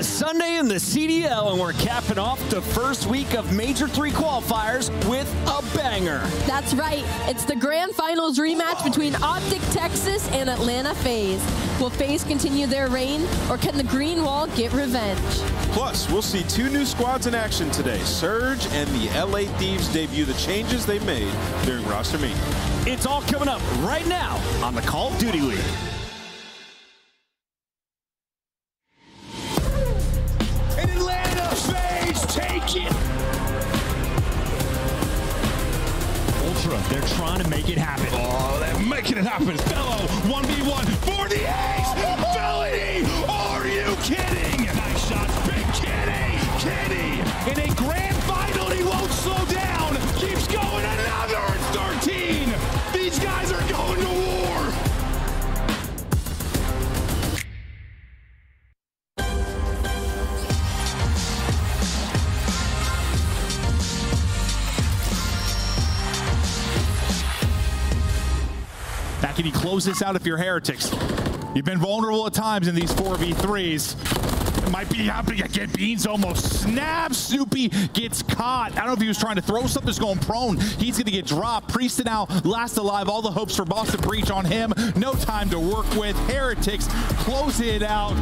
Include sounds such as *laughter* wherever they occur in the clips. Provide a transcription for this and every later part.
We made it to Sunday in the CDL, and we're capping off the first week of Major 3 qualifiers with a banger. That's right. It's the grand finals rematch between Optic Texas and Atlanta FaZe. Will FaZe continue their reign, or can the Green Wall get revenge? Plus, we'll see two new squads in action today. Surge and the LA Thieves debut the changes they made during roster meeting. It's all coming up right now on the Call of Duty League. Close this out if you're heretics? You've been vulnerable at times in these 4v3s. It might be happening again. Beans almost snaps. Snoopy gets caught. I don't know if he was trying to throw something, going prone. He's going to get dropped. Priest now last alive. All the hopes for Boston Breach on him. No time to work with. Heretics close it out.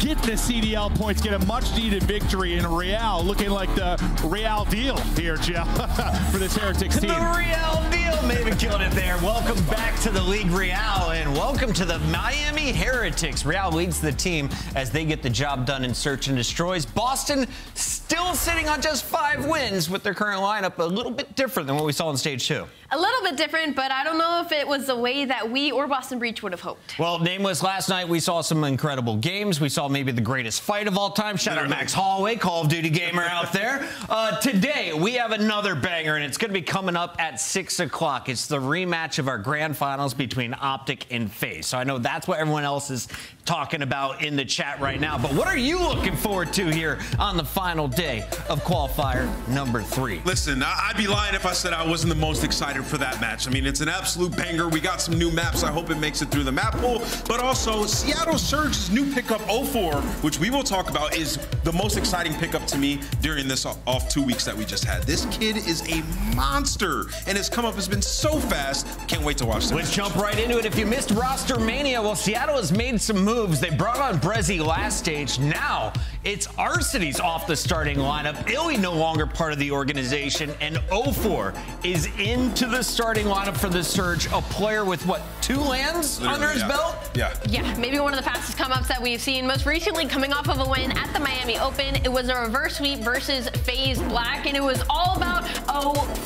Get the CDL points, get a much needed victory in Real, looking like the Real deal here, Jeff, *laughs* for this Heretics team. The Real deal, maybe killed it there. Welcome back to the League Real and welcome to the Miami Heretics. Real leads the team as they get the job done in search and destroys. Boston still sitting on just five wins with their current lineup, a little bit different than what we saw in stage two. A little bit different, but I don't know if it was the way that we or Boston Breach would have hoped. Well, nameless, last night we saw some incredible games. We saw maybe the greatest fight of all time. Shout out Max Holloway, Call of Duty gamer out there. Uh, today we have another banger, and it's going to be coming up at 6 o'clock. It's the rematch of our grand finals between Optic and FaZe. So I know that's what everyone else is talking about in the chat right now. But what are you looking forward to here on the final day of qualifier number three? Listen, I'd be lying if I said I wasn't the most excited for that match. I mean, it's an absolute banger. We got some new maps. I hope it makes it through the map pool. But also, Seattle Surge's new pickup 04, which we will talk about, is the most exciting pickup to me during this off two weeks that we just had. This kid is a monster, and his come up has been so fast. Can't wait to watch this. Let's jump right into it. If you missed roster mania, well, Seattle has made some moves. They brought on Breszy last stage. Now it's Arcitys off the starting lineup. Illey no longer part of the organization, and 04 is into the starting lineup for the Surge. A player with what two LANs Literally, under his yeah. belt? Yeah. Yeah, maybe one of the fastest come ups that we've seen. Most recently, coming off of a win at the Miami Open, it was a reverse sweep versus FaZe Black, and it was all about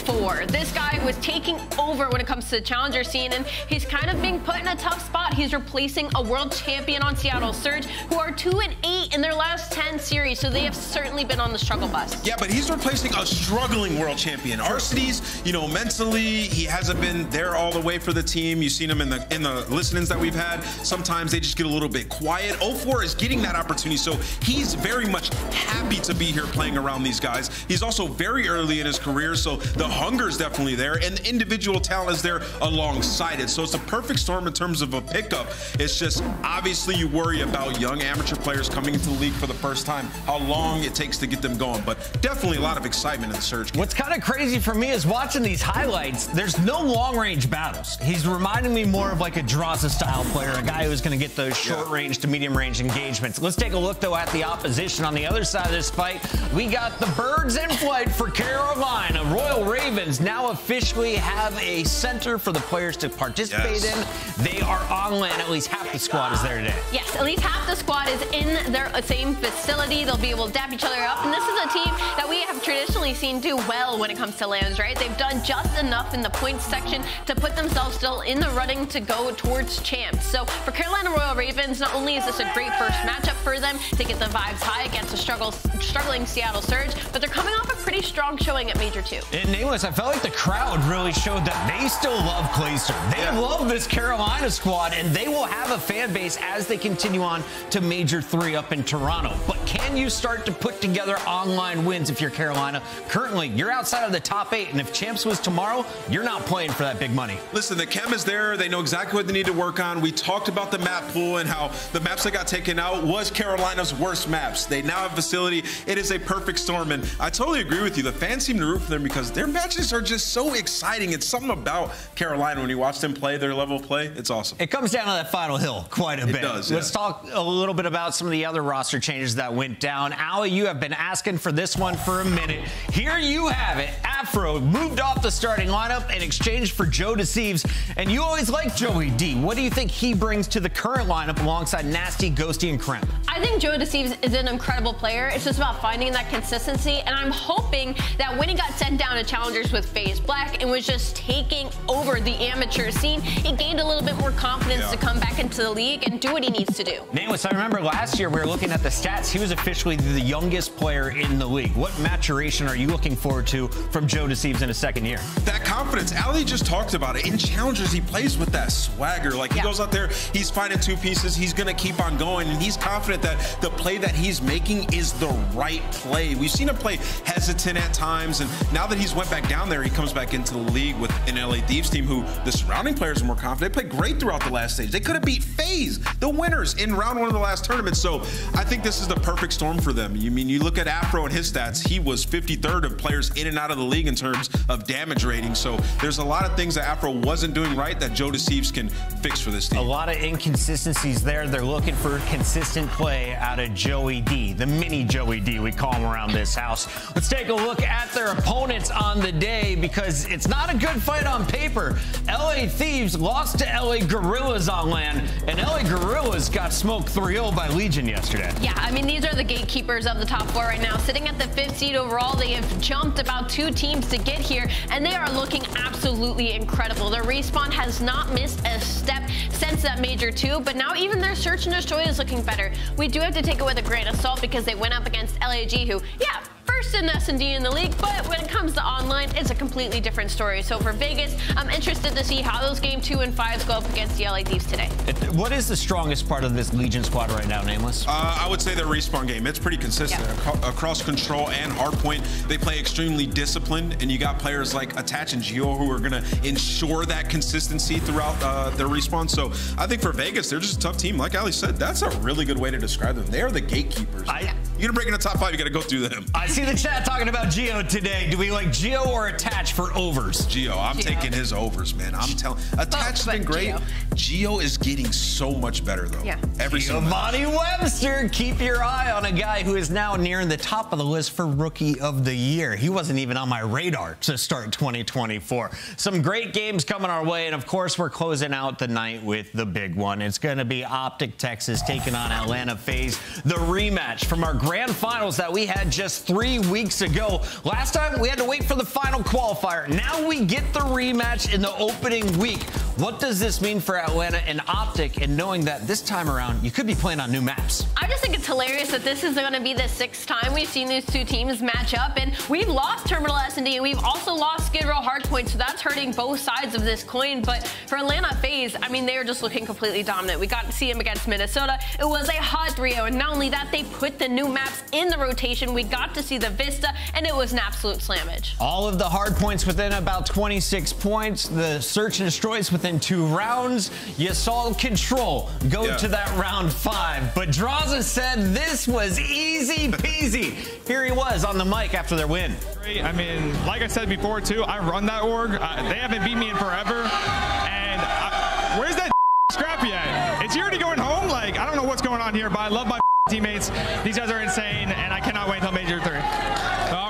04. This guy was taking over when it comes to the challenger scene, and he's kind of being put in a tough spot. He's replacing a world champion on Seattle Surge, who are 2 and 8 in their last 10 series, so they have certainly been on the struggle bus. Yeah, but he's replacing a struggling world champion. Arcitys, you know, mentally, he hasn't been there all the way for the team. You've seen him in the in the listenings that we've had. Sometimes they just get a little bit quiet. 04 is getting that opportunity, so he's very much happy to be here playing around these guys. He's also very early in his career, so the hunger is definitely there, and the individual talent is there alongside it. So it's a perfect storm in terms of a pickup. It's just obviously you worry about young amateur players coming into the league for the first time, how long it takes to get them going, but definitely a lot of excitement in the surge. What's kind of crazy for me is watching these highlights. There's no long range battles. He's reminding me more of like a Drazah style player, a guy who's going to get those short range to medium range engagements. Let's take a look though at the opposition on the other side of this fight. We got the birds in flight for Carolina. Royal Ravens now officially have a center for the players to participate Yes. in. They are on LAN. At least half the squad is there today. Yes, at least half the squad is in their same facility. They'll be able to dap each other up. And this is a team that we have traditionally seen do well when it comes to LANs, right? They've done just enough in the points section to put themselves still in the running to go towards champs. So for Carolina Royal Ravens, not only is this a great first matchup for them to get the vibes high against a struggle, struggling Seattle Surge, but they're coming off a pretty strong showing at Major 2. And Nameless, I felt like the crowd really showed that they still love Clayster. They love this Carolina squad, and they will have a fan base as they continue on to Major 3 up in Toronto. But Can you start to put together online wins if you're Carolina? Currently, you're outside of the top eight, and if champs was tomorrow, you're not playing for that big money. Listen, the chem is there. They know exactly what they need to work on. We talked about the map pool and how the maps that got taken out was Carolina's worst maps. They now have facility. It is a perfect storm, and I totally agree with you. The fans seem to root for them because their matches are just so exciting. It's something about Carolina when you watch them play their level of play. It's awesome. It comes down to that final hill quite a It bit. does, Let's talk a little bit about some of the other roster changes that went down. Allie, you have been asking for this one for a minute. Here you have it. Afro moved off the starting lineup in exchange for JoeDeceives, and you always like Joey D. What do you think he brings to the current lineup alongside Nasty, Ghosty, and Krem? I think JoeDeceives is an incredible player. It's just about finding that consistency, and I'm hoping that when he got sent down to challengers with FaZe Black and was just taking over the amateur scene, he gained a little bit more confidence Yeah. to come back into the league and do what he needs to do. Nameless, I remember last year we were looking at the stats. He was officially the youngest player in the league. What maturation are you looking forward to from JoeDeceives in his second year? that confidence. Ali just talked about it. In challengers, he plays with that swagger. Like he Yeah. goes out there, he's finding two pieces. He's gonna keep on going, and he's confident that the play that he's making is the right play. We've seen him play hesitant at times, and now that he's went back down there, he comes back into the league with an LA Thieves team who the surrounding players are more confident. They played great throughout the last stage. They could have beat FaZe, the winners, in round one of the last tournament. So I think this is the perfect storm for them. You mean you look at Afro and his stats, he was 53rd of players in and out of the league in terms of damage rating. So there's a lot of things that Afro wasn't doing right that JoeDeceives can fix for this team. A lot of inconsistencies there. They're looking for consistent play out of Joey D, the mini Joey D, we call him around this house. Let's take a look at their opponents on the day because it's not a good fight on paper. LA Thieves lost to LA Guerrillas on LAN, and LA Guerrillas got smoked 3 0 by Legion yesterday. Yeah, I mean, these are the gatekeepers of the top four right now. Sitting at the fifth seed overall, they have jumped about two teams to get here, and they are looking absolutely incredible. Their respawn has not missed a step since that major two, but now even their search and destroy is looking better. We do have to take it with a grain of salt because they went up against LAG, who, yeah, first in S&D in the league, but when it comes to online, it's a completely different story. So for Vegas, I'm interested to see how those game two and fives go up against the LA Thieves today. What is the strongest part of this Legion squad right now, Nameless? Uh, I would say their respawn game. It's pretty consistent Yeah. Aco- across control and hardpoint. They play extremely disciplined, and you got players like Attach and Geo who are going to ensure that consistency throughout uh, their respawn. So I think for Vegas, they're just a tough team. Like Ali said, that's a really good way to describe them. They are the gatekeepers. I- You're going to break in the top five, you got to go through them. I *laughs* see the chat talking about Geo today. Do we like Geo or Attach for overs? Geo, I'm Geo. taking his overs, man. I'm telling. Attach's but been great. Geo. Geo is getting so much better though. Yeah. Every single match. Giovanni Webster, keep your eye on a guy who is now nearing the top of the list for Rookie of the Year. He wasn't even on my radar to start 2024. Some great games coming our way, and of course, we're closing out the night with the big one. It's going to be Optic Texas taking on Atlanta FaZe, the rematch from our grand finals that we had just three weeks ago. Last time, we had to wait for the final qualifier. Now we get the rematch in the opening week. What does this mean for Atlanta and Optic, and knowing that this time around, you could be playing on new maps? I just think it's hilarious that this is going to be the sixth time we've seen these two teams match up, and we've lost Terminal S&D, and we've also lost Skid Row Hardpoint, so that's hurting both sides of this coin. But for Atlanta FaZe, I mean, they are just looking completely dominant. We got to see them against Minnesota. It was a hot 3-0, and not only that, they put the new maps in the rotation. We got to see the Vista, and it was an absolute slammage. All of the hard points within about 26 points. The search and destroys within two rounds. You saw control go Yeah. to that round five. But Drazah said this was easy peasy. Here he was on the mic after their win. I mean, like I said before too, I run that org. Uh, they haven't beat me in forever. And I, where's that *laughs* scrappy at? It's already going home. Like I don't know what's going on here, but I love my teammates. These guys are insane, and I cannot wait until Major Three. All right. In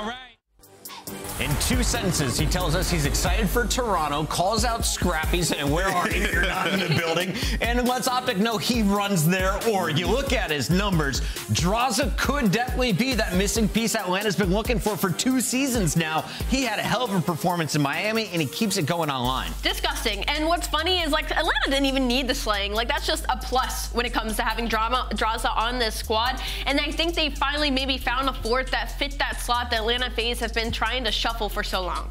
two sentences, he tells us he's excited for Toronto, calls out Scrappy, and where are you? You're not in the *laughs* building. And lets Optic know he runs there. Or you look at his numbers, Drazah could definitely be that missing piece Atlanta's been looking for for two seasons now. He had a hell of a performance in Miami, and he keeps it going online. Disgusting. And what's funny is like Atlanta didn't even need the slaying. Like that's just a plus when it comes to having drama Drazah on this squad. And I think they finally maybe found a fourth that fit that slot that Atlanta FaZe have been trying to shuffle for so long.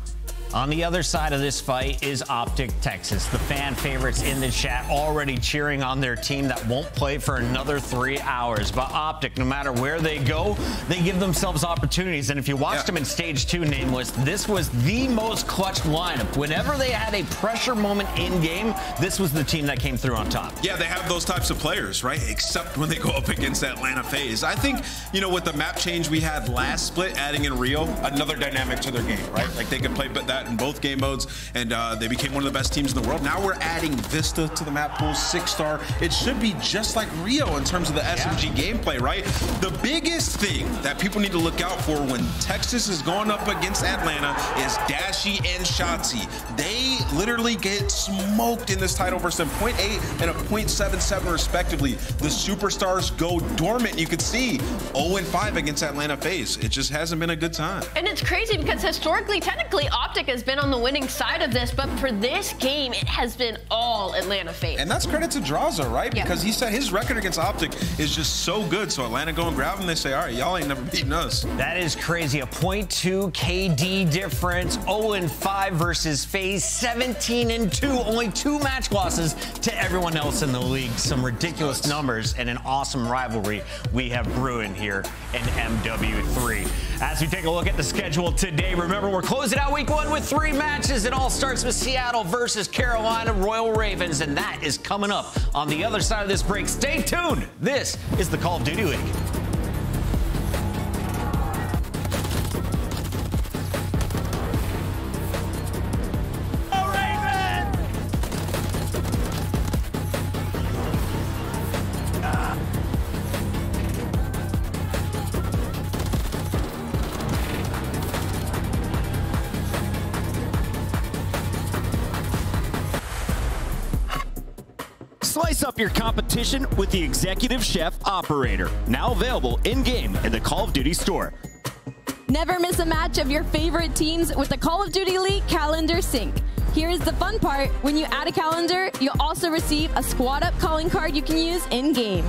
On the other side of this fight is Optic Texas. The fan favorites in the chat already cheering on their team that won't play for another three hours. But Optic, no matter where they go, they give themselves opportunities. And if you watched yeah. them in stage two, Nameless, this was the most clutch lineup. Whenever they had a pressure moment in game, this was the team that came through on top. Yeah, they have those types of players, right? Except when they go up against Atlanta FaZe. I think, you know, with the map change we had last split, adding in Rio, another dynamic to their game, right? Like they could play but that that in both game modes, and uh, they became one of the best teams in the world. Now we're adding Vista to the map pool, six star. It should be just like Rio in terms of the SMG yeah. gameplay, right? The biggest thing that people need to look out for when Texas is going up against Atlanta is Dashy and Shotzzy. They literally get smoked in this title versus 0.8 and a 0.77 respectively. The superstars go dormant. You could see 0-5 against Atlanta FaZe. It just hasn't been a good time. And it's crazy because historically, technically, Optic has been on the winning side of this, but for this game, it has been all Atlanta FaZe. And that's credit to Drazah, right? Yeah. Because he said his record against Optic is just so good. So Atlanta go and grab him. They say, all right, y'all ain't never beaten us. That is crazy. A 0.2 KD difference. 0-5 versus FaZe. 17 and 2. Only two match losses to everyone else in the league. Some ridiculous numbers and an awesome rivalry we have brewing here in MW3. As we take a look at the schedule today, remember we're closing out week one with three matches. It all starts with Seattle versus Carolina Royal Ravens, and that is coming up on the other side of this break. Stay tuned. This is the Call of Duty League. Your competition with the Executive Chef Operator, now available in-game in the Call of Duty store. Never miss a match of your favorite teams with the Call of Duty League Calendar Sync. Here's the fun part. When you add a calendar, you'll also receive a squad up calling card you can use in-game.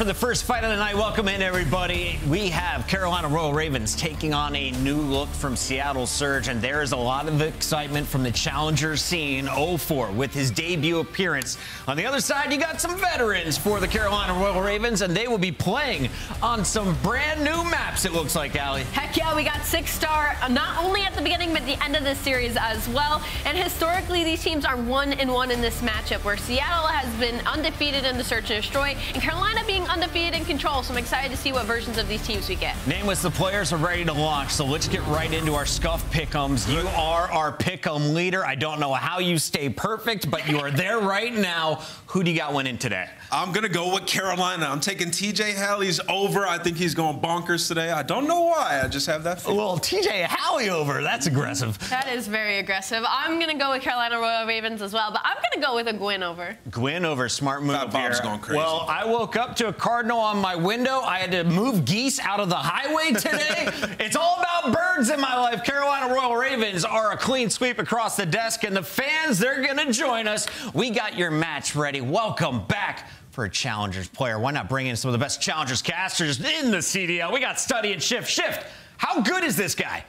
For the first fight of the night. Welcome in, everybody. We have Carolina Royal Ravens taking on a new look from Seattle Surge, and there is a lot of excitement from the challenger scene 04 with his debut appearance. On the other side, you got some veterans for the Carolina Royal Ravens, and they will be playing on some brand new maps, it looks like, Allie. Heck yeah, we got six star uh, not only at the beginning but the end of this series as well. And historically, these teams are one and one in this matchup, where Seattle has been undefeated in the search and destroy, and Carolina undefeated in control. So I'm excited to see what versions of these teams we get. Nameless, the players are ready to launch, so let's get right into our SCUF pickums. You are our pick'em leader. I don't know how you stay perfect, but you are there right now. Who do you got winning today? I'm going to go with Carolina. I'm taking TJHaly's over. I think he's going bonkers today. I don't know why. I just have that feeling. Well, TJHaly over. That's aggressive. That is very aggressive. I'm going to go with Carolina Royal Ravens as well, but I'm going to go with a Gwinn over. Gwinn over. Smart move Thought Bob's here. going crazy. Well, I woke up to a cardinal on my window. I had to move geese out of the highway *laughs* today. it's all about birds in my life. Carolina Royal Ravens are a clean sweep across the desk, and the fans, they're going to join us. We got your match ready. Welcome back for a Challengers player. Why not bring in some of the best Challengers casters in the CDL? We got Study and Shift. Shift, how good is this guy?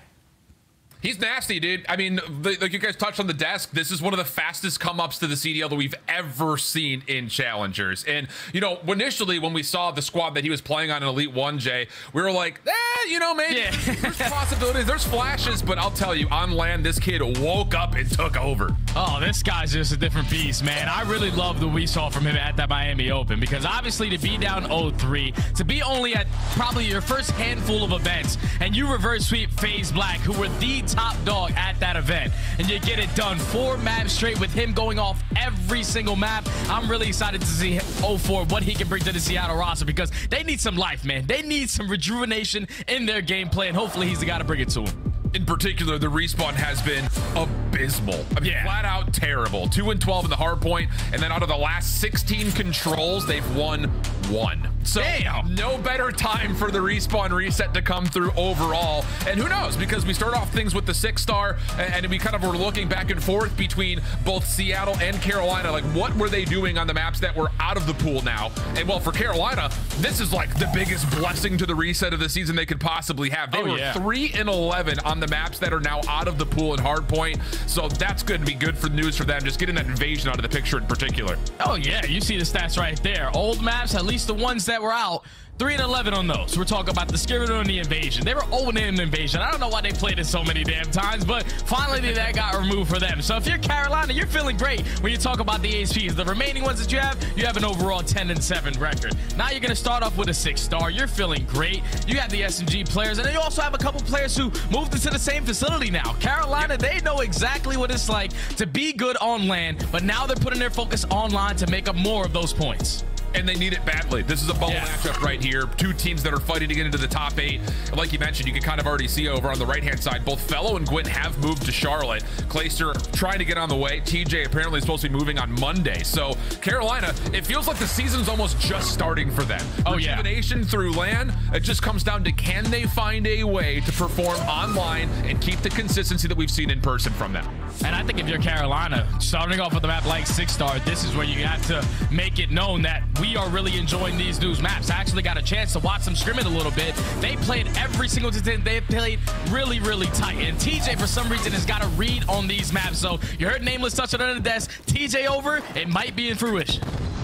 He's nasty, dude. I mean, like you guys touched on the desk, this is one of the fastest come ups to the CDL that we've ever seen in Challengers. And, you know, initially when we saw the squad that he was playing on in Elite 1J, we were like, eh, you know, maybe yeah. *laughs* there's possibilities, there's flashes, but I'll tell you, on LAN, this kid woke up and took over. Oh, this guy's just a different beast, man. I really love what we saw from him at that Miami Open because obviously to be down 0-3, to be only at probably your first handful of events, and you reverse sweep FaZe Black, who were the top dog at that event. And you get it done four maps straight with him going off every single map. I'm really excited to see 04 what he can bring to the Seattle roster because they need some life, man. They need some rejuvenation in their gameplay, and hopefully he's the guy to bring it to them in particular, the respawn has been abysmal. I mean, yeah. flat out terrible. 2 and 12 in the hard point, and then out of the last 16 controls, they've won one. So Damn. no better time for the respawn reset to come through overall. And who knows, because we start off things with the six star, and we kind of were looking back and forth between both Seattle and Carolina. Like, what were they doing on the maps that were out of the pool now? And well, for Carolina, this is like the biggest blessing to the reset of the season they could possibly have. They oh, were yeah. 3 and 11 on the maps that are now out of the pool in hardpoint. So that's going to be good for news for them, just getting that invasion out of the picture in particular. Oh, yeah. You see the stats right there. Old maps, at least the ones that were out, 3 and 11 on those. We're talking about the the Invasion. They were 0 in the Invasion. I don't know why they played it so many damn times, but finally that got removed for them. So if you're Carolina, you're feeling great when you talk about the HPs. The remaining ones that you have, you have an overall 10 and 7 record. Now you're going to start off with a 6 star. You're feeling great. You have the SMG players, and then you also have a couple players who moved into the same facility now. Carolina, they know exactly what it's like to be good on LAN, but now they're putting their focus online to make up more of those points and they need it badly. This is a bubble yeah. matchup right here. Two teams that are fighting to get into the top eight. And like you mentioned, you can kind of already see over on the right-hand side, both Fellow and Gwinn have moved to Charlotte. Clayster trying to get on the way. TJ apparently is supposed to be moving on Monday. So Carolina, it feels like the season's almost just starting for them. Oh, Rejuvenation yeah. through LAN, it just comes down to can they find a way to perform online and keep the consistency that we've seen in person from them. And I think if you're Carolina, starting off with a map like Six Star, this is where you have to make it known that we are really enjoying these news maps. I actually got a chance to watch them scrimmage a little bit. They played every single time. They played really, really tight. And TJ, for some reason, has got a read on these maps. So you heard Nameless touch it under the desk. TJ over, it might be in fruition.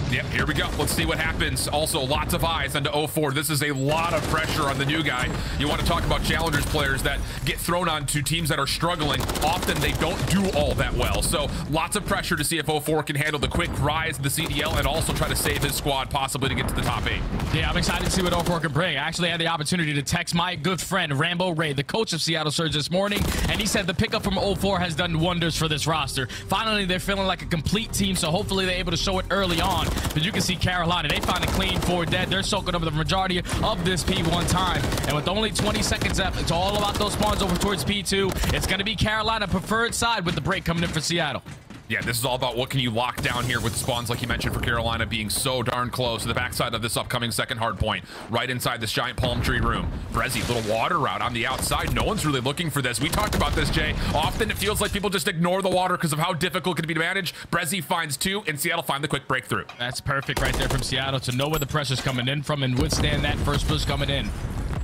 Yep, here we go. Let's see what happens. Also, lots of eyes onto 04. This is a lot of pressure on the new guy. You want to talk about challengers players that get thrown onto teams that are struggling. Often they don't do all that well. So lots of pressure to see if 04 can handle the quick rise of the CDL and also try to save his squad possibly to get to the top eight. Yeah, I'm excited to see what 04 can bring. I actually had the opportunity to text my good friend Rambo Ray, the coach of Seattle Surge this morning, and he said the pickup from 04 has done wonders for this roster. Finally, they're feeling like a complete team, so hopefully they're able to show it early on. But you can see Carolina, they find a clean four dead. They're soaking up the majority of this P1 time. And with only 20 seconds left, it's all about those spawns over towards P2. It's going to be Carolina preferred side with the break coming in for Seattle. Yeah, this is all about what can you lock down here with spawns, like you mentioned, for Carolina being so darn close to the backside of this upcoming second hard point, right inside this giant palm tree room. Breszy, little water route on the outside. No one's really looking for this. We talked about this, Jay. Often it feels like people just ignore the water because of how difficult it can be to manage. Breszy finds two, and Seattle find the quick breakthrough. That's perfect right there from Seattle to know where the pressure's coming in from and withstand that first push coming in.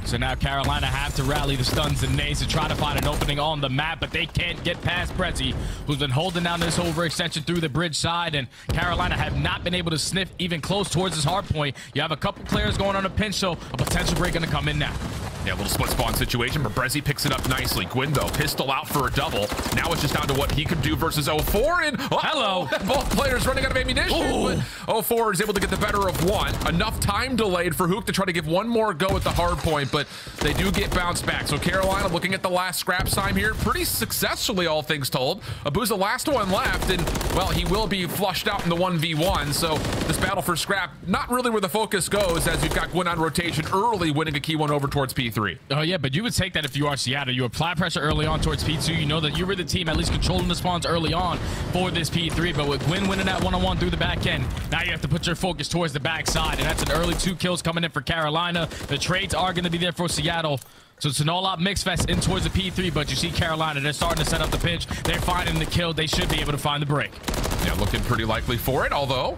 So now Carolina have to rally the stuns and nays to try to find an opening on the map, but they can't get past Breszy, who's been holding down this overextension through the bridge side, and Carolina have not been able to sniff even close towards this hard point. You have a couple players going on a pinch, so a potential break going to come in now. Yeah, a little split spawn situation, but Breszy picks it up nicely. Gwinn, though, pistol out for a double. Now it's just down to what he could do versus 04, and oh, hello. *laughs* Both players running out of ammunition, but 04 is able to get the better of one. Enough time delayed for Huke to try to give one more go at the hard point, but they do get bounced back. So Carolina looking at the last scrap time here, pretty successfully, all things told. Abu's the last one left, and, well, he will be flushed out in the 1v1, so this battle for scrap, not really where the focus goes, as we've got Gwinn on rotation early, winning a key one over towards P3. Oh, yeah, but you would take that if you are Seattle. You apply pressure early on towards P2. You know that you were the team at least controlling the spawns early on for this P3. But with Gwinn winning that one-on-one through the back end, now you have to put your focus towards the backside. And that's an early two kills coming in for Carolina. The trades are going to be there for Seattle. So it's an all-out mix fest in towards the P3, but you see Carolina, they're starting to set up the pitch. They're finding the kill. They should be able to find the break. Yeah, looking pretty likely for it, although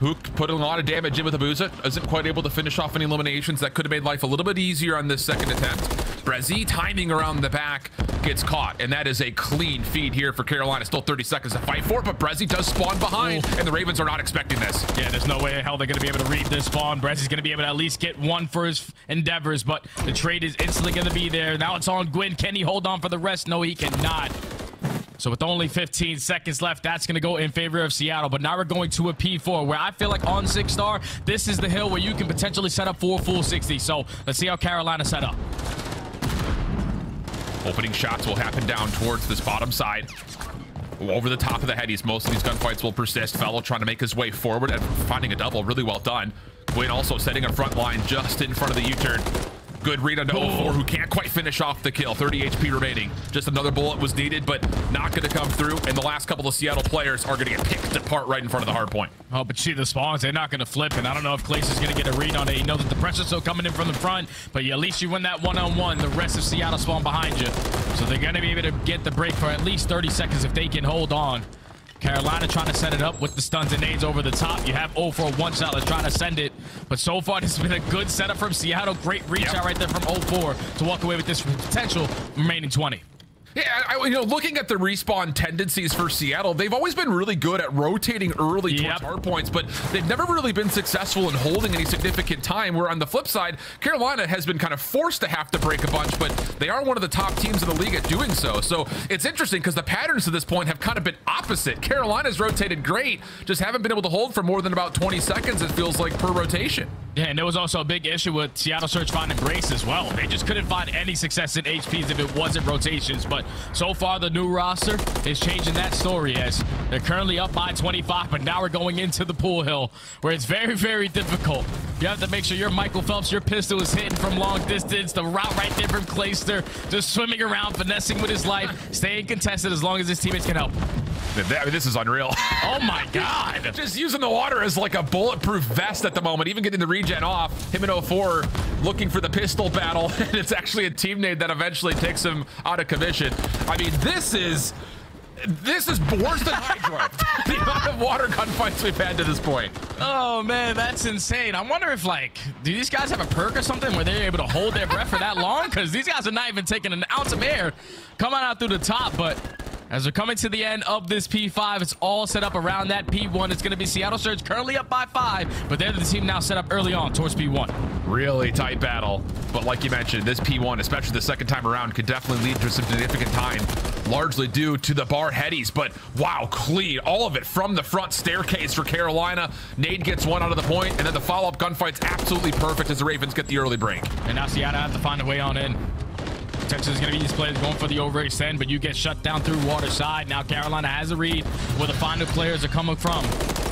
Huke putting a lot of damage in with Abuzah. Isn't quite able to finish off any eliminations. That could have made life a little bit easier on this second attempt. Breszy timing around the back gets caught, and that is a clean feed here for Carolina. Still 30 seconds to fight for, but Breszy does spawn behind, Ooh. and the Ravens are not expecting this. Yeah, there's no way in hell they're going to be able to read this spawn. Breszy's going to be able to at least get one for his endeavors, but the trade is instantly going to be there. Now it's on Gwinn. Can he hold on for the rest? No, he cannot. So with only 15 seconds left, that's going to go in favor of Seattle. But now we're going to a P4 where I feel like on six star, this is the hill where you can potentially set up for full 60. So let's see how Carolina set up. Opening shots will happen down towards this bottom side. Over the top of the headies, most of these gunfights will persist. Fellow trying to make his way forward and finding a double. Really well done. Gwinn also setting a front line just in front of the U-turn. Good read onto 04, who can't quite finish off the kill. 30 HP remaining. Just another bullet was needed, but not going to come through. And the last couple of Seattle players are going to get picked apart right in front of the hard point. Oh, but see the spawns, they're not going to flip. And I don't know if Clace is going to get a read on it. You know that the pressure's still coming in from the front, but at least you win that one-on-one. -on -one. The rest of Seattle spawn behind you. So they're going to be able to get the break for at least 30 seconds if they can hold on. Carolina trying to set it up with the stuns and nades over the top. You have 0 for one shot. Let's try to send it. But so far, *laughs* this has been a good setup from Seattle. Great reach yep. out right there from 0 4 to walk away with this potential remaining 20. Yeah, I, you know, looking at the respawn tendencies for Seattle, they've always been really good at rotating early yep. towards hard points, but they've never really been successful in holding any significant time. Where on the flip side, Carolina has been kind of forced to have to break a bunch, but they are one of the top teams in the league at doing so. So it's interesting because the patterns to this point have kind of been opposite. Carolina's rotated great, just haven't been able to hold for more than about 20 seconds, it feels like, per rotation. Yeah, and there was also a big issue with Seattle Surge finding Brace as well. They just couldn't find any success in HPs if it wasn't rotations, but so far, the new roster is changing that story as they're currently up by 25, but now we're going into the pool hill where it's very, very difficult. You have to make sure your Michael Phelps, your pistol is hitting from long distance. The route right there from Clayster, just swimming around, finessing with his life, staying contested as long as his teammates can help. This is unreal. *laughs* Oh my *laughs* God. Just using the water as like a bulletproof vest at the moment, even getting the regen off. Him and 04 looking for the pistol battle, *laughs* and it's actually a teammate that eventually takes him out of commission. I mean, this is this is worse than Hydro. *laughs* the amount of water gunfights we've had to this point. Oh man, that's insane. I wonder if like, do these guys have a perk or something where they're able to hold their breath for that long? Because these guys are not even taking an ounce of air coming out through the top, but as we're coming to the end of this P5, it's all set up around that P1. It's going to be Seattle Surge currently up by five, but they're the team now set up early on towards P1. Really tight battle. But like you mentioned, this P1, especially the second time around, could definitely lead to some significant time, largely due to the bar headies. But wow, clean. All of it from the front staircase for Carolina. Nade gets one out of the point, and then the follow-up gunfight's absolutely perfect as the Ravens get the early break. And now Seattle have to find a way on in. Texas is going to be these players going for the overextend, but you get shut down through water side. Now Carolina has a read where the final players are coming from.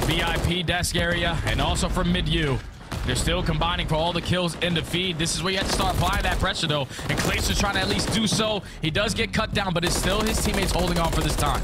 VIP desk area and also from mid-U. They're still combining for all the kills in the feed. This is where you have to start applying that pressure, though. And Clace is trying to at least do so. He does get cut down, but it's still his teammates holding on for this time.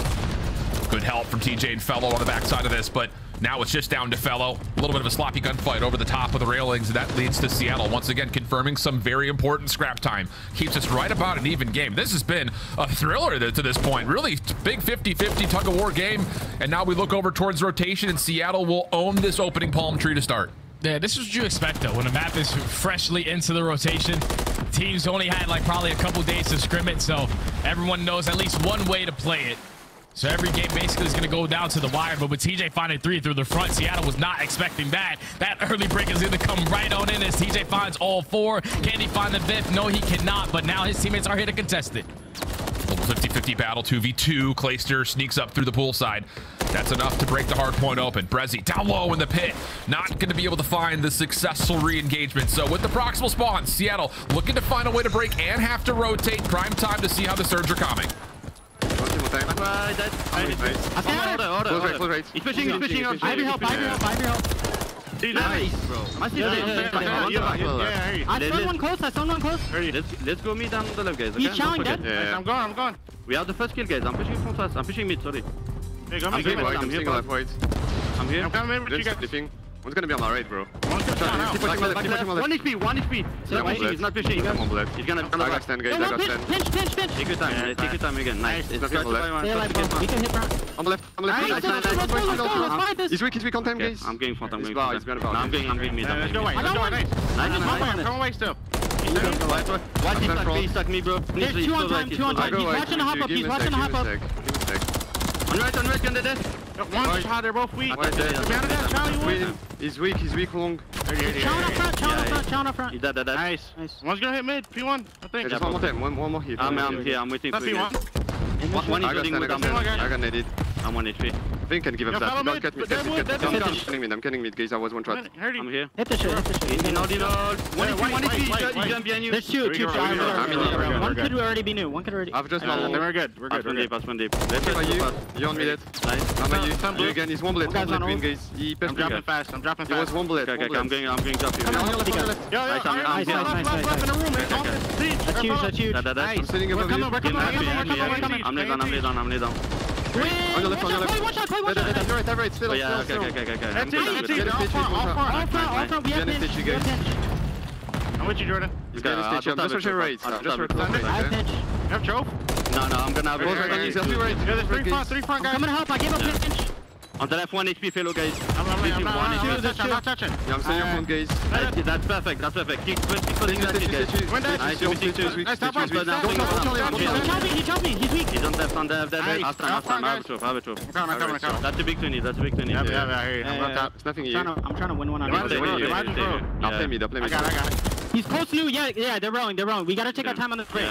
Good help from TJ and Fellow on the backside of this, but now it's just down to Fellow. A little bit of a sloppy gunfight over the top of the railings, that leads to Seattle once again confirming some very important scrap time. Keeps us right about an even game. This has been a thriller to this point. Really big 50-50 tug-of-war game, and now we look over towards rotation, and Seattle will own this opening palm tree to start. Yeah, this is what you expect though. When a map is freshly into the rotation, teams only had like probably a couple days to scrim it, so everyone knows at least one way to play it. So every game basically is going to go down to the wire. But with TJ finding three through the front, Seattle was not expecting that. That early break is going to come right on in as TJ finds all four. Can he find the fifth? No, he cannot. But now his teammates are here to contest it. Little 50-50 battle, 2v2. Clayster sneaks up through the pool side. That's enough to break the hard point open. Breszy down low in the pit. Not going to be able to find the successful re-engagement. So with the proximal spawn, Seattle looking to find a way to break and have to rotate. Prime time to see how the Surge are coming. He's pushing, he's pushing up. Ivy help, I Ivy help, I Ivy help. Nice, bro. I see that. I saw one close, I saw one close. Let's, let's go mid and the left, guys. He's chowing dead. Yeah, I'm going, I'm going. We have the first kill, guys. I'm pushing front fast. I'm pushing mid, sorry. Hey, go I'm here. I'm here. I'm here. I'm coming with you guys. Sleeping. One's gonna be on my right, bro. One's One Keep pushing left, keep pushing left. One HP, one HP. He's not pushing, he's not pushing. I'm on the left. He's gonna... I got stand, guys. I got stand. Pinch, pinch, pinch. Take your time, yeah, take your time again. Nice. It's Stay alive, bro. We can hit front. On the left, on the left. Nice, let's go, let's go, let's go, let's fight this. He's weak, he's weak on time, guys. I'm going front, I'm going front. He's behind I'm going, I'm going mid. Let's go away, let's go away. Nice. Nice, Come away, nice. come away still. Watch, he stuck me, he stuck me, bro. There's two on time, two on time. He's watching the hop up, he's watching the hop up. On right, on right, under death. One shot, they're both weak. Right there. Behind that, Charlie, one. He's weak, he's weak long. Chowing up front, chowing up front, chowing up front. He's dead, dead, dead. Nice. Nice. One's gonna hit mid, P1, I think. Just one more time, one, one more hit. I'm, I'm here, I'm waiting for you. One, one is I got building stand, with I I'm got stand. I got naded. I'm one HP. I think I can give him Yo, that. Don't cut me, cut me, cut me. I'm would- killing mid, I'm killing mid, guys. I was one shot. I'm here. Hit the shit, hit the shit. In ordinal. One HP, one HP. He's jump behind you. There's two, two I'm shots. in One could already be new, one could already. I've just Uh, one. We're good, we're good, Pass one deep, pass one deep. Let's go you. You're on me dead. Nice. I'm on you. You again. He's one bullet. One bullet on green, ult. guys. He I'm dropping fast, I'm dropping fast. He was one bullet. Okay, okay, I'm going, I'm going up here. Come on, left, Yo, yo, Nice, I'm- left, left, left, left in the room. That's huge, that's huge. That, that, that. I'm sitting above you. coming, we're we're coming, we're coming, we're coming. I'm laid down, I'm laid down, I'm laid down. Win! On your left, on your Watch out, left. Clay, watch out, watch Dead, dead, out. dead, right, right. Still, Oh, yeah, okay, okay, okay, okay. I'm That's good, I'm good. it. Get a All stitch, front, all front. front, all front, all front. We have Get pinch, we have pinch. I'm with you, Jordan. He's got a stitch. I'm just rushing right. I'm just rushing I have pinch. You have choke? No, no, I'm gonna have Right, right, right. He's healthy right. Yeah, there's three front, three front, guys. I'm coming to help, I gave up pinch. On the left, one HP fellow, guys. I'm, I'm, I'm not, I'm not HP. touching, I'm not touching. Yeah, I'm saying your phone, guys. That's that's perfect, that's perfect. Keep keep putting that shit, guys. Win that. Nice, you're weak, you're Nice, top you're right, weak. stop, Don't stop, don't stop, tell He don't tell chopped me, he chopped me, he's weak. He's on left, on left, left, Nice. left. After, Top after, front, I have a guys. troop, I have a troop. I'm coming, I'm coming, I'm coming. That's a big 20, that's a big 20. Yeah, yeah, yeah, I hear you. I'm on top. It's nothing I'm here. I'm trying to win one on Yeah, him. stay here, Revive stay him, here. bro. I'll play mid, I'll play I got it, I got it. He's close new, yeah, yeah, they're rolling, they're rolling. We gotta take our time on the break.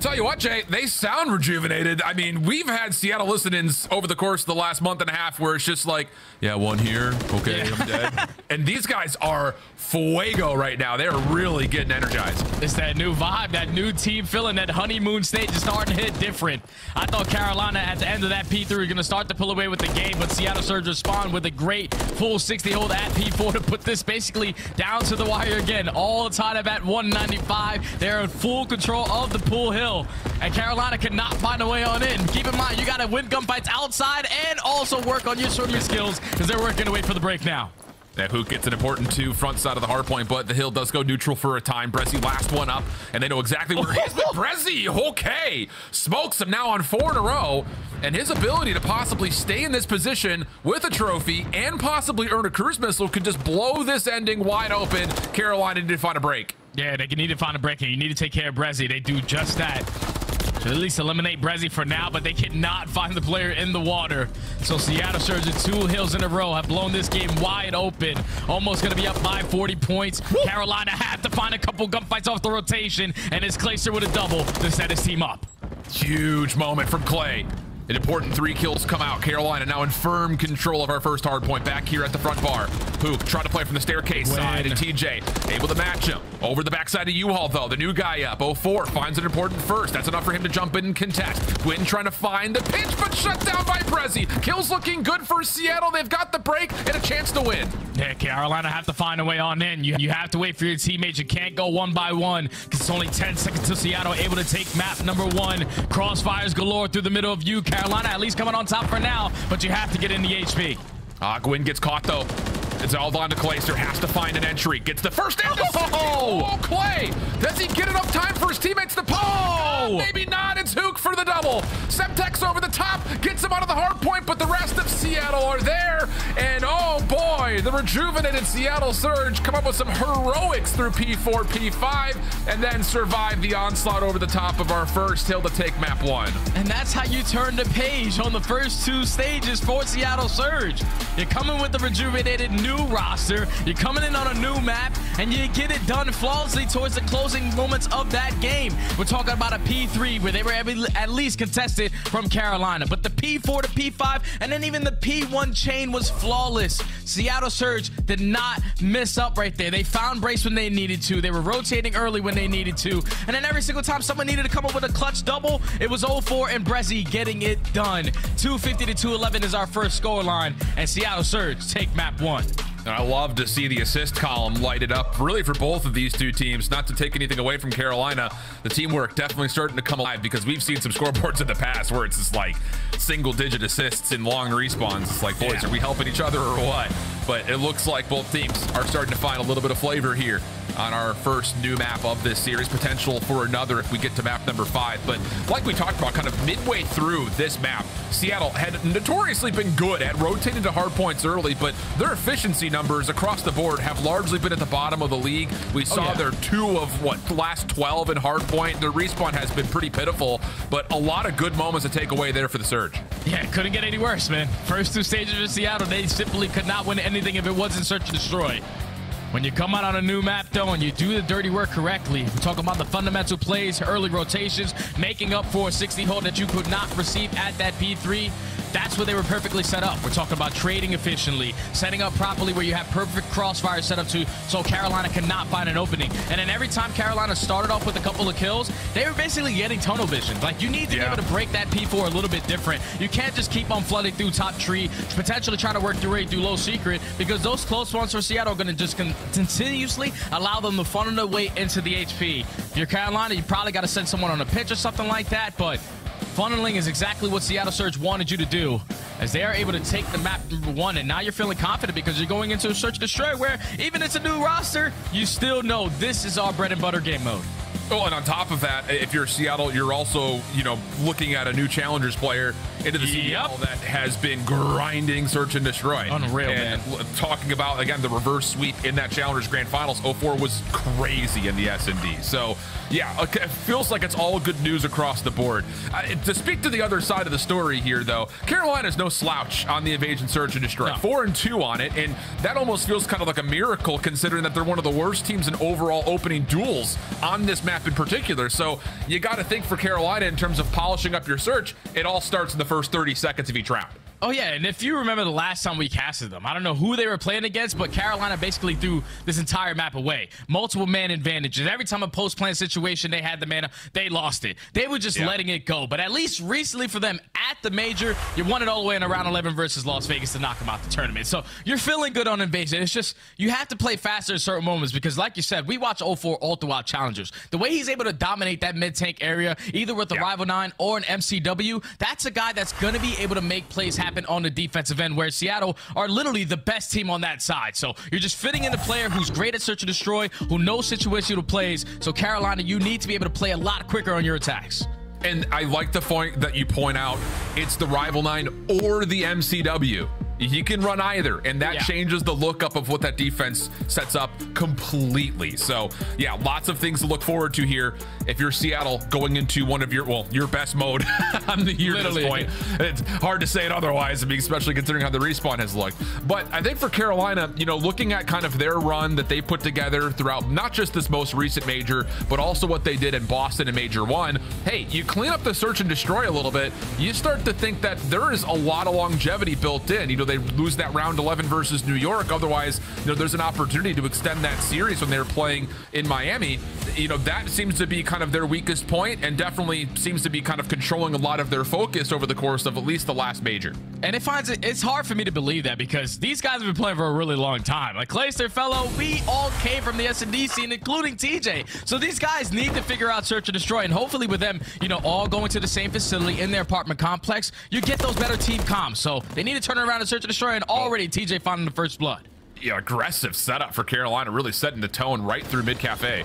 Tell you what, Jay, they sound rejuvenated. I mean, we've had Seattle listenings over the course of the last month and a half where it's just like, yeah, one here. Okay, I'm dead. *laughs* and these guys are fuego right now. They're really getting energized. It's that new vibe, that new team feeling, that honeymoon stage is starting to hit different. I thought Carolina at the end of that P3 was going to start to pull away with the game, but Seattle Surge respond with a great full 60 hold at P4 to put this basically down to the wire again. All tied up at 195. They're in full control of the pool hill, and Carolina cannot find a way on in. Keep in mind, you got to win gunfights outside and also work on your swimming skills because they're working to wait for the break now. That Huke gets an important two front side of the hard point, but the hill does go neutral for a time. Breszy last one up, and they know exactly where he is. But *laughs* Breszy, okay, smokes him now on four in a row, and his ability to possibly stay in this position with a trophy and possibly earn a cruise missile could just blow this ending wide open. Carolina to find a break. Yeah, they need to find a break, and you need to take care of Breszy. They do just that. Should at least eliminate Breszy for now, but they cannot find the player in the water. So Seattle Surgeons, two hills in a row, have blown this game wide open. Almost going to be up by 40 points. Carolina have to find a couple gunfights off the rotation, and it's Clayster with a double to set his team up. Huge moment from Clay. An important three kills come out. Carolina now in firm control of our first hard point back here at the front bar. Huke trying to play from the staircase Win. side, and TJ able to match him. Over the backside of U-Haul, though. The new guy up. 04 finds an important first. That's enough for him to jump in and contest. Quinn trying to find the pinch, but shut down by Breszy. Kills looking good for Seattle. They've got the break and a chance to win. Yeah, Carolina have to find a way on in. You, you have to wait for your teammates. You can't go one by one because it's only 10 seconds to Seattle able to take map number one. Crossfires galore through the middle of UCAL. Carolina at least coming on top for now, but you have to get in the HP. Ah, Gwinn gets caught though. It's all down to Clayster. Has to find an entry. Gets the first in. Oh, oh, Clay. Does he get enough time for his teammates to pull? Oh. Maybe not. It's Huke for the double. Semtex over the top. Gets him out of the hard point, but the rest of Seattle are there. And oh boy, the rejuvenated Seattle Surge come up with some heroics through P4, P5, and then survive the onslaught over the top of our first hill to take map one. And that's how you turn the page on the first two stages for Seattle Surge. You're coming with the rejuvenated new roster. You're coming in on a new map, and you get it done flawlessly towards the closing moments of that game. We're talking about a P3 where they were at least contested from Carolina, but the P4 to P5, and then even the P1 chain was flawless. Seattle Surge did not miss up right there. They found Brace when they needed to. They were rotating early when they needed to. And then every single time someone needed to come up with a clutch double, it was 0-4 and Breszy getting it done. 250 to 211 is our first score line, and Seattle Surge take map one. And I love to see the assist column lighted up really for both of these two teams. Not to take anything away from Carolina, the teamwork definitely starting to come alive because we've seen some scoreboards in the past where it's just like single digit assists in long respawns. It's like, boys, yeah. are we helping each other or what? But it looks like both teams are starting to find a little bit of flavor here on our first new map of this series. Potential for another if we get to map number five. But like we talked about, kind of midway through this map, Seattle had notoriously been good at rotating to hard points early, but their efficiency numbers across the board have largely been at the bottom of the league. We oh, saw oh, yeah. their two of what last 12 in hard point. Their respawn has been pretty pitiful, but a lot of good moments to take away there for the Surge. Yeah, couldn't get any worse, man. First two stages of Seattle, they simply could not win anything if it wasn't search and destroy. When you come out on a new map, though, and you do the dirty work correctly, we talk about the fundamental plays, early rotations, making up for a 60 hold that you could not receive at that P3. That's where they were perfectly set up. We're talking about trading efficiently, setting up properly where you have perfect crossfire set up to so Carolina cannot find an opening. And then every time Carolina started off with a couple of kills, they were basically getting tunnel vision. Like, you need to yeah. be able to break that P4 a little bit different. You can't just keep on flooding through top tree, potentially trying to work through right through low secret, because those close ones for Seattle are going to just continuously allow them to funnel their way into the HP. If you're Carolina, you probably got to send someone on a pitch or something like that, but Funneling is exactly what Seattle Surge wanted you to do, as they are able to take the map number one, and now you're feeling confident because you're going into a Search Destroy where even it's a new roster, you still know this is our bread and butter game mode. Oh, and on top of that, if you're Seattle, you're also, you know, looking at a new challengers player into the yep. CDL that has been grinding search and destroy. Unreal, and man. talking about again the reverse sweep in that challengers grand finals, 04 was crazy in the S&D. So yeah, it feels like it's all good news across the board. Uh, to speak to the other side of the story here, though, Carolina's no slouch on the Invasion search and destroy. No. Four and two on it, and that almost feels kind of like a miracle considering that they're one of the worst teams in overall opening duels on this map in particular. So you got to think for Carolina in terms of polishing up your search, it all starts in the first 30 seconds of each round. Oh, yeah, and if you remember the last time we casted them, I don't know who they were playing against, but Carolina basically threw this entire map away. Multiple man advantages. Every time a post-plan situation, they had the mana, they lost it. They were just yeah. letting it go. But at least recently for them at the major, you won it all the way in around 11 versus Las Vegas to knock them out the tournament. So you're feeling good on Invasion. It's just you have to play faster at certain moments because, like you said, we watch 04 all throughout challengers. The way he's able to dominate that mid-tank area, either with the yeah. Rival 9 or an MCW, that's a guy that's going to be able to make plays happen happen on the defensive end, where Seattle are literally the best team on that side. So you're just fitting in a player who's great at search and destroy, who knows situational plays. So Carolina, you need to be able to play a lot quicker on your attacks. And I like the point that you point out. It's the Rival 9 or the MCW. He can run either, and that yeah. changes the lookup of what that defense sets up completely. So, yeah, lots of things to look forward to here. If you're Seattle going into one of your, well, your best mode *laughs* on the year Literally. at this point, it's hard to say it otherwise, I mean, especially considering how the respawn has looked. But I think for Carolina, you know, looking at kind of their run that they put together throughout not just this most recent major, but also what they did in Boston in Major One, hey, you clean up the search and destroy a little bit, you start to think that there is a lot of longevity built in. You know, they lose that round 11 versus New York. Otherwise, you know, there's an opportunity to extend that series when they're playing in Miami. You know, that seems to be kind of their weakest point and definitely seems to be kind of controlling a lot of their focus over the course of at least the last major. And it finds it, it's hard for me to believe that because these guys have been playing for a really long time. Like Clayster, fellow, we all came from the S&D scene, including TJ. So these guys need to figure out search and destroy. And hopefully with them, you know, all going to the same facility in their apartment complex, you get those better team comms. So they need to turn around and search and destroy. And already TJ finding the first blood. Yeah, aggressive setup for Carolina, really setting the tone right through mid cafe.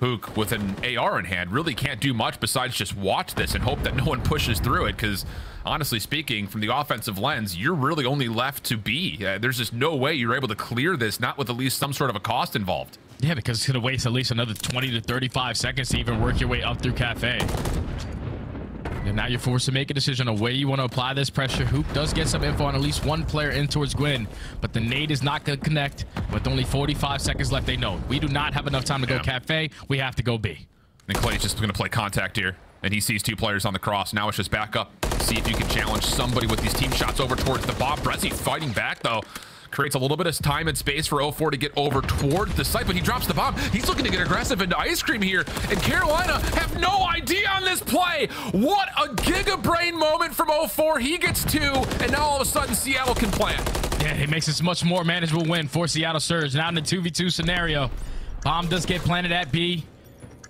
Hook with an AR in hand really can't do much besides just watch this and hope that no one pushes through it because honestly speaking from the offensive lens you're really only left to be uh, there's just no way you're able to clear this not with at least some sort of a cost involved yeah because it's going to waste at least another 20 to 35 seconds to even work your way up through cafe and now you're forced to make a decision of where you want to apply this pressure. Huke does get some info on at least one player in towards Gwyn, but the nade is not going to connect. With only 45 seconds left, they know we do not have enough time to go Cafe. We have to go B. And Clay's just going to play contact here. And he sees two players on the cross. Now it's just back up. See if you can challenge somebody with these team shots over towards the bomb. Brezzy fighting back, though creates a little bit of time and space for 04 to get over towards the site, but he drops the bomb. He's looking to get aggressive into Ice Cream here, and Carolina have no idea on this play. What a Giga Brain moment from 04. He gets two, and now all of a sudden Seattle can plan. Yeah, it makes this much more manageable win for Seattle Surge. Now in the 2v2 scenario, bomb does get planted at B.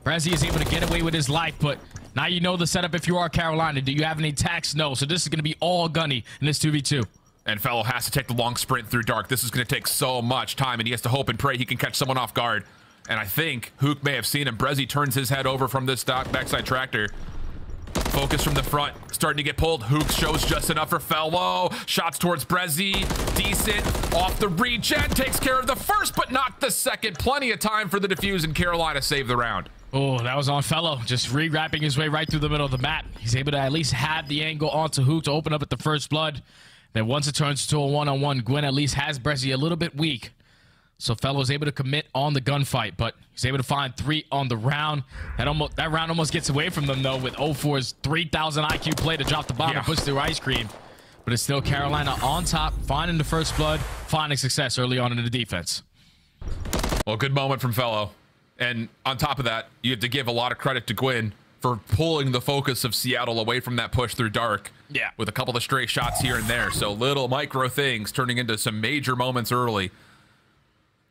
Breszy is able to get away with his life, but now you know the setup if you are Carolina. Do you have any tax? No. So this is going to be all gunny in this 2v2. And FeLo has to take the long sprint through dark. This is going to take so much time, and he has to hope and pray he can catch someone off guard. And I think Huke may have seen him. Breszy turns his head over from this backside tractor. Focus from the front, starting to get pulled. Huke shows just enough for FeLo. Shots towards Breszy, decent. Off the regen, takes care of the first, but not the second. Plenty of time for the defuse, and Carolina save the round. Oh, that was on FeLo, just re-wrapping his way right through the middle of the map. He's able to at least have the angle onto Huke to open up at the first blood. Then once it turns to a one-on-one, Gwinn at least has Breszy a little bit weak. So FeLo's able to commit on the gunfight, but he's able to find three on the round. That almost that round almost gets away from them though with 04's 3,000 IQ play to drop the bomb yeah. and push through ice cream. But it's still Carolina on top, finding the first blood, finding success early on in the defense. Well, good moment from FeLo. And on top of that, you have to give a lot of credit to Gwinn for pulling the focus of Seattle away from that push through dark. Yeah. With a couple of stray shots here and there. So little micro things turning into some major moments early.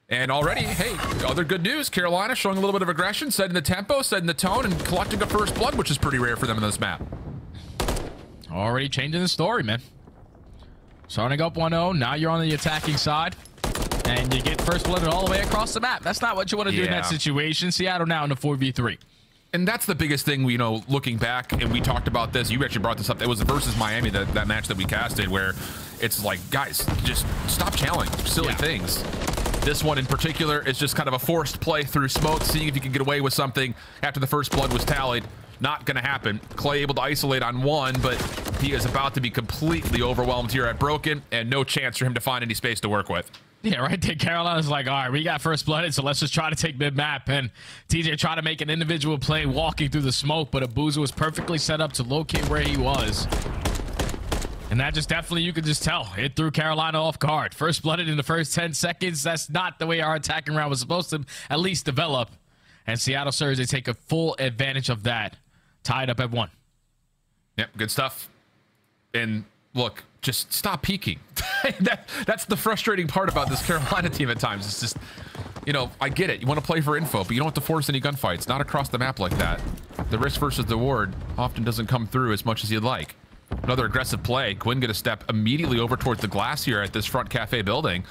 And already, hey, other good news. Carolina showing a little bit of aggression, setting the tempo, setting the tone, and collecting a first blood, which is pretty rare for them in this map. Already changing the story, man. Starting up 1-0. Now you're on the attacking side. And you get first blood all the way across the map. That's not what you want to do yeah. in that situation. Seattle now in the 4v3 and that's the biggest thing, you know, looking back, and we talked about this. You actually brought this up. It was versus Miami, that, that match that we casted, where it's like, guys, just stop challenging silly yeah. things. This one in particular is just kind of a forced play through smoke, seeing if you can get away with something after the first blood was tallied. Not going to happen. Clay able to isolate on one, but he is about to be completely overwhelmed here at Broken, and no chance for him to find any space to work with. *laughs* Yeah, right there. Carolina's like, all right, we got first blooded, so let's just try to take mid map. And TJ tried to make an individual play walking through the smoke, but Abuzah was perfectly set up to locate where he was. And that just definitely, you could just tell, it threw Carolina off guard. First blooded in the first 10 seconds. That's not the way our attacking round was supposed to at least develop. And Seattle Surge, they take a full advantage of that. Tied up at one. Yep, good stuff. And look, just stop peeking. *laughs* that, that's the frustrating part about this Carolina team at times. It's just, you know, I get it. You want to play for info, but you don't have to force any gunfights. Not across the map like that. The risk versus the reward often doesn't come through as much as you'd like. Another aggressive play. Gwinn going to step immediately over towards the glass here at this front cafe building.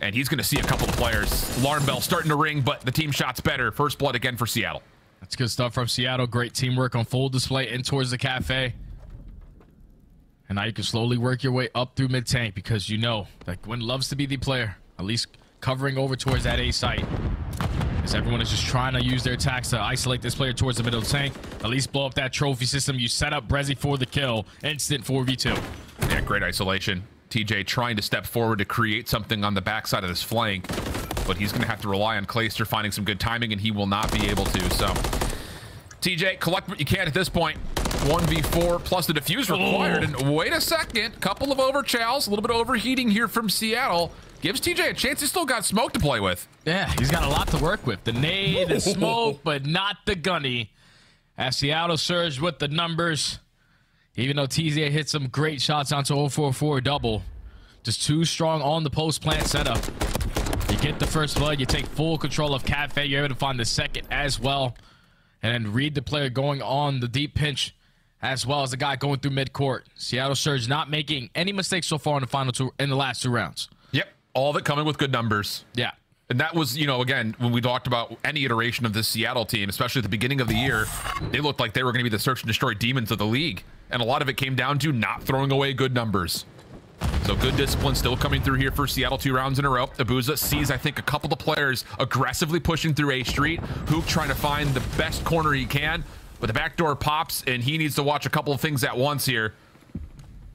And he's going to see a couple of players. Alarm bell starting to ring, but the team shot's better. First blood again for Seattle. That's good stuff from Seattle. Great teamwork on full display in towards the cafe. And now you can slowly work your way up through mid-tank because you know that Gwinn loves to be the player, at least covering over towards that A site. As everyone is just trying to use their attacks to isolate this player towards the middle tank, at least blow up that trophy system. You set up Breszy for the kill. Instant 4v2. Yeah, great isolation. TJ trying to step forward to create something on the backside of this flank, but he's going to have to rely on Clayster finding some good timing, and he will not be able to. So, TJ, collect what you can at this point. 1v4 plus the defuse required. And wait a second, couple of overchows, a little bit of overheating here from Seattle. Gives TJ a chance. He's still got smoke to play with. Yeah, he's got a lot to work with. The nade, the smoke, but not the gunny. As Seattle surged with the numbers, even though TJ hit some great shots onto 044 double, just too strong on the post plant setup. You get the first blood, you take full control of Cafe, you're able to find the second as well, and then read the player going on the deep pinch as well as the guy going through midcourt. Seattle Surge not making any mistakes so far in the final two in the last two rounds. Yep, all of it coming with good numbers. Yeah. And that was, you know, again, when we talked about any iteration of this Seattle team, especially at the beginning of the year, they looked like they were going to be the search and destroy demons of the league. And a lot of it came down to not throwing away good numbers. So good discipline still coming through here for Seattle two rounds in a row. Abuzah sees, I think, a couple of the players aggressively pushing through A Street. Huke trying to find the best corner he can. But the back door pops, and he needs to watch a couple of things at once here.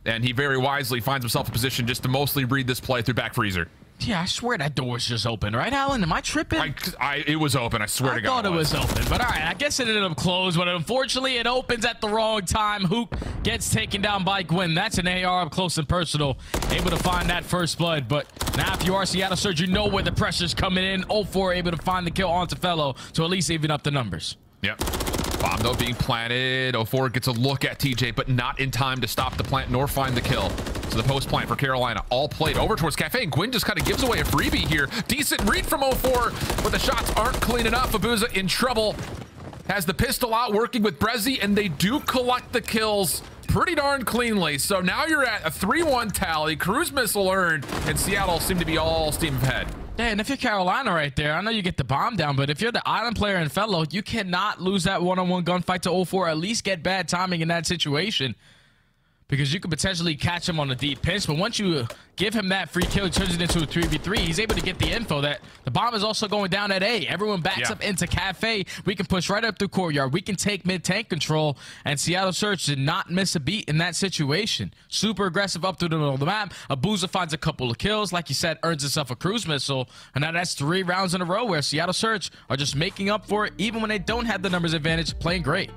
And he very wisely finds himself in a position just to mostly read this play through back freezer. Yeah, I swear that door was just open, right, Alan? Am I tripping? I, I it was open. I swear I to God. thought it was open, but all right. I guess it ended up closed, but unfortunately, it opens at the wrong time. Huke gets taken down by Gwinn. That's an AR up close and personal. Able to find that first blood, but now if you are Seattle Surge, you know where the pressure's coming in. 0-4 able to find the kill onto FeLo to at least even up the numbers. Yep. Bomb though being planted. 04 gets a look at TJ, but not in time to stop the plant nor find the kill. So the post plant for Carolina all played over towards Cafe. And Gwinn just kind of gives away a freebie here. Decent read from 04, but the shots aren't clean enough. Abuzah in trouble. Has the pistol out working with Breszy, and they do collect the kills pretty darn cleanly. So now you're at a 3-1 tally. Cruise missile earned, and Seattle seem to be all steam ahead. Yeah, and if you're Carolina right there, I know you get the bomb down, but if you're the island player and FeLo, you cannot lose that one-on-one gunfight to 0-4. At least get bad timing in that situation because you could potentially catch him on a deep pinch. But once you give him that free kill, he turns it into a 3v3. He's able to get the info that the bomb is also going down at A. Everyone backs Yeah. up into Cafe. We can push right up through Courtyard. We can take mid-tank control. And Seattle Surge did not miss a beat in that situation. Super aggressive up through the middle of the map. Abuza finds a couple of kills. Like you said, earns himself a cruise missile. And now that's three rounds in a row where Seattle Surge are just making up for it, even when they don't have the numbers advantage, playing great.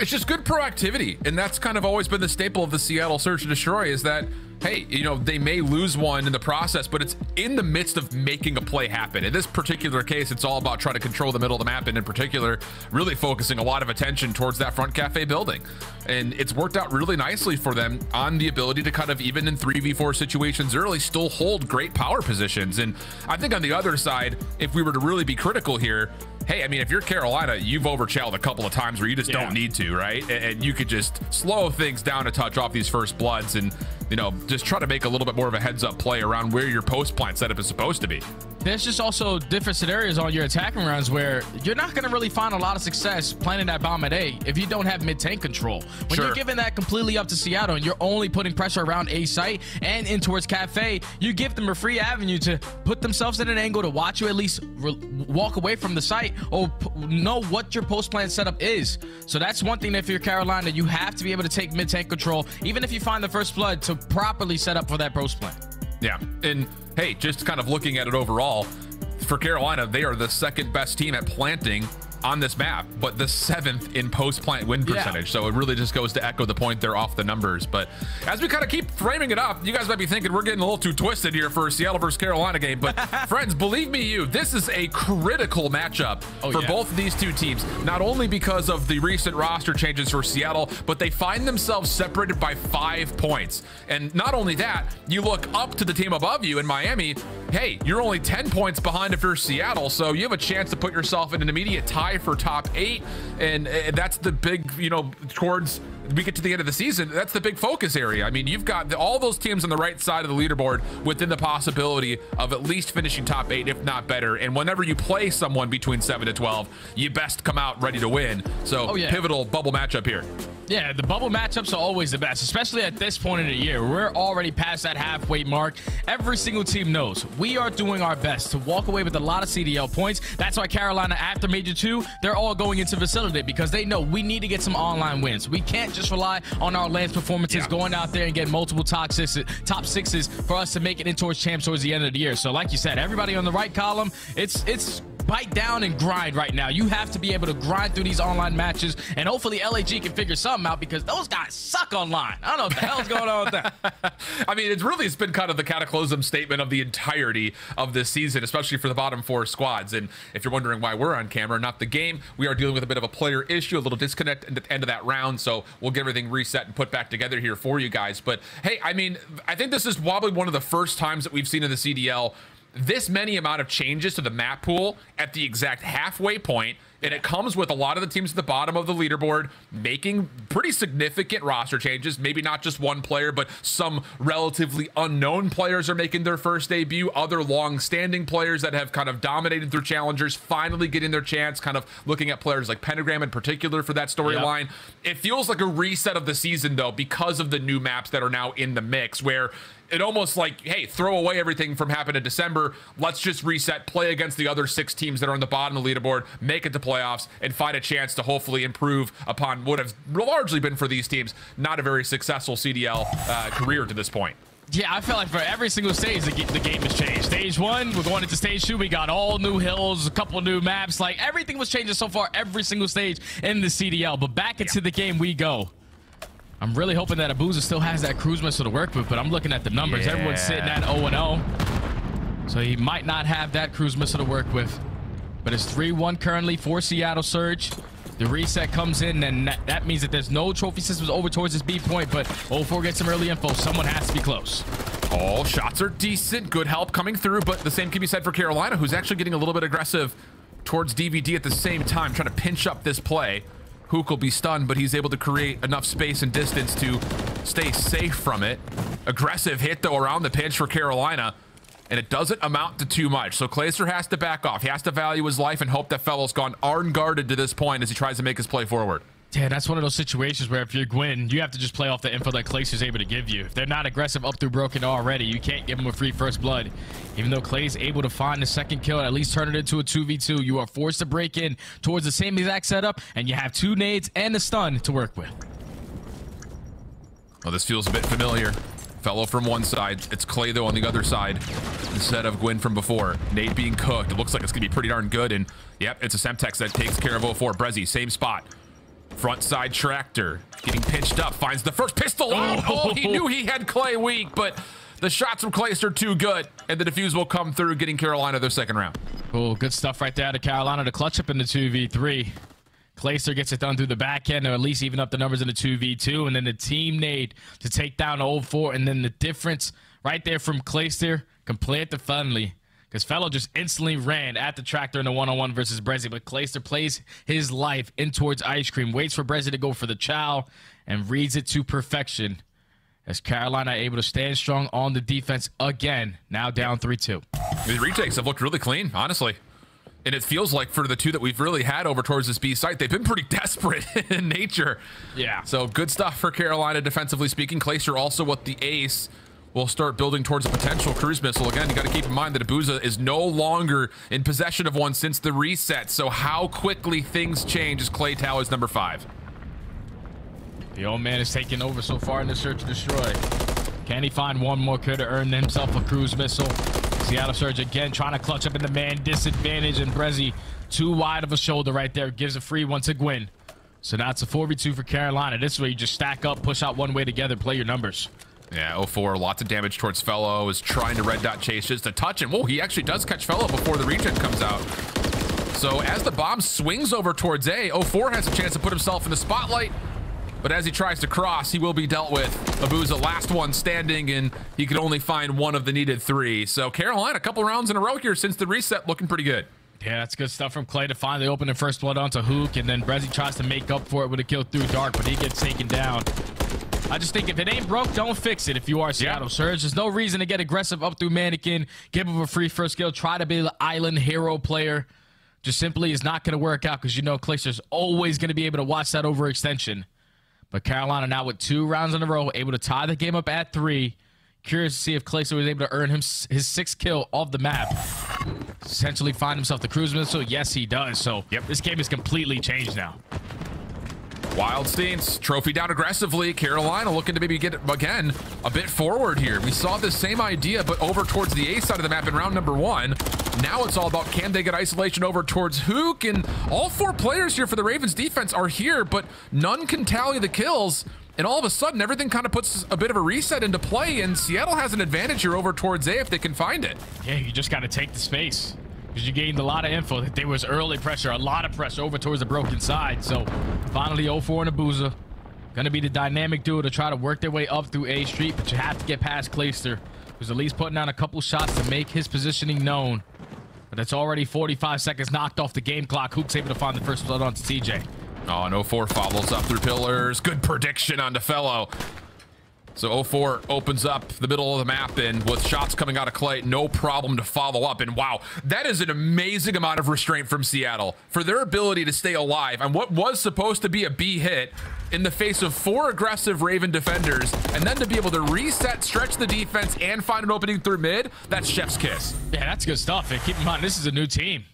It's just good proactivity, and that's kind of always been the staple of the Seattle Search and Destroy. Is that hey, you know, they may lose one in the process, but it's in the midst of making a play happen. In this particular case, it's all about trying to control the middle of the map, and in particular, really focusing a lot of attention towards that front cafe building. And it's worked out really nicely for them on the ability to kind of even in 3v4 situations early still hold great power positions. And I think on the other side, if we were to really be critical here, hey, I mean, if you're Carolina, you've overchalled a couple of times where you just don't need to, right? And, and you could just slow things down a touch off these first bloods and, you know, just try to make a little bit more of a heads up play around where your post plant setup is supposed to be. There's just also different scenarios on your attacking rounds where you're not going to really find a lot of success planting that bomb at A if you don't have mid-tank control. When Sure. you're giving that completely up to Seattle and you're only putting pressure around A site and in towards Cafe, you give them a free avenue to put themselves in an angle to watch you at least walk away from the site or p- know what your post plan setup is. So that's one thing that if you're Carolina, you have to be able to take mid-tank control, even if you find the first blood, to properly set up for that post plan. Yeah. And hey, just kind of looking at it overall, for Carolina, they are the second best team at planting on this map, but the seventh in post plant win Yeah. percentage. So it really just goes to echo the point they're off the numbers. But as we kind of keep framing it up, you guys might be thinking we're getting a little too twisted here for a Seattle versus Carolina game. But *laughs* friends, believe me, you, this is a critical matchup Oh, for yeah. both of these two teams. Not only because of the recent roster changes for Seattle, but they find themselves separated by five points. And not only that, you look up to the team above you in Miami. Hey, you're only 10 points behind if you're Seattle, so you have a chance to put yourself in an immediate tie for top eight. And uh, that's the big, you know, towards we get to the end of the season, that's the big focus area. I mean, you've got the, all those teams on the right side of the leaderboard within the possibility of at least finishing top eight, if not better. And whenever you play someone between seven to 12, you best come out ready to win. So, Oh, yeah. pivotal bubble matchup here. Yeah, the bubble matchups are always the best, especially at this point in the year. We're already past that halfway mark. Every single team knows we are doing our best to walk away with a lot of CDL points. That's why Carolina, after Major 2, they're all going into facility because they know we need to get some online wins. We can't just rely on our LAN performances going out there and get multiple top sixes, top sixes for us to make it in towards champs towards the end of the year. So, like you said, everybody on the right column, it's it's bite down and grind right now. You have to be able to grind through these online matches, and hopefully LAG can figure something out because those guys suck online. I don't know what the hell's going on with that. *laughs* I mean, it's really it's been kind of the cataclysm statement of the entirety of this season, especially for the bottom four squads. And if you're wondering why we're on camera, not the game, we are dealing with a bit of a player issue, a little disconnect at the end of that round. So we'll get everything reset and put back together here for you guys. But hey, I mean, I think this is probably one of the first times that we've seen in the CDL this many amount of changes to the map pool at the exact halfway point and it comes with a lot of the teams at the bottom of the leaderboard making pretty significant roster changes. Maybe not just one player but some relatively unknown players are making their first debut. Other long-standing players that have kind of dominated through challengers finally getting their chance kind of looking at players like pentagram in particular for that storyline. Yep. it feels like a reset of the season though because of the new maps that are now in the mix where it almost like, hey, throw away everything from happened in December. Let's just reset, play against the other six teams that are on the bottom of the leaderboard, make it to playoffs, and find a chance to hopefully improve upon what has largely been for these teams not a very successful CDL uh, career to this point. Yeah, I feel like for every single stage, the, the, game has changed. Stage one, we're going into stage two. We got all new hills, a couple new maps. Like everything was changing so far, every single stage in the CDL. But back into yeah. the game we go. I'm really hoping that Abuzah still has that cruise missile to work with, but I'm looking at the numbers. Yeah. Everyone's sitting at 0-0. So he might not have that cruise missile to work with. But it's 3-1 currently for Seattle Surge. The reset comes in, and that, that, means that there's no trophy systems over towards this B point, but 0-4 gets some early info. Someone has to be close. All shots are decent. Good help coming through, but the same can be said for Carolina, who's actually getting a little bit aggressive towards DVD at the same time, trying to pinch up this play. Hook will be stunned, but he's able to create enough space and distance to stay safe from it. Aggressive hit, though, around the pinch for Carolina, and it doesn't amount to too much. So Clayster has to back off. He has to value his life and hope that FeLo's gone unguarded to this point as he tries to make his play forward. Yeah, that's one of those situations where if you're Gwinn, you have to just play off the info that Clay's able to give you. If they're not aggressive up through broken already, you can't give them a free first blood. Even though Clay's able to find the second kill and at least turn it into a 2v2, you are forced to break in towards the same exact setup, and you have two nades and a stun to work with. Well, this feels a bit familiar. FeLo from one side. It's Clay, though, on the other side instead of Gwinn from before. Nade being cooked. It looks like it's going to be pretty darn good. And, yep, it's a Semtex that takes care of 04. Breszy, same spot. Front side tractor getting pinched up, finds the first pistol. Oh, oh he knew he had Clay weak, but the shots from Clayster too good, and the defuse will come through, getting Carolina their second round. Oh, good stuff right there to Carolina to clutch up in the 2v3. Clayster gets it done through the back end, or at least even up the numbers in the 2v2, and then the team nade to take down 0-4, and then the difference right there from Clayster, can complete the friendly because FeLo just instantly ran at the tractor in the one-on-one versus Breszy, but Clayster plays his life in towards Ice Cream, waits for Breszy to go for the chow, and reads it to perfection. As Carolina able to stand strong on the defense again, now down 3-2. The retakes have looked really clean, honestly. And it feels like for the two that we've really had over towards this B site, they've been pretty *laughs* desperate in nature. Yeah. So good stuff for Carolina defensively speaking. Clayster also with the ace will start building towards a potential cruise missile. Again, you got to keep in mind that Abuzah is no longer in possession of one since the reset. So how quickly things change as Clay is number five. The old man is taking over so far in the search to destroy. Can he find one more kill to earn himself a cruise missile? Seattle Surge again trying to clutch up in the man disadvantage and Breszy too wide of a shoulder right there. Gives a free one to Gwinn. So now it's a 4v2 for Carolina. This way you just stack up, push out one way together, play your numbers. Yeah, 04, lots of damage towards FeLo, is trying to red dot chase just to touch him. Whoa, he actually does catch FeLo before the regen comes out. So as the bomb swings over towards A, 04 has a chance to put himself in the spotlight. But as he tries to cross, he will be dealt with. Abu's the last one standing, and he could only find one of the needed three. So Carolina, a couple rounds in a row here since the reset, looking pretty good. Yeah, that's good stuff from Clay to finally open the first blood onto Huke, and then Breszy tries to make up for it with a kill through Dark, but he gets taken down. I just think if it ain't broke, don't fix it if you are Seattle yeah. Surge. There's no reason to get aggressive up through Mannequin, give him a free first kill, try to be the island hero player. Just simply is not going to work out because you know Clayster's always going to be able to watch that overextension. But Carolina now with two rounds in a row, able to tie the game up at three. Curious to see if Clayster was able to earn him his sixth kill off the map. Essentially find himself the cruise missile. Yes, he does. So yep. this game is completely changed now. Wild Wildstein's trophy down aggressively. Carolina looking to maybe get again a bit forward here. We saw the same idea, but over towards the A side of the map in round number one. Now it's all about can they get isolation over towards Huke, and all four players here for the Ravens defense are here, but none can tally the kills. And all of a sudden, everything kind of puts a bit of a reset into play, and Seattle has an advantage here over towards A if they can find it. Yeah, you just got to take the space because you gained a lot of info that there was early pressure, a lot of pressure over towards the broken side. So finally 0-4 and Abuzah. Going to be the dynamic duo to try to work their way up through A Street, but you have to get past Clayster, who's at least putting down a couple shots to make his positioning known. But it's already 45 seconds knocked off the game clock. Huke's able to find the first blood onto TJ. Oh, no 4 follows up through pillars. Good prediction on DeFellow. So 04 opens up the middle of the map and with shots coming out of Clay, no problem to follow up. And wow, that is an amazing amount of restraint from Seattle for their ability to stay alive on what was supposed to be a B hit in the face of four aggressive Raven defenders and then to be able to reset, stretch the defense and find an opening through mid, that's chef's kiss. Yeah, that's good stuff. And keep in mind, this is a new team.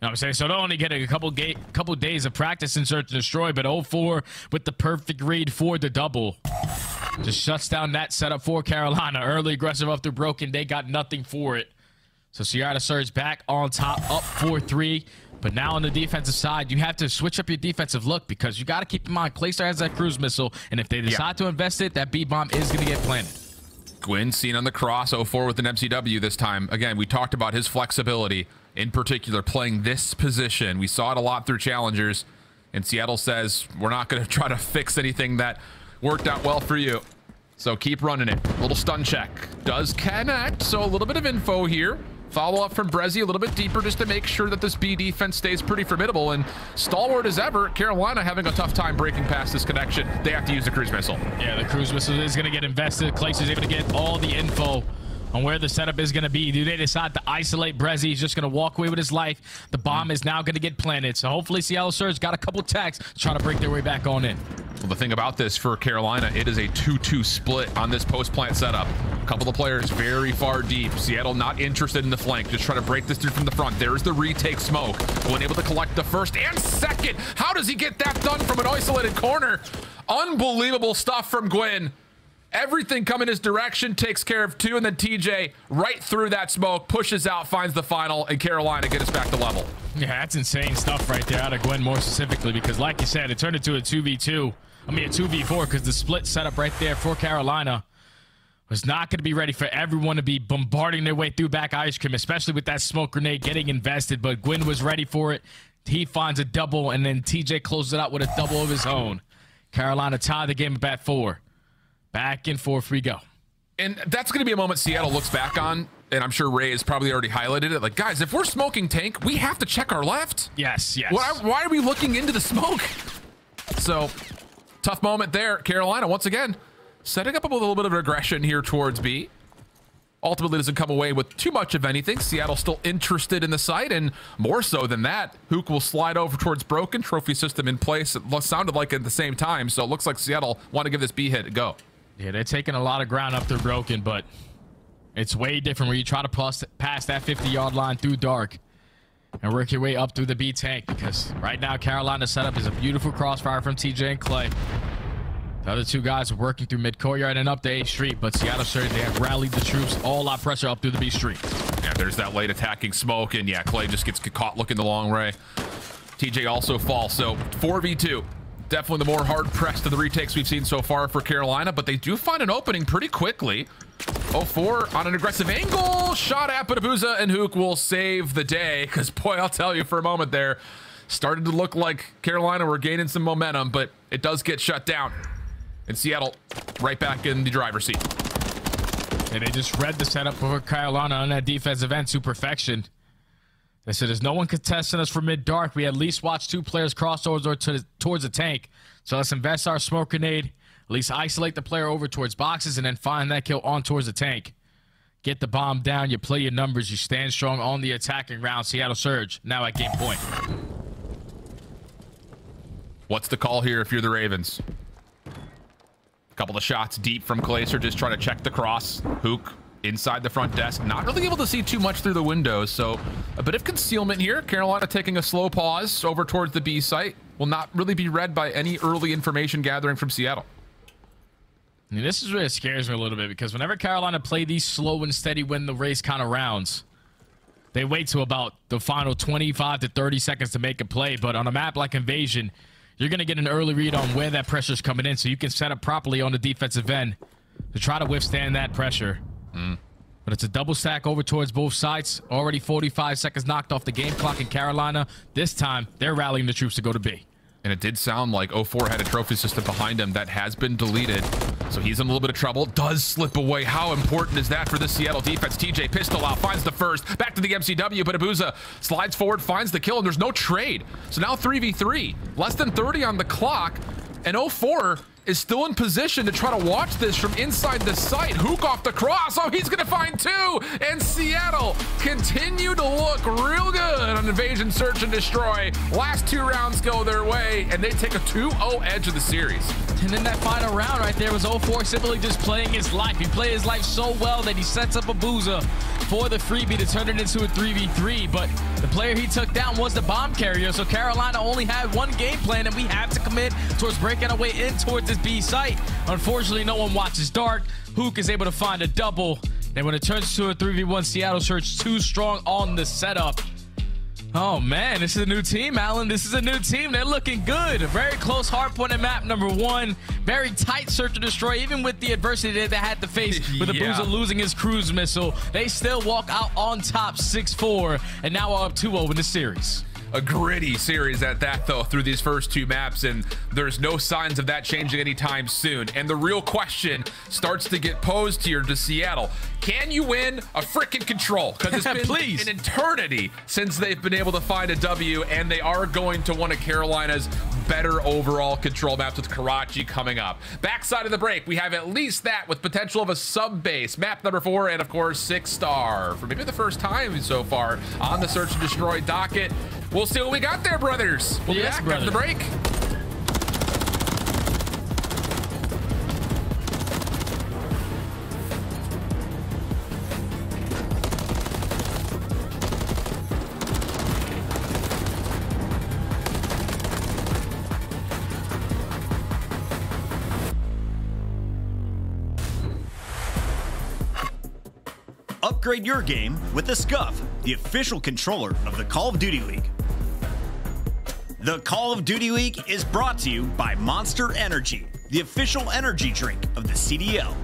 You know what I'm saying? So they're only getting a couple ga- couple days of practice in Search and Destroy, but 04 with the perfect read for the double. Just shuts down that setup for Carolina. Early aggressive up through broken. They got nothing for it. So Seattle Surge back on top, up 4-3. But now on the defensive side, you have to switch up your defensive look because you got to keep in mind, Clayster has that cruise missile. And if they decide to invest it, that B-bomb is going to get planted. Gwinn seen on the cross 04 with an MCW this time. Again, we talked about his flexibility, in particular playing this position. We saw it a lot through challengers. And Seattle says, we're not going *laughs* to try to fix anything that worked out well for you. So keep running it. Little stun check. Does connect. So a little bit of info here. Follow up from Breszy a little bit deeper just to make sure that this B defense stays pretty formidable. And stalwart as ever, Carolina having a tough time breaking past this connection. They have to use the cruise missile. Yeah, the cruise missile is going to get invested. Clace is able to get all the info on where the setup is going to be. Do they decide to isolate Breszy? He's just going to walk away with his life. The bomb mm. is now going to get planted. So hopefully Seattle Surge got a couple techs to try to break their way back on in. Well, the thing about this for Carolina, it is a 2-2 split on this post-plant setup. A couple of players very far deep. Seattle not interested in the flank, just trying to break this through from the front. There's the retake smoke. When able to collect the first and second. How does he get that done from an isolated corner? Unbelievable stuff from Gwinn. Everything coming his direction, takes care of two, and then TJ right through that smoke, pushes out, finds the final, and Carolina gets us back to level. Yeah, that's insane stuff right there out of Gwinn more specifically because like you said, it turned into a 2v2. I mean, a 2v4 because the split setup right there for Carolina was not going to be ready for everyone to be bombarding their way through back ice cream, especially with that smoke grenade getting invested. But Gwinn was ready for it. He finds a double, and then TJ closes it out with a double of his own. Carolina tied the game at bat four. Back and forth we go. And that's going to be a moment Seattle looks back on, and I'm sure Ray has probably already highlighted it. Like, guys, if we're smoking tank, we have to check our left. Yes, yes. Why, why are we looking into the smoke? So, tough moment there. Carolina, once again, setting up a little bit of aggression here towards B. Ultimately doesn't come away with too much of anything. Seattle still interested in the site, and more so than that, Huke will slide over towards Broken. Trophy system in place. It sounded like at the same time, so it looks like Seattle want to give this B hit a go. Yeah, they're taking a lot of ground up through Broken, but it's way different where you try to pass, pass that 50-yard line through Dark and work your way up through the B tank because right now Carolina's setup is a beautiful crossfire from TJ and Clay. The other two guys are working through mid courtyard and up the A street, but Seattle Surge, they have rallied the troops, all out pressure up through the B street. Yeah, there's that late attacking smoke, and yeah, Clay just gets caught looking the long way. TJ also falls, so 4v2. Definitely the more hard pressed of the retakes we've seen so far for Carolina, but they do find an opening pretty quickly. 04 on an aggressive angle. Shot at Abuzah and Huke will save the day. Because, boy, I'll tell you for a moment there, started to look like Carolina were gaining some momentum, but it does get shut down. And Seattle right back in the driver's seat. And they just read the setup for Carolina on that defensive end to perfection. They said, there's no one contesting us for mid-dark. We at least watch two players cross over to, towards the tank. So let's invest our smoke grenade, at least isolate the player over towards boxes, and then find that kill on towards the tank. Get the bomb down, you play your numbers, you stand strong on the attacking round. Seattle Surge, now at game point. What's the call here if you're the Ravens? A couple of shots deep from Glacier, just trying to check the cross. Huke inside the front desk, not really able to see too much through the windows, so a bit of concealment here. Carolina taking a slow pause over towards the B site. will not really be read by any early information gathering from Seattle. This is really scares me a little bit because whenever Carolina play these slow and steady win the race kind of rounds, they wait to about the final 25 to 30 seconds to make a play. But on a map like Invasion, you're going to get an early read on where that pressure is coming in so you can set up properly on the defensive end to try to withstand that pressure. Mm. But it's a double stack over towards both sides. Already 45 seconds knocked off the game clock in Carolina. This time, they're rallying the troops to go to B. And it did sound like 04 had a trophy system behind him that has been deleted. So he's in a little bit of trouble. Does slip away. How important is that for the Seattle defense? TJ pistol out, finds the first. Back to the MCW, but Abuzah slides forward, finds the kill, and there's no trade. So now 3v3. Less than 30 on the clock. And 04 is still in position to try to watch this from inside the site. Huke off the cross. Oh, he's going to find two. And Seattle continue to look real good on Invasion Search and Destroy. Last two rounds go their way, and they take a 2-0 edge of the series. And then that final round right there was 0-4 simply just playing his life. He played his life so well that he sets up Abuzah for the freebie to turn it into a 3v3. But the player he took down was the bomb carrier. So Carolina only had one game plan, and we have to commit towards breaking our way in towards this B site. Unfortunately, no one watches dark. Huke is able to find a double. And when it turns to a 3v1, Seattle Surge too strong on the setup. Oh man, this is a new team, Alan. This is a new team. They're looking good. A very close hardpoint at map number one. Very tight search and destroy, even with the adversity that they had to face *laughs* with Yeah. Abuzah losing his cruise missile. They still walk out on top 6-4 and now are up 2-0 in the series. A gritty series at that, though, through these first two maps, and there's no signs of that changing anytime soon. And the real question starts to get posed here to Seattle. Can you win a freaking control? Because it's *laughs* been Please. an eternity since they've been able to find a W, and they are going to one of Carolina's better overall control maps with Karachi coming up. Backside of the break, we have at least that with potential of a sub base. Map number four, and of course, six star for maybe the first time so far on the Search and Destroy docket. We'll see what we got there, brothers. We'll Yes, be back after the break. Upgrade your game with the SCUF, the official controller of the Call of Duty League. The Call of Duty League is brought to you by Monster Energy, the official energy drink of the CDL.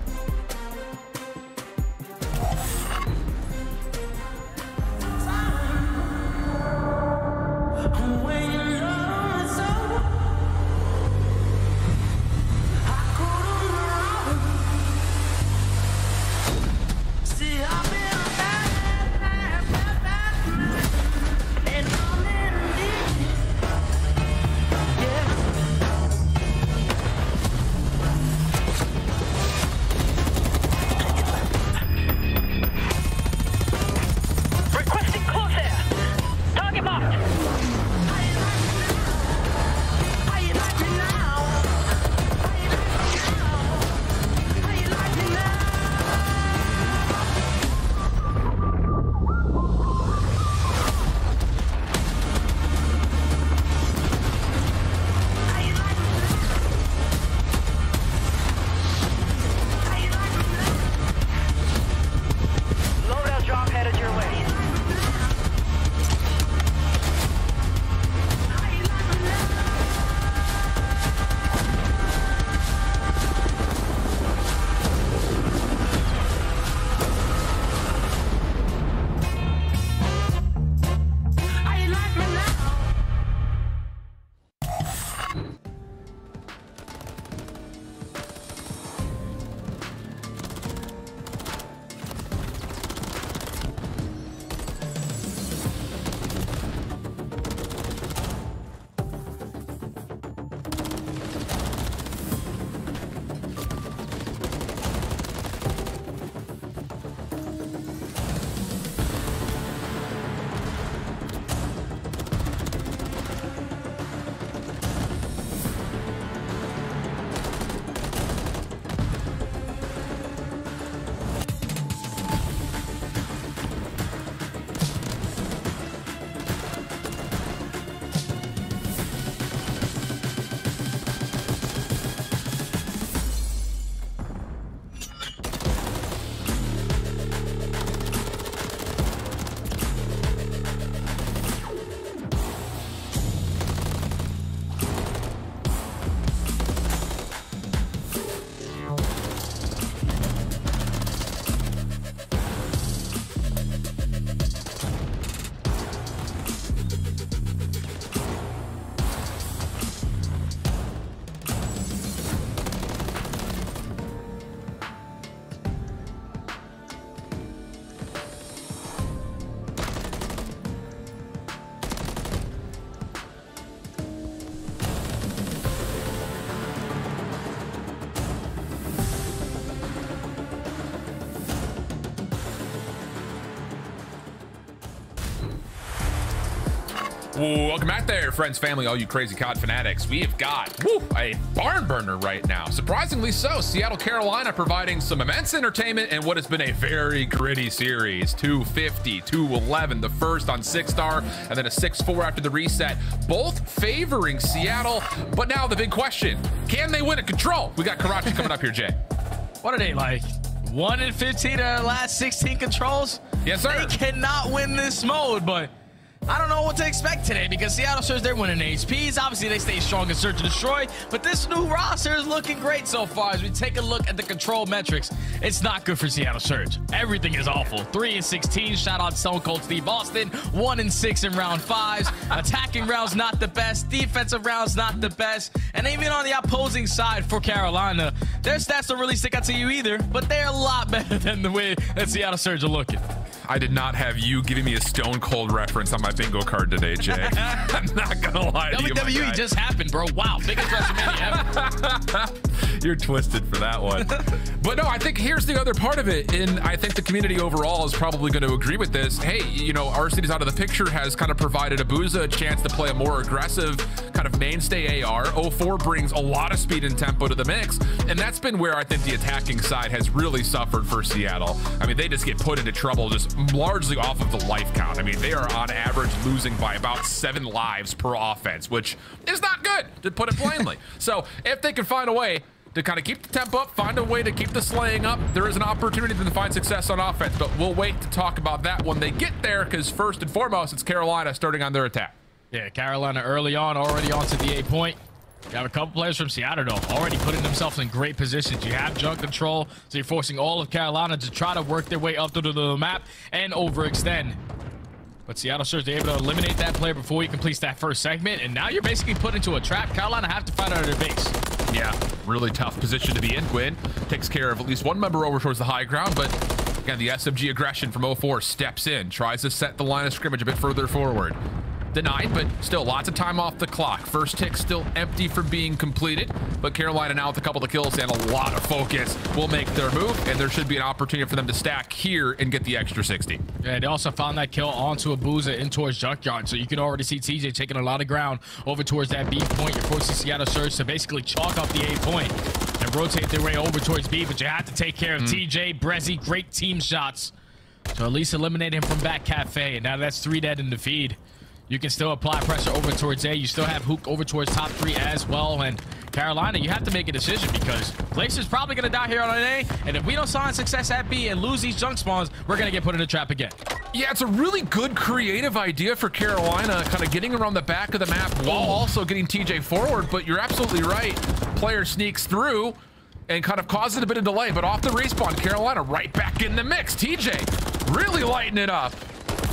Back there, friends, family, all you crazy COD fanatics. We have got woo, a barn burner right now. Surprisingly so, Seattle, Carolina providing some immense entertainment in what has been a very gritty series. 250, 211, the first on six star, and then a 6-4 after the reset. Both favoring Seattle, but now the big question, can they win a control? We got Karachi coming up here, Jay. *laughs* What are they like? 1 in 15 of their last 16 controls? Yes, sir. They cannot win this mode, but I don't know what to expect today because Seattle Surge, they're winning HPs. Obviously, they stay strong in Search and Destroy, but this new roster is looking great so far. As we take a look at the control metrics, it's not good for Seattle Surge. Everything is awful. 3 and 16, shout out Stone Cold Steve Austin. 1 and 6 in round 5s. Attacking rounds, not the best. Defensive rounds, not the best. And even on the opposing side for Carolina, their stats don't really stick out to you either, but they're a lot *laughs* better than the way that Seattle Surge are looking. I did not have you giving me a Stone Cold reference on my bingo card today, Jay. *laughs* I'm not gonna lie to you. WWE just happened, bro. Wow, biggest WrestleMania ever. You're twisted for that one. *laughs* but no, I think here's the other part of it, and I think the community overall is probably going to agree with this. Hey, you know, Arcitys out of the picture has kind of provided Abuzah a chance to play a more aggressive kind of mainstay AR. 04 brings a lot of speed and tempo to the mix, and that's been where I think the attacking side has really suffered for Seattle. I mean, they just get put into trouble just largely off of the life count. I mean, they are on average losing by about seven lives per offense, which is not good, to put it plainly. *laughs* so if they can find a way to kind of keep the tempo up, find a way to keep the slaying up, there is an opportunity to find success on offense. But we'll wait to talk about that when they get there, because first and foremost, it's Carolina starting on their attack. Yeah, Carolina early on, already onto the A point. You have a couple players from Seattle, though, already putting themselves in great positions. You have junk control, so you're forcing all of Carolina to try to work their way up to the map and overextend. But Seattle Surge, they're able to eliminate that player before he completes that first segment, and now you're basically put into a trap. Carolina have to fight out of their base. Yeah, really tough position to be in. Gwinn takes care of at least one member over towards the high ground, but again, the SMG aggression from 04 steps in, tries to set the line of scrimmage a bit further forward. Denied, but still lots of time off the clock. First tick still empty for being completed, but Carolina now with a couple of kills and a lot of focus will make their move, and there should be an opportunity for them to stack here and get the extra 60. Yeah, they also found that kill onto Abuzah in towards Junkyard, so you can already see TJ taking a lot of ground over towards that B point. You're forcing Seattle Surge to basically chalk up the A point and rotate their way over towards B, but you have to take care of mm. TJ, Breszy, great team shots. So at least eliminate him from back cafe, and now that's three dead in the feed. You can still apply pressure over towards A. You still have Huke over towards top three as well. And Carolina, you have to make a decision because Glacier's probably going to die here on an A. And if we don't sign success at B and lose these junk spawns, we're going to get put in a trap again. Yeah, it's a really good creative idea for Carolina, kind of getting around the back of the map while also getting TJ forward. But you're absolutely right. Player sneaks through and kind of causes a bit of delay. But off the respawn, Carolina right back in the mix. TJ really lighting it up.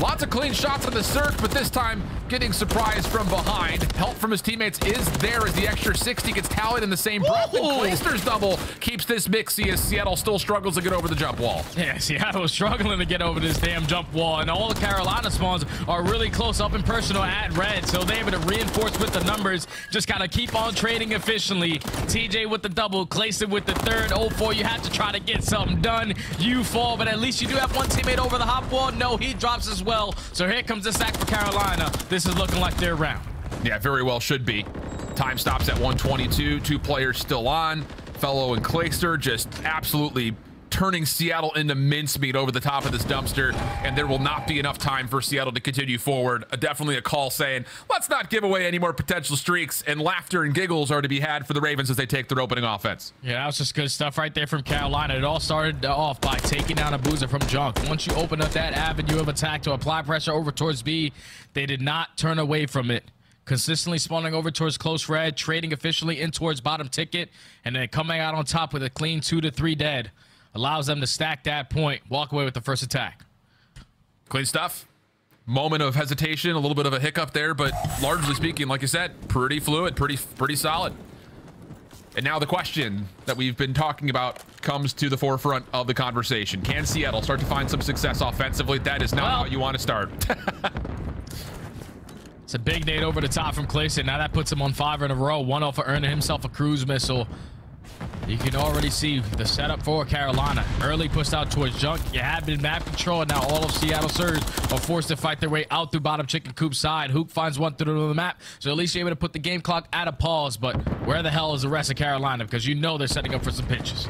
Lots of clean shots on the search, but this time getting surprised from behind. Help from his teammates is there as the extra 60 gets tallied in the same breath. And Clayster's double keeps this mixy as Seattle still struggles to get over the jump wall. Yeah, Seattle is struggling to get over this damn jump wall, and all the Carolina spawns are really close up and personal at red, so they're able to reinforce with the numbers. Just got to keep on trading efficiently. TJ with the double, Clayster with the third. 04, you have to try to get something done. You fall, but at least you do have one teammate over the hop wall. No, he drops as well well. So here comes the sack for Carolina. This is looking like their round. Yeah, very well should be. Time stops at 122. Two players still on. FeLo and Clayster just absolutely turning Seattle into mincemeat over the top of this dumpster, and there will not be enough time for Seattle to continue forward. Uh, definitely a call saying, let's not give away any more potential streaks, and laughter and giggles are to be had for the Ravens as they take their opening offense. Yeah, that was just good stuff right there from Carolina. It all started off by taking down Abuzah from Junk. Once you open up that avenue of attack to apply pressure over towards B, they did not turn away from it consistently spawning over towards close red, trading efficiently in towards bottom ticket, and then coming out on top with a clean two to three dead allows them to stack that point, walk away with the first attack. Clean stuff. Moment of hesitation, a little bit of a hiccup there, but largely speaking, like you said, pretty fluid, pretty pretty solid. And now the question that we've been talking about comes to the forefront of the conversation. Can Seattle start to find some success offensively? That is not well, how you want to start. *laughs* it's a big nade over the top from Clayster. Now that puts him on five in a row. One off for earning himself a cruise missile. You can already see the setup for Carolina. Early pushed out towards Junk. You have been map control. And now all of Seattle Surge are forced to fight their way out through bottom chicken coop side. Huke finds one through the map. So at least you're able to put the game clock at a pause. But where the hell is the rest of Carolina? Because you know they're setting up for some pitches.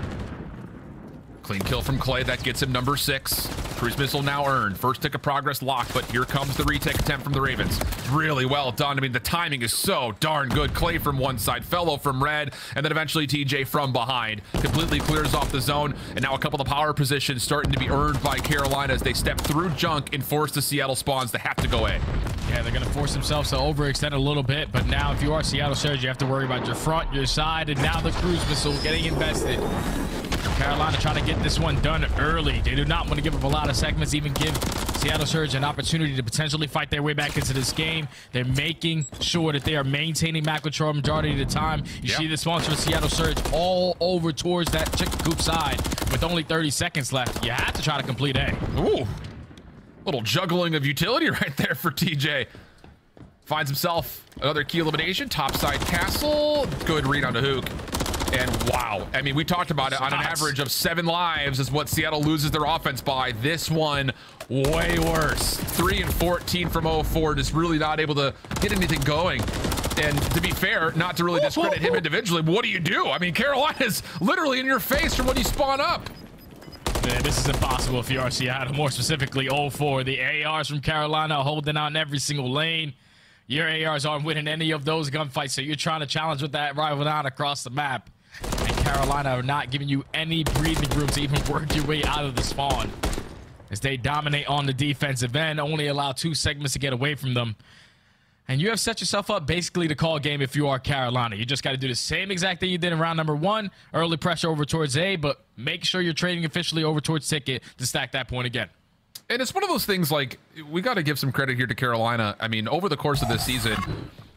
Clean kill from Clay. That gets him number six. Cruise missile now earned. First tick of progress locked, but here comes the retake attempt from the Ravens. Really well done. I mean, the timing is so darn good. Clay from one side, FeLo from red, and then eventually TJ from behind. Completely clears off the zone, and now a couple of power positions starting to be earned by Carolina as they step through junk and force the Seattle spawns to have to go A. Yeah, they're going to force themselves to overextend a little bit, but now if you are Seattle Surge, you have to worry about your front, your side, and now the cruise missile getting invested. Carolina trying to get this one done early. They do not want to give up a lot of segments, even give Seattle Surge an opportunity to potentially fight their way back into this game. They're making sure that they are maintaining map control majority of the time. You Yep. see the sponsor of Seattle Surge all over towards that chicken coop side with only 30 seconds left. You have to try to complete A. Ooh. Little juggling of utility *laughs* right there for TJ. Finds himself another key elimination. Topside castle. Good read on the hook. And wow. I mean, we talked about it on an average of seven lives is what Seattle loses their offense by. This one, way worse. 3 and 14 from 04. Just really not able to get anything going. And to be fair, not to really discredit him individually, but what do you do? I mean, Carolina's literally in your face from when you spawn up. Man, this is impossible if you are Seattle, more specifically 0-4. The ARs from Carolina holding out in every single lane. Your ARs aren't winning any of those gunfights, so you're trying to challenge with that rival down across the map. Carolina are not giving you any breathing room to even work your way out of the spawn. As they dominate on the defensive end, only allow two segments to get away from them. And you have set yourself up basically to call game if you are Carolina. You just got to do the same exact thing you did in round number one. Early pressure over towards A, but make sure you're trading officially over towards ticket to stack that point again. And it's one of those things like we got to give some credit here to Carolina. I mean, over the course of this season,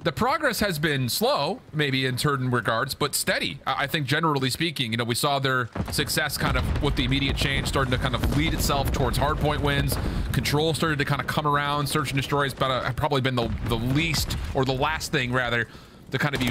the progress has been slow, maybe in certain regards, but steady. I think generally speaking, you know, we saw their success kind of with the immediate change starting to kind of lead itself towards hardpoint wins. Control started to kind of come around. Search and destroy has probably been the, the least or the last thing rather to kind of be,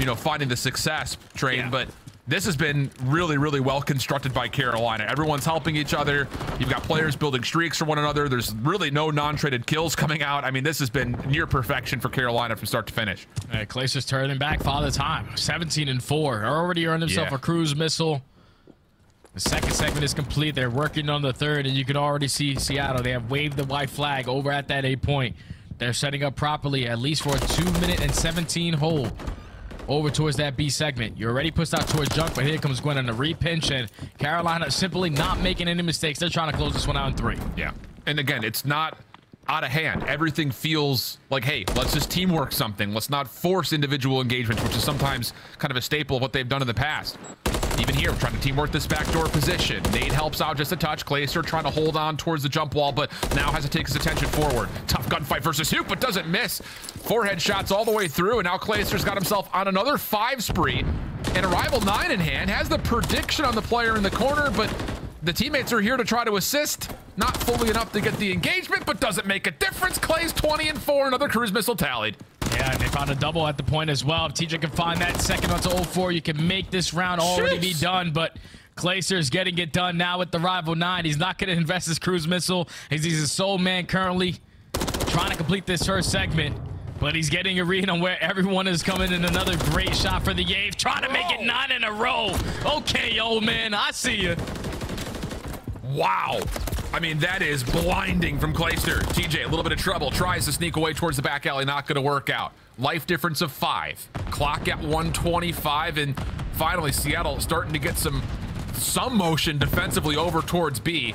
you know, finding the success train. But this has been really, really well constructed by Carolina. Everyone's helping each other. You've got players building streaks for one another. There's really no non-traded kills coming out. I mean, this has been near perfection for Carolina from start to finish. Uh, Clayster's turning back father time. 17 and 4. Already earned himself Yeah. a cruise missile. The second segment is complete. They're working on the third, and you can already see Seattle. They have waved the white flag over at that eight point. They're setting up properly, at least for a 2 minute and 17 hold. Over towards that B segment. You're already pushed out towards junk, but here comes Gwinn on the repinch, and Carolina simply not making any mistakes. They're trying to close this one out in three. Yeah. And again, it's not out of hand. Everything feels like, hey, let's just teamwork something. Let's not force individual engagements, which is sometimes kind of a staple of what they've done in the past. Even here, trying to teamwork this backdoor position. Nate helps out just a touch. Clayster trying to hold on towards the jump wall, but now has to take his attention forward. Tough gunfight versus Huke, but doesn't miss. Forehead shots all the way through, and now Clayster's got himself on another five spree. And a rival nine in hand has the prediction on the player in the corner, but the teammates are here to try to assist. Not fully enough to get the engagement, but doesn't make a difference. Clay's 20 and 4, another cruise missile tallied. Yeah, and they found a double at the point as well. If TJ can find that second onto 04, you can make this round already be done, but Clayster's getting it done now with the rival nine. He's not going to invest his cruise missile. He's, he's a sole man currently trying to complete this first segment. But he's getting a read on where everyone is coming in. Another great shot for the Yaves. Trying to make it nine in a row. Okay, old man, I see you. Wow. I mean, that is blinding from Clayster. TJ, a little bit of trouble. Tries to sneak away towards the back alley. Not going to work out. Life difference of five. Clock at 125. And finally, Seattle starting to get some some motion defensively over towards B.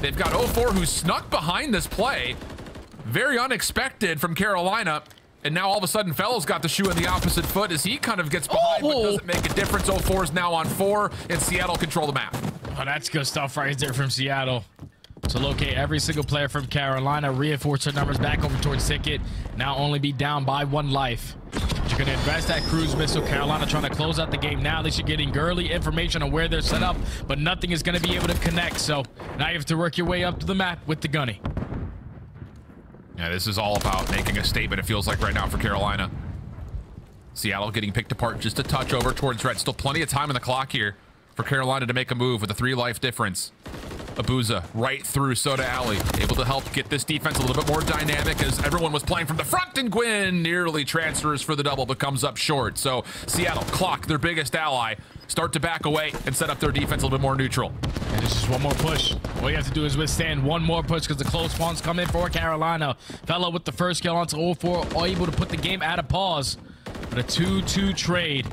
They've got 0-4 who snuck behind this play. Very unexpected from Carolina. And now all of a sudden, FeLo's got the shoe in the opposite foot as he kind of gets behind, but doesn't make a difference. 0-4 is now on four, and Seattle control the map. Oh, that's good stuff right there from Seattle. To locate every single player from Carolina, reinforce their numbers back over towards Ticket. Now only be down by one life. You're going to invest that cruise missile. Carolina trying to close out the game now. At least you're getting information on where they're set up, but nothing is going to be able to connect. So now you have to work your way up to the map with the gunny. Yeah, this is all about making a statement, it feels like right now for Carolina. Seattle getting picked apart just a touch over towards red. Still plenty of time on the clock here. For Carolina to make a move with a three life difference. Abuzah right through Soda Alley, able to help get this defense a little bit more dynamic as everyone was playing from the front, and Gwinn nearly transfers for the double, but comes up short. So Seattle clock their biggest ally, start to back away and set up their defense a little bit more neutral. And it's just one more push. All you have to do is withstand one more push because the close spawns come in for Carolina. FeLo with the first kill onto 04, all able to put the game at a pause. But a 2-2 trade.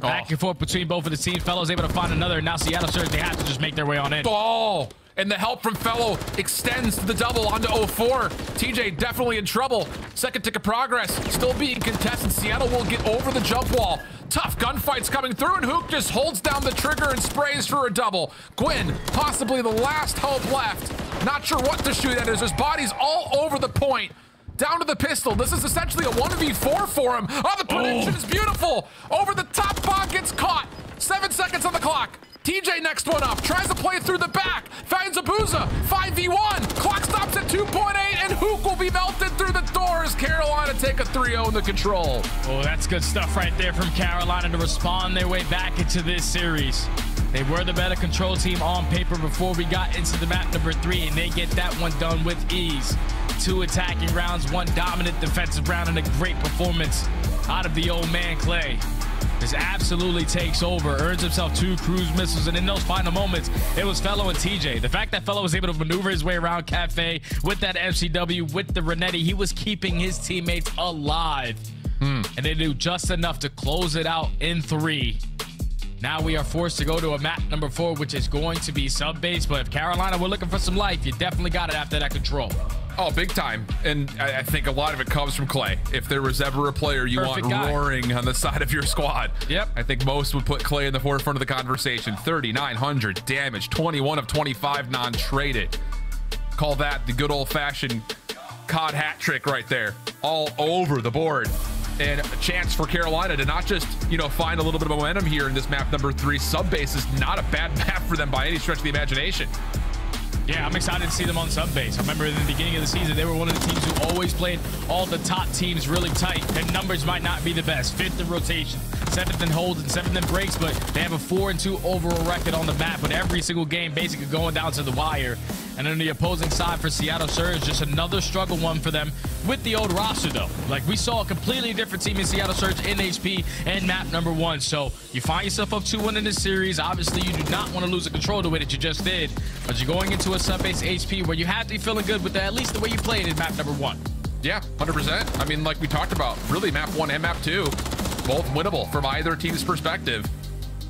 Back Oh. and forth between both of the teams. FeLo's able to find another. Now Seattle Surge, they have to just make their way on in. Oh, and the help from FeLo extends the double onto 04. TJ definitely in trouble. Second tick of progress, still being contested. Seattle will get over the jump wall. Tough gunfights coming through, and Huke just holds down the trigger and sprays for a double. Gwinn, possibly the last hope left. Not sure what to shoot at as his body's all over the point. Down to the pistol. This is essentially a 1v4 for him. Oh, the prediction is beautiful. Over the top, Bog gets caught. Seven seconds on the clock. TJ next one up. Tries to play through the back. Finds Abuzah. 5v1. Clock stops at 2.8, and Huke will be melted through the doors. Carolina take a 3-0 in the control. Oh, that's good stuff right there from Carolina to respond their way back into this series. They were the better control team on paper before we got into the map number three, and they get that one done with ease. Two attacking rounds, one dominant defensive round, and a great performance out of the old man Clay. This absolutely takes over, earns himself two cruise missiles, and in those final moments, it was FeLo and TJ. The fact that FeLo was able to maneuver his way around Cafe with that MCW, with the Renetti, he was keeping his teammates alive. Hmm. And they do just enough to close it out in three. Now we are forced to go to a map number four, which is going to be sub base. But if Carolina were looking for some life, you definitely got it after that control. Oh, big time. And I, I think a lot of it comes from Clay. If there was ever a player you Perfect want guy. roaring on the side of your squad, Yep. I think most would put Clay in the forefront of the conversation. 3,900 damage, 21 of 25 non traded. Call that the good old fashioned COD hat trick right there. All over the board. And a chance for Carolina to not just, you know, find a little bit of momentum here in this map number three. Sub base is not a bad *laughs* map for them by any stretch of the imagination. Yeah, I'm excited to see them on sub base. I remember in the beginning of the season, they were one of the teams who always played all the top teams really tight. Their numbers might not be the best. Fifth in rotation, seventh in holds, and seventh in breaks, but they have a four and two overall record on the map. But every single game basically going down to the wire. And on the opposing side for Seattle Surge, just another struggle one for them with the old roster, though. Like we saw a completely different team in Seattle Surge in HP and map number one. So you find yourself up 2 1 in this series. Obviously, you do not want to lose the control the way that you just did. But you're going into a sub base HP where you have to be feeling good with the, at least the way you played in map number one. Yeah, 100%. I mean, like we talked about, really map one and map two, both winnable from either team's perspective.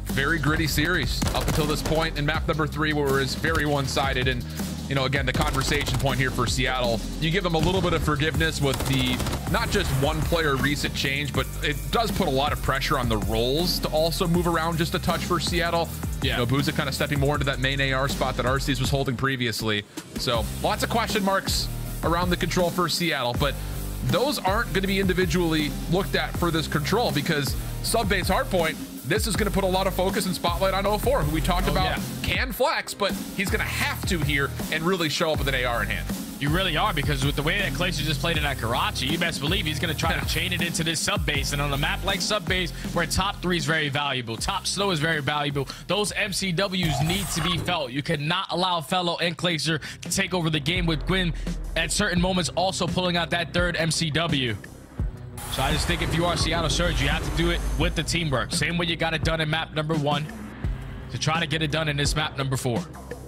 Very gritty series up until this point in map number three, where it's very one sided. And, you know, again, the conversation point here for Seattle, you give them a little bit of forgiveness with the not just one player recent change, but it does put a lot of pressure on the roles to also move around just a touch for Seattle. Yeah. You know, Booza kind of stepping more into that main AR spot that Arcitys was holding previously. So lots of question marks around the control for Seattle, but those aren't going to be individually looked at for this control because sub base hardpoint, this is going to put a lot of focus and spotlight on 04, who we talked Oh, about yeah. can flex, but he's going to have to here and really show up with an AR in hand. You really are because with the way that Clayster just played it at Karachi, you best believe he's going to try to chain it into this sub base. And on a map like sub base, where top three is very valuable, top slow is very valuable, those MCWs need to be felt. You cannot allow FeLo and Clayster to take over the game with Gwinn at certain moments, also pulling out that third MCW. So I just think if you are Seattle Surge, you have to do it with the teamwork. Same way you got it done in map number one to try to get it done in this map number four.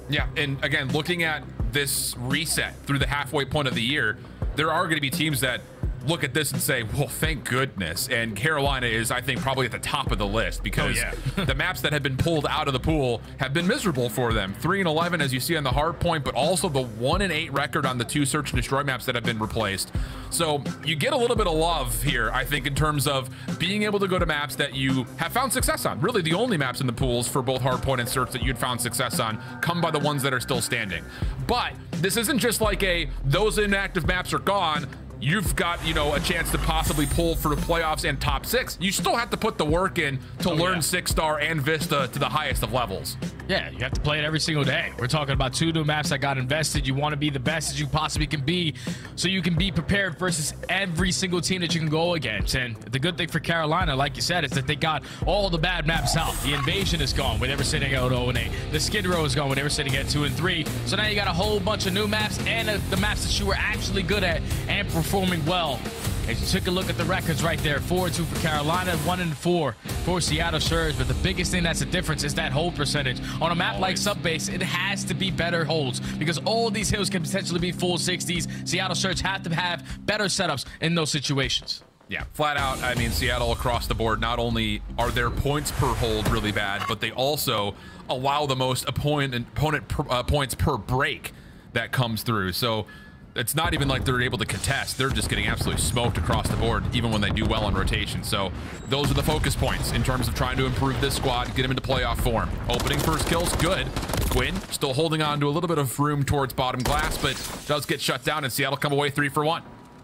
Yeah, and again, looking at this reset through the halfway point of the year, there are going to be teams that look at this and say, "Well, thank goodness." And Carolina is, I think, probably at the top of the list oh, because yeah. *laughs* the maps that have been pulled out of the pool have been miserable for them. Three and eleven, as you see on the hard point, but also the one and eight record on the two search and destroy maps that have been replaced. So you get a little bit of love here, I think, in terms of being able to go to maps that you have found success on. Really, the only maps in the pools for both hardpoint and search that you'd found success on come by the ones that are still standing. But this isn't just like a those inactive maps are gone. You've got, you know, a chance to possibly pull for the playoffs and top six. You still have to put the work in to Oh, learn yeah. six star and Vista to the highest of levels. Yeah, you have to play it every single day. We're talking about two new maps that got invested. You want to be the best as you possibly can be so you can be prepared versus every single team that you can go against. And the good thing for Carolina, like you said, is that they got all the bad maps out. The invasion is gone when they were sitting at 0 and 8. The Skid Row is gone when they were sitting at 2 and 3. So now you got a whole bunch of new maps and the maps that you were actually good at and performing well. As you took a look at the records right there, 4 2 for Carolina, 1 and 4 for Seattle Surge. But the biggest thing that's a difference is that hold percentage. On a map like Subbase, it has to be better holds because all these hills can potentially be full 60s. Seattle Surge have to have better setups in those situations. Yeah, flat out. I mean, Seattle across the board, not only are their points per hold really bad, but they also allow the most opponent, opponent per, uh, points per break that comes through. So it's not even like they're able to contest. They're just getting absolutely smoked across the board, even when they do well on rotation. So those are the focus points in terms of trying to improve this squad, get them into playoff form. Opening first kills, good. Gwinn still holding on to a little bit of room towards bottom glass, but does get shut down, and Seattle come away three for one.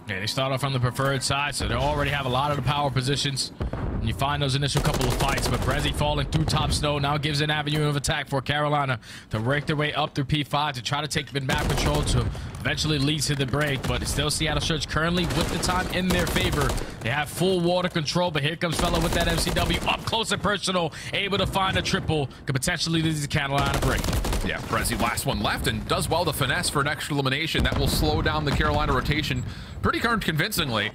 They start off on the preferred side, so they already have a lot of the power positions. And you find those initial couple of fights, but Breszy falling through top snow now gives an avenue of attack for Carolina to break their way up through P5 to try to take the map control to eventually lead to the break. But it's still Seattle Surge currently with the time in their favor. They have full water control, but here comes FeLo with that MCW up close and personal, able to find a triple, could potentially lead to the Carolina break. Yeah, Breszy last one left and does well to finesse for an extra elimination. That will slow down the Carolina rotation pretty darn convincingly.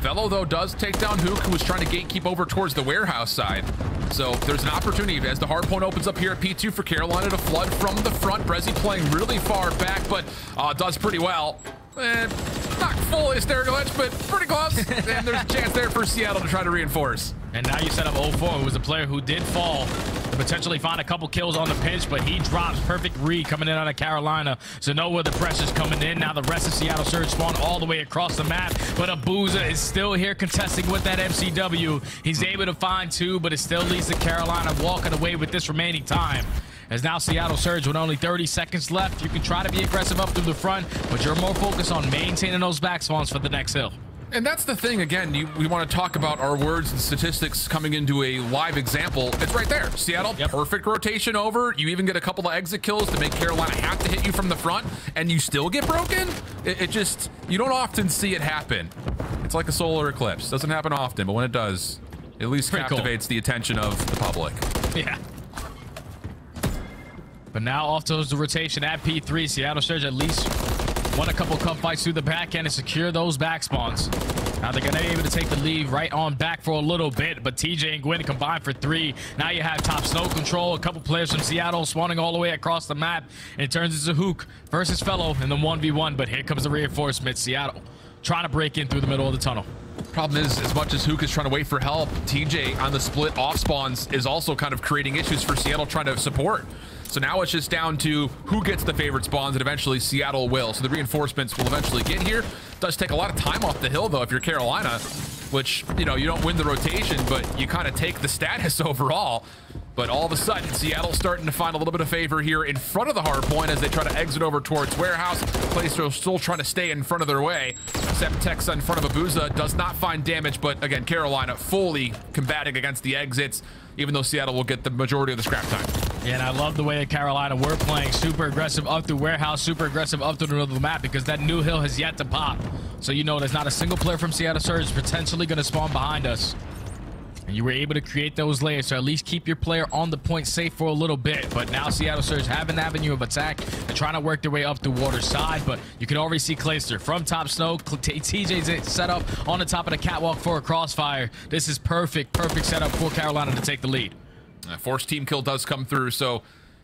FeLo, though, does take down Huke, who was trying to gatekeep over towards the warehouse side. So there's an opportunity as the hard point opens up here at P2 for Carolina to flood from the front. Breszy playing really far back, but uh, does pretty well. Eh, not full hysterical edge, but pretty close. *laughs* and there's a chance there for Seattle to try to reinforce. And now you set up 0-4, who was a player who did fall to potentially find a couple kills on the pinch, but he drops perfect read coming in out of Carolina. So know where the pressure's coming in. Now the rest of Seattle Surge spawn all the way across the map, but Abuzah is still here contesting with that MCW. He's able to find two, but it still leads to Carolina walking away with this remaining time. As now Seattle Surge with only 30 seconds left, you can try to be aggressive up through the front, but you're more focused on maintaining those back spawns for the next hill. And that's the thing, again, you, we want to talk about our words and statistics coming into a live example. It's right there. Seattle, perfect rotation over. You even get a couple of exit kills to make Carolina have to hit you from the front, and you still get broken? It, it just, you don't often see it happen. It's like a solar eclipse. Doesn't happen often, but when it does, it at least Pretty cool. captivates the attention of the public. Yeah. But now off to the rotation at P3. Seattle Surge at least won a couple cup fights through the back end and secure those back spawns. Now they're going to be able to take the lead right on back for a little bit, but TJ and Gwinn combined for three. Now you have top snow control, a couple players from Seattle spawning all the way across the map, and it turns into Huke versus FeLo in the 1v1, but here comes the reinforcement. Seattle trying to break in through the middle of the tunnel. Problem is, as much as Huke is trying to wait for help, TJ on the split off spawns is also kind of creating issues for Seattle trying to support. So now it's just down to who gets the favorite spawns, and eventually Seattle will. So the reinforcements will eventually get here. Does take a lot of time off the hill, though, if you're Carolina, which, you know, you don't win the rotation, but you kind of take the status *laughs* overall. But all of a sudden, Seattle's starting to find a little bit of favor here in front of the hard point as they try to exit over towards Warehouse. Clayster still trying to stay in front of their way. Septex in front of Abuzah does not find damage, but again, Carolina fully combating against the exits, even though Seattle will get the majority of the scrap time. Yeah, and I love the way that Carolina were playing super aggressive up through warehouse, super aggressive up through the middle of the map because that new hill has yet to pop. So you know there's not a single player from Seattle Surge potentially going to spawn behind us. And you were able to create those layers to at least keep your player on the point safe for a little bit. But now Seattle Surge have an avenue of attack. They're trying to work their way up the water side, but you can already see Clayster from top snow. TJ's set up on the top of the catwalk for a crossfire. This is perfect, perfect setup for Carolina to take the lead. Uh, forced team kill does come through, so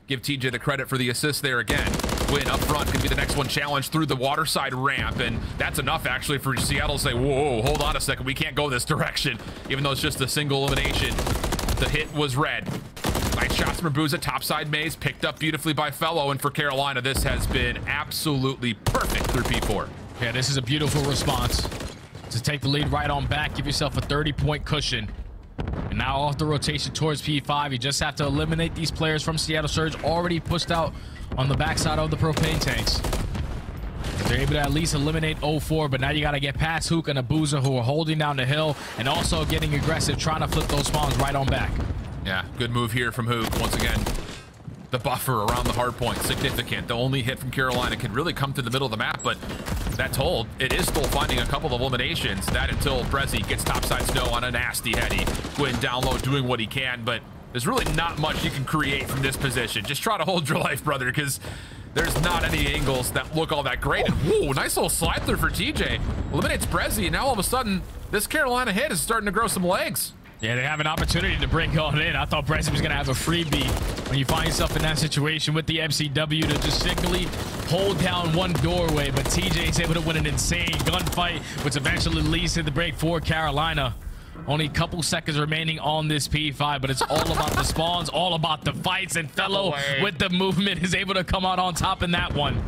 give TJ the credit for the assist there again. Win up front could be the next one challenged through the waterside ramp, and that's enough actually for Seattle to say, whoa, hold on a second, we can't go this *laughs* direction, even though it's just a single elimination. The hit was red. Nice shots from Abuzah, topside maze, picked up beautifully by FeLo, and for Carolina, this has been absolutely perfect through P4. Yeah, this is a beautiful response to take the lead right on back, give yourself a 30-point cushion. And now off the rotation towards P5, you just have to eliminate these players from Seattle Surge already pushed out on the backside of the propane tanks. They're able to at least eliminate 04, but now you got to get past Huke and Abuzah, who are holding down the hill and also getting aggressive, trying to flip those spawns right on back. Yeah, good move here from Huke. Once again, the buffer around the hard point, significant. The only hit from Carolina could really come to the middle of the map, but that told, it is still finding a couple of eliminations. That until Breszy gets topside snow on a nasty heady. Gwinn down low doing what he can, but there's really not much you can create from this position. Just try to hold your life, brother, because there's not any angles that look all that great. And whoa, nice little slide through for TJ. Eliminates Breszy, and now all of a sudden, this Carolina hit is starting to grow some legs. Yeah, they have an opportunity to break on in. I thought Breszy was going to have a freebie when you find yourself in that situation with the MCW to just simply hold down one doorway. But TJ is able to win an insane gunfight, which eventually leads to the break for Carolina. Only a couple seconds remaining on this P5, but it's all about the spawns, all about the fights, and FeLo with the movement is able to come out on top in that one.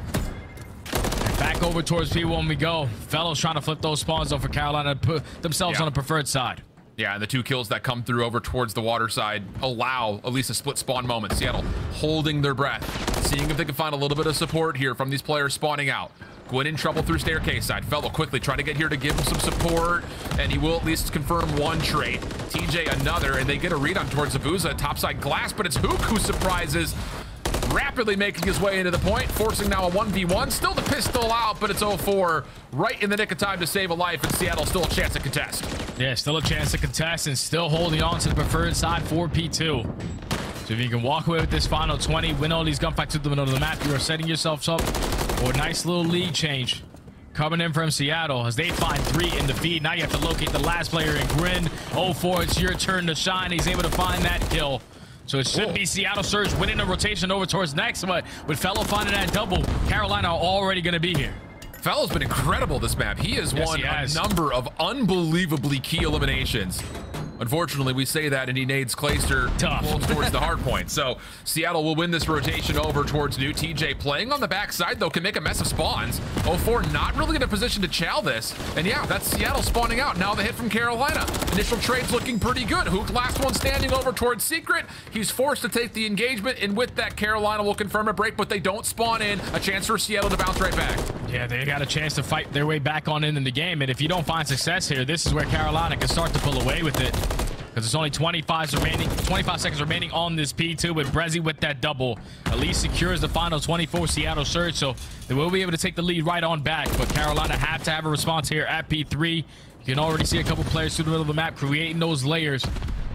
Back over towards P1 we go. FeLo's trying to flip those spawns though for Carolina to put themselves Yeah. on the preferred side. Yeah, and the two kills that come through over towards the water side allow at least a split spawn moment. Seattle holding their breath, seeing if they can find a little bit of support here from these players spawning out. Gwinn in trouble through staircase side. FeLo quickly trying to get here to give him some support, and he will at least confirm one trade. TJ another, and they get a read on towards Abuzah, topside glass, but it's Huke who surprises rapidly making his way into the point, forcing now a 1v1. Still the pistol out, but it's 0-4 right in the nick of time to save a life, and Seattle still a chance to contest. Yeah, still a chance to contest and still holding on to the preferred side for P2. So if you can walk away with this final 20, win all these gunfights to the middle of the map, you are setting yourselves up for a nice little lead change. Coming in from Seattle as they find three in the feed. Now you have to locate the last player in Grin. 0-4, it's your turn to shine. He's able to find that kill. So it should be Seattle Surge winning the rotation over towards next, but with FeLo finding that double, Carolina are already going to be here. FeLo's been incredible this map. He has Yes, won he has. a number of unbelievably key eliminations. Unfortunately, we say that and he nades Clayster towards the hard *laughs* point. So Seattle will win this rotation over towards New. TJ playing on the backside, though, can make a mess of spawns. 04 not really in a position to chow this. And yeah, that's Seattle spawning out. Now the hit from Carolina. Initial trade's looking pretty good. Huke last one standing over towards Secret. He's forced to take the engagement, and with that, Carolina will confirm a break, but they don't spawn in. A chance for Seattle to bounce right back. Yeah, they got a chance to fight their way back on in, in the game. And if you don't find success here, this is where Carolina can start to pull away with it. Because there's only 25 remaining, 25 seconds remaining on this P2 with Breszy with that double. At least secures the final 24 Seattle Surge, so they will be able to take the lead right on back. But Carolina have to have a response here at P3. You can already see a couple players through the middle of the map creating those layers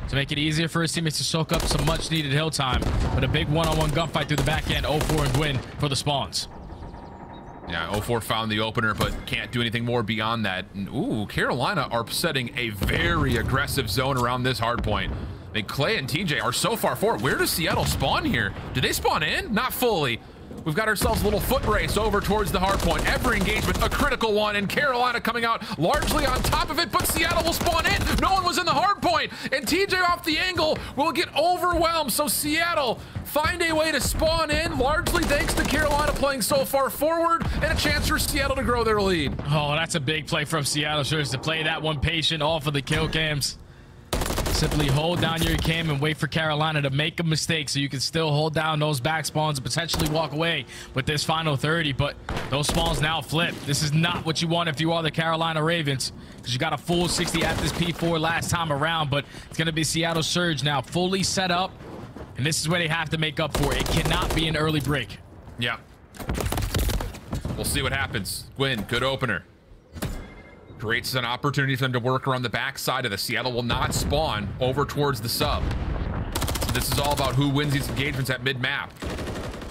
to make it easier for his teammates to soak up some much needed hill time. But a big one-on-one gunfight through the back end, 0-4 and win for the spawns. Yeah, 04 found the opener, but can't do anything more beyond that. And, ooh, Carolina are setting a very aggressive zone around this hard point. I mean, Clay and TJ are so far forward. Where does Seattle spawn here? Did they spawn in? Not fully. We've got ourselves a little foot race over towards the hard point. Every engagement, a critical one, and Carolina coming out largely on top of it, but Seattle will spawn in. No one was in the hard point, and TJ off the angle will get overwhelmed. So Seattle find a way to spawn in, largely thanks to Carolina playing so far forward, and a chance for Seattle to grow their lead. Oh, that's a big play from Seattle Surge to play that one patient off of the kill cams. Simply hold down your cam and wait for Carolina to make a mistake so you can still hold down those back spawns and potentially walk away with this final 30. But those spawns now flip. This is not what you want if you are the Carolina Ravens because you got a full 60 at this P4 last time around. But it's going to be Seattle Surge now fully set up. And this is where they have to make up for it. Cannot be an early break. Yeah. We'll see what happens. Gwinn, good opener. Creates an opportunity for them to work around the backside of the Seattle will not spawn over towards the sub. So this is all about who wins these engagements at mid-map.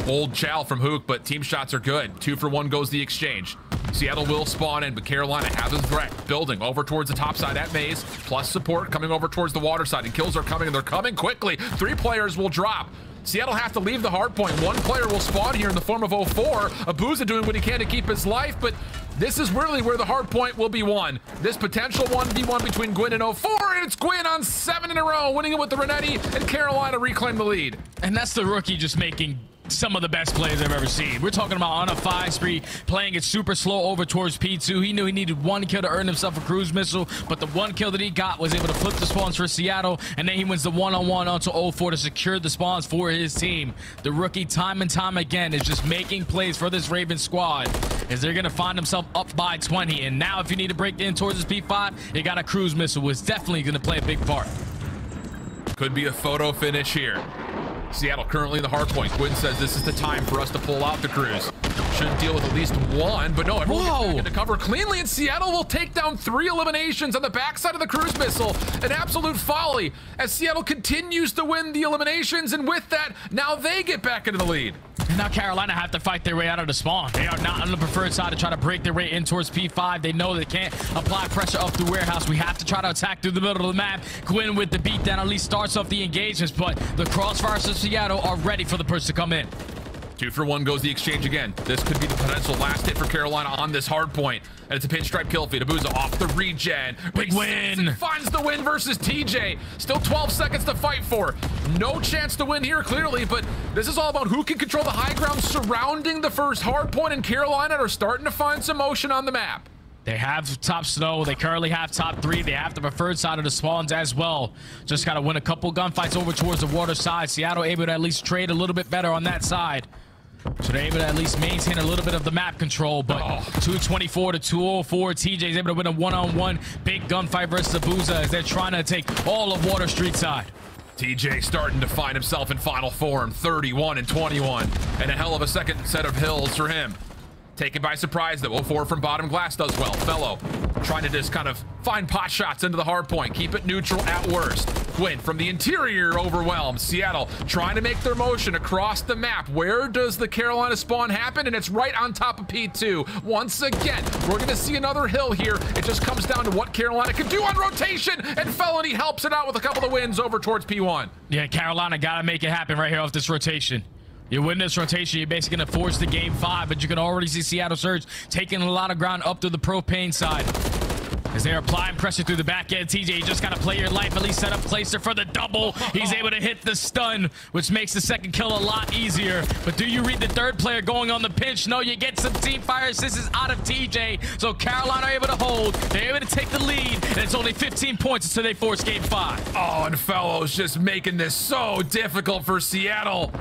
Old chow from Huke, but team shots are good. Two for one goes the exchange. Seattle will spawn in, but Carolina has a threat building over towards the top side at Maze, plus support coming over towards the water side, and kills are coming, and they're coming quickly. Three players will drop. Seattle have to leave the hard point. One player will spawn here in the form of 04. Abuzah doing what he can to keep his life, but this is really where the hard point will be won. This potential 1v1 between Gwinn and 04, and it's Gwinn on seven in a row, winning it with the Renetti, and Carolina reclaim the lead. And that's the rookie just making some of the best plays I've ever seen. We're talking about on a five spree, playing it super slow over towards P2. He knew he needed one kill to earn himself a cruise missile, but the one kill that he got was able to flip the spawns for Seattle, and then he wins the one-on-one onto 04 to secure the spawns for his team. The rookie, time and time again, is just making plays for this Raven squad as they're going to find themselves up by 20. And now if you need to break in towards this P5, you got a cruise missile, which definitely going to play a big part. Could be a photo finish here. Seattle currently in the hard point. Gwinn says this is the time for us to pull out the cruise. Should deal with at least one, but no, everyone gets back into cover cleanly, and Seattle will take down three eliminations on the backside of the cruise missile. An absolute folly as Seattle continues to win the eliminations, and with that, now they get back into the lead. Now Carolina have to fight their way out of the spawn. They are not on the preferred side to try to break their way in towards P5. They know they can't apply pressure up the warehouse. We have to try to attack through the middle of the map. Gwinn with the beatdown at least starts off the engagements, but the crossfires of Seattle are ready for the push to come in. Two for one goes the exchange again. This could be the potential last hit for Carolina on this hard point. And it's a pinstripe kill feed. Abuzah off the regen. Big win. Finds the win versus TJ. Still 12 seconds to fight for. No chance to win here, clearly, but this is all about who can control the high ground surrounding the first hard point. point, and Carolina are starting to find some motion on the map. They have top snow. They currently have top three. They have the preferred side of the spawns as well. Just got to win a couple gunfights over towards the water side. Seattle able to at least trade a little bit better on that side. So they're able to at least maintain a little bit of the map control, but Oh. 224 to 204. TJ's able to win a one-on-one big gunfight versus Abuzah as they're trying to take all of Water Street side. TJ starting to find himself in final form, 31 and 21. And a hell of a second set of hills for him. Taken by surprise, though. 04 from bottom glass does well. FeLo trying to just kind of find pot shots into the hard point. Keep it neutral at worst. Gwinn from the interior overwhelmed. Seattle trying to make their motion across the map. Where does the Carolina spawn happen? And it's right on top of P2. Once again, we're going to see another hill here. It just comes down to what Carolina can do on rotation. And Felony helps it out with a couple of wins over towards P1. Yeah, Carolina got to make it happen right here off this rotation. You win this rotation, you're basically going to force the game five, but you can already see Seattle Surge taking a lot of ground up to the propane side. As they're applying pressure through the back end, TJ, you just got to play your life, at least set up Clayster for the double. He's oh. able to hit the stun, which makes the second kill a lot easier. But do you read the third player going on the pinch? No, you get some team fire assists out of TJ. So Carolina are able to hold. They're able to take the lead, and it's only 15 points until they force game five. Oh, and FeLo's just making this so difficult for Seattle.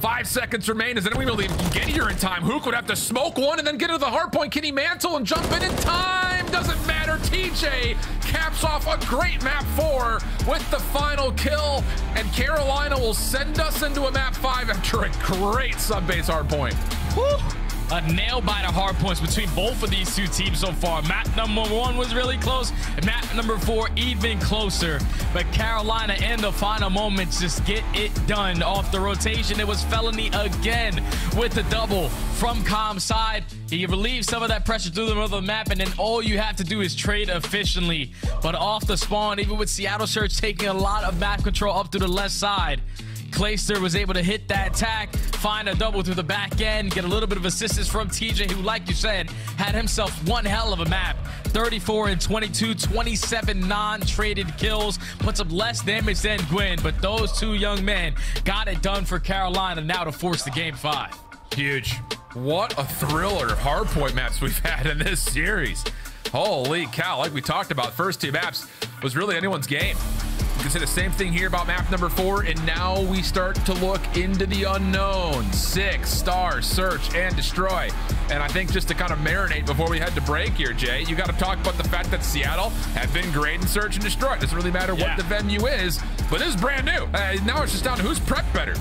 Five seconds remain. Is anyone really get here in time? Huke would have to smoke one and then get to the hard point. Can he mantle and jump in in time? Doesn't matter. TJ caps off a great map four with the final kill. And Carolina will send us into a map five after a great sub-base hard point. Woo! A nail biter hard points between both of these two teams so far. Map number one was really close, and map number four even closer. But Carolina in the final moments just get it done off the rotation. It was Felony again with the double from Com side. He relieves some of that pressure through the middle of the map, and then all you have to do is trade efficiently. But off the spawn, even with Seattle Surge taking a lot of map control up to the left side, Clayster was able to hit that tack, find a double through the back end, get a little bit of assistance from TJ, who, like you said, had himself one hell of a map. 34 and 22, 27 non-traded kills, puts up less damage than Gwinn, but those two young men got it done for Carolina now to force the game five. Huge. What a thriller hardpoint maps we've had in this series. Holy cow, like we talked about, first two maps was really anyone's game. You can say the same thing here about map number four, and now we start to look into the unknown. Six, star, search, and destroy. And I think just to kind of marinate before we head to break here, Jay, you got to talk about the fact that Seattle have been great in search and destroy. It doesn't really matter Yeah. what the venue is, but this is brand new. Uh, now it's just down to who's prepped better.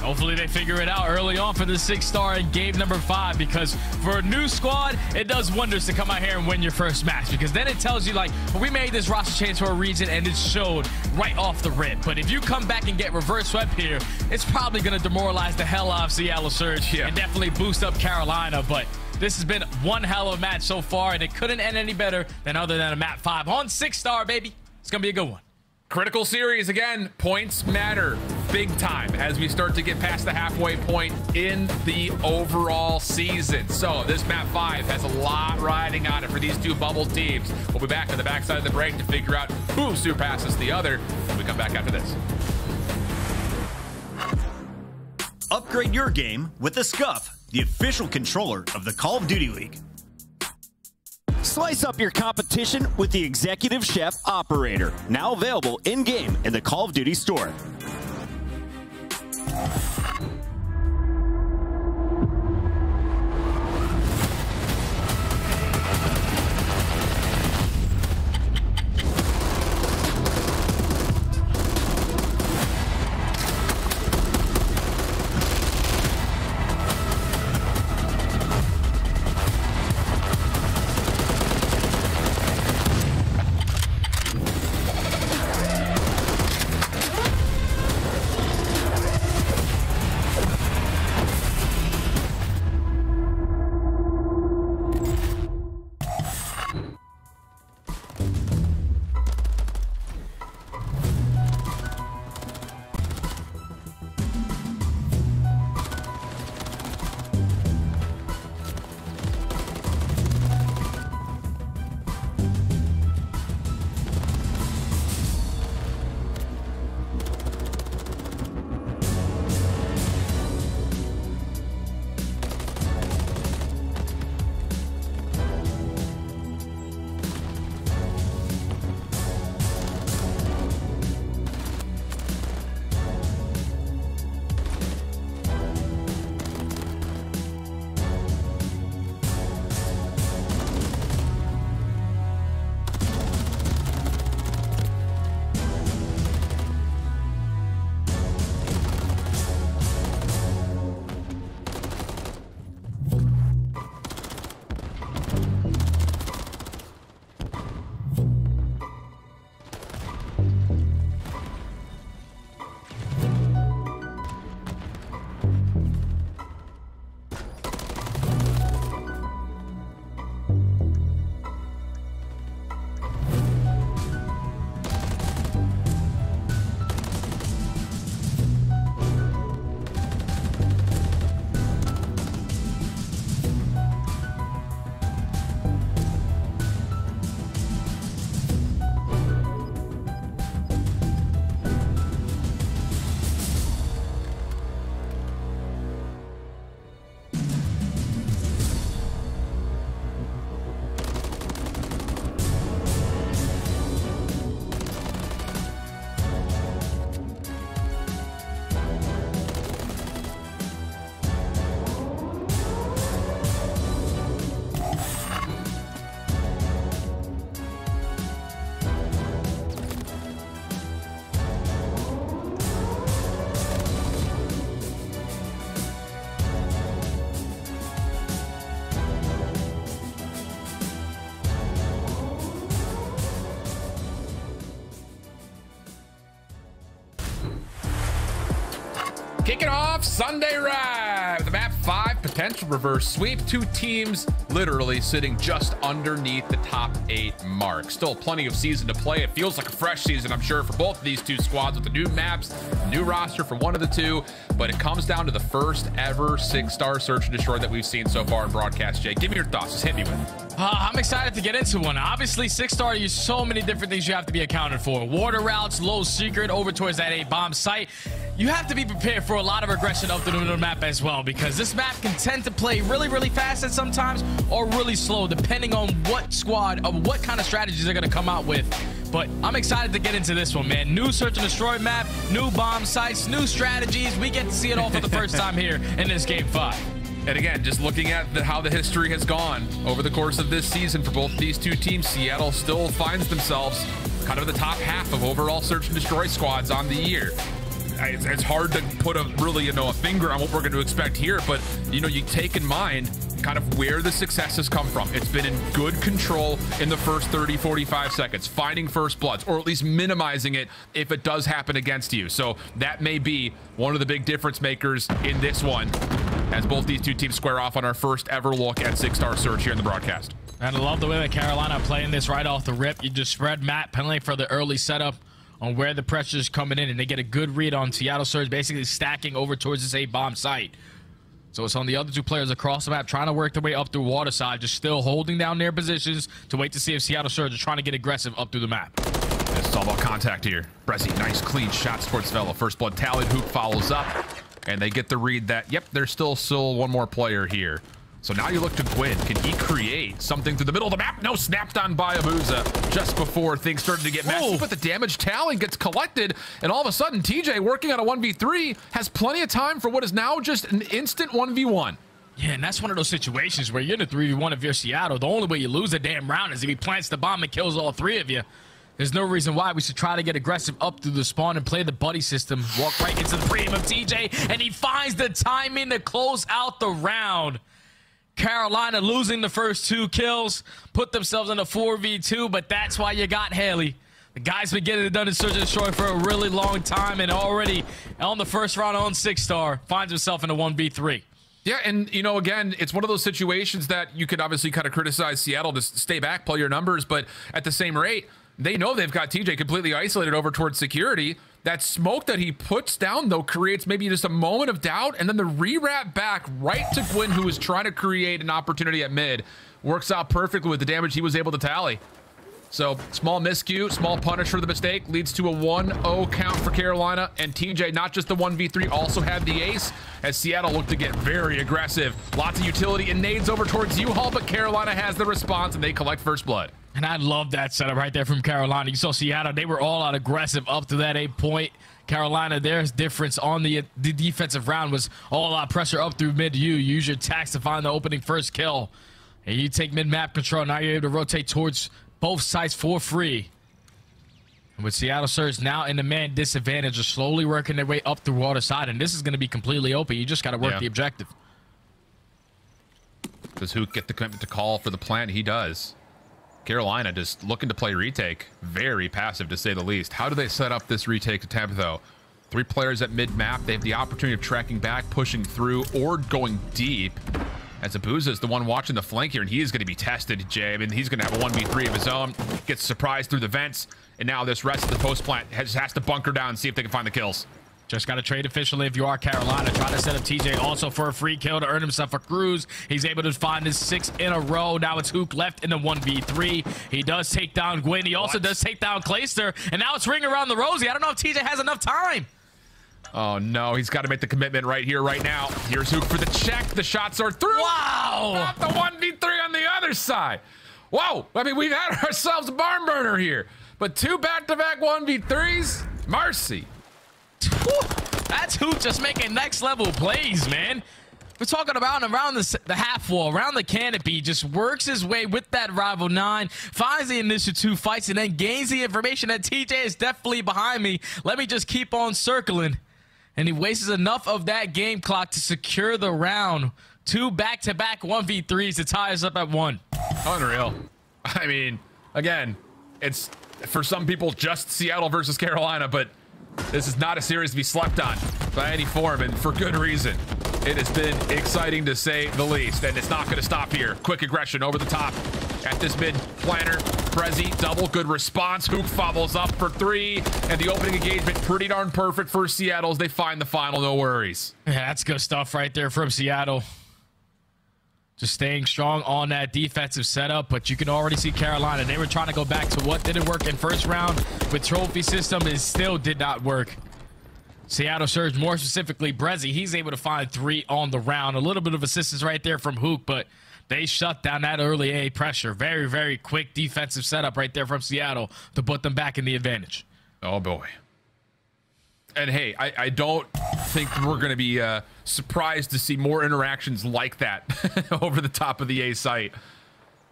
Hopefully they figure it out early on for the six star in game number five because for a new squad, it does wonders to come out here and win your first match because then it tells you like, we made this roster change for a reason and it showed right off the rip. But if you come back and get reverse swept here, it's probably going to demoralize the hell out of Seattle Surge and definitely boost up Carolina. But this has been one hell of a match so far and it couldn't end any better than other than a map five on six star, baby. It's going to be a good one. Critical series again. Points matter big time as we start to get past the halfway point in the overall season. So this map five has a lot riding on it for these two bubble teams. We'll be back on the backside of the break to figure out who surpasses the other when we come back after this. Upgrade your game with the SCUF, the official controller of the Call of Duty League. Slice up your competition with the Executive Chef Operator, now available in-game in the Call of Duty store. Reverse sweep. Two teams literally sitting just underneath the top eight mark. Still plenty of season to play. It feels like a fresh season, I'm sure, for both of these two squads with the new maps, new roster for one of the two. But it comes down to the first ever six-star search and destroy that we've seen so far in broadcast. Jay, give me your thoughts. Just hit me with it. Uh, I'm excited to get into one. Obviously, six star, there's so many different things you have to be accounted for. Water routes, low secret, over towards that A bomb site. You have to be prepared for a lot of aggression up the middle map as well because this map can tend to play really, really fast at sometimes or really slow depending on what squad or what kind of strategies they're going to come out with. But I'm excited to get into this one, man. New search and destroy map, new bomb sites, new strategies. We get to see it all for the first time here in this game five. And again, just looking at the, how the history has gone over the course of this season for both these two teams, Seattle still finds themselves kind of the top half of overall search and destroy squads on the year. It's, it's hard to put a really, you know, a finger on what we're going to expect here, but you know, you take in mind kind of where the success has come from. It's been in good control in the first 30, 45 seconds, finding first bloods, or at least minimizing it if it does happen against you. So that may be one of the big difference makers in this one as both these two teams square off on our first ever look at six-star search here in the broadcast. And I love the way that Carolina playing this right off the rip. You just spread Matt penalty for the early setup on where the pressure is coming in, and they get a good read on Seattle Surge basically stacking over towards this A-bomb site. So it's on the other two players across the map trying to work their way up through water side, just still holding down their positions to wait to see if Seattle Surge is trying to get aggressive up through the map. Is all about contact here. Breszy, nice clean shots towards FeLo. First blood tallied. Huke follows up. And they get the read that, yep, there's still still one more player here. So now you look to Gwinn. Can he create something through the middle of the map? No, snapped on by Abuzah just before things started to get messy. Oh. But the damage tally gets collected, and all of a sudden, TJ, working on a 1v3, has plenty of time for what is now just an instant 1v1. Yeah, and that's one of those situations where you're in a 3v1 of your Seattle. The only way you lose a damn round is if he plants the bomb and kills all three of you. There's no reason why we should try to get aggressive up through the spawn and play the buddy system. Walk right into the frame of TJ, and he finds the timing to close out the round. Carolina losing the first two kills, put themselves in a 4v2, but that's why you got Haley. The guy's been getting it done in Search and Destroy for a really long time, and already on the first round on six star finds himself in a 1v3. Yeah, and you know, again, it's one of those situations that you could obviously kind of criticize Seattle to stay back, play your numbers, but at the same rate, they know they've got TJ completely isolated over towards security. That smoke that he puts down, though, creates maybe just a moment of doubt. And then the re-wrap back right to Gwinn, who is trying to create an opportunity at mid, works out perfectly with the damage he was able to tally. So small miscue, small punish for the mistake leads to a 1-0 count for Carolina. And TJ, not just the 1v3, also had the ace as Seattle looked to get very aggressive. Lots of utility and nades over towards U-Haul, but Carolina has the response and they collect first blood. And I love that setup right there from Carolina. You saw Seattle, they were all out aggressive up to that eight point. Carolina, their difference on the, the defensive round was all out pressure up through mid. You use your tax to find the opening first kill. And you take mid map control. Now you're able to rotate towards both sides for free. And with Seattle Surge now in the man disadvantage, are slowly working their way up through water side. And this is going to be completely open. You just got to work Yeah. the objective. Does Huke get the commitment to call for the plant? He does. Carolina just looking to play retake. Very passive, to say the least. How do they set up this retake attempt, though? Three players at mid-map. They have the opportunity of tracking back, pushing through, or going deep. As Abuzah is the one watching the flank here, and he is going to be tested, Jay. I mean, he's going to have a 1v3 of his own. Gets surprised through the vents, and now this rest of the post plant has, has to bunker down and see if they can find the kills. Just got to trade officially if you are Carolina. Try to set up TJ also for a free kill to earn himself a cruise. He's able to find his six in a row. Now it's Huke left in the 1v3. He does take down Gwinn. He also does take down Clayster. And now it's ring around the rosy. I don't know if TJ has enough time. Oh no, he's got to make the commitment right here, right now. Here's Huke for the check. The shots are through. Wow! Not the 1v3 on the other side. Whoa! I mean, we've had *laughs* ourselves a barn burner here. But two back-to-back 1v3s? Mercy. That's Huke just making next level plays, man. We're talking about around the, the half wall, around the canopy, just works his way with that rival nine, finds the initial two fights, and then gains the information that TJ is definitely behind me. Let me just keep on circling. And he wastes enough of that game clock to secure the round. Two back-to-back 1v3s to tie us up at one. Unreal. I mean, again, it's for some people just Seattle versus Carolina, but this is not a series to be slept on by any form, and for good reason. It has been exciting to say the least, and it's not going to stop here. Quick aggression over the top at this mid planner. Breszy, double good response. Huke follows up for three, and the opening engagement pretty darn perfect for Seattle as they find the final. No worries. Yeah, that's good stuff right there from Seattle. Just staying strong on that defensive setup, but you can already see Carolina. They were trying to go back to what didn't work in first round with trophy system. It still did not work. Seattle Surge, more specifically, Breszy, he's able to find three on the round. A little bit of assistance right there from Huke, but they shut down that early A pressure. Very, very quick defensive setup right there from Seattle to put them back in the advantage. Oh boy. And hey, I, I don't think we're going to be uh, surprised to see more interactions like that *laughs* over the top of the A site.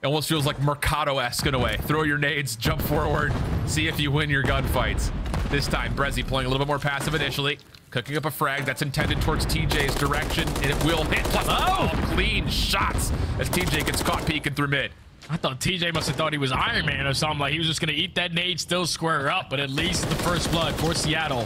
It almost feels like Mercado-esque in a way. Throw your nades, jump forward, see if you win your gunfights. This time, Breszy playing a little bit more passive initially. Cooking up a frag that's intended towards TJ's direction, and it will hit. Plus, oh, clean shots as TJ gets caught peeking through mid. I thought TJ must have thought he was Iron Man or something. Like he was just going to eat that nade, still square up, but at least the first blood for Seattle.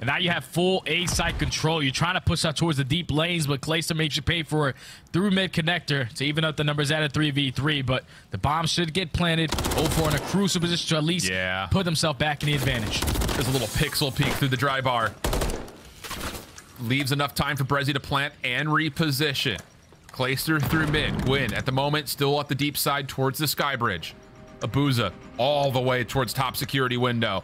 And now you have full A side control. You're trying to push out towards the deep lanes, but Clayster makes you pay for it through mid connector to even up the numbers at a 3v3. But the bomb should get planted. 0-4 in a crucial position to at least Yeah. put himself back in the advantage. There's a little pixel peek through the dry bar. Leaves enough time for Breszy to plant and reposition. Clayster through mid. Gwinn at the moment still at the deep side towards the sky bridge. Abuzah all the way towards top security window.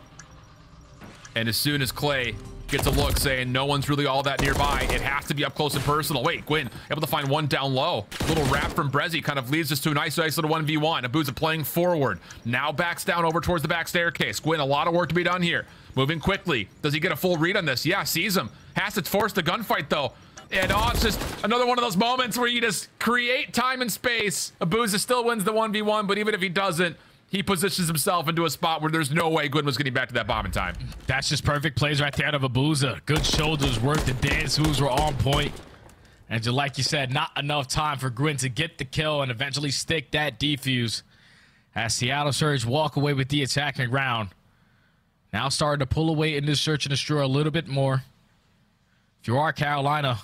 And as soon as Clay gets a look saying no one's really all that nearby. It has to be up close and personal. Wait, Gwinn able to find one down low. Little wrap from Breszy kind of leads us to a nice, nice little 1v1. Abuzah playing forward. Now backs down over towards the back staircase. Gwinn, a lot of work to be done here. Moving quickly. Does he get a full read on this? Yeah, sees him. Has to force the gunfight though. And oh, it's just another one of those moments where you just create time and space. Abuzah still wins the 1v1, but even if he doesn't, he positions himself into a spot where there's no way Gwinn was getting back to that bomb in time. That's just perfect plays right there out of Abuzah. Good shoulders work. The dance moves were on point. And just like you said, not enough time for Gwinn to get the kill and eventually stick that defuse. As Seattle Surge walk away with the attacking round. Now starting to pull away in this search and destroy a little bit more. If you are Carolina,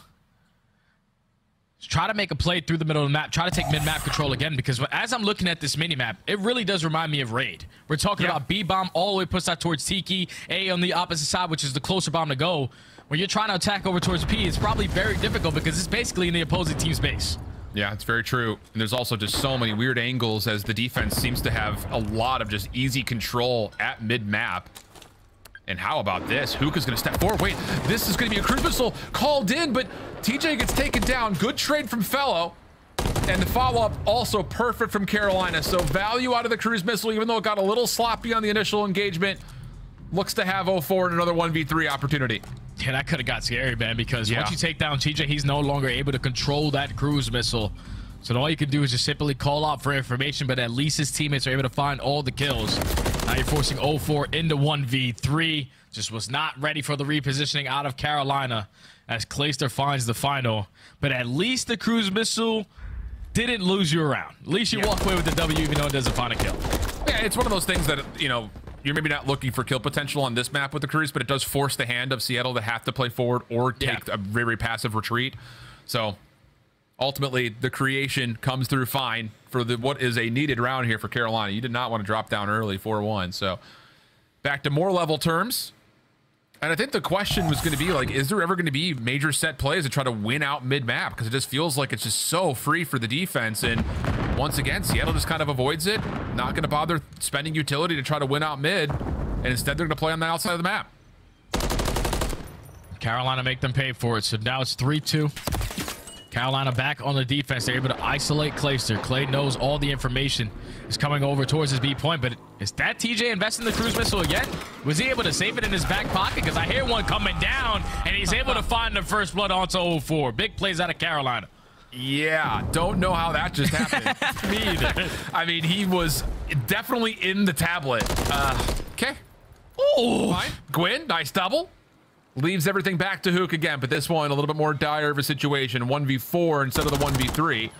try to make a play through the middle of the map. Try to take mid-map control again because as I'm looking at this mini-map, it really does remind me of Raid. We're talking yeah. about B-bomb all the way pushed out towards Tiki, A on the opposite side, which is the closer bomb to go. When you're trying to attack over towards P, it's probably very difficult because it's basically in the opposing team's base. Yeah, it's very true. And there's also just so many weird angles as the defense seems to have a lot of just easy control at mid-map. And how about this? Huke's going to step forward. Wait, this is going to be a cruise missile called in, but TJ gets taken down. Good trade from FeLo. And the follow-up also perfect from Carolina. So value out of the cruise missile, even though it got a little sloppy on the initial engagement, looks to have 04 and another 1v3 opportunity. Yeah, that could have got scary, man, because yeah. once you take down TJ, he's no longer able to control that cruise missile. So all you can do is just simply call out for information, but at least his teammates are able to find all the kills. Now you're forcing 04 into 1v3. Just was not ready for the repositioning out of Carolina as Clayster finds the final. But at least the cruise missile didn't lose you around. At least you yeah. walk away with the W even though it doesn't find a kill. Yeah, it's one of those things that, you know, you're maybe not looking for kill potential on this map with the cruise, but it does force the hand of Seattle to have to play forward or take yeah. a very passive retreat. So ultimately the creation comes through fine for the what is a needed round here for Carolina. You did not want to drop down early 4-1. So back to more level terms. And I think the question was going to be like, is there ever going to be major set plays to try to win out mid-map? Because it just feels like it's just so free for the defense. And once again, Seattle just kind of avoids it. Not going to bother spending utility to try to win out mid. And instead, they're going to play on the outside of the map. Carolina make them pay for it. So now it's 3-2. Carolina back on the defense. They're able to isolate Clayster. Clay knows all the information is coming over towards his B point, but is that TJ investing the cruise missile again? Was he able to save it in his back pocket? Because I hear one coming down, and he's able to find the first blood onto 04. Big plays out of Carolina. Yeah, don't know how that just happened. *laughs* Me either. I mean, he was definitely in the tablet. Uh, okay. Oh, fine. Gwinn, nice double. Leaves everything back to Huke again, but this one a little bit more dire of a situation. 1v4 instead of the 1v3.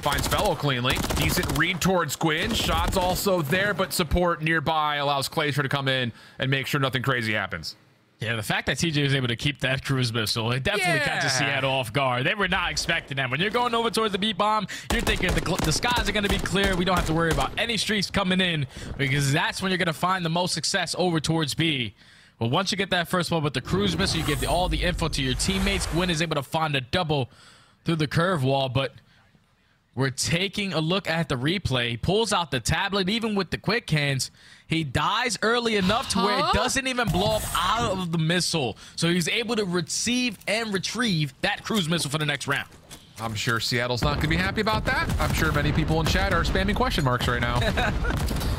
Finds FeLo cleanly. Decent read towards Gwinn. Shots also there, but support nearby allows Clayster to come in and make sure nothing crazy happens. Yeah, the fact that TJ was able to keep that cruise missile, it definitely yeah. catches Seattle off guard. They were not expecting that. When you're going over towards the B-bomb, you're thinking the, the skies are going to be clear. We don't have to worry about any streaks coming in because that's when you're going to find the most success over towards B. But once you get that first one with the cruise missile, you give the, all the info to your teammates. Gwinn is able to find a double through the curve wall, but we're taking a look at the replay. He pulls out the tablet, even with the quick hands. He dies early enough to huh? where it doesn't even blow up out of the missile. So he's able to receive and retrieve that cruise missile for the next round. I'm sure Seattle's not going to be happy about that. I'm sure many people in chat are spamming question marks right now. *laughs*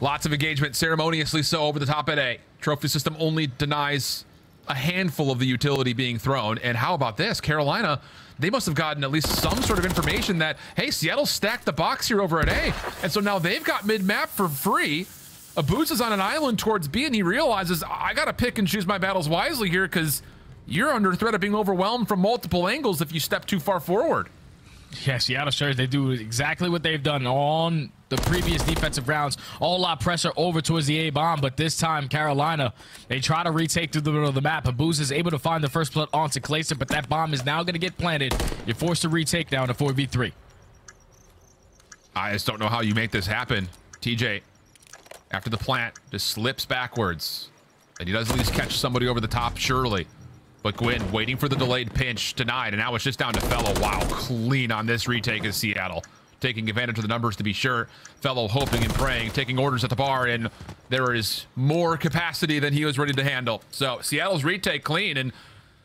Lots of engagement, ceremoniously so over the top at A. Trophy system only denies a handful of the utility being thrown. And how about this? Carolina, they must have gotten at least some sort of information that, hey, Seattle stacked the box here over at A. And so now they've got mid-map for free. Abuzah is on an island towards B, and he realizes, I got to pick and choose my battles wisely here because you're under threat of being overwhelmed from multiple angles if you step too far forward. Yeah, Seattle Stars, they do exactly what they've done on the previous defensive rounds. All lot pressure over towards the A-bomb, but this time Carolina, they try to retake through the middle of the map. Abuzah is able to find the first blood onto Clayster, but that bomb is now going to get planted. You're forced to retake down to 4v3. I just don't know how you make this happen. TJ, after the plant, just slips backwards. And he does at least catch somebody over the top, surely. But Gwinn waiting for the delayed pinch, denied, and now it's just down to FeLo. Wow, clean on this retake of Seattle. Taking advantage of the numbers to be sure. FeLo hoping and praying, taking orders at the bar, and there is more capacity than he was ready to handle. So Seattle's retake clean and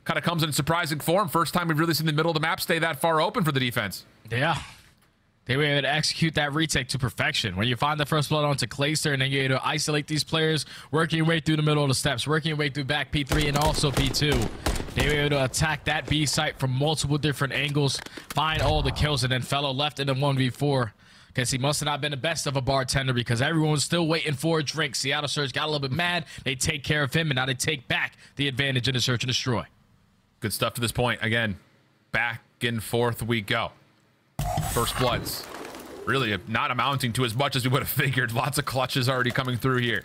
kind of comes in surprising form. First time we've really seen the middle of the map stay that far open for the defense. Yeah. They were able to execute that retake to perfection. When you find the first blood onto Clayster and then you're able to isolate these players, working your way through the middle of the steps, working your way through back P3 and also P2. They were able to attack that B site from multiple different angles, find all the kills, and then FeLo left in the 1v4 because he must have not been the best of a bartender because everyone was still waiting for a drink. Seattle Surge got a little bit mad. They take care of him, and now they take back the advantage in the search and destroy. Good stuff to this point. Again, back and forth we go. First bloods. Really uh, not amounting to as much as we would have figured. Lots of clutches already coming through here.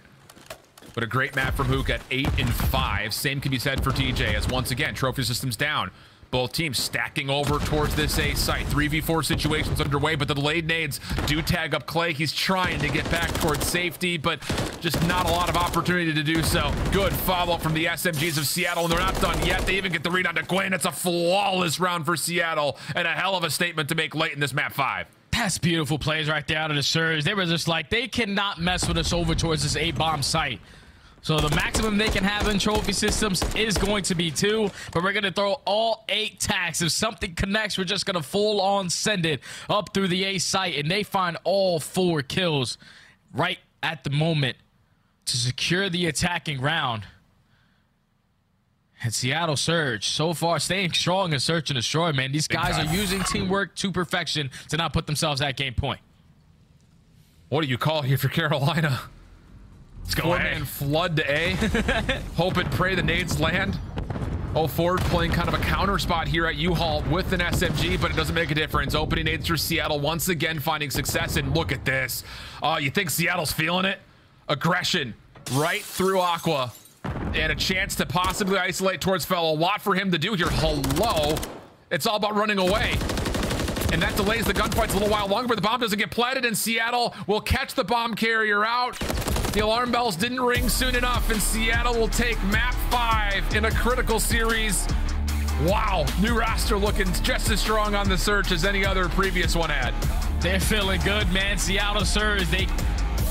But a great map from Huke at 8 and 5. Same can be said for TJ as once again, trophy systems down. Both teams stacking over towards this A site. 3v4 situations underway, but the delayed nades do tag up Clay. He's trying to get back towards safety, but just not a lot of opportunity to do so. Good follow-up from the SMGs of Seattle, and they're not done yet. They even get the read on to Gwinn. It's a flawless round for Seattle, and a hell of a statement to make late in this map 5. That's beautiful plays right there out of the Surge. They were just like, they cannot mess with us over towards this A-bomb site. So the maximum they can have in trophy systems is going to be two, but we're going to throw all eight tacks. If something connects, we're just going to full on send it up through the A site, and they find all four kills right at the moment to secure the attacking round. And Seattle Surge, so far staying strong in search and destroy, man. These guys are using teamwork to perfection to not put themselves at game point. What do you call here for Carolina? Let's go Four-man flood to A. *laughs* Hope and pray the nades land. Oh, Ford playing kind of a counter spot here at U-Haul with an SMG, but it doesn't make a difference. Opening nades for Seattle once again finding success, and look at this. Oh, you think Seattle's feeling it? Aggression right through Aqua, and a chance to possibly isolate towards FeLo. A lot for him to do here. Hello. It's all about running away. And that delays the gunfights a little while longer, but the bomb doesn't get planted, and Seattle will catch the bomb carrier out. The alarm bells didn't ring soon enough, and Seattle will take map five in a critical series. Wow, new roster looking just as strong on the search as any other previous one had. They're feeling good, man. Seattle Surge, they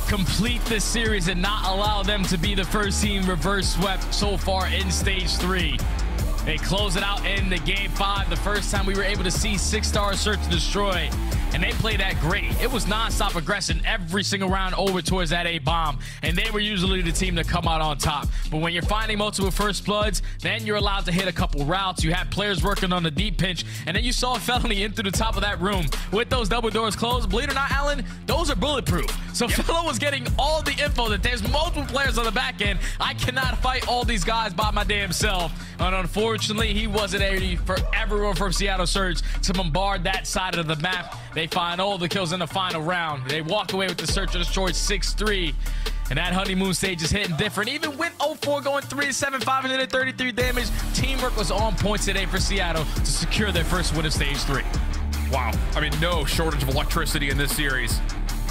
complete this series and not allow them to be the first team reverse swept so far in stage three. They close it out in the game five, the first time we were able to see six-star search destroy and they played that great. It was nonstop aggression every single round over towards that A bomb, and they were usually the team to come out on top. But when you're finding multiple first bloods, then you're allowed to hit a couple routes. You have players working on the deep pinch, and then you saw Felony in through the top of that room with those double doors closed. Believe it or not, Alan, those are bulletproof. So yep. FeLo was getting all the info that there's multiple players on the back end. I cannot fight all these guys by my damn self. And unfortunately, he wasn't ready for everyone from Seattle Surge to bombard that side of the map. They find all the kills in the final round. They walk away with the search and destroy 6-3. And that honeymoon stage is hitting different. Even with 0-4 going 3-7, 533 damage, teamwork was on point today for Seattle to secure their first win of stage three. Wow. I mean, no shortage of electricity in this series.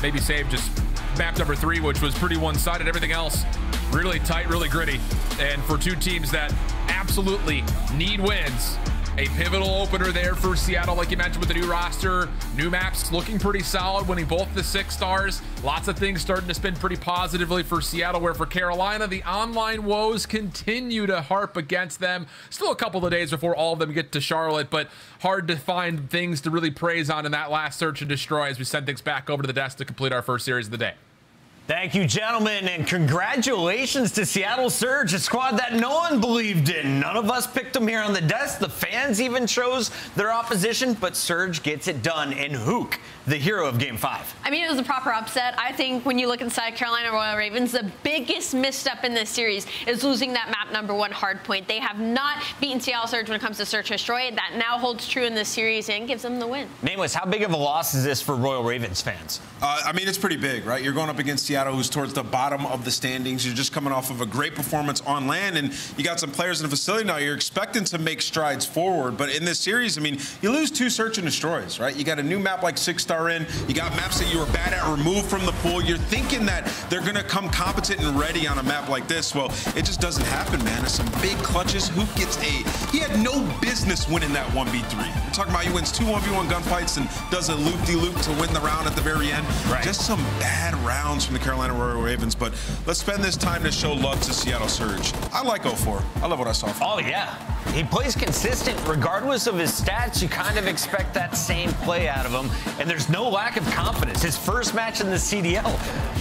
Maybe save just map number three, which was pretty one-sided. Everything else really tight, really gritty. And for two teams that absolutely need wins, a pivotal opener there for Seattle, like you mentioned, with the new roster. New maps looking pretty solid, winning both the six stars. Lots of things starting to spin pretty positively for Seattle, where for Carolina, the online woes continue to harp against them. Still a couple of days before all of them get to Charlotte, but hard to find things to really praise on in that last search and destroy as we send things back over to the desk to complete our first series of the day. Thank you, gentlemen, and congratulations to Seattle Surge, a squad that no one believed in. None of us picked them here on the desk. The fans even chose their opposition, but Surge gets it done. And Huke, the hero of Game 5. I mean, it was a proper upset. I think when you look inside Carolina Royal Ravens, the biggest misstep in this series is losing that map number one hard point. They have not beaten Seattle Surge when it comes to Search Destroy. That now holds true in this series and gives them the win. Nameless, how big of a loss is this for Royal Ravens fans? Uh, I mean, it's pretty big, right? You're going up against Seattle Seattle, who's towards the bottom of the standings. You're just coming off of a great performance on LAN, and you got some players in the facility now. You're expecting to make strides forward, but in this series, I mean, you lose two search and destroys, right? You got a new map like Six Star in. You got maps that you were bad at removed from the pool. You're thinking that they're going to come competent and ready on a map like this. Well, it just doesn't happen, man. It's some big clutches. Hoop gets a. He had no business winning that 1v3. We're talking about he wins two 1v1 gunfights and does a loop-de-loop -loop to win the round at the very end. Right. Just some bad rounds from the Carolina Royal Ravens. But let's spend this time to show love to Seattle Surge. I like 04. I love what I saw. oh yeah, he plays consistent regardless of his stats. You kind of expect that same play out of him, and there's no lack of confidence. His first match in the CDL,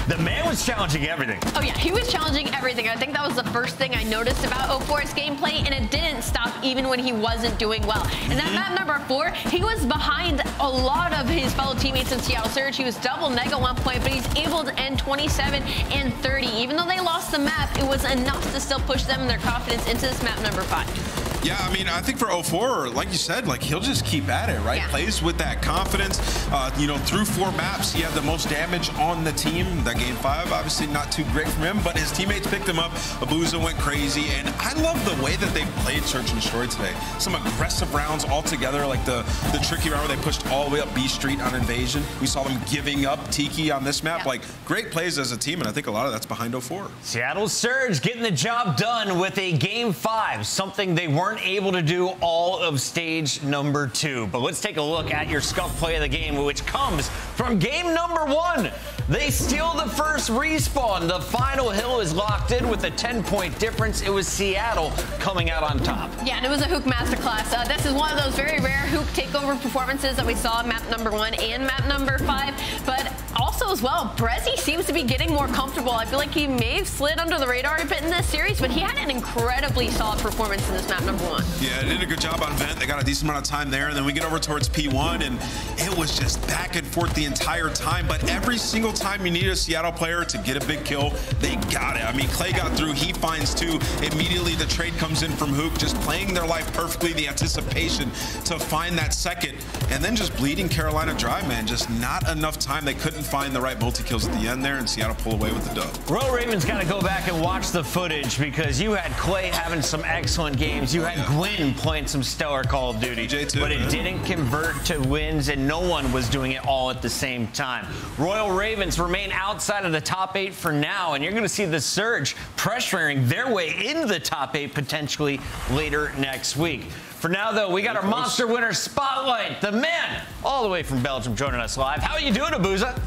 the man was challenging everything. Oh yeah, he was challenging everything. I think that was the first thing I noticed about 04's gameplay, and it didn't stop even when he wasn't doing well. And that mm-hmm. map number four, he was behind a lot of his fellow teammates in Seattle Surge. He was double neg at one point, but he's able to end 27 and 30. Even though they lost the map, it was enough to still push them and their confidence into this map number five. Yeah, I mean, I think for 04, like you said, like he'll just keep at it, right? Yeah. Plays with that confidence. Uh, you know, through four maps, he had the most damage on the team. That game five, obviously not too great from him, but his teammates picked him up. Abuzah went crazy, and I love the way that they played Search and Destroy today. Some aggressive rounds all together, like the the tricky round where they pushed all the way up B Street on Invasion. We saw them giving up Tiki on this map. Yeah. Like great plays as a team, and I think a lot of that's behind 04. Seattle Surge getting the job done with a game five, something they weren't weren't able to do all of stage number two. But let's take a look at your SCUF play of the game, which comes from game number one. They steal the first respawn. The final hill is locked in with a 10-point difference. It was Seattle coming out on top. Yeah, and it was a Huke masterclass. Uh, this is one of those very rare Huke takeover performances that we saw map number one and map number five. But also as well, Breszy seems to be getting more comfortable. I feel like he may have slid under the radar a bit in this series, but he had an incredibly solid performance in this map number. Yeah, they did a good job on Vent. They got a decent amount of time there. And then we get over towards P1, and it was just back and forth the entire time. But every single time you need a Seattle player to get a big kill, they got it. I mean, Clay got through, he finds two. Immediately the trade comes in from Huke, just playing their life perfectly, the anticipation to find that second. And then just bleeding Carolina dry, man. Just not enough time. They couldn't find the right multi-kills at the end there, and Seattle pull away with the dub. Royal Ravens got to go back and watch the footage because you had Clay having some excellent games. You had yeah. Gwinn playing some stellar Call of Duty, too, but man. it didn't convert to wins, and no one was doing it all at the same time. Royal Ravens remain remain outside of the top eight for now, and you're going to see the Surge pressuring their way into the top eight potentially later next week. For now, though, we got our monster winner spotlight. The man, all the way from Belgium, joining us live. How are you doing, Abuzah?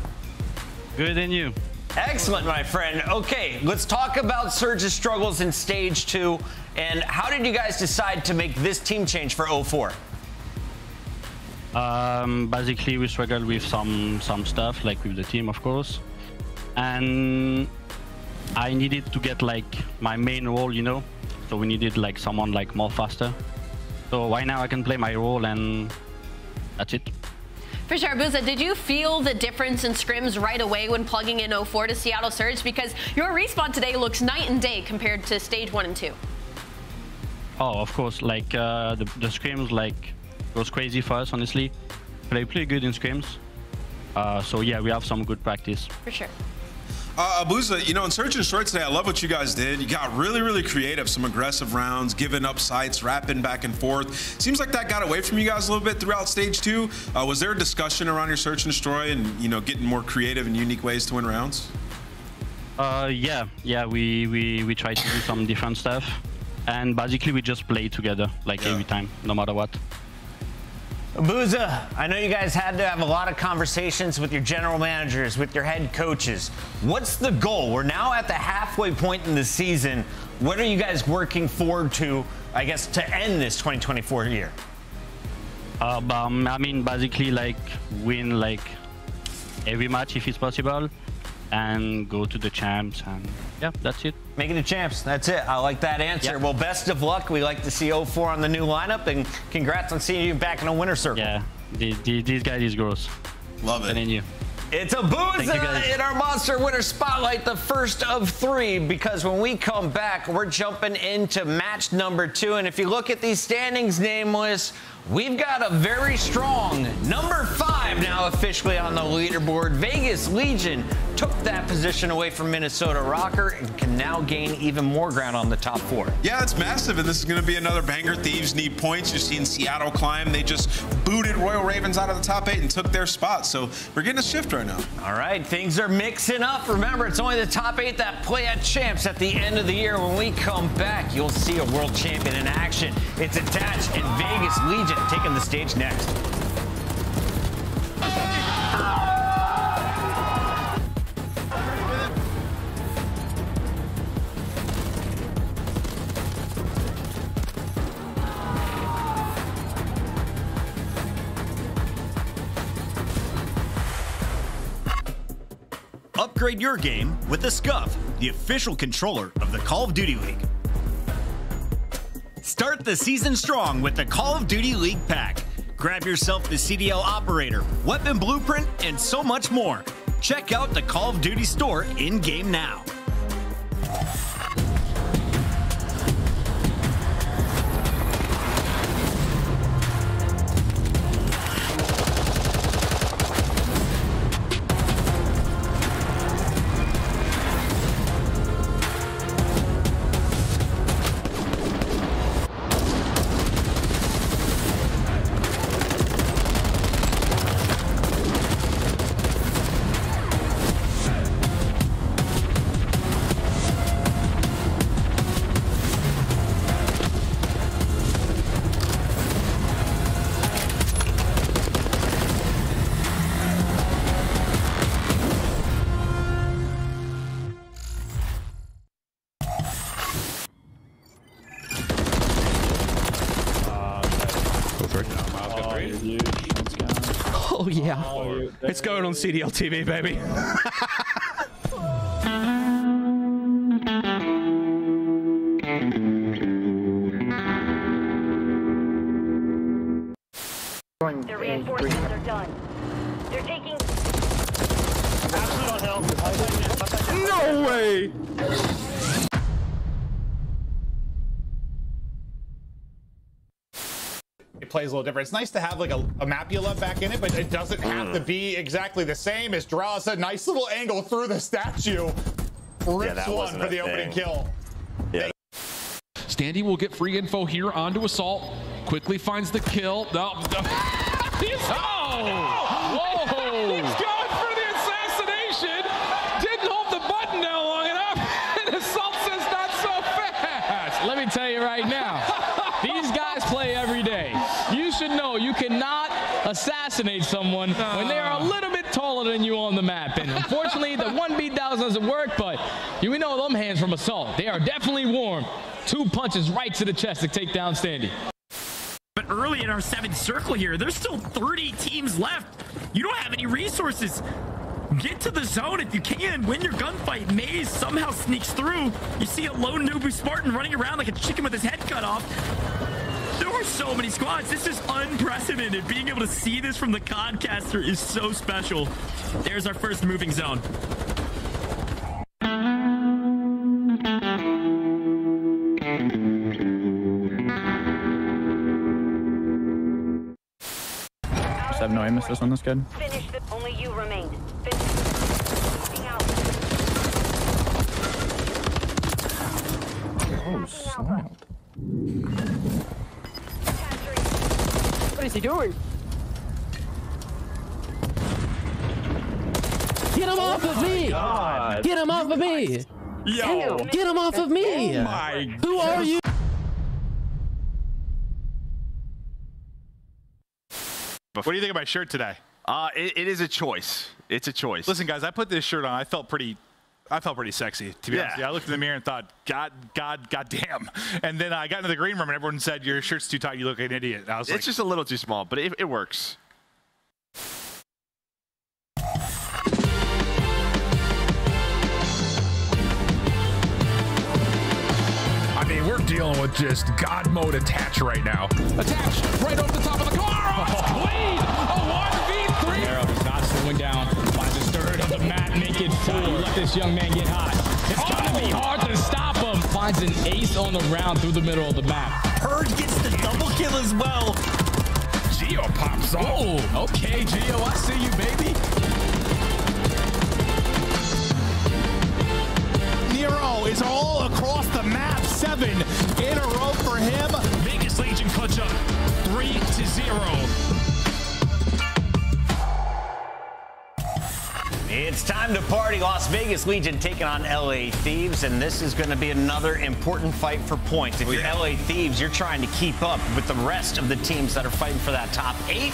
Good, and you? Excellent, my friend. Okay, let's talk about Surge's struggles in stage two. And how did you guys decide to make this team change for 04? Um, basically, we struggled with some some stuff, like with the team, of course, and I needed to get like my main role, you know. So we needed like someone like more faster. So why now I can play my role, and that's it. For sure, Buza, did you feel the difference in scrims right away when plugging in 04 to Seattle Surge? Because your respawn today looks night and day compared to stage one and two. Oh, of course. Like uh, the, the scrims, like goes crazy for us, honestly. Play pretty good in scrims. Uh, so yeah, we have some good practice. For sure. Uh, Abuza, you know, in Search and Destroy today, I love what you guys did. You got really, really creative, some aggressive rounds, giving up sights, rapping back and forth. Seems like that got away from you guys a little bit throughout stage two. Uh, was there a discussion around your Search and Destroy and, you know, getting more creative and unique ways to win rounds? Uh, yeah, yeah, we, we, we tried to do some different stuff. And basically, we just play together, like yeah. every time, no matter what. Booza, I know you guys had to have a lot of conversations with your general managers, with your head coaches. What's the goal? We're now at the halfway point in the season. What are you guys working forward to, I guess, to end this 2024 year? Uh, um, I mean, basically, like, win, like, every match if it's possible and go to the champs and yeah that's it. Making the champs that's it. I like that answer. Well best of luck. We like to see 04 on the new lineup and congrats on seeing you back in a winner circle. Yeah the, the, these guys is gross. Love it. And you. It's Abuzah in our Monster Winner Spotlight, the first of three, because when we come back, we're jumping into match number two. And if you look at these standings, Nameless, we've got a very strong number five now officially on the leaderboard. Vegas Legion took that position away from Minnesota ROKKR and can now gain even more ground on the top four. Yeah, it's massive, and this is going to be another banger. Thieves need points. You've seen Seattle climb. They just booted Royal Ravens out of the top eight and took their spot. So we're getting a shift right now. All right, things are mixing up. Remember, it's only the top eight that play at champs at the end of the year. When we come back, you'll see a world champion in action. It's attached and Vegas Legion taking the stage next. Upgrade your game with the SCUF, the official controller of the Call of Duty League. Start the season strong with the Call of Duty League pack. Grab yourself the CDL operator, weapon blueprint, and so much more. Check out the Call of Duty store in game now. It's going on CDL TV, baby. The reinforcements are done. They're taking. No way! Plays a little different. It's nice to have like a, a map you love back in it, but it doesn't have to mm. be exactly the same. As Drow a nice little angle through the statue. Rips that one for a the opening kill. Yeah. Standy will get free info here onto Assault. Quickly finds the kill. No, no. *laughs* He's, oh! Whoa! He's going for the assassination. Didn't hold the button down long enough. And Assault says not so fast. Let me tell you right now, these guys play every day. You should know you cannot someone when they are a little bit taller than you on the map. And unfortunately, the one beat down doesn't work, but you know them hands from assault. They are definitely warm. Two punches right to the chest to take down Standy. But early in our seventh circle here, there's still 30 teams left. You don't have any resources. Get to the zone if you can. Win your gunfight. Maze somehow sneaks through. You see a lone Nubu Spartan running around like a chicken with his head cut off. There were so many squads. This is unprecedented. Being able to see this from the Concaster is so special. There's our first moving zone. Just have no aim assist on this kid. Finish the. Only you remain. Oh, snap. What is he doing? Get him off of me! God. Get him off of me! Yo. Get him off of me! Oh my Who are you? What do you think of my shirt today? Uh, it, it is a choice. It's a choice. Listen, guys, I put this shirt on. I felt pretty. I felt pretty sexy, to be Yeah. honest. Yeah, I looked in the mirror and thought, God, God, God damn. And then I got into the green room and everyone said, Your shirt's too tight. You look like an idiot. And I was it's like, just a little too small, but it, it works. I mean, we're dealing with just God mode attach right now. Attach right over the top of the car. Oh, it's four. Let this young man get hot. It's gonna be hard to stop him. Finds an ace on the round through the middle of the map. Purge gets the double kill as well. Geo pops off. Oh, okay, Geo, I see you, baby. Nero is all across the map. Seven in a row for him. Vegas Legion clutch up 3 to 0. It's time to party. Las Vegas Legion taking on LA Thieves, and this is going to be another important fight for points. If Oh, you're. LA Thieves, you're trying to keep up with the rest of the teams that are fighting for that top eight.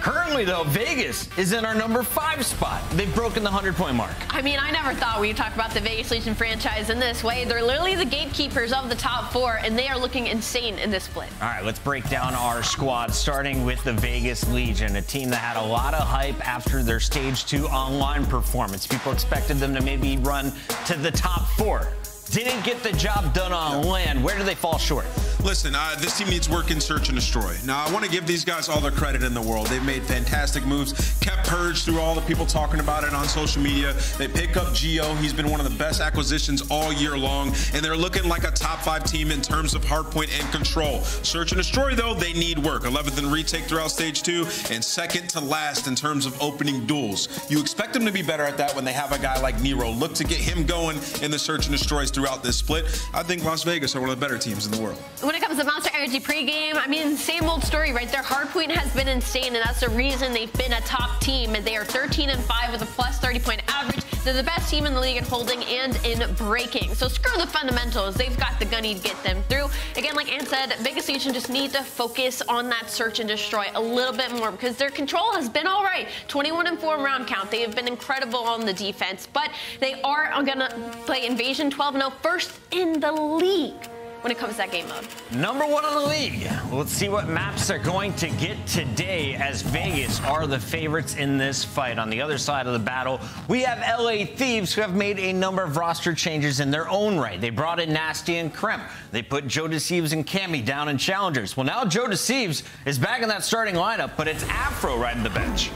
Currently, though, Vegas is in our number five spot. They've broken the 100 point mark. I mean, I never thought we'd talk about the Vegas Legion franchise in this way. They're literally the gatekeepers of the top four, and they are looking insane in this split. All right, let's break down our squad, starting with the Vegas Legion, a team that had a lot of hype after their stage two online performance. People expected them to maybe run to the top four. Didn't get the job done on LAN. Where do they fall short? Listen, uh, this team needs work in search and destroy. Now, I want to give these guys all the credit in the world. They've made fantastic moves, kept Purge through all the people talking about it on social media. They pick up Geo. He's been one of the best acquisitions all year long, and they're looking like a top five team in terms of hardpoint and control. Search and destroy, though, they need work. 11th in retake throughout stage two, and second to last in terms of opening duels. You expect them to be better at that when they have a guy like Nero. Look to get him going in the search and destroys throughout this split. I think Las Vegas are one of the better teams in the world. When it comes to Monster Energy pregame, I mean, same old story, right? Their hardpoint has been insane, and that's the reason they've been a top team. And they are 13 and 5 with a plus 30 point average. They're the best team in the league in holding and in breaking. So screw the fundamentals. They've got the gunny to get them through. Again, like Ann said, Vegas Legion just need to focus on that search and destroy a little bit more because their control has been all right. 21 and 4 round count. They have been incredible on the defense, but they are going to play Invasion 12 0 first in the league when it comes to that game mode. Number one in the league. Let's see what maps they're going to get today as Vegas are the favorites in this fight. On the other side of the battle, we have LA Thieves who have made a number of roster changes in their own right. They brought in Nasty and Kremp. They put JoeDeceives and Cammy down in challengers. Well, now JoeDeceives is back in that starting lineup, but it's Afro riding the bench.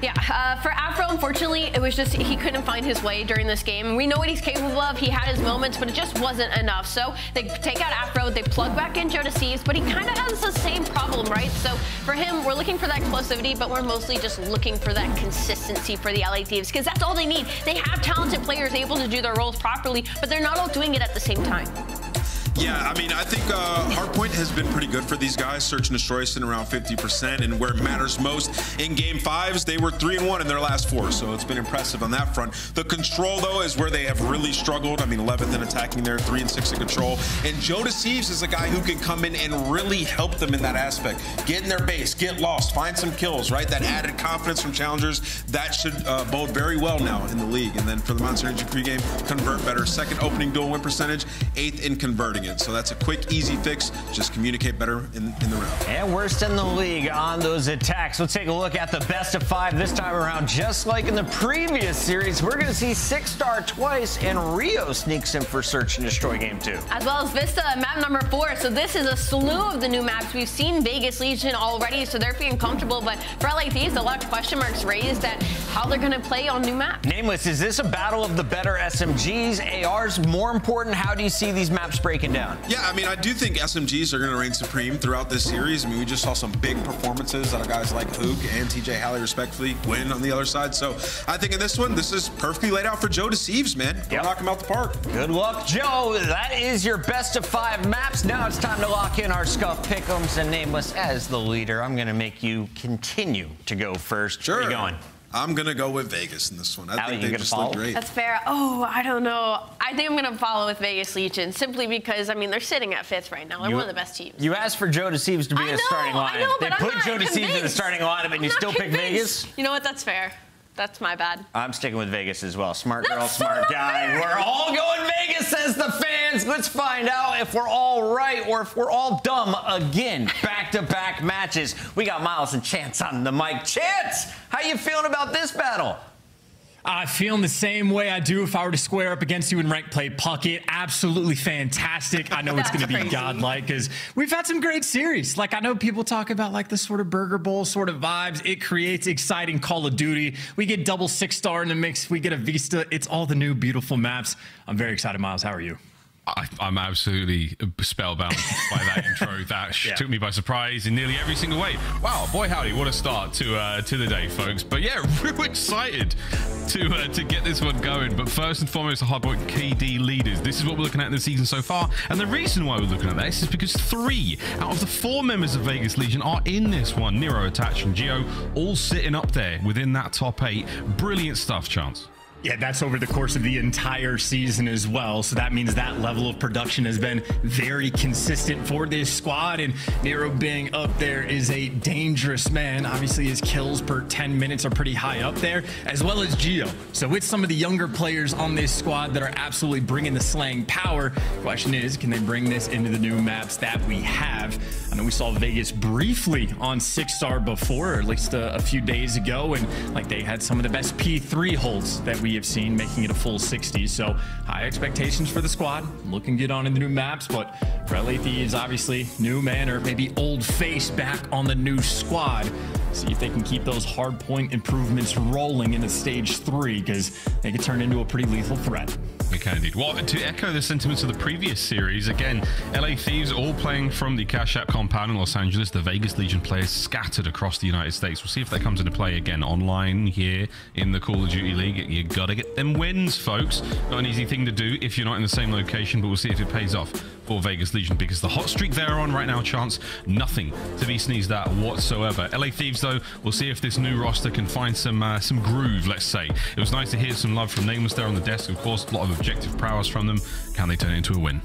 Yeah, uh, for Afro, unfortunately, it was just he couldn't find his way during this game. We know what he's capable of. He had his moments, but it just wasn't enough. So they take out Afro, they plug back in JoeDeceives, but he kind of has the same problem, right? So for him, we're looking for that explosivity, but we're mostly just looking for that consistency for the LA Thieves because that's all they need. They have talented players able to do their roles properly, but they're not all doing it at the same time. Yeah, I mean, I think uh, hardpoint has been pretty good for these guys. Search and destroy sitting around 50%, and where it matters most in game fives, they were three and one in their last four, so it's been impressive on that front. The control though is where they have really struggled. I mean, 11th in attacking there, three and six in control, and JoeDeceives is a guy who can come in and really help them in that aspect. Get in their base, get lost, find some kills, right? That added confidence from challengers that should uh, bode very well now in the league. And then for the Monster Energy pregame, convert better. Second opening dual win percentage, eighth in converting it. So that's a quick, easy fix. Just communicate better in, in the round. And worst in the league on those attacks. Let's take a look at the best of five this time around. Just like in the previous series, we're going to see six star twice, and Rio sneaks in for search and destroy game two. as well as Vista, map number four. So this is a slew of the new maps. We've seen Vegas Legion already, so they're feeling comfortable. But for LA Thieves, a lot of question marks raised at how they're going to play on new maps. Nameless, is this a battle of the better SMGs, ARs? More important, how do you see these maps breaking down? Yeah, I mean, I do think SMGs are going to reign supreme throughout this series. I mean, we just saw some big performances out of guys like Huke and TJHaly, respectfully, win on the other side. So I think in this one, this is perfectly laid out for JoeDeceives, man. Go knock him out the park. Good luck, Joe. That is your best of five maps. Now it's time to lock in our SCUF Pick'ems and Nameless as the leader. I'm going to make you continue to go first. Sure. Where are you going? I'm going to go with Vegas in this one. I Allie, think you they gonna just follow? look great. That's fair. Oh, I don't know. I think I'm going to follow with Vegas Legion simply because, I mean, they're sitting at fifth right now. They're You- one of the best teams. You asked for JoeDeceives to be I in the know, starting I lineup. know, they but I'm put not JoeDeceives in the convinced. starting lineup, and I'm you not still pick. Vegas? You know what? That's fair. That's my bad. I'm sticking with Vegas as well. Smart girl, so smart not guy. fair. We're all going Vegas, says the fans. Let's find out if we're all right or if we're all dumb again. Back to back matches. We got Miles and Chance on the mic. Chance, how you feeling about this battle? I feeling the same way I do if I were to square up against you in rank play Puckett. Absolutely fantastic. I know it's going to be godlike because we've had some great series. Like I know people talk about like the sort of Burger Bowl sort of vibes. It creates exciting Call of Duty. We get double six star in the mix. We get a Vista. It's all the new beautiful maps. I'm very excited, Miles. How are you? I, I'm absolutely spellbound by that intro. *laughs* That sh- Yeah. took me by surprise in nearly every single way. Wow, boy howdy, what a start to uh, to the day, folks. But yeah, *laughs* real excited to uh, to get this one going. But first and foremost, the Hardpoint KD leaders. This is what we're looking at in the season so far, and the reason why we're looking at this is because three out of the four members of Vegas Legion are in this one. Nero, Attach, and Geo all sitting up there within that top eight. Brilliant stuff, Chance. Yeah, that's over the course of the entire season as well. So that means that level of production has been very consistent for this squad. And Nero being up there is a dangerous man. Obviously, his kills per 10 minutes are pretty high up there, as well as Geo. So it's some of the younger players on this squad that are absolutely bringing the slang power. Question is, can they bring this into the new maps that we have? I know we saw Vegas briefly on Six Star before, or at least a, a few days ago, and like they had some of the best P3 holds that we have seen, making it a full 60. So high expectations for the squad. Looking good on in the new maps, but LA Thieves, obviously new man or maybe old face back on the new squad. See if they can keep those hard point improvements rolling into stage three, because they could turn into a pretty lethal threat. We can indeed. Well, to echo the sentiments of the previous series, again, LA Thieves all playing from the Cash App compound in Los Angeles. The Vegas Legion players scattered across the United States. We'll see if that comes into play again online here in the Call of Duty League. You gotta get them wins, folks. Not an easy thing to do if you're not in the same location, but we'll see if it pays off for Vegas Legion because the hot streak they're on right now, chance nothing to be sneezed at whatsoever. LA Thieves, though, we'll see if this new roster can find some uh, some groove. Let's say it was nice to hear some love from Nameless there on the desk. Of course, a lot of objective prowess from them. Can they turn it into a win?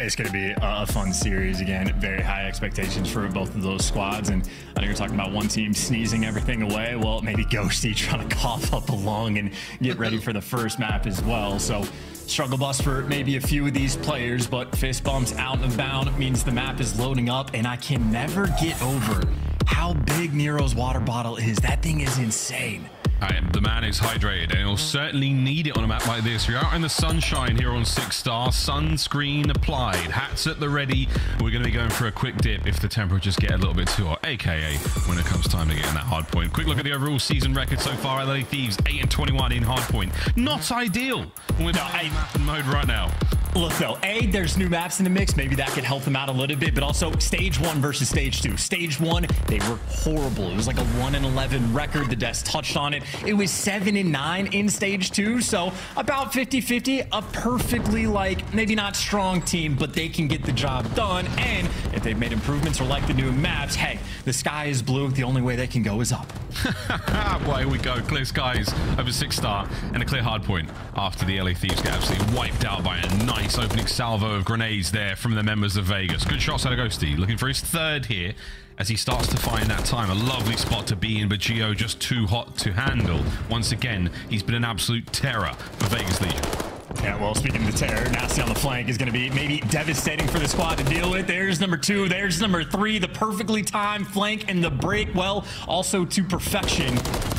It's going to be a, fun series again. Very high expectations for both of those squads. And I know you're talking about one team sneezing everything away. Well, maybe Ghosty *laughs* trying to cough up a lung and get ready for the first map as well. So struggle bus for maybe a few of these players, but fist bumps out of about means the map is loading up. And I can never get over how big Nero's water bottle is. That thing is insane. I am, the man is hydrated, and he'll certainly need it on a map like this. We're out in the sunshine here on Six Star. Sunscreen applied, hats at the ready. We're going to be going for a quick dip if the temperatures get a little bit too hot, aka when it comes time to get in that hard point. Quick look at the overall season record so far. LA Thieves 8 and 21 in hard point. Not ideal no, eight mode right now. Look though, A, there's new maps in the mix. Maybe that could help them out a little bit, but also stage one versus stage two. Stage one, they were horrible. It was like a 1 and 11 record. The desk touched on it. It was 7 and 9 in stage two. So about 50 50. A perfectly, like, maybe not strong team, but they can get the job done. And if they've made improvements or like the new maps, hey, the sky is blue. The only way they can go is up. *laughs* Boy, here we go. Clear skies over six star and a clear hard point after the LA Thieves get absolutely wiped out by a nice opening salvo of grenades there from the members of Vegas. Good shots out of Ghosty. Looking for his third here as he starts to find that time. A lovely spot to be in, but Geo just too hot to handle. Once again, he's been an absolute terror for Vegas Legion. Yeah, well, speaking of the terror, Nastie on the flank is going to be maybe devastating for the squad to deal with. There's number two. There's number three. The perfectly timed flank and the break, well, also to perfection.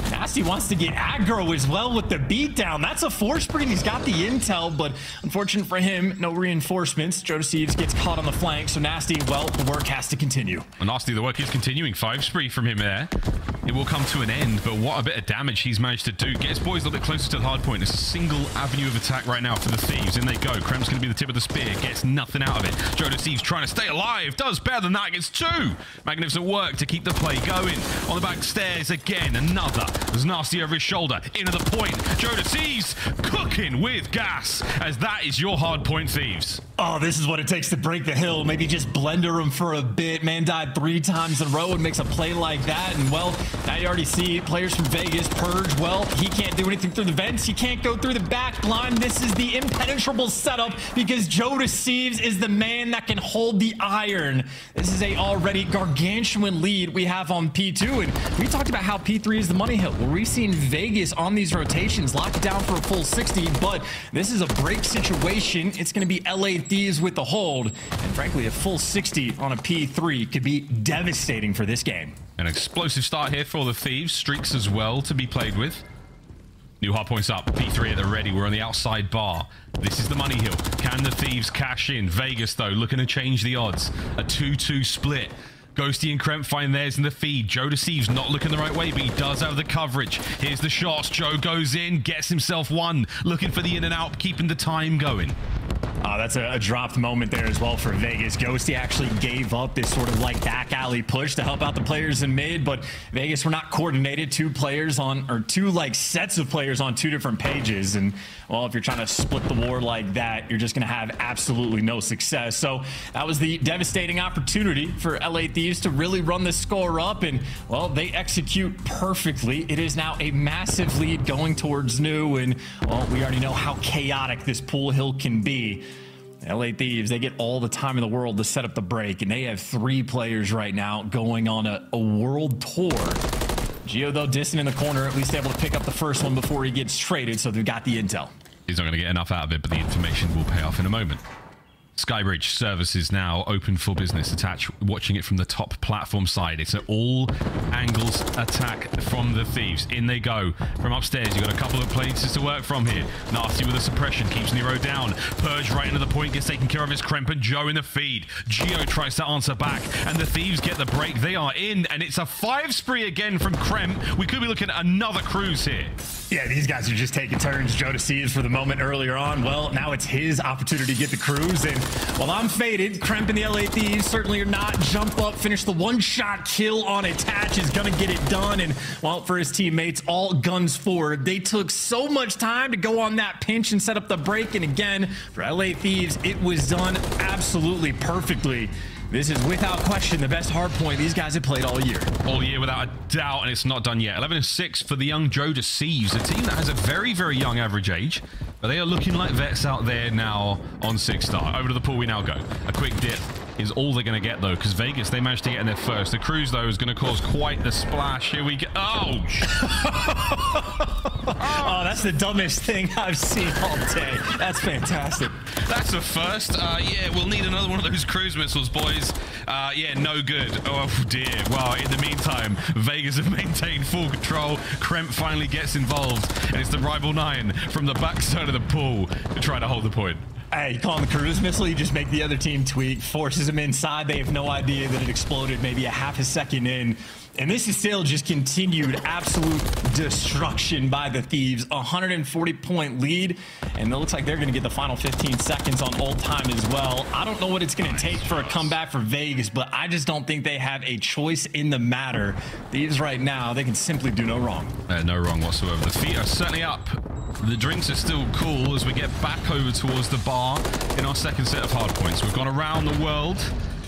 Nastie wants to get aggro as well with the beatdown. That's a force spring. He's got the intel, but unfortunate for him, no reinforcements. JoeDeceives gets caught on the flank, so Nastie, well, the work has to continue. And Nastie, the work is continuing. Five spree from him there. It will come to an end, but what a bit of damage he's managed to do. Get his boys a little bit closer to the hard point. A single avenue of attack right now for the Thieves. In they go. Kremp's going to be the tip of the spear. Gets nothing out of it. JoeDeceives trying to stay alive. Does better than that. Gets two. Magnificent work to keep the play going. On the back stairs again. Another. There's Nastie over his shoulder. Into the point. Joe Thieves cooking with gas as that is your hard point Thieves. Oh, this is what it takes to break the hill. Maybe just blender him for a bit. Man died three times in a row and makes a play like that. And, well, now you already see players from Vegas Purj. Well, he can't do anything through the vents. He can't go through the back blind. This is the impenetrable setup because JoeDeceives is the man that can hold the iron. This is a already gargantuan lead we have on P2. And we talked about how P3 is the money hill. Well, we've seen Vegas on these rotations lock it down for a full 60, but this is a break situation. It's going to be LA Thieves with the hold. And frankly, a full 60 on a P3 could be devastating for this game. An explosive start here for the Thieves. Streaks as well to be played with. New hard points up. P3 at the ready. We're on the outside bar. This is the money hill. Can the Thieves cash in? Vegas, though, looking to change the odds. A 2-2 split. Ghosty and Kremp find theirs in the feed. JoeDeceives not looking the right way, but he does have the coverage. Here's the shots. Joe goes in, gets himself one. Looking for the in and out, keeping the time going. Uh, that's a, a dropped moment there as well for Vegas. Ghosty actually gave up this sort of like back alley push to help out the players in mid, but Vegas were not coordinated. Two players on, or two like sets of players on two different pages. And well, if you're trying to split the war like that, you're just going to have absolutely no success. So that was the devastating opportunity for LA Thieves to really run the score up. And well, they execute perfectly. It is now a massive lead going towards new. And well, we already know how chaotic this pool hill can be. LA Thieves, they get all the time in the world to set up the break, and they have three players right now going on a, a world tour. Geo, though, distant in the corner, at least able to pick up the first one before he gets traded, so they've got the intel. He's not going to get enough out of it, but the information will pay off in a moment. Skybridge services now open for business. Attach watching it from the top platform side. It's an all angles attack from the thieves. In they go from upstairs. You've got a couple of places to work from here. Nastie with a suppression keeps Nero down. Purj right into the point gets taken care of. His Kremp and Joe in the feed. Geo tries to answer back, and the thieves get the break. They are in, and it's a five spree again from Kremp. We could be looking at another cruise here. *laughs* Yeah, these guys are just taking turns. JoeDeceives for the moment earlier on. Well, now it's his opportunity to get the cruise. And while I'm faded, Kremp and the LA Thieves certainly are not. Jump up, finish the one-shot kill on Attach is going to get it done. And, well, for his teammates, all guns forward. They took so much time to go on that pinch and set up the break. And again, for LA Thieves, it was done absolutely perfectly. This is without question the best hard point these guys have played all year. All year without a doubt, and it's not done yet. 11 and 6 for the young JoeDeceives, a team that has a very, very young average age, but they are looking like vets out there now on six star. Over to the pool we now go. A quick dip is all they're going to get though, because Vegas they managed to get in there first. The cruise though is going to cause quite the splash. Here we go. Oh, *laughs* oh, that's the dumbest thing I've seen all day. That's fantastic. That's a first. Uh, yeah, we'll need another one of those cruise missiles, boys. Uh, yeah, no good. Oh dear. Well, in the meantime, Vegas have *laughs* maintained full control. Kremp finally gets involved, and it's the rival nine from the backside of the pool to try to hold the point. Hey, you call him the cruise missile, you just make the other team tweak, forces them inside. They have no idea that it exploded maybe a half a second in. And this is still just continued absolute destruction by the Thieves. 140 point lead, and it looks like they're going to get the final 15 seconds on old time as well. I don't know what it's going to take for a comeback for Vegas, but I just don't think they have a choice in the matter. Thieves right now, they can simply do no wrong. Uh, no wrong whatsoever. The feet are certainly up. The drinks are still cool as we get back over towards the bar in our second set of hard points. We've gone around the world,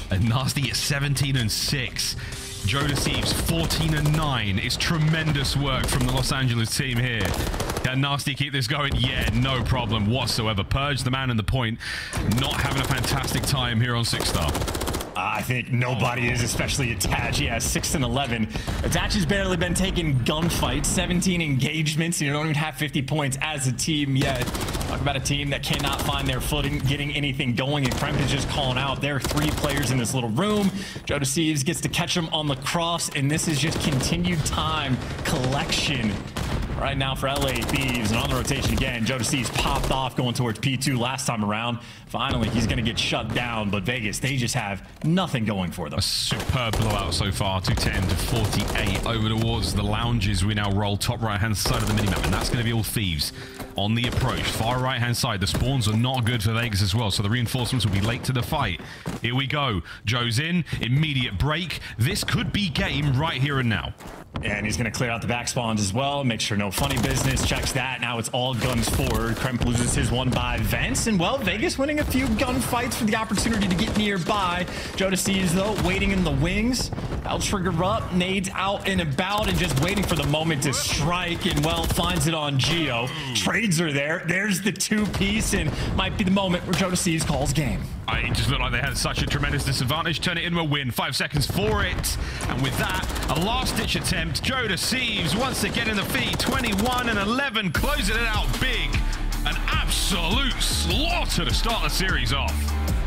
and Nastie at 17 and 6. JoeDeceives 14 and 9. It's tremendous work from the Los Angeles team here. Can Nastie keep this going? Yeah, no problem whatsoever. Purj, the man in the point, not having a fantastic time here on Six Star. I think nobody is, especially Attach. Yeah, 6 and 11. Attach has barely been taking gunfights, 17 engagements, and you don't even have 50 points as a team yet. Talk about a team that cannot find their footing, getting anything going, and Kremp is just calling out. There are three players in this little room. JoeDeceives gets to catch them on the cross, and this is just continued time collection right now for LA Thieves. And on the rotation again, JoeDeceives popped off going towards P2 last time around. Finally, he's going to get shut down, but Vegas, they just have nothing going for them. A superb blowout so far, 210 to 48 over towards the lounges. We now roll top right-hand side of the minimap, and that's going to be all Thieves on the approach. Far right-hand side, the spawns are not good for Vegas as well, so the reinforcements will be late to the fight. Here we go. Joe's in, immediate break. This could be game right here and now. And he's going to clear out the back spawns as well. Make sure no funny business. Checks that. Now it's all guns forward. Kremp loses his one by Vents. And, well, Vegas winning a few gunfights for the opportunity to get nearby. JoeDeceives, though, waiting in the wings. I'll trigger up. Nades out and about and just waiting for the moment to strike. And, well, finds it on Geo. Trades are there. There's the two-piece. And might be the moment where JoeDeceives calls game. It just looked like they had such a tremendous disadvantage. Turn it into a win. Five seconds for it. And with that, a last-ditch attempt. JoeDeceives once again in the feed. 21 and 11, closing it out big. An absolute slaughter to start the series off.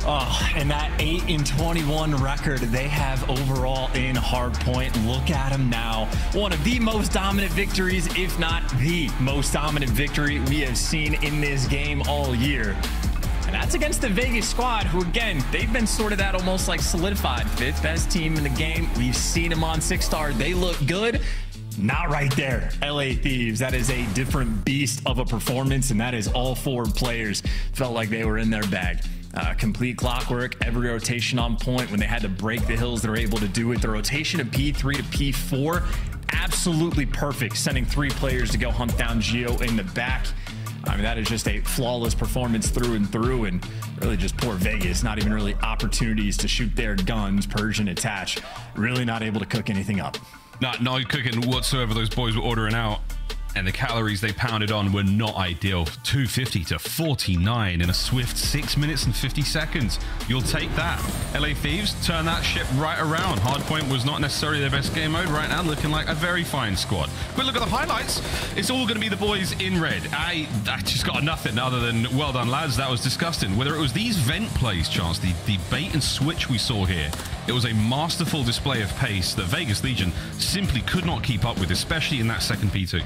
Oh, and that 8 in 21 record they have overall in Hardpoint. Look at them now. One of the most dominant victories, if not the most dominant victory we have seen in this game all year. And that's against the Vegas squad, who, again, they've been sort of that almost like solidified fifth best team in the game. We've seen them on six star. They look good. Not right there. LA Thieves. That is a different beast of a performance, and that is all four players felt like they were in their bag. Uh, complete clockwork, every rotation on point. When they had to break the hills, they were able to do it. The rotation of P3 to P4, absolutely perfect, sending three players to go hunt down Geo in the back. I mean, that is just a flawless performance through and through, and really just poor Vegas. Not even really opportunities to shoot their guns, Persian attach. Really not able to cook anything up. Not no cooking whatsoever. Those boys were ordering out, and the calories they pounded on were not ideal. 250 to 49 in a swift six minutes and 50 seconds. You'll take that. LA Thieves turn that ship right around. Hardpoint was not necessarily their best game mode right now, looking like a very fine squad. But look at the highlights. It's all going to be the boys in red. I, I just got nothing other than well done, lads. That was disgusting. Whether it was these vent plays, chance the the bait and switch we saw here. It was a masterful display of pace that Vegas Legion simply could not keep up with, especially in that second P2.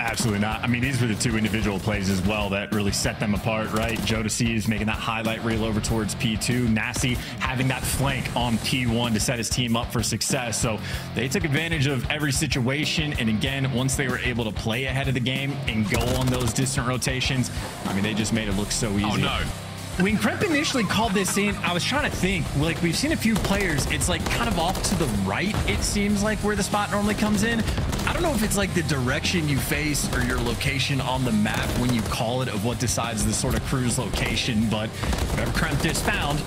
Absolutely not. I mean, these were the two individual plays as well that really set them apart, right? JoeDeceives making that highlight reel over towards P2. Nastie having that flank on P1 to set his team up for success. So they took advantage of every situation. And again, once they were able to play ahead of the game and go on those distant rotations, I mean, they just made it look so oh, easy. Oh, no. When Kremp initially called this in, I was trying to think, like, we've seen a few players, it's like kind of off to the right, it seems like where the spot normally comes in. I don't know if it's like the direction you face or your location on the map when you call it of what decides the sort of cruise location, but whatever Kremp just found,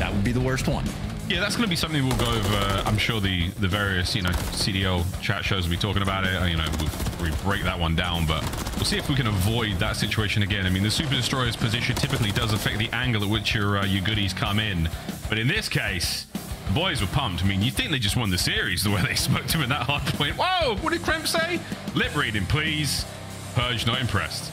that would be the worst one. Yeah, that's going to be something we'll go over. I'm sure the the various you know CDL chat shows will be talking about it. You know, we'll, we break that one down, but we'll see if we can avoid that situation again. I mean, the Super Destroyer's position typically does affect the angle at which your uh, your goodies come in, but in this case. The boys were pumped. I mean, you think they just won the series the way they *laughs* smoked him in that hard point. Whoa, what did Kremp say? Lip reading, please. Purj not impressed.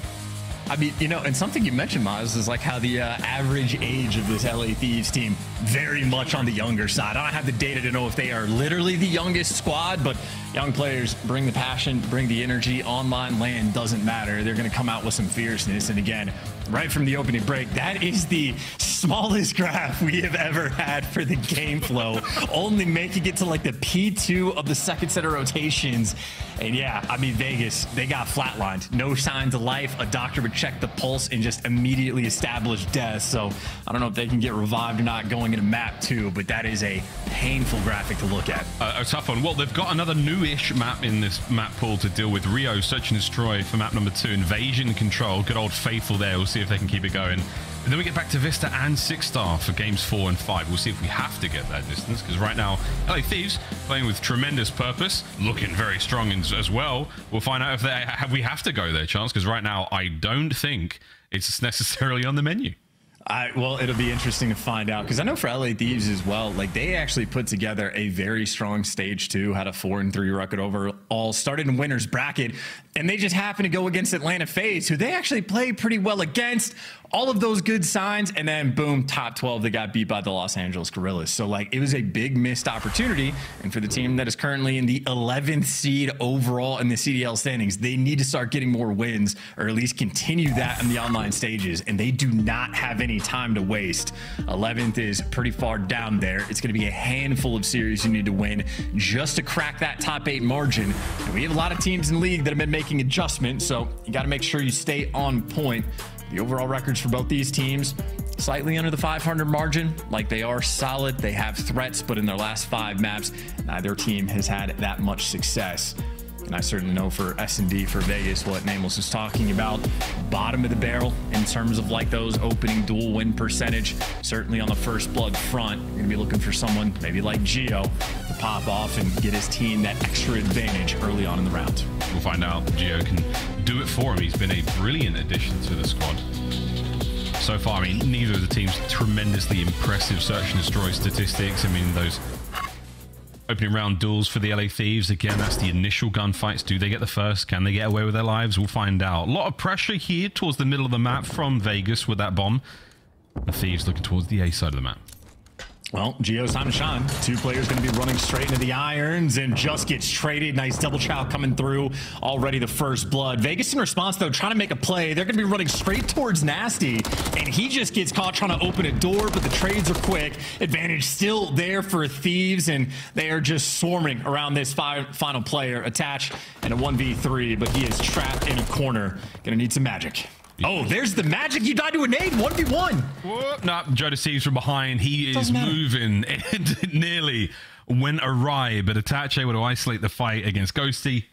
I mean, you know, and something you mentioned, Miles, is like how the uh, average age of this LA Thieves team very much on the younger side. I don't have the data to know if they are literally the youngest squad, but young players bring the passion, bring the energy. Online land doesn't matter. They're going to come out with some fierceness. And again, right from the opening break, that is the smallest *laughs* graph we have ever had for the game flow, *laughs* only making it to like the P2 of the second set of rotations. And yeah, I mean, Vegas, they got flatlined. No signs of life. A doctor would check the pulse and just immediately establish death. So I don't know if they can get revived or not going into map two, but that is a painful graphic to look at. Uh, a tough one. Well, they've got another newish map in this map pool to deal with. Rio, Search and Destroy for map number two. Invasion Control. Good old Faithful there. We'll see if they can keep it going. And then we get back to Vista and Six Star for games four and five. We'll see if we have to get that distance because right now, LA Thieves playing with tremendous purpose, looking very strong as, well. We'll find out if they have we have to go there, chance because right now I don't think it's *laughs* necessarily on the menu. I, well, it'll be interesting to find out because I know for LA Thieves as well, like they actually put together a very strong stage two, had a four and three record overall, started in winners bracket, and they just happened to go against Atlanta FaZe, who they actually played pretty well against. All of those good signs, and then boom, top 12, they got beat by the Los Angeles Guerrillas. So, like, it was a big missed opportunity. And for the team that is currently in the 11th seed overall in the CDL standings, they need to start getting more wins or at least continue that in the online stages. And they do not have any time to waste. 11th is pretty far down there. It's going to be a handful of series you need to win just to crack that top eight margin. And we have a lot of teams in the league that have been making adjustments, so you got to make sure you stay on point. The overall records for both these teams slightly under the 500 margin. Like they are solid, they have threats, but in their last five maps, neither team has had that much success. And I certainly know for S&D for Vegas what Nameless is talking about. Bottom of the barrel in terms of like those opening dual win percentage. Certainly on the first blood front, you're going to be looking for someone maybe like Geo to pop off and get his team that extra advantage early on in the round. We'll find out. Geo can do it for him. He's been a brilliant addition to the squad. So far, I mean, neither of the teams tremendously impressive search and destroy statistics. I mean, those opening round duels for the LA Thieves. Again, that's the initial gunfights. Do they get the first? Can they get away with their lives? We'll find out. A lot of pressure here towards the middle of the map from Vegas with that bomb. The Thieves looking towards the A side of the map. Well, Geo's time to shine. Two players going to be running straight into the irons and just gets traded. Nice double chow coming through. Already the first blood. Vegas in response, though, trying to make a play. They're going to be running straight towards Nastie, and he just gets caught trying to open a door, but the trades are quick. Advantage still there for Thieves, and they are just swarming around this fi final player. Attached in a 1v3, but he is trapped in a corner. Going to need some magic. Oh, there's the magic. You died to a nade. 1v1. Whoop, no, JoeDeceives from behind. He is moving *laughs* and nearly went awry, but Attach able to isolate the fight against Ghosty.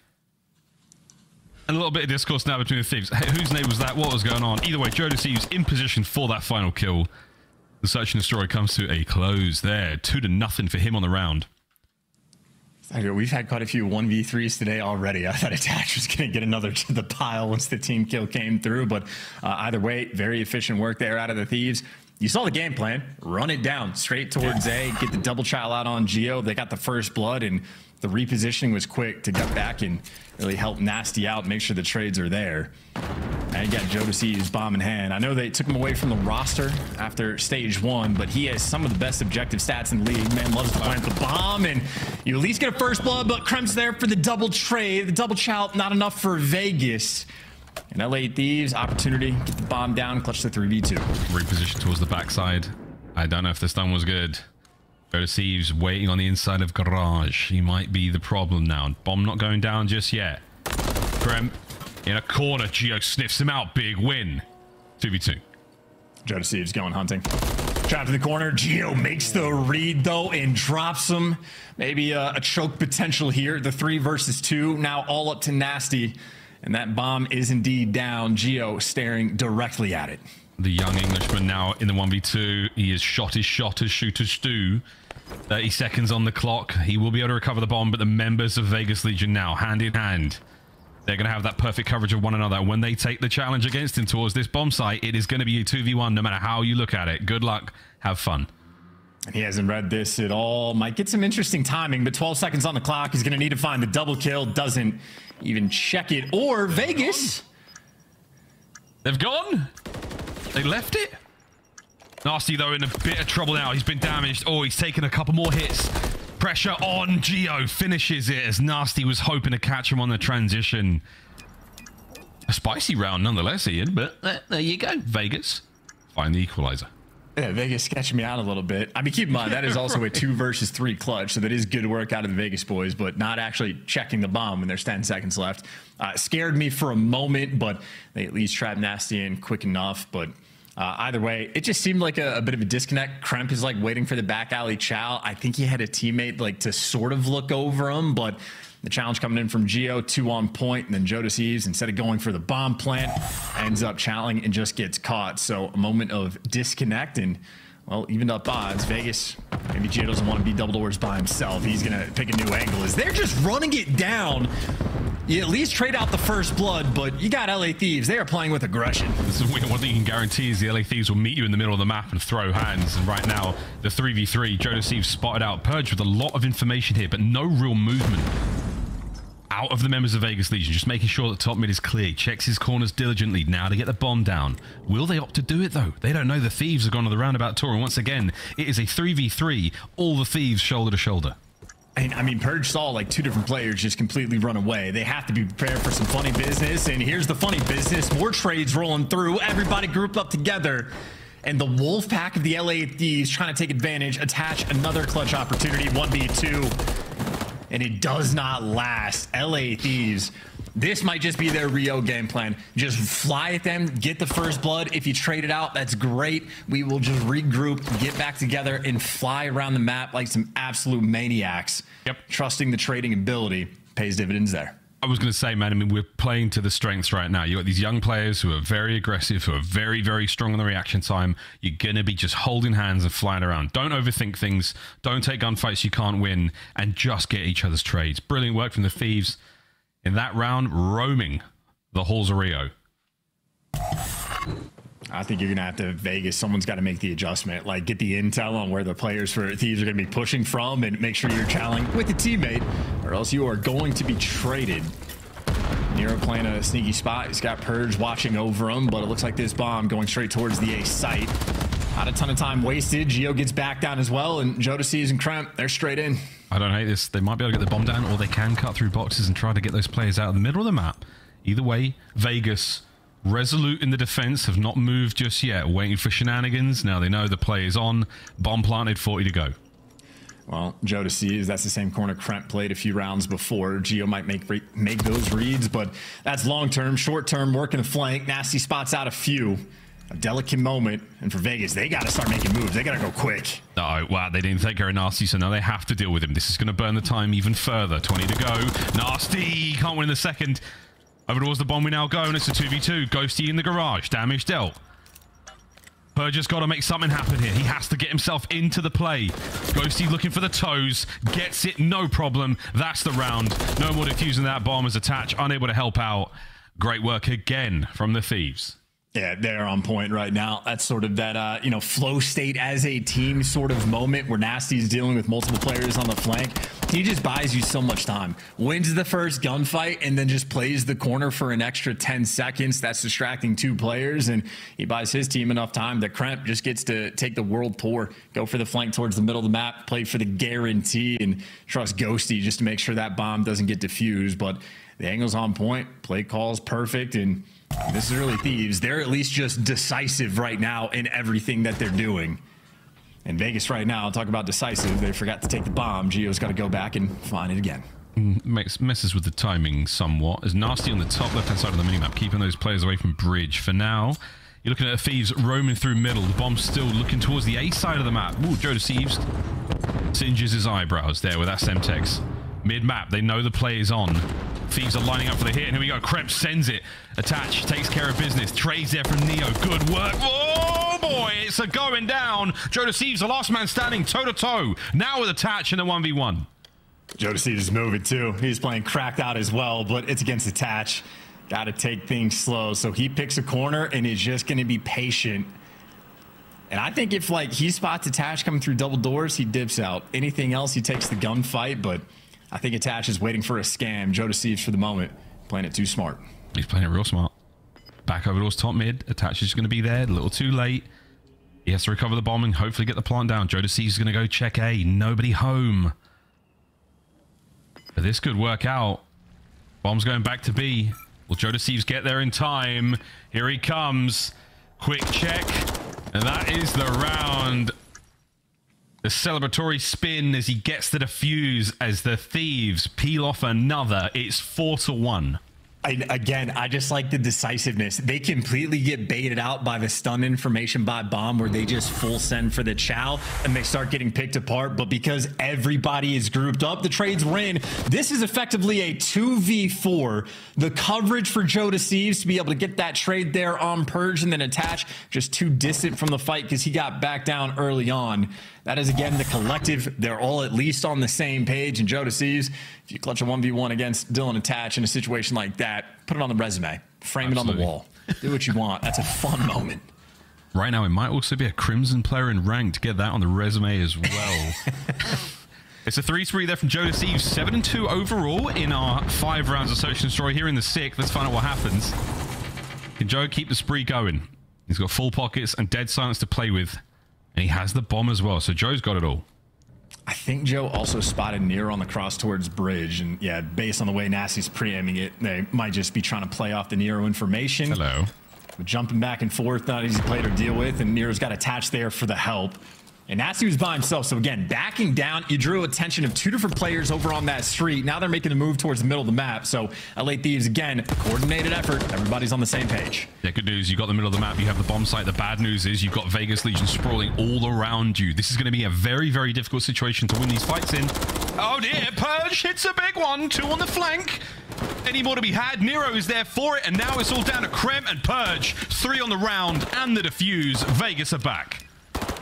And a little bit of discourse now between the thieves. Hey, whose name was that? What was going on? Either way, JoeDeceives in position for that final kill. The search and destroy comes to a close there. Two to nothing for him on the round. We've had quite a few 1v3s today already. I thought *laughs* Attach was going to get another to the pile once the team kill came through, but uh, either way, very efficient work there out of the Thieves. You saw the game plan. Run it down straight towards A, get the double child out on Geo. They got the first blood, and the repositioning was quick to get back and really help Nastie out, make sure the trades are there. And again, JoeDeceives bomb in hand. I know they took him away from the roster after stage one, but he has some of the best objective stats in the league. Man loves to plant the bomb, and you at least get a first blood, but Kremp's there for the double trade. The double chow, not enough for Vegas. And LA Thieves, opportunity, get the bomb down, clutch the 3v2. Reposition towards the backside. I don't know if the stun was good. JoeDeceives waiting on the inside of garage. He might be the problem now. Bomb not going down just yet. Kremp in a corner. Geo sniffs him out. Big win. 2v2. JoeDeceives going hunting. Trapped in the corner. Geo makes the read, though, and drops him. Maybe a, a choke potential here. The three versus two. Now all up to Nastie. And that bomb is indeed down. Geo staring directly at it. The young Englishman now in the 1v2. He has shot his shot as shooters do. 30 seconds on the clock. He will be able to recover the bomb, but the members of Vegas Legion now, hand in hand, they're going to have that perfect coverage of one another. When they take the challenge against him towards this bomb site, it is going to be a 2v1 no matter how you look at it. Good luck. Have fun. And he hasn't read this at all. Might get some interesting timing, but 12 seconds on the clock. He's going to need to find the double kill. Doesn't even check it. Or Vegas. They've gone. They left it. Nastie, though, in a bit of trouble now. He's been damaged. Oh, he's taken a couple more hits. Pressure on Geo. Finishes it as Nastie was hoping to catch him on the transition. A spicy round nonetheless, Ian, but there you go. Vegas. Find the equalizer. Yeah, Vegas sketching me out a little bit. I mean, keep in mind, that is also a *laughs* two versus three clutch, so that is good work out of the Vegas boys, but not actually checking the bomb when there's 10 seconds left. Uh, scared me for a moment, but they at least trapped Nastie in quick enough. But uh, either way, it just seemed like a, a bit of a disconnect. Kremp is like waiting for the back alley chow. I think he had a teammate like to sort of look over him, but the challenge coming in from Geo, two on point, and then JoeDeceives, instead of going for the bomb plant, ends up challenging and just gets caught. So a moment of disconnect and, well, evened up odds. Vegas, maybe Geo doesn't want to be double doors by himself. He's going to pick a new angle. Is they're just running it down. You at least trade out the first blood, but you got LA Thieves. They are playing with aggression. This is one thing you can guarantee is the LA Thieves will meet you in the middle of the map and throw hands. And right now, the 3v3, JoeDeceives spotted out Purj with a lot of information here, but no real movement out of the members of Vegas Legion, just making sure that top mid is clear. Checks his corners diligently now to get the bomb down. Will they opt to do it though? They don't know the thieves have gone on the roundabout tour, and once again, it is a 3v3, all the thieves shoulder to shoulder. I mean, Purj saw like two different players just completely run away. They have to be prepared for some funny business. And here's the funny business more trades rolling through. Everybody grouped up together. And the wolf pack of the LA Thieves trying to take advantage, attach another clutch opportunity, 1v2. And it does not last. LA Thieves, this might just be their Rio game plan. Just fly at them, get the first blood. If you trade it out, that's great. We will just regroup, get back together, and fly around the map like some absolute maniacs. Yep. Trusting the trading ability pays dividends there. I was going to say, man, I mean, we're playing to the strengths right now. You've got these young players who are very aggressive, who are very, very strong on the reaction time. You're going to be just holding hands and flying around. Don't overthink things. Don't take gunfights you can't win and just get each other's trades. Brilliant work from the Thieves in that round, roaming the halls of Rio. I think you're gonna have to Vegas. Someone's got to make the adjustment, like get the intel on where the players for thieves are gonna be pushing from, and make sure you're challenging with a teammate, or else you are going to be traded. Nero playing a sneaky spot. He's got Purj watching over him, but it looks like this bomb going straight towards the A site. Not a ton of time wasted. Geo gets back down as well, and JoeDeceives and Kremp, they're straight in. I don't hate this. They might be able to get the bomb down, or they can cut through boxes and try to get those players out of the middle of the map. Either way, Vegas, resolute in the defense, have not moved just yet, waiting for shenanigans. Now they know the play is on. Bomb planted, 40 to go. Well, JoeDeceives that's the same corner Kremp played a few rounds before. Geo might make make those reads, but that's long term. Short term, working the flank. Nastie spots out a few. A delicate moment, and for Vegas, they got to start making moves. They got to go quick. Oh, wow, they didn't take of Nastie, so now they have to deal with him. This is going to burn the time even further. 20 to go. Nastie can't win in the second. Over towards the bomb we now go, and it's a 2v2. Ghosty in the garage. Damage dealt. Purger's got to make something happen here. He has to get himself into the play. Ghosty looking for the toes. Gets it, no problem. That's the round. No more defusing that bomb as attached. Unable to help out. Great work again from the Thieves. Yeah, they're on point right now. That's sort of that, uh, you know, flow state as a team sort of moment where Nastie's dealing with multiple players on the flank. He just buys you so much time. Wins the first gunfight and then just plays the corner for an extra 10 seconds. That's distracting two players. And he buys his team enough time that Kremp just gets to take the world tour, go for the flank towards the middle of the map, play for the guarantee, and trust Ghosty just to make sure that bomb doesn't get diffused. But the angle's on point, play call's perfect, and this is really Thieves. They're at least just decisive right now in everything that they're doing. In Vegas right now, talk about decisive. They forgot to take the bomb. Geo's got to go back and find it again. Mm, Makes, messes with the timing somewhat. As Nastie on the top left-hand side of the minimap, keeping those players away from bridge. For now, you're looking at Thieves roaming through middle. The bomb's still looking towards the A side of the map. Ooh, JoeDeceives singes his eyebrows there with that Semtex. Mid-map, they know the play is on. Thieves are lining up for the hit, and here we go. Kremp sends it. Attach, takes care of business. Trades there from Nero. Good work. Oh, boy, it's a going down. JoeDeceives, the last man standing toe-to-toe. Now with Attach in the 1v1. JoeDeceives moving too. He's playing cracked out as well, but it's against attach. Got to take things slow. So he picks a corner and is just going to be patient. And I think if like he spots attach coming through double doors, he dips out. Anything else, he takes the gunfight. But I think attach is waiting for a scam. JoeDeceives for the moment, playing it too smart. He's playing it real smart. Back over towards top mid. Attach is going to be there. A little too late. He has to recover the bomb and hopefully get the plant down. JoeDeceives is going to go check A. Nobody home. But this could work out. Bomb's going back to B. Will JoeDeceives get there in time? Here he comes. Quick check. And that is the round. The celebratory spin as he gets the defuse as the thieves peel off another. It's four to one. I, again, I just like the decisiveness. They completely get baited out by the stun information by bomb where they just full send for the chow and they start getting picked apart. But because everybody is grouped up, the trades win. This is effectively a 2v4. The coverage for JoeDeceives to be able to get that trade there on Purj and then attach just too distant from the fight because he got back down early on. That is again the collective. They're all at least on the same page. And JoeDeceives, if you clutch a 1v1 against Dylan Attach in a situation like that, put it on the resume, frame Absolutely. it on the wall, do what you want. That's a fun moment. Right now, it might also be a Crimson player in rank to get that on the resume as well. *laughs* it's a 3 3 there from JoeDeceives. 7 and 2 overall in our five rounds of Search and Story here in the sixth. Let's find out what happens. Can Joe keep the spree going? He's got full pockets and dead silence to play with. And he has the bomb as well. So Joe's got it all. I think Joe also spotted near on the cross towards bridge, and yeah, based on the way Nastie's preaiming it, they might just be trying to play off the Nero information. Hello. But jumping back and forth, not easy play to deal with, and Nero's got attached there for the help. And Nastie was by himself. So again, backing down, you drew attention of two different players over on that street. Now they're making a move towards the middle of the map. So LA Thieves again, coordinated effort. Everybody's on the same page. Yeah, good news. You got the middle of the map. You have the bomb site. The bad news is you've got Vegas Legion sprawling all around you. This is going to be a very, very difficult situation to win these fights in. Oh dear, Purj hits a big one. Two on the flank. Any more to be had? Nero is there for it, and now it's all down to Kremp and Purj. Three on the round and the defuse. Vegas are back.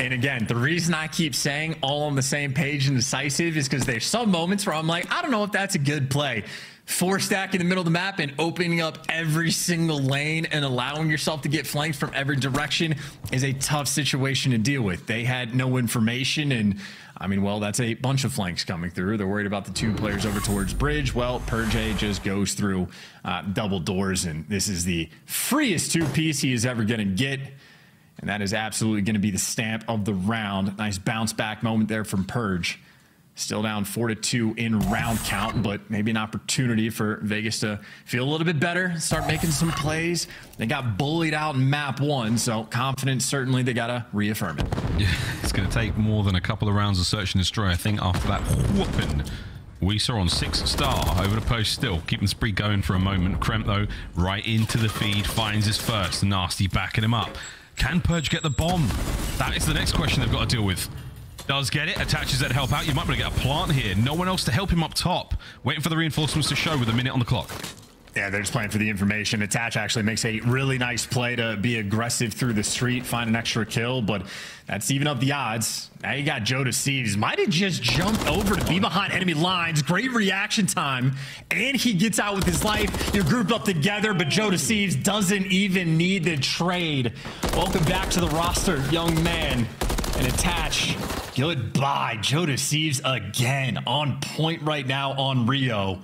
And again, the reason I keep saying all on the same page and decisive is because there's some moments where I'm like, I don't know if that's a good play. Four stack in the middle of the map and opening up every single lane and allowing yourself to get flanked from every direction is a tough situation to deal with. They had no information and I mean, well, that's a bunch of flanks coming through. They're worried about the two players over towards bridge. Well, Purj just goes through uh, double doors, and this is the freest two piece he is ever going to get. And that is absolutely going to be the stamp of the round. Nice bounce back moment there from Purj. Still down four to two in round count, but maybe an opportunity for Vegas to feel a little bit better, start making some plays. They got bullied out in map one, so confidence certainly they gotta reaffirm it. Yeah, it's going to take more than a couple of rounds of search and destroy, I think, after that whooping we saw on six star over the post still keeping the spree going for a moment kremp though right into the feed finds his first Nastie backing him up can Purj get the bomb? That is the next question they've got to deal with. Does get it attaches that help out? You might be able to get a plant here. No one else to help him up top. Waiting for the reinforcements to show with a minute on the clock. Yeah, they're just playing for the information. Attach actually makes a really nice play to be aggressive through the street, find an extra kill, but that's even up the odds. Now you got JoeDeceives. Might have just jumped over to be behind enemy lines. Great reaction time. And he gets out with his life. You're grouped up together, but JoeDeceives doesn't even need the trade. Welcome back to the roster, young man. And attach. Goodbye. JoeDeceives again on point right now on Rio.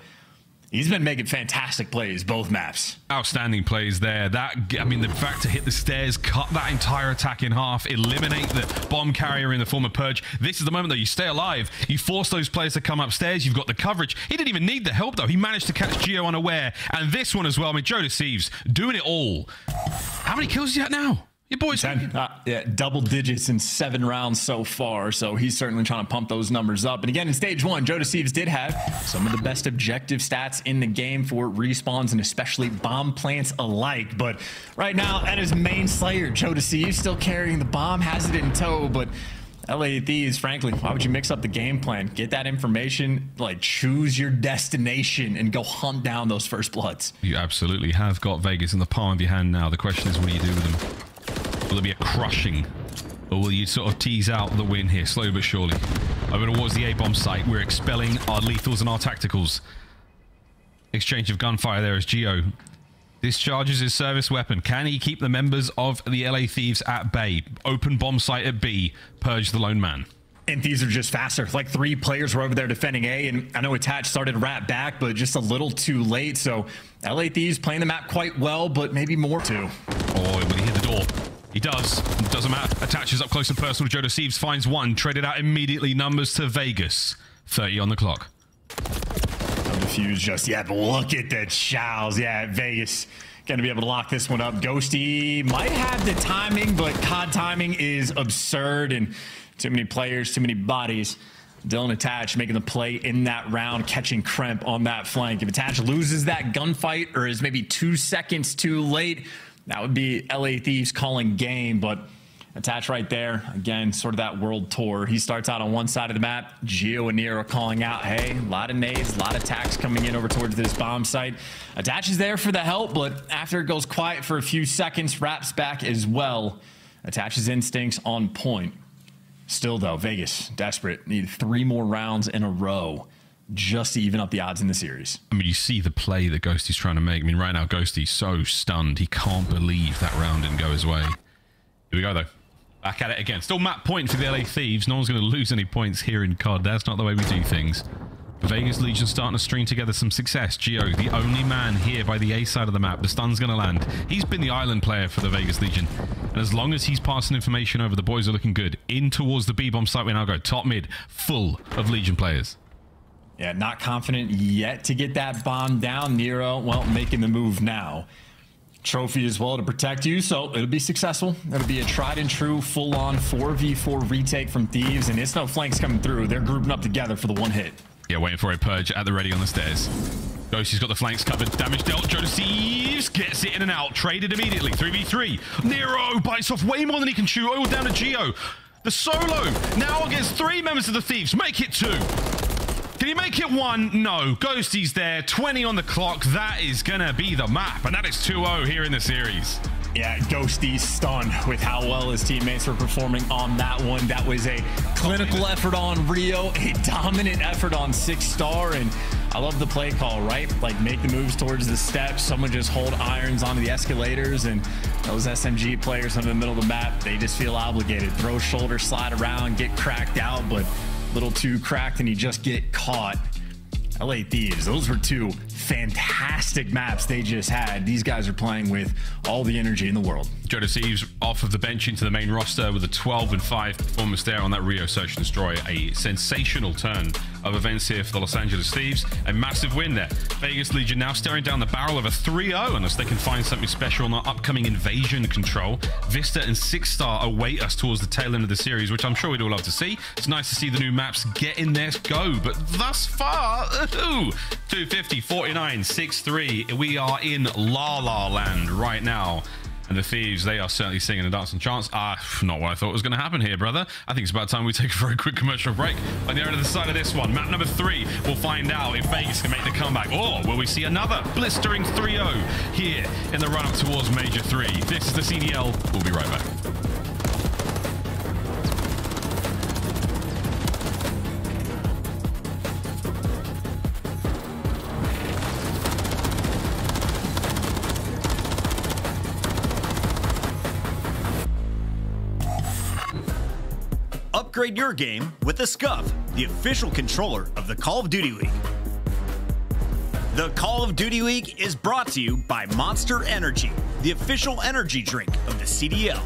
He's been making fantastic plays both maps. Outstanding plays there. That I mean, the fact to hit the stairs, cut that entire attack in half, eliminate the bomb carrier in the form of Purj. This is the moment though. You stay alive. You force those players to come upstairs. You've got the coverage. He didn't even need the help though. He managed to catch Geo unaware, and this one as well. I mean, JoeDeceives, doing it all. How many kills you at now? Your boy's Ten, uh, yeah, double digits in seven rounds so far. So he's certainly trying to pump those numbers up. And again, in stage one, JoeDeceives did have some of the best objective stats in the game for respawns and especially bomb plants alike. But right now, at his main slayer, JoeDeceives still carrying the bomb, has it in tow, but. LA Thieves, frankly, why would you mix up the game plan? Get that information, like choose your destination and go hunt down those first bloods. You absolutely have got Vegas in the palm of your hand now. The question is, what do you do with them? Will there be a crushing? Or will you sort of tease out the win here, slow but surely? Over towards the A-bomb site, we're expelling our lethals and our tacticals. Exchange of gunfire there as Geo discharges his service weapon. Can he keep the members of the LA Thieves at bay? Open bomb site at B. Purj the lone man. And these are just faster. Like three players were over there defending A, and I know Attach started wrap back, but just a little too late. So LA Thieves playing the map quite well, but maybe more too. Oh, will he hit the door? He does. Doesn't matter. Attaches up close and personal. JoeDeceives finds one. Traded out immediately. Numbers to Vegas. 30 on the clock. I'm confused just yet, but look at the chows. Yeah, Vegas going to be able to lock this one up. Ghosty might have the timing, but COD timing is absurd and too many players, too many bodies. Dylan Attach making the play in that round, catching Kremp on that flank. If Attach loses that gunfight or is maybe two seconds too late, that would be LA Thieves calling game, but Attach right there. Again, sort of that world tour. He starts out on one side of the map. Geo and Nero calling out, hey, a lot of nades, a lot of attacks coming in over towards this bomb site. Attach is there for the help, but after it goes quiet for a few seconds, wraps back as well. Attach's instincts on point. Still, though, Vegas, desperate. Need three more rounds in a row just to even up the odds in the series. I mean, you see the play that Ghosty's trying to make. I mean, right now, Ghosty's so stunned. He can't believe that round didn't go his way. Here we go, though. Back at it again. Still map point for the LA Thieves. No one's going to lose any points here in COD. That's not the way we do things. Vegas Legion starting to string together some success. Geo, the only man here by the A side of the map. The stun's going to land. He's been the island player for the Vegas Legion. And as long as he's passing information over, the boys are looking good. In towards the B-bomb site we now go. Top mid, full of Legion players. Yeah, not confident yet to get that bomb down. Nero, well, making the move now. Trophy as well to protect you, so it'll be successful. It'll be a tried and true full-on 4v4 retake from Thieves, and it's no flanks coming through. They're grouping up together for the one hit. Yeah, waiting for a Purj at the ready on the stairs. Ghosty's got the flanks covered. Damage dealt. Deceives gets it in and out. Traded immediately. 3v3. Nero bites off way more than he can chew. Oh, down to Geo. The solo now against three members of the Thieves. Make it two. Can he make it one? No. Ghosty's there. 20 on the clock. That is going to be the map. And that is 2-0 here in the series. Yeah, Ghosty stunned with how well his teammates were performing on that one. That was a clinical effort on Rio, a dominant effort on Six Star, and I love the play call, right? Like make the moves towards the steps, someone just hold irons onto the escalators, and those SMG players in the middle of the map, they just feel obligated. Throw shoulder, slide around, get cracked out, but little too cracked and you just get caught. LA Thieves, those were two fantastic maps they just had. These guys are playing with all the energy in the world. JoeDeceives off of the bench into the main roster with a 12 and 5 performance there on that Rio Search and Destroy. A sensational turn of events here for the Los Angeles Thieves. A massive win there. Vegas Legion now staring down the barrel of a 3-0 unless they can find something special on our upcoming invasion control. Vista and Six Star await us towards the tail end of the series, which I'm sure we'd all love to see. It's nice to see the new maps get in there, go, but thus far, *laughs* ooh, 250, 49, 6-3. We are in La La Land right now. And the Thieves, they are certainly singing and dancing chants. Ah, not what I thought was going to happen here, brother. I think it's about time we take a very quick commercial break. On the other side of this one, map number three, we'll find out if Vegas can make the comeback. Or will we see another blistering 3-0 here in the run-up towards Major 3. This is the CDL. We'll be right back. Upgrade your game with the SCUF, the official controller of the Call of Duty League. The Call of Duty League is brought to you by Monster Energy, the official energy drink of the CDL.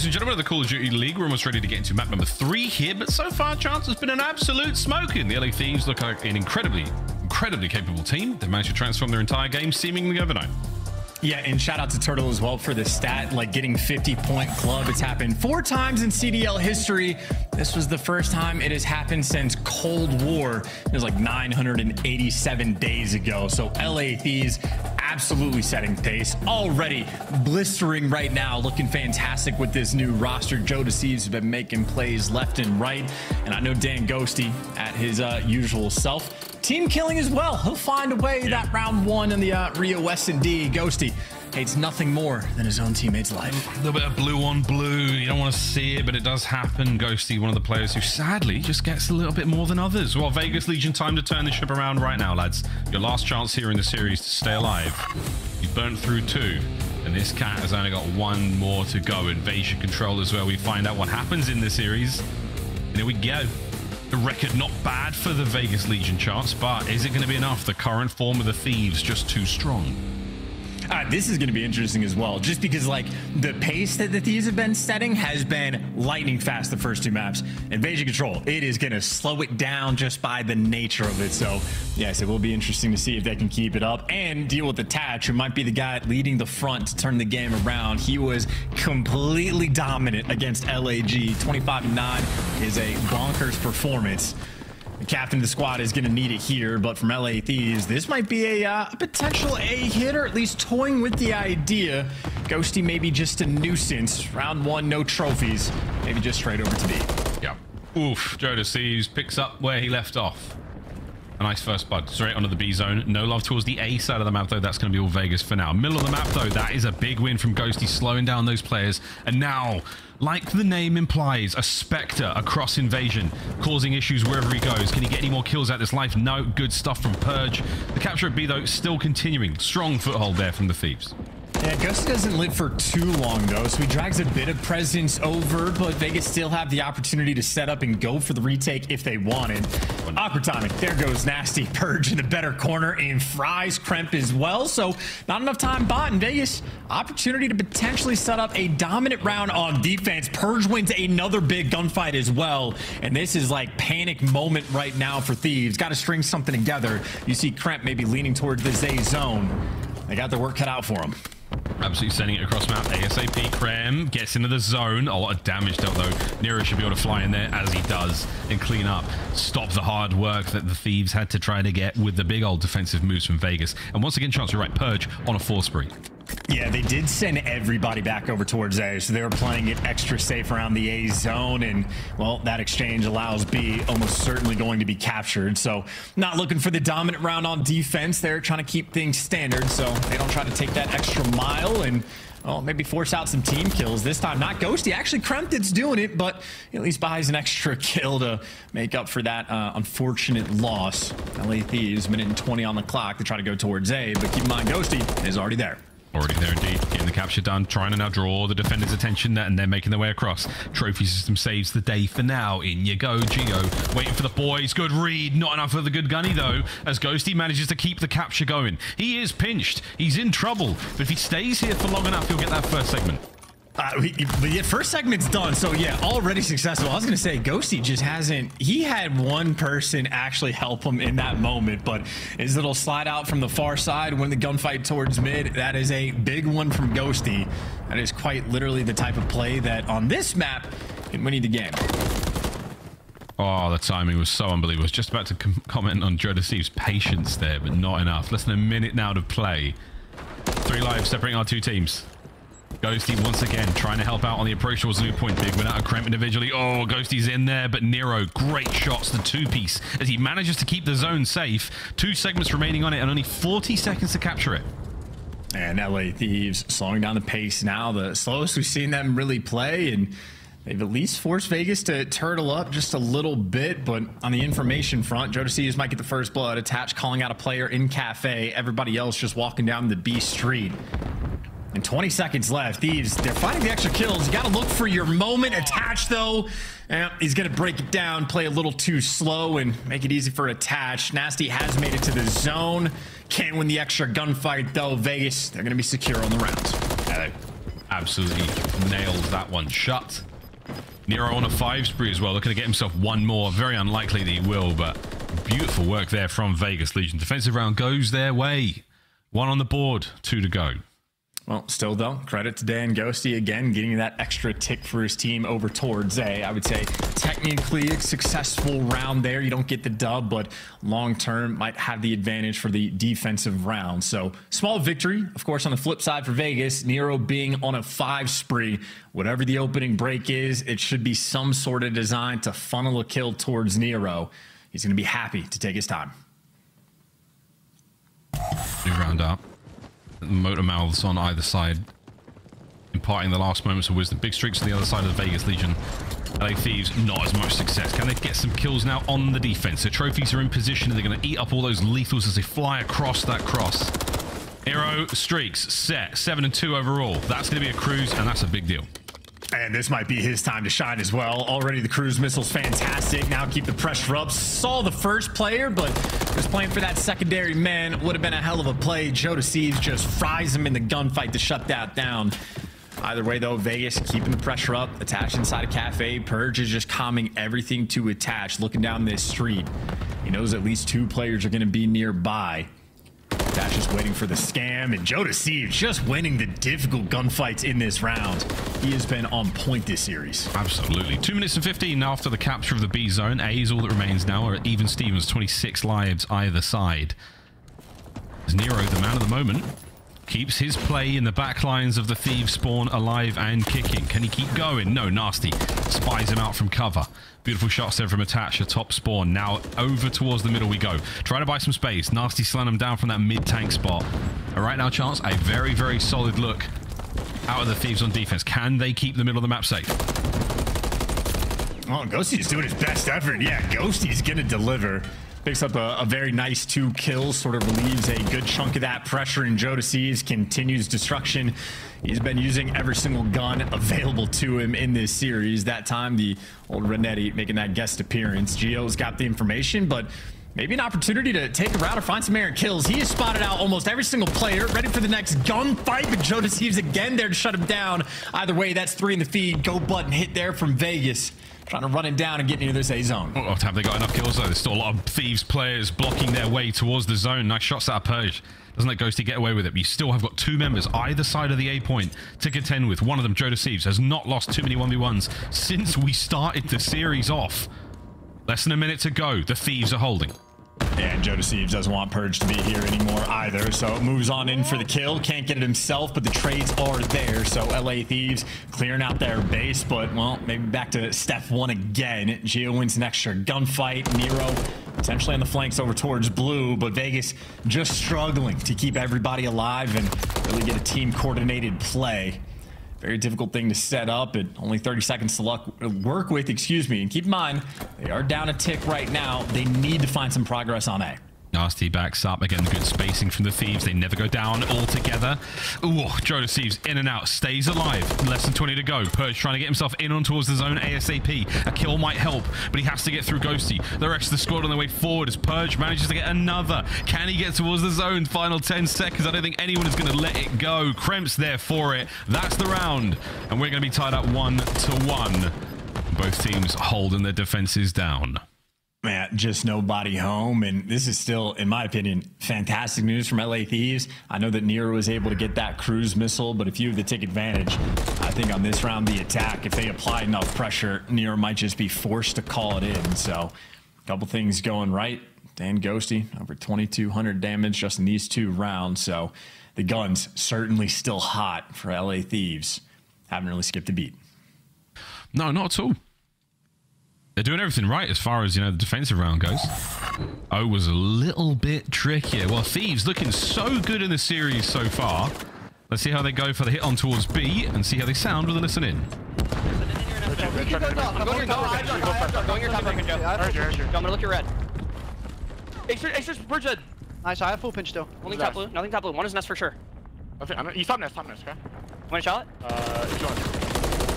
Ladies and gentlemen, of the Call of Duty League. We're almost ready to get into map number three here, but so far, Chance has been an absolute smoking. The LA Thieves look like an incredibly, incredibly capable team. They've managed to transform their entire game seemingly overnight. Yeah, and shout out to Turtle as well for the stat, like getting 50 point club. It's happened four times in CDL history. This was the first time it has happened since Cold War. It was like 987 days ago. So LA Thieves absolutely setting pace. Already blistering right now, looking fantastic with this new roster. JoeDeceives has been making plays left and right. And I know Dan Ghosty at his uh, usual self. Team killing as well. He'll find a way that round one in the uh, Rio S&D. Ghosty hates nothing more than his own teammate's life. A little bit of blue on blue. You don't want to see it, but it does happen. Ghosty, one of the players who sadly just gets a little bit more than others. Well, Vegas Legion, time to turn the ship around right now, lads. Your last chance here in the series to stay alive. You've burnt through two. And this cat has only got one more to go. Invasion Control is where we find out what happens in the series. And here we go. The record not bad for the Vegas Legion chance, but is it going to be enough? The current form of the Thieves just too strong. Uh, this is going to be interesting as well, just because like the pace that the Thieves have been setting has been lightning fast the first two maps. Invasion Control, it is going to slow it down just by the nature of it. So yes, it will be interesting to see if they can keep it up and deal with Attach, who might be the guy leading the front to turn the game around. He was completely dominant against LAG. 25-9 is a bonkers performance. The captain of the squad is going to need it here, but from LA Thieves, this might be a, uh, a potential A hit, or at least toying with the idea. Ghosty maybe just a nuisance. Round one, no trophies. Maybe just straight over to B. Yeah. Oof. JoeDeceives picks up where he left off. A nice first bud. Straight onto the B zone. No love towards the A side of the map, though. That's going to be all Vegas for now. Middle of the map, though, that is a big win from Ghosty, slowing down those players. And now, like the name implies, a Spectre across Invasion, causing issues wherever he goes. Can he get any more kills out this life? No. Good stuff from Purj. The capture of B, though, still continuing. Strong foothold there from the Thieves. Yeah, Ghosty doesn't live for too long, though, so he drags a bit of presence over, but Vegas still have the opportunity to set up and go for the retake if they wanted. Awkward timing. There goes Nastie. Purj in the better corner, and Fries Kremp as well, so not enough time bot in Vegas. Opportunity to potentially set up a dominant round on defense. Purj wins another big gunfight as well, and this is like panic moment right now for Thieves. Got to string something together. You see Kremp maybe leaning towards the Zay zone. They got their work cut out for them. Absolutely sending it across map. ASAP. Kremp gets into the zone. Oh, a lot of damage dealt though. Nero should be able to fly in there as he does and clean up. Stop the hard work that the Thieves had to try to get with the big old defensive moves from Vegas. And once again, Chance, you're right. Purj on a four spree. Yeah, they did send everybody back over towards A, so they were playing it extra safe around the A zone, and, well, that exchange allows B almost certainly going to be captured, so not looking for the dominant round on defense. They're trying to keep things standard, so they don't try to take that extra mile and well, maybe force out some team kills this time. Not Ghosty. Actually, Krempted's doing it, but at least buys an extra *laughs* kill to make up for that uh, unfortunate loss. LA Thieves, minute and 20 on the clock to try to go towards A, but keep in mind, Ghosty is already there. Already there indeed. Getting the capture done, trying to now draw the defender's attention and they're making their way across. Trophy system saves the day for now. In you go, Geo. Waiting for the boys. Good read. Not enough for the good gunny though, as Ghosty manages to keep the capture going. He is pinched. He's in trouble. But if he stays here for long enough, he'll get that first segment. Uh, he, but yeah, first segment's done, so yeah, already successful. I was gonna say Ghosty just hasn't. He had one person actually help him in that moment, but his little slide out from the far side when the gunfight towards mid, that is a big one from Ghosty. That is quite literally the type of play that on this map can win you the game. Oh, the timing was so unbelievable. I was just about to com comment on JoeDeceives' patience there, but not enough. Less than a minute now to play. Three lives separating our two teams. Ghosty once again trying to help out on the approach towards loot point. Big win out of Kremp individually. Oh, Ghosty's in there, but Nero, great shots, the two-piece, as he manages to keep the zone safe. Two segments remaining on it and only 40 seconds to capture it. And LA Thieves slowing down the pace now. The slowest we've seen them really play, and they've at least forced Vegas to turtle up just a little bit. But on the information front, Joe might get the first blood. Attach calling out a player in Cafe. Everybody else just walking down the B street. And 20 seconds left. Thieves, they're finding the extra kills. You got to look for your moment. Attach, though. He's going to break it down, play a little too slow, and make it easy for Attach. Nastie has made it to the zone. Can't win the extra gunfight, though. Vegas, they're going to be secure on the rounds. Yeah, absolutely nailed that one shut. Nero on a five spree as well, looking to get himself one more. Very unlikely that he will, but beautiful work there from Vegas Legion. Defensive round goes their way. One on the board, two to go. Well, still though, credit to Dan Ghosty again, getting that extra tick for his team over towards A. I would say technically a successful round there. You don't get the dub, but long term might have the advantage for the defensive round. So small victory, of course, on the flip side for Vegas. Nero being on a five spree. Whatever the opening break is, it should be some sort of design to funnel a kill towards Nero. He's going to be happy to take his time. New round up. Motor mouths on either side, imparting the last moments of wisdom. Big streaks on the other side of the Vegas Legion. LA Thieves, not as much success. Can they get some kills now on the defense? The trophies are in position. They're going to eat up all those lethals as they fly across that cross. Arrow streaks set. 7 and 2 overall. That's going to be a cruise, and that's a big deal. And this might be his time to shine as well. Already the cruise missile's fantastic. Now keep the pressure up. Saw the first player, but was playing for that secondary man. Would have been a hell of a play. JoeDeceives just fries him in the gunfight to shut that down. Either way, though, Vegas keeping the pressure up. Attached inside a cafe. Purj is just calming everything to attach. Looking down this street. He knows at least two players are going to be nearby. Dash just waiting for the scam, and JoeDeceives just winning the difficult gunfights in this round. He has been on point this series. Absolutely. Two minutes and 15 after the capture of the B zone. A is all that remains now, or even Stevens, 26 lives either side. As Nero, the man of the moment, keeps his play in the back lines of the Thieves spawn alive and kicking. Can he keep going? No, Nastie spies him out from cover. Beautiful shots there from Attach, a top spawn. Now over towards the middle we go. Try to buy some space. Nastie slowing him down from that mid-tank spot. All right now, Chance, a very, very solid look out of the Thieves on defense. Can they keep the middle of the map safe? Oh, Ghosty's doing his best effort. Yeah, Ghosty's gonna deliver. Picks up a, a, very nice two kills, sort of relieves a good chunk of that pressure, and JoeDeceives continues destruction. He's been using every single gun *laughs* available to him in this series. That time, the old Renetti making that guest appearance. Gio's got the information, but maybe an opportunity to take a route or find some errant kills. He has spotted out almost every single player, ready for the next gunfight, but JoeDeceives again there to shut him down. Either way, that's three in the feed. Go button hit there from Vegas. Trying to run it down and get into this A zone. Oh, have they got enough kills though? There's still a lot of Thieves players blocking their way towards the zone. Nice shots out of Purj. Doesn't let Ghosty get away with it, but you still have got two members either side of the A point to contend with. One of them, JoeDeceives, has not lost too many 1v1s since we started the series off. Less than a minute to go. The Thieves are holding. And JoeDeceives doesn't want Purj to be here anymore either, so moves on in for the kill. Can't get it himself, but the trades are there. So LA Thieves clearing out their base, but, well, maybe back to Steph 1 again. Gio wins an extra gunfight. Nero potentially on the flanks over towards Blue, but Vegas just struggling to keep everybody alive and really get a team-coordinated play. Very difficult thing to set up and only 30 seconds to luck, uh, work with, excuse me. And keep in mind, they are down a tick right now. They need to find some progress on A. Nastie backs up. Again, good spacing from the Thieves. They never go down altogether. Ooh, JoeDeceives in and out. Stays alive. Less than 20 to go. Purj trying to get himself in on towards the zone ASAP. A kill might help, but he has to get through Ghosty. The rest of the squad on their way forward as Purj manages to get another. Can he get towards the zone? Final 10 seconds. I don't think anyone is going to let it go. Kremps there for it. That's the round. And we're going to be tied up one to one. Both teams holding their defenses down. Man, just nobody home. And this is still, in my opinion, fantastic news from LA Thieves. I know that Nero was able to get that cruise missile, but if you have to take advantage, I think on this round, the attack, if they apply enough pressure, Nero might just be forced to call it in. So a couple things going right. Dan Ghosty, over 2,200 damage just in these two rounds. So the gun's certainly still hot for LA Thieves. Haven't really skipped a beat. No, not at all. They're doing everything right as far as, you know, the defensive round goes. O was a little bit trickier. Well, Thieves looking so good in the series so far. Let's see how they go for the hit on towards B and see how they sound with a listen in. I'm going your top. I'm going your top. I'm going to look your red. Extra, extra, bridge red. Nice, I have full pinch still. Nothing top blue, nothing top blue. One is nest for sure. Okay, I'm, top nest, top nest, okay? Want a shot? Uh, he's going.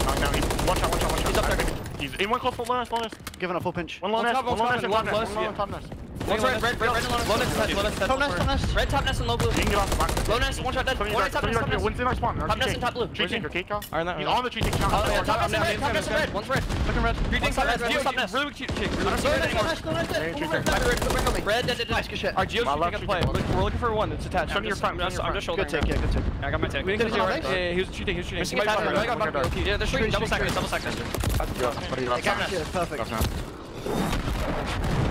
Knock down, he's, one shot, one shot, one shot. He's up there. He's in one close, one last, one last. Giving a full pinch. One last, one last, one last, one last. One's red, red, red, low nest, low nest. Top nest, top nest. Red, top nest, and low blue. Low nest, one shot dead. One nest, top nest, top nest. One's in our spawn. Top nest and top blue. Tree tanker, Keiko. He's on the tree tanker. Oh, top nest and red, top nest red. One's red. Looking red. Tree tanker, top nest, top nest. Really weak tree. I'm sorry, no nest, no nest. Red, dead, dead, nice, good shit. Our Geo tree tanker play. We're looking for one. It's attached. Turn to your front. I'm just shouldering. Good take, yeah, good take. I got my take. We didn't get your right. Yeah, he was shooting, he was shooting. I got back. Yeah, they're shooting. Double second, double second. Left perfect.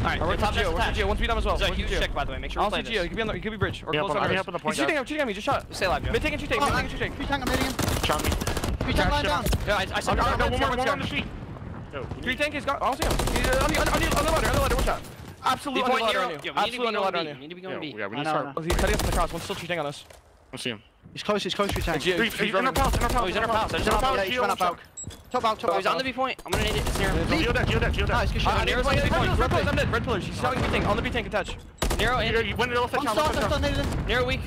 Alright, we're top Geo, we're Geo, one speed up as well. There's a huge check, by the way, make sure we play this. Geo, you could be could be bridge, or close on bridge. Up on the point, He's cheating, I'm cheating me, just shot. Stay alive, Mid tank and two tank, oh, mid tank and tank. Three tank, I'm hitting him. Three tank line down. Yeah, I, one more, one more. Three tank is gone, I don't see him. Uh, on the, on on the ladder, on the ladder, one shot. On you. Absolute on you. Yeah, we need to be going B. Yeah, we need to start. He's cutting us from the cross, one's still cheating on us. I see him. He's close, he's close to your tank. He's, he's, he's in our path, in our path. Oh, he's in our path. There's an up out. He's run up out. Top out, top oh, out. He's on the B point. I'm gonna need it. It's near him. Heal deck, heal deck, heal deck. Nice, good shot. Uh, Nero's on the B point. Red pillars, I'm dead. Red pillars. He's selling B tank. On the B tank, attach. Nero in. You went to the left. One star. Nero weak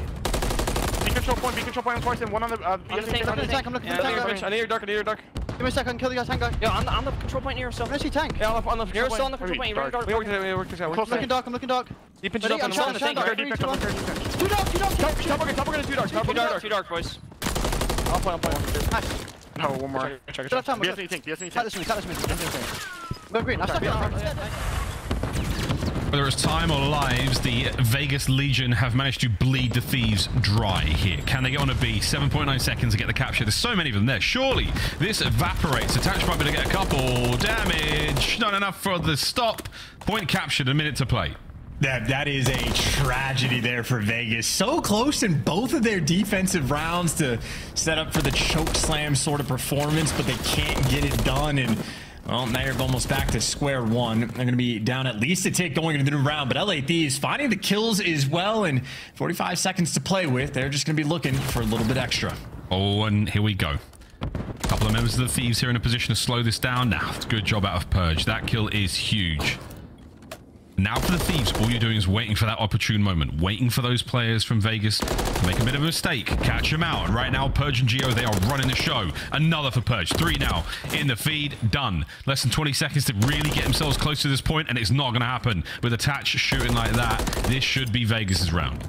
control point, B control point on twice, and one on the. Uh, I'm, the tank, I'm, the tank. I'm looking yeah, for the tank. I need your dark, I need your dark. Give me a second, kill the guy, tank guy. Yo, on the, on the control point near yourself. Where's he tank? Yeah, on the, on the control point. You're still on the control point, you're running dark. We worked this out, we worked this out. I'm looking dark, I'm looking dark. Deep pinch up, I'm still on the tank. Two dark, two dark, two dark. Top bucket, top bucket, two dark, top bucket, two dark, boys. I'll play, I'll play. Nice. No, one more. Shut up, Tom. BS need tank, BS need tank. Cut this me, cut this me. Move green, I'm stuck. Whether it's time or lives, the Vegas Legion have managed to bleed the thieves dry here. Can they get on a B? 7.9 seconds to get the capture. There's so many of them there. Surely this evaporates. Attached might be to get a couple. Damage. Not enough for the stop. Point captured. A minute to play. That that is a tragedy there for Vegas. So close in both of their defensive rounds to set up for the choke slam sort of performance, but they can't get it done. And well, now you're almost back to square one. They're going to be down at least a tick going into the new round, but LA Thieves finding the kills as well, and 45 seconds to play with. They're just going to be looking for a little bit extra. Oh, and here we go. A couple of members of the Thieves here in a position to slow this down. Now, nah, good job out of Purj. That kill is huge. Now for the Thieves, all you're doing is waiting for that opportune moment, waiting for those players from Vegas to make a bit of a mistake, catch them out. Right now, Purj and Geo, they are running the show. Another for Purj. Three now in the feed, done. Less than 20 seconds to really get themselves close to this point, and it's not going to happen. With Attach shooting like that, this should be Vegas's round.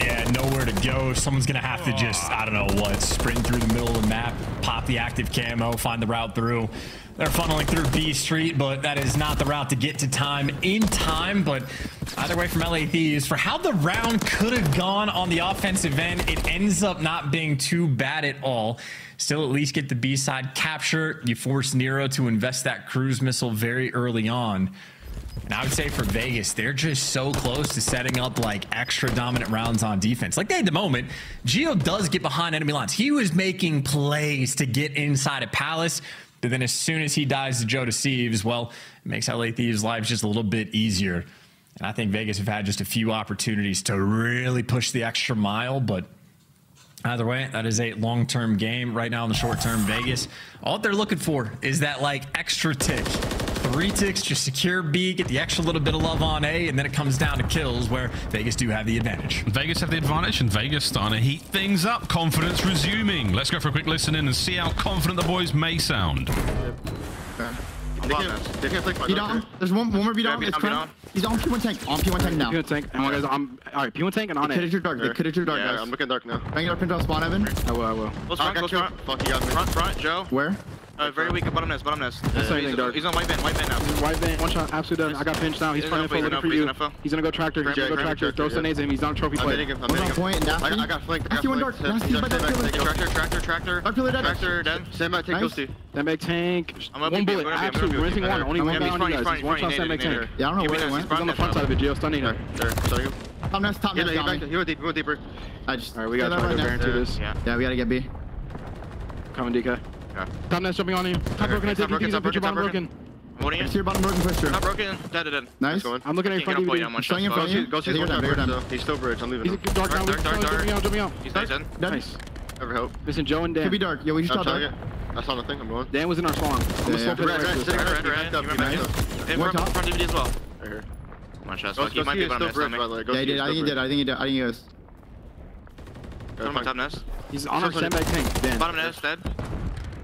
Yeah, nowhere to go. Someone's going to have to just, I don't know what, sprint through the middle of the map, pop the active camo, find the route through. They're funneling through B Street, but that is not the route to get to time in time. But either way from LA Thieves, for how the round could have gone on the offensive end, it ends up not being too bad at all. Still at least get the B side capture. You force Nero to invest that cruise missile very early on. And I would say for Vegas, they're just so close to setting up like extra dominant rounds on defense. Like they had the moment, Geo does get behind enemy lines. He was making plays to get inside a Palace. But then as soon as he dies to JoeDeceives, well, it makes LA Thieves' lives just a little bit easier. And I think Vegas have had just a few opportunities to really push the extra mile, but Either way, that is a long-term game. Right now in the short term, Vegas, all they're looking for is that like extra tick. Retix, just secure B, get the extra little bit of love on A, and then it comes down to kills where Vegas do have the advantage. Vegas have the advantage, and Vegas starting to heat things up. Confidence resuming. Let's go for a quick listen in and see how confident the boys may sound. Yeah. They can, they can play There's one, one more beat yeah, on. He's on P1 tank. On P1 tank now. P1 tank. And one guy's on. All right, P1 tank and on it. Could it your dark. Sure. They your dark. Yeah, guys. I'm looking dark now. Bang it up into a spawn, Evan. I will. I will. Close front. Close front. Fuck, you got me. Front, front, Joe. Where? Uh, very weak at bottom nest, bottom nest. That's uh, anything dark. He's on white van, white van now. White van, one shot, absolute done. I got pinched now. He's trying to looking for you. He's gonna go tractor, he's gonna go tractor. Throw some nades at him, he's on trophy player. I'm on point, and I got flinked. Nastie one dark, Nastie by Dark Pillar. Tractor, tractor, tractor. Dark Pillar dead. Tractor dead. Sandbag tank goes two. Sandbag tank. One bullet, absolute. We're missing one. Only one guy on you guys. One shot sandbag tank. Yeah, I don't know where he went. He's on the front side of it, Geo, stunning him. Top nest, top nest. He went deep, he went deeper. Alright, we gotta try to guarantee this. Yeah, we gotta get B. Coming, DK. Yeah. Top nest jumping on you. Top broken, I did. Broken, top broken, top broken. I'm warning you. It's your bottom broken, push through. Top broken, dead, dead. Nice. I'm looking at your front. I'm showing in front of you. Go see the top bridge. He's still bridge. I'm leaving him. Dark, dark, dark. Jumping out, jumping out. He's dead. Nice. Ever hope. Listen, Joe and Dan. Could be dark. Yo, we just top dark. I saw nothing. I'm going. Dan was in our spawn. I'm yeah, yeah. Red, red, red, red, red. We're up front DVD as well. Right here. Come on, Shasta. He might be bottom nest. Yeah, he did. I think he did. I think he did. I think he was. Top nest. He's on our sandbag tank. Bottom nest, dead.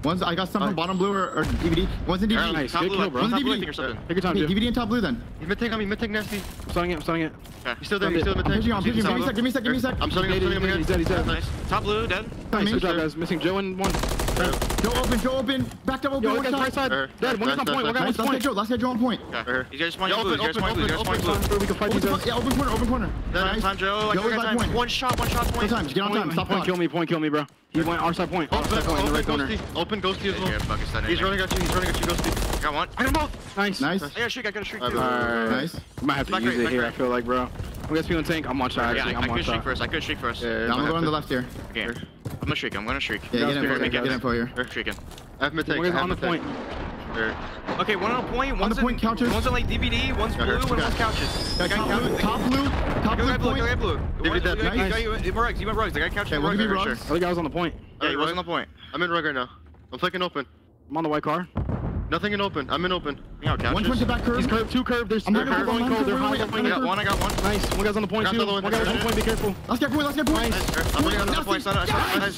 One's I got some from bottom blue or, or DVD. One's in DVD. Alright, nice. Top Good blue, kill, bro. One's in top blue, I DVD. think, or something. Take your time, DVD and top blue then. He's mid tank on me, mid tank nasty. I'm stunning it, I'm stunning it. Okay. He's still there, he's still mid I'm tank. pushing, I'm pushing. Give me a sec, give me a sec, give me a sec. I'm stunning, I'm stunning him He's dead, he's dead. Nice. Top blue, dead. Nice, good job, guys. Missing Joe and one. Joe open, Joe open. Back up, open. One one guy's shot. right side. Er, Dead, one guy's on point, one guy's on point. Joe, last guy Joe on point. Okay. You guys Yeah, point blue. open, You guys open, point blue. You guys open, point blue. open. We can fight these guys. yeah, open corner, open corner. Nice. time, Joe. Like, Joe is got time. point. One shot, one shot, point. time, get on time. Stop Point kill me, point kill me, bro. He went our side point. Our Open, side point in the open, right corner. ghosty. Open, ghosty as well. Yeah, Pakistan. He's running at you, he's running at you, ghosty. Got one. I got both. Nice. Nice. I got a shriek, I got a shriek Alright, too. Alright. Nice. We might have to Back use right, it back here, I feel like, bro. You guys feeling tank? I'm one shot, Yeah, actually. I I'm one could shriek shot. first, I could shriek first. Yeah, I'm gonna go on the left here. Okay. I'm gonna shriek, I'm gonna shriek. Yeah, get Spirit, info, make get it. info here. We're shrieking. I have mid tank. One I on the point. Er, Okay, one on point, On one's the point, in, couches. One's in like DVD, one's blue, and one's couches. Yeah, Guy top couches. blue, top blue, top blue guy blue, go guy blue. David, that- You got- nice. you got- you got rugs, you got rugs. The guy couches Okay, are we'll rugs, give I'm sure. Other guy was on the point. Yeah, he was on the point. I'm in rug right now. I'm flicking open. I'm on the white car. Nothing in open. I'm in open. You got One couches. point to back curve. He's curved, two curved. There's I'm they're gonna go cold. They're high. they're I got one, I got one. Nice. One guy's on the point too. the One one. guy's on the point. Be careful. Last guy point, last guy point. Nice. I'm bringing another Nasty. point. I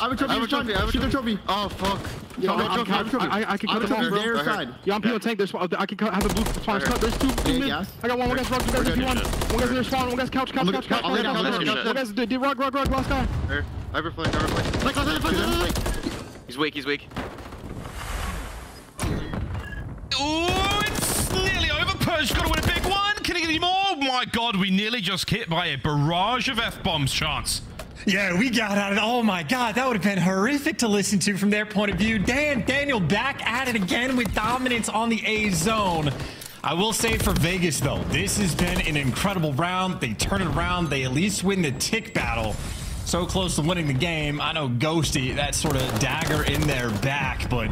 have a trophy. I have a trophy. Shoot the trophy. I have a trophy. Oh, fuck. I have a I'm- trophy. I have a trophy. I- I- I can I cut a them off, their side. Yeah, I'm peeling tank. There's I can cut- have the blue spawn. Cut. There's two. Yeah, two mid. I got one. One guy's rug. One guy's We're good. one. One guy's near spawn. One guy's couch. Couch. Couch. Couch. I'll lay down, One I'll lay down. guy's did rug. Rug. Rug. Last guy. Everflame, everflame. Like, like, like, like, like. He's weak, he's weak. Oh, it's nearly over. Purj got to win a big one. Can he get any more? Oh my god, we nearly just hit by a barrage of F-bombs, Chance. Yeah, we got out of it. Oh my God, that would have been horrific to listen to from their point of view. Dan Daniel back at it again with dominance on the A zone. I will say for Vegas though, this has been an incredible round. They turn it around. They at least win the tick battle. So close to winning the game. I know Ghosty, that sort of dagger in their back, but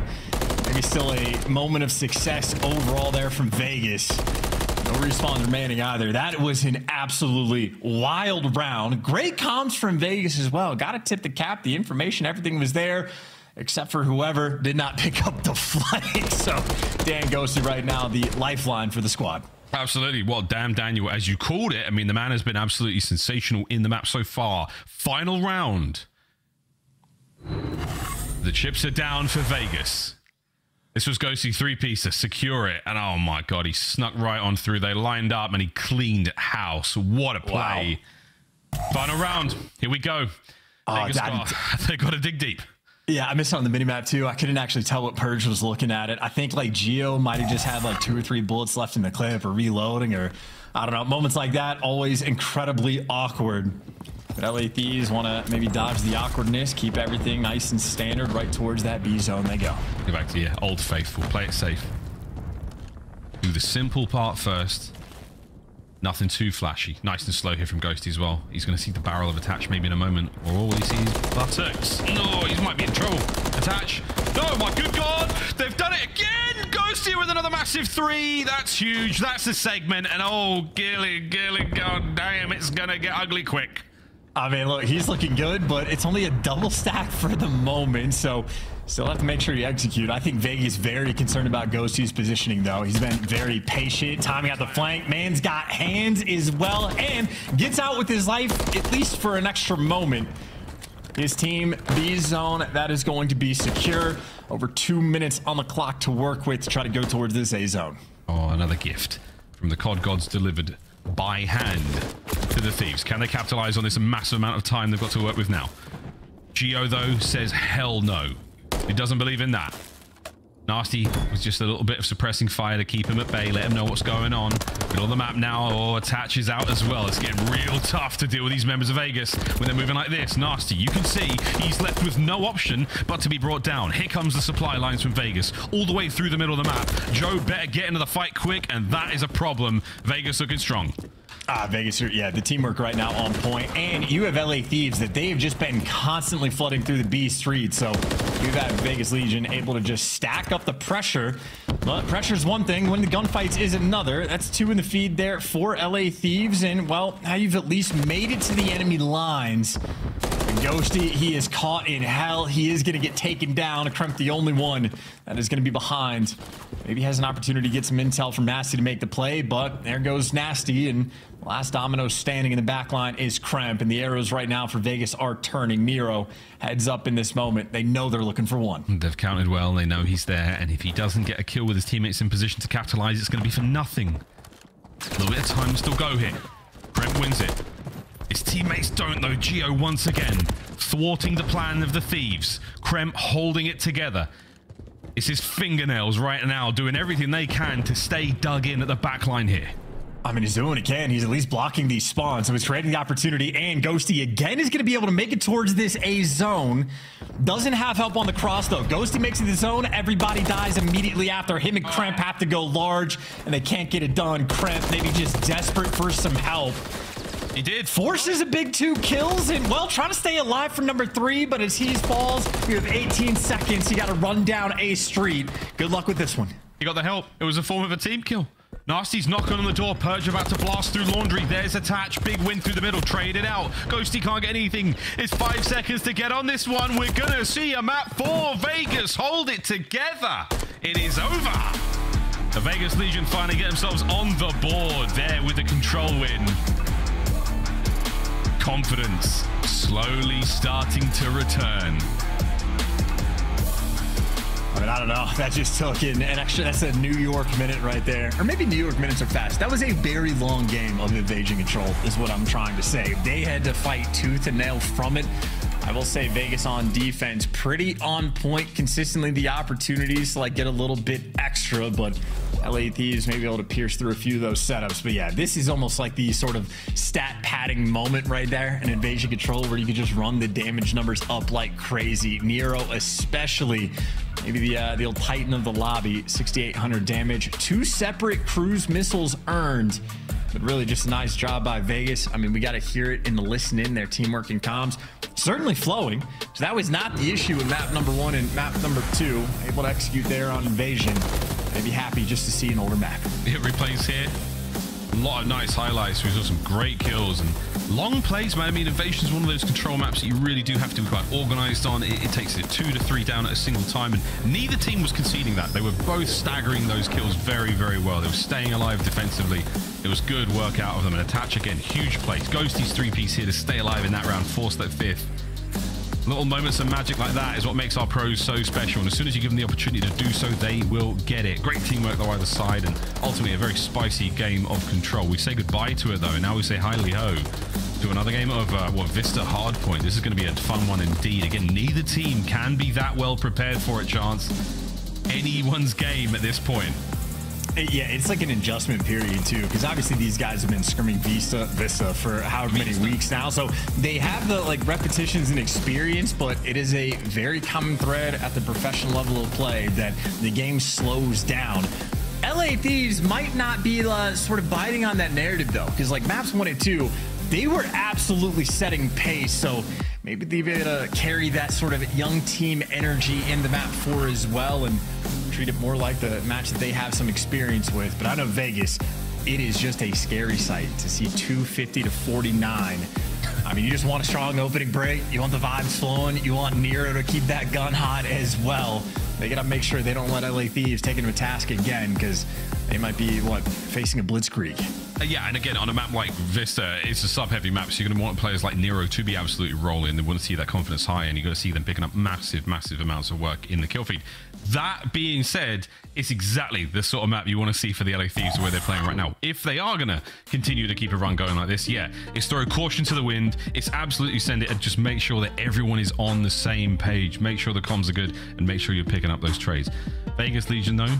maybe still a moment of success overall there from Vegas. No respawns remaining either. That was an absolutely wild round. Great comms from Vegas as well. Got to tip the cap. The information, everything was there, except for whoever did not *laughs* pick up the flight. *laughs* So Dan Ghosty right now, the lifeline for the squad. Absolutely. Well, damn, Daniel, as you called it, I mean, the man has been absolutely sensational in the map so far. Final round. The chips are down for Vegas. This was Ghosty three pieces, secure it, and oh my god, he snuck right on through. They lined up and he cleaned house. What a play! Final round, here we go. Oh, got, *laughs* they got to dig deep. Yeah, I missed it on the minimap too. I couldn't actually tell what Purj was looking at it. I think like Geo might have just had like two or three bullets left in the clip or reloading or I don't know. Moments like that always incredibly awkward. But Thieves want to maybe dodge the awkwardness, keep everything nice and standard right towards that B zone they go. Go back to your old faithful. Play it safe. Do the simple part first. Nothing too flashy. Nice and slow here from Ghosty as well. He's going to see the barrel of attach maybe in a moment. Or all he sees buttocks. No, he might be in trouble. Attach. No, my good God. They've done it again. Ghosty with another massive three. That's huge. That's a segment. And oh, Gilly, Gilly, God damn, it's going to get ugly quick. I mean, look, he's looking good, but it's only a double stack for the moment, so still have to make sure you execute. I think Vegas very concerned about Ghosty's positioning, though. He's been very patient, timing out the flank. Man's got hands as well, and gets out with his life at least for an extra moment. His team, B zone, that is going to be secure. Over two minutes on the clock to work with to try to go towards this A zone. Oh, another gift from the COD gods delivered by hand to the thieves. Can they capitalize on this massive amount of time they've got to work with now? Geo, though, says hell no. He doesn't believe in that. Nastie was just a little bit of suppressing fire to keep him at bay, let him know what's going on. Middle of the map now, oh, attach is out as well. It's getting real tough to deal with these members of Vegas when they're moving like this. Nastie, you can see he's left with no option but to be brought down. Here comes the supply lines from Vegas, all the way through the middle of the map. Joe better get into the fight quick, and that is a problem. Vegas looking strong. Ah, Vegas, yeah, the teamwork right now on point. And you have LA Thieves that they've just been constantly flooding through the B street. So you've had Vegas Legion able to just stack up the pressure. But pressure's one thing, when the gunfights is another. That's two in the feed there for LA Thieves. And, well, now you've at least made it to the enemy lines. Ghosty, he is caught in hell. He is going to get taken down. Kremp, the only one that is going to be behind. Maybe has an opportunity to get some intel from Nastie to make the play, but there goes Nastie. And last domino standing in the back line is Kremp. And the arrows right now for Vegas are turning. Nero heads up in this moment. They know they're looking for one. They've counted well. They know he's there. And if he doesn't get a kill with his teammates in position to capitalize, it's going to be for nothing. A little bit of time to still go here. Kremp wins it. His teammates don't though. Geo once again thwarting the plan of the thieves. Kremp holding it together. It's his fingernails right now doing everything they can to stay dug in at the back line here. I mean, he's doing he can. He's at least blocking these spawns. So he's creating the opportunity. And Ghosty again is going to be able to make it towards this A zone. Doesn't have help on the cross, though. Ghosty makes it the zone. Everybody dies immediately after. Him and Kremp have to go large, and they can't get it done. Kremp maybe just desperate for some help. He did. Forces a big two kills and, well, trying to stay alive for number three, but as he falls, you have 18 seconds. You got to run down A Street. Good luck with this one. He got the help. It was a form of a team kill. Nastie's knocking on the door. Purj about to blast through laundry. There's attach. Big win through the middle. Trade it out. Ghosty can't get anything. It's five seconds to get on this one. We're going to see a map for Vegas. Hold it together. It is over. The Vegas Legion finally get themselves on the board there with the control win. Confidence slowly starting to return. I mean, I don't know. *laughs* That just took in an extra. That's a New York minute right there. Or maybe New York minutes are fast. That was a very long game of invasion control, is what I'm trying to say. They had to fight tooth and nail from it. I will say Vegas on defense, pretty on point consistently. The opportunities to like get a little bit extra, but LA Thieves may be able to pierce through a few of those setups. But yeah, this is almost like the sort of stat padding moment right there in invasion control where you can just run the damage numbers up like crazy. Nero, especially maybe the uh, the old titan of the lobby, 6,800 damage, two separate cruise missiles earned. But really, just a nice job by Vegas. I mean, we got to hear it in the listen in, their teamwork and comms. Certainly flowing. So that was not the issue in map number one and map number two. Able to execute there on Invasion. They'd be happy just to see an older map. Hit replays here. A lot of nice highlights. We saw some great kills and long plays, man. I mean, Invasion is one of those control maps that you really do have to be quite organized on. It, it takes it two to three down at a single time, and neither team was conceding that. They were both staggering those kills very, very well. They were staying alive defensively. It was good work out of them. And attach again, huge plays. Ghosty's three piece here to stay alive in that round, force that fifth. Little moments of magic like that is what makes our pros so special. And as soon as you give them the opportunity to do so, they will get it. Great teamwork though either side, and ultimately a very spicy game of control. We say goodbye to it though, and now we say highly ho to another game of uh, what Vista Hardpoint. This is going to be a fun one indeed. Again, neither team can be that well prepared for a Chance anyone's game at this point. Yeah, it's like an adjustment period too, because obviously these guys have been scrimming Vista Vista for however many weeks now, so they have the like repetitions and experience. But it is a very common thread at the professional level of play that the game slows down. LA Thieves might not be uh, sort of biting on that narrative though, because like maps one and two, they were absolutely setting pace. So maybe they'll be able to carry that sort of young team energy in the map four as well, and treat it more like the match that they have some experience with. But I know Vegas, it is just a scary sight to see 250 to 49. I mean, you just want a strong opening break. You want the vibes flowing. You want Nero to keep that gun hot as well. They got to make sure they don't let LA Thieves take into a task again because they might be, what, facing a blitzkrieg. Uh, yeah, and again, on a map like Vista, it's a sub-heavy map, so you're going to want players like Nero to be absolutely rolling. They want to see that confidence high, and you're going to see them picking up massive, massive amounts of work in the kill feed. That being said, it's exactly the sort of map you want to see for the LA Thieves where they're playing right now. If they are going to continue to keep a run going like this, yeah, it's throw caution to the wind. It's absolutely send it and just make sure that everyone is on the same page. Make sure the comms are good and make sure you're picking up those trades. Vegas Legion, though,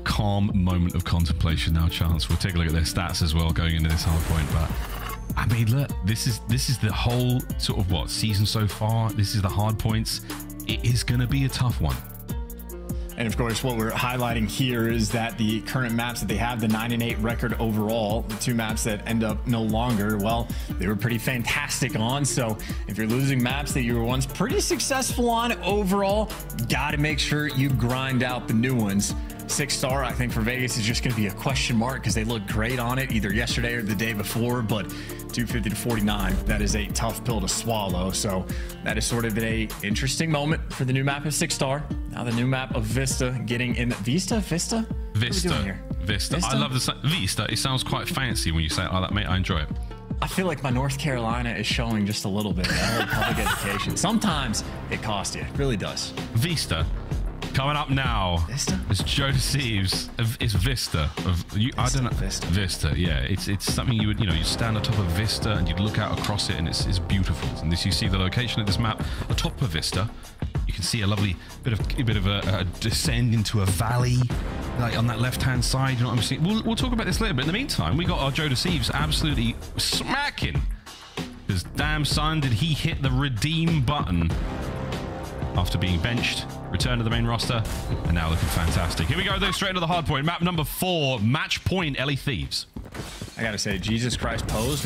calm moment of contemplation now, Chance. We'll take a look at their stats as well going into this hard point, but I mean, look, this is this is the whole sort of what season so far. This is the hard points. It is going to be a tough one. And of course, what we're highlighting here is that the current maps that they have, the 9 and 8 record overall, the two maps that end up no longer, well, they were pretty fantastic on. So if you're losing maps that you were once pretty successful on overall, got to make sure you grind out the new ones. Six star, I think for Vegas is just going to be a question mark because they looked great on it either yesterday or the day before. But 250 to 49, that is a tough pill to swallow. So that is sort of a interesting moment for the new map of six star. Now the new map of Vista getting in Vista Vista. What are we doing Vista. Vista. Vista? I love the Vista. It sounds quite fancy when you say it like that, mate. I enjoy it. I feel like my North Carolina is showing just a little bit. public *laughs* education. Sometimes it costs you. It really does. Vista. Coming up now Vista? is JoeDeceives. It's Vista. Of you, I don't know. Vista. Vista. Yeah, it's it's something you would you know you stand on top of Vista and you'd look out across it and it's, it's beautiful. And this you see the location of this map atop of Vista. You can see a lovely bit of a bit of a, a descend into a valley, like on that left hand side. You know what I'm saying? We'll, we'll talk about this later. But in the meantime, we got our JoeDeceives absolutely smacking. Because damn son, did he hit the redeem button after being benched, return to the main roster, and now looking fantastic. Here we go, though, straight into the hard point. Map number four, match point, LA Thieves. I gotta say, Jesus Christ Pose,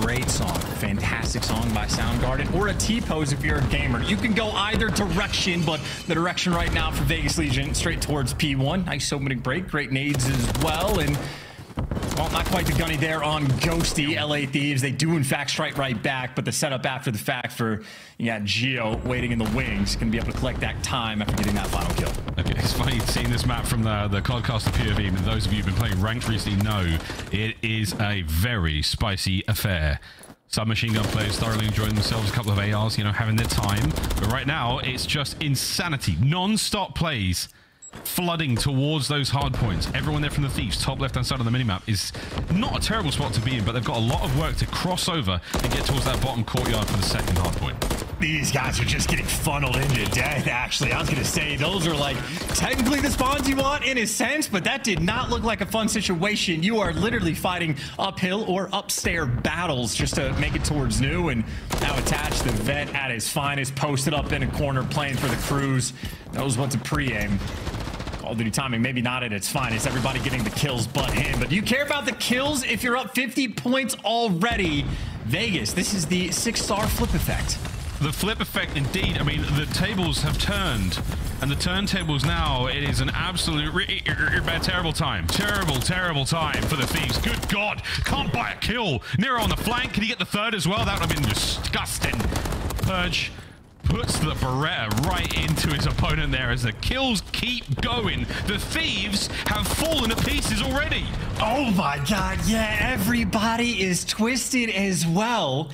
great song. Fantastic song by Soundgarden. Or a T-Pose if you're a gamer. You can go either direction, but the direction right now for Vegas Legion, straight towards P1. Nice opening break, great nades as well, and well, not quite the gunny there on Ghosty, LA Thieves. They do, in fact, strike right back, but the setup after the fact for, yeah, Geo waiting in the wings, going to be able to collect that time after getting that final kill. Okay, it's funny seeing this map from the, the Codcaster POV, and those of you who've been playing ranked recently know it is a very spicy affair. Submachine gun players thoroughly enjoying themselves, a couple of ARs, you know, having their time. But right now, it's just insanity. Non-stop plays flooding towards those hard points. Everyone there from the Thieves, top left-hand side of the minimap, is not a terrible spot to be in, but they've got a lot of work to cross over and get towards that bottom courtyard for the second hard point. These guys are just getting funneled into death, actually. I was going to say, those are like technically the spawns you want in a sense, but that did not look like a fun situation. You are literally fighting uphill or upstairs battles just to make it towards new. And now attached, the vet at his finest, posted up in a corner, playing for the crews. Knows what to pre-aim. Call Duty timing, maybe not at its finest. Everybody getting the kills but him. But do you care about the kills if you're up 50 points already? Vegas, this is the six-star flip effect. The flip effect, indeed. I mean, the tables have turned, and the turntables now, it is an absolute er- er- terrible time. Terrible, terrible time for the Thieves. Good God, can't buy a kill. Nero on the flank. Can he get the third as well? That would have been disgusting. Purj puts the Beretta right into his opponent there as the kills keep going. The Thieves have fallen to pieces already. Oh my god, yeah, everybody is twisted as well.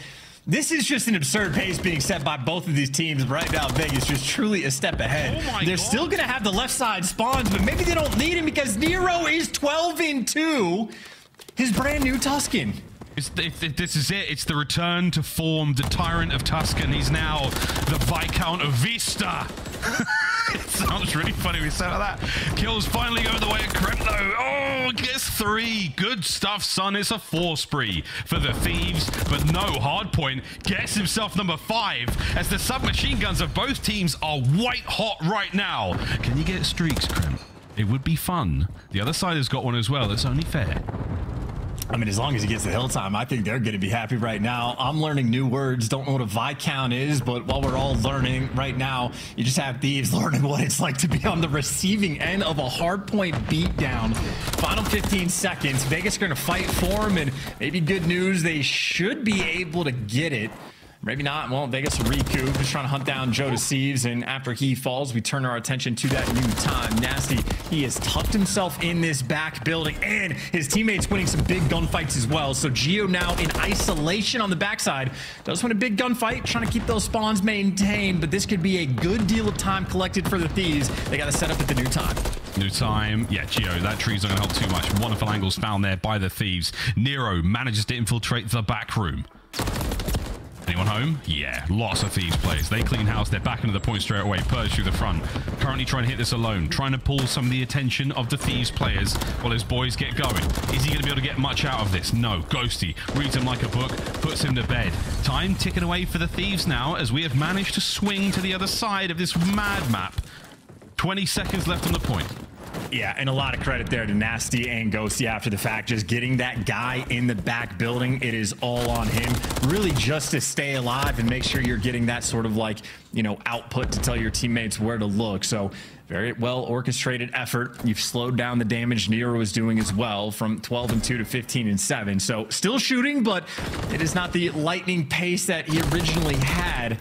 This is just an absurd pace being set by both of these teams. Right now, Vegas just truly a step ahead. Oh They're still going to have the left side spawns, but maybe they don't need him because Nero is 12 in 2. His brand new Tuscan. It's, it, it- this is it. It's the return to form. The Tyrant of Tuscan. He's now the Viscount of Vista. *laughs* it sounds really funny we like that. Kills finally go the way of Kremlo. Oh, gets three. Good stuff, son. It's a four spree for the Thieves, but no hard point. Gets himself number five as the submachine guns of both teams are white hot right now. Can you get streaks, Kremp? It would be fun. The other side has got one as well. It's only fair. I mean, as long as he gets the hill time, I think they're going to be happy right now. I'm learning new words. Don't know what a Viscount is, but while we're all learning right now, you just have thieves *laughs* learning what it's like to be on the receiving end of a hard point beatdown. Final 15 seconds. Vegas going to fight for him, and maybe good news, they should be able to get it. Maybe not. Well, Vegas recoup. Just trying to hunt down JoeDeceives. And after he falls, we turn our attention to that new time. Nastie, he has tucked himself in this back building. And his teammates winning some big gunfights as well. So Geo now in isolation on the backside. Does win a big gunfight. Trying to keep those spawns maintained. But this could be a good deal of time collected for the Thieves. They got to set up at the new time. New time. Yeah, Geo, that tree's not going to help too much. Wonderful angles found there by the thieves. Nero manages to infiltrate the back room. Anyone home? Yeah, lots of thieves players. They clean house. They're back into the point straight away. Purj through the front. Currently trying to hit this alone. Trying to pull some of the attention of the thieves players while his boys get going. Is he going to be able to get much out of this? No. Ghosty reads him like a book, puts him to bed. Time ticking away for the thieves now as we have managed to swing to the other side of this mad map. 20 seconds left on the point. Yeah, and a lot of credit there to Nastie and Ghosty after the fact. Just getting that guy in the back building, it is all on him. Really just to stay alive and make sure you're getting that sort of like, you know, output to tell your teammates where to look. So very well orchestrated effort. You've slowed down the damage Nero was doing as well from 12 and 2 to 15 and 7. So still shooting, but it is not the lightning pace that he originally had.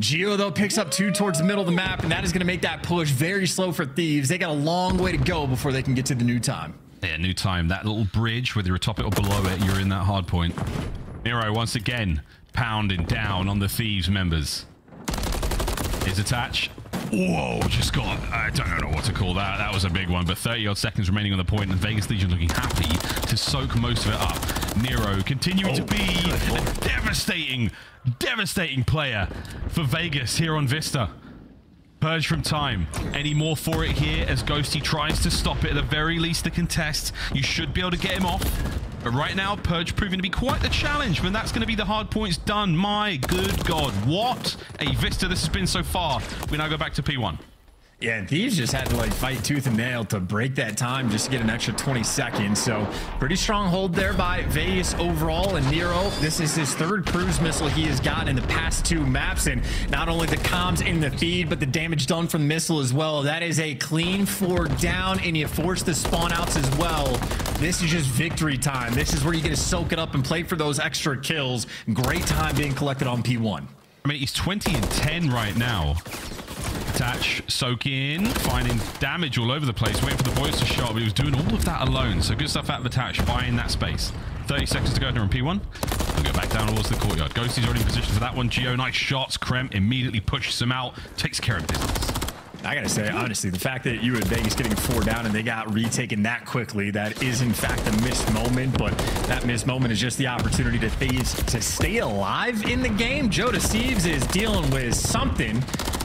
Gio, though, picks up two towards the middle of the map, and that is going to make that push very slow for Thieves. They got a long way to go before they can get to the new time. Yeah, new time. That little bridge, whether you're atop it or below it, you're in that hard point. Nero once again pounding down on the Thieves members. His attach. Whoa, just got, I don't know what to call that. That was a big one, but 30 odd seconds remaining on the point, and Vegas Legion looking happy to soak most of it up. Nero continuing to oh, be a devastating, devastating player for Vegas here on Vista. Purj from time. Any more for it here as Ghosty tries to stop it. At the very least, the contest. You should be able to get him off. But right now, Purj proving to be quite the challenge. When that's going to be the hard points done. My good God. What a Vista this has been so far. We now go back to P1. Yeah, and Thieves just had to like fight tooth and nail to break that time just to get an extra 20 seconds. So pretty strong hold there by Vegas overall. And Nero, this is his third cruise missile he has gotten in the past two maps. And not only the comms in the feed, but the damage done from the missile as well. That is a clean four down, and you force the spawn outs as well. This is just victory time. This is where you get to soak it up and play for those extra kills. Great time being collected on P1. I mean, he's 20 and 10 right now. Attach, soak in, finding damage all over the place, waiting for the boys to show up. He was doing all of that alone. So good stuff out of Attach, buying that space. 30 seconds to go here on P1. We'll go back down towards the courtyard. Ghosty's already in position for that one. Gio, nice shots. Kremp immediately pushes him out, takes care of business. I gotta say, honestly, the fact that you and Vegas getting four down and they got retaken that quickly, that is in fact a missed moment, but that missed moment is just the opportunity to Thieves to stay alive in the game. JoeDeceives is dealing with something.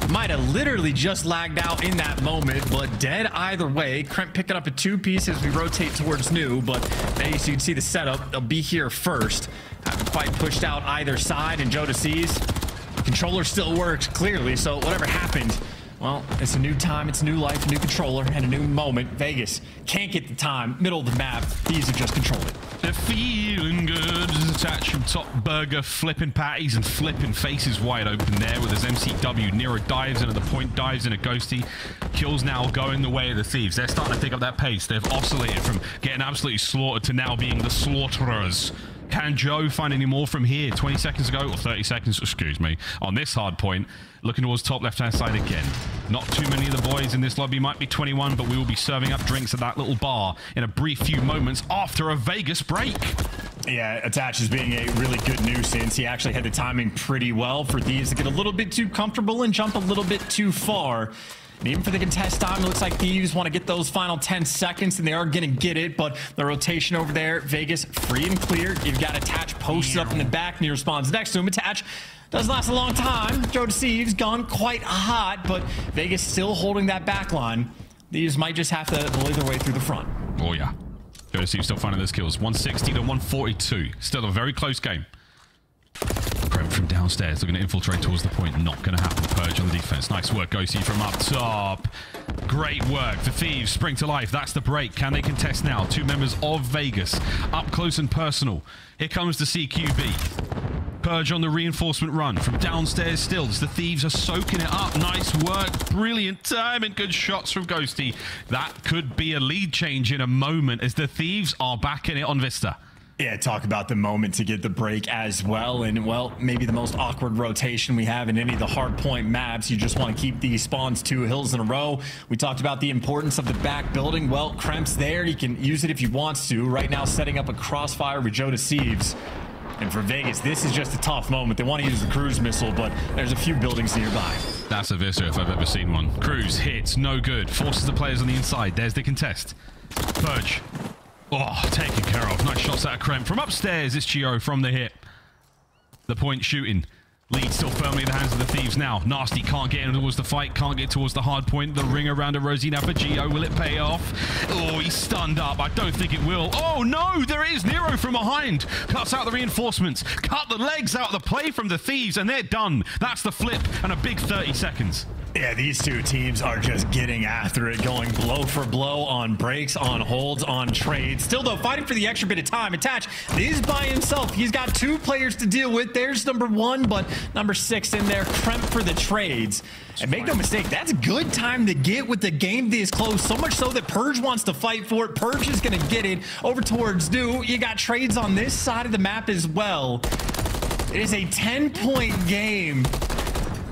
Might have literally just lagged out in that moment, but dead either way. Kremp picking up a two piece as we rotate towards new, but Vegas, you can see the setup. They'll be here first. Haven't quite pushed out either side, and JoeDeceives, controller still works clearly, so whatever happened, well, it's a new time, it's a new life, a new controller, and a new moment. Vegas can't get the time, middle of the map. These are just controlling. They're feeling good. Is attached from top burger, flipping patties and flipping faces wide open there with his MCW. Nero dives into the point, dives into Ghosty. Kills now going the way of the thieves. They're starting to pick up that pace. They've oscillated from getting absolutely slaughtered to now being the slaughterers. Can Joe find any more from here? 20 seconds ago, or 30 seconds, excuse me, on this hard point. Looking towards top left-hand side again. Not too many of the boys in this lobby might be 21, but we will be serving up drinks at that little bar in a brief few moments after a Vegas break. Yeah, Attach is being a really good nuisance. He actually had the timing pretty well for these to get a little bit too comfortable and jump a little bit too far. And even for the contest time, it looks like Thieves want to get those final 10 seconds, and they are going to get it. But the rotation over there, Vegas free and clear. You've got Attach posted up in the back, and he responds next to him. Attach does last a long time. JoeDeceives gone quite hot, but Vegas still holding that back line. These might just have to bully their way through the front. Oh, yeah. JoeDeceives still finding those kills. 160 to 142. Still a very close game. Kremp from downstairs looking to infiltrate towards the point. Not going to happen. Purj on the defense. Nice work, Ghosty from up top. Great work. The Thieves spring to life. That's the break. Can they contest now? Two members of Vegas. Up close and personal. Here comes the CQB. Purj on the reinforcement run from downstairs still as the Thieves are soaking it up. Nice work. Brilliant time and good shots from Ghosty. That could be a lead change in a moment as the Thieves are back in it on Vista. Yeah, talk about the moment to get the break as well. And, well, maybe the most awkward rotation we have in any of the hardpoint maps. You just want to keep these spawns two hills in a row. We talked about the importance of the back building. Well, Kremp's there. He can use it if he wants to. Right now, setting up a crossfire with JoeDeceives. And for Vegas, this is just a tough moment. They want to use the cruise missile, but there's a few buildings nearby. That's a Vista if I've ever seen one. Cruise hits, no good. Forces the players on the inside. There's the contest. Purj. Oh, taken care of. Nice shots out of Kremp. From upstairs, it's Gio from the hip. The point shooting. Lead still firmly in the hands of the Thieves now. Nastie can't get in towards the fight, can't get towards the hard point. The ring around a Rosie now for Gio. Will it pay off? Oh, he's stunned up. I don't think it will. Oh, no, there is Nero from behind. Cuts out the reinforcements. Cut the legs out of the play from the Thieves, and they're done. That's the flip and a big 30 seconds. Yeah, these two teams are just getting after it, going blow for blow on breaks, on holds, on trades. Still, though, fighting for the extra bit of time. Attach is by himself. He's got two players to deal with. There's number one, but number six in there, Kremp for the trades. And make no mistake, that's good time to get with the game this close. So much so that Purj wants to fight for it. Purj is going to get it over towards New. You got trades on this side of the map as well. It is a 10-point game.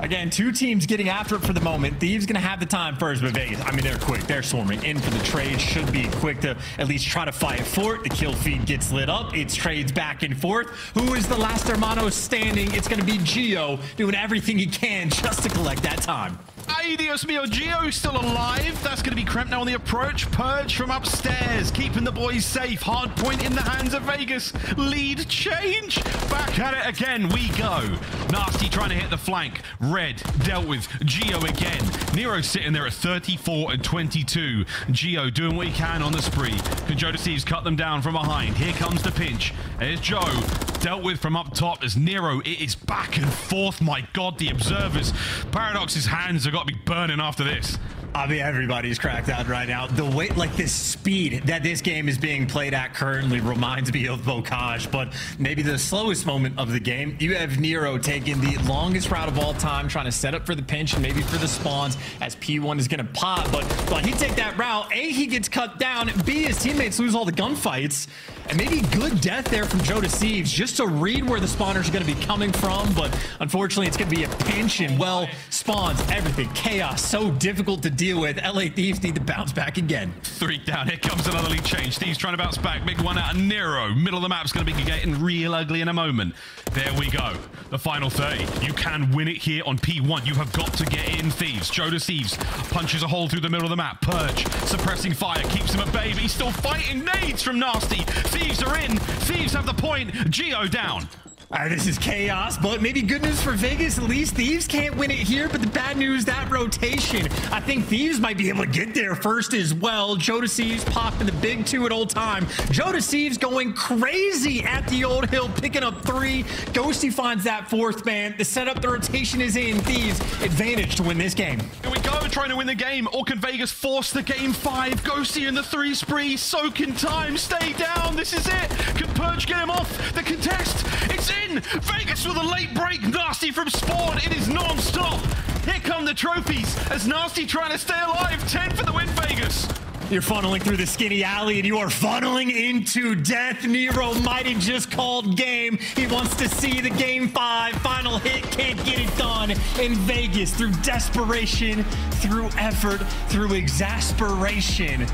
Again, two teams getting after it for the moment. Thieves going to have the time first, but Vegas, I mean, they're quick. They're swarming in for the trade. Should be quick to at least try to fight for it. The kill feed gets lit up. It's trades back and forth. Who is the last Hermano standing? It's going to be Gio doing everything he can just to collect that time. Ay, Dios mío, Gio still alive. That's going to be Kremp now on the approach. Purj from upstairs, keeping the boys safe. Hard point in the hands of Vegas. Lead change. Back at it again we go. Nastie trying to hit the flank. Red dealt with. Gio again. Nero sitting there at 34 and 22. Gio doing what he can on the spree. Can JoeDeceives cut them down from behind? Here comes the pinch. There's Joe. Dealt with from up top as Nero. It is back and forth. My God, the observers. Paradox's hands have got to be burning after this. I mean, everybody's cracked out right now. The way, like this speed that this game is being played at currently reminds me of Bocage, but maybe the slowest moment of the game. You have Nero taking the longest route of all time, trying to set up for the pinch and maybe for the spawns as P1 is going to pop. But but he take that route, A, he gets cut down, B, his teammates lose all the gunfights. And maybe good death there from JoeDeceives just to read where the spawners are going to be coming from. But unfortunately, it's going to be a pinch and, well, spawns, everything. Chaos, so difficult to deal with. LA Thieves need to bounce back again. Three down. Here comes another lead change. Steve's trying to bounce back. Big one out of Nero. Middle of the map's going to be getting real ugly in a moment. There we go. The final 30. You can win it here on P1. You have got to get in, Thieves. JoeDeceives punches a hole through the middle of the map. Purj, suppressing fire, keeps him at bay, but he's still fighting nades from Nastie. Thieves are in. Thieves have the point. Gio down. Uh, this is chaos, but maybe good news for Vegas. At least Thieves can't win it here, but the bad news, that rotation. I think Thieves might be able to get there first as well. JoeDeceives popping the big two at old time. JoeDeceives going crazy at the old hill, picking up three. Ghosty finds that fourth man. The setup, the rotation is in. Thieves advantage to win this game. Here we go, trying to win the game. Or can Vegas force the game five? Ghosty in the three spree, soaking time. Stay down. This is it. Can Purj get him off? The contest. It's in. Vegas with a late break. Nastie from spawn. It is non-stop. Here come the trophies as Nastie trying to stay alive. 10 for the win, Vegas. You're funneling through the skinny alley and you are funneling into death. Nero might have just called game. He wants to see the game five. Final hit, can't get it done in Vegas through desperation, through effort, through exasperation.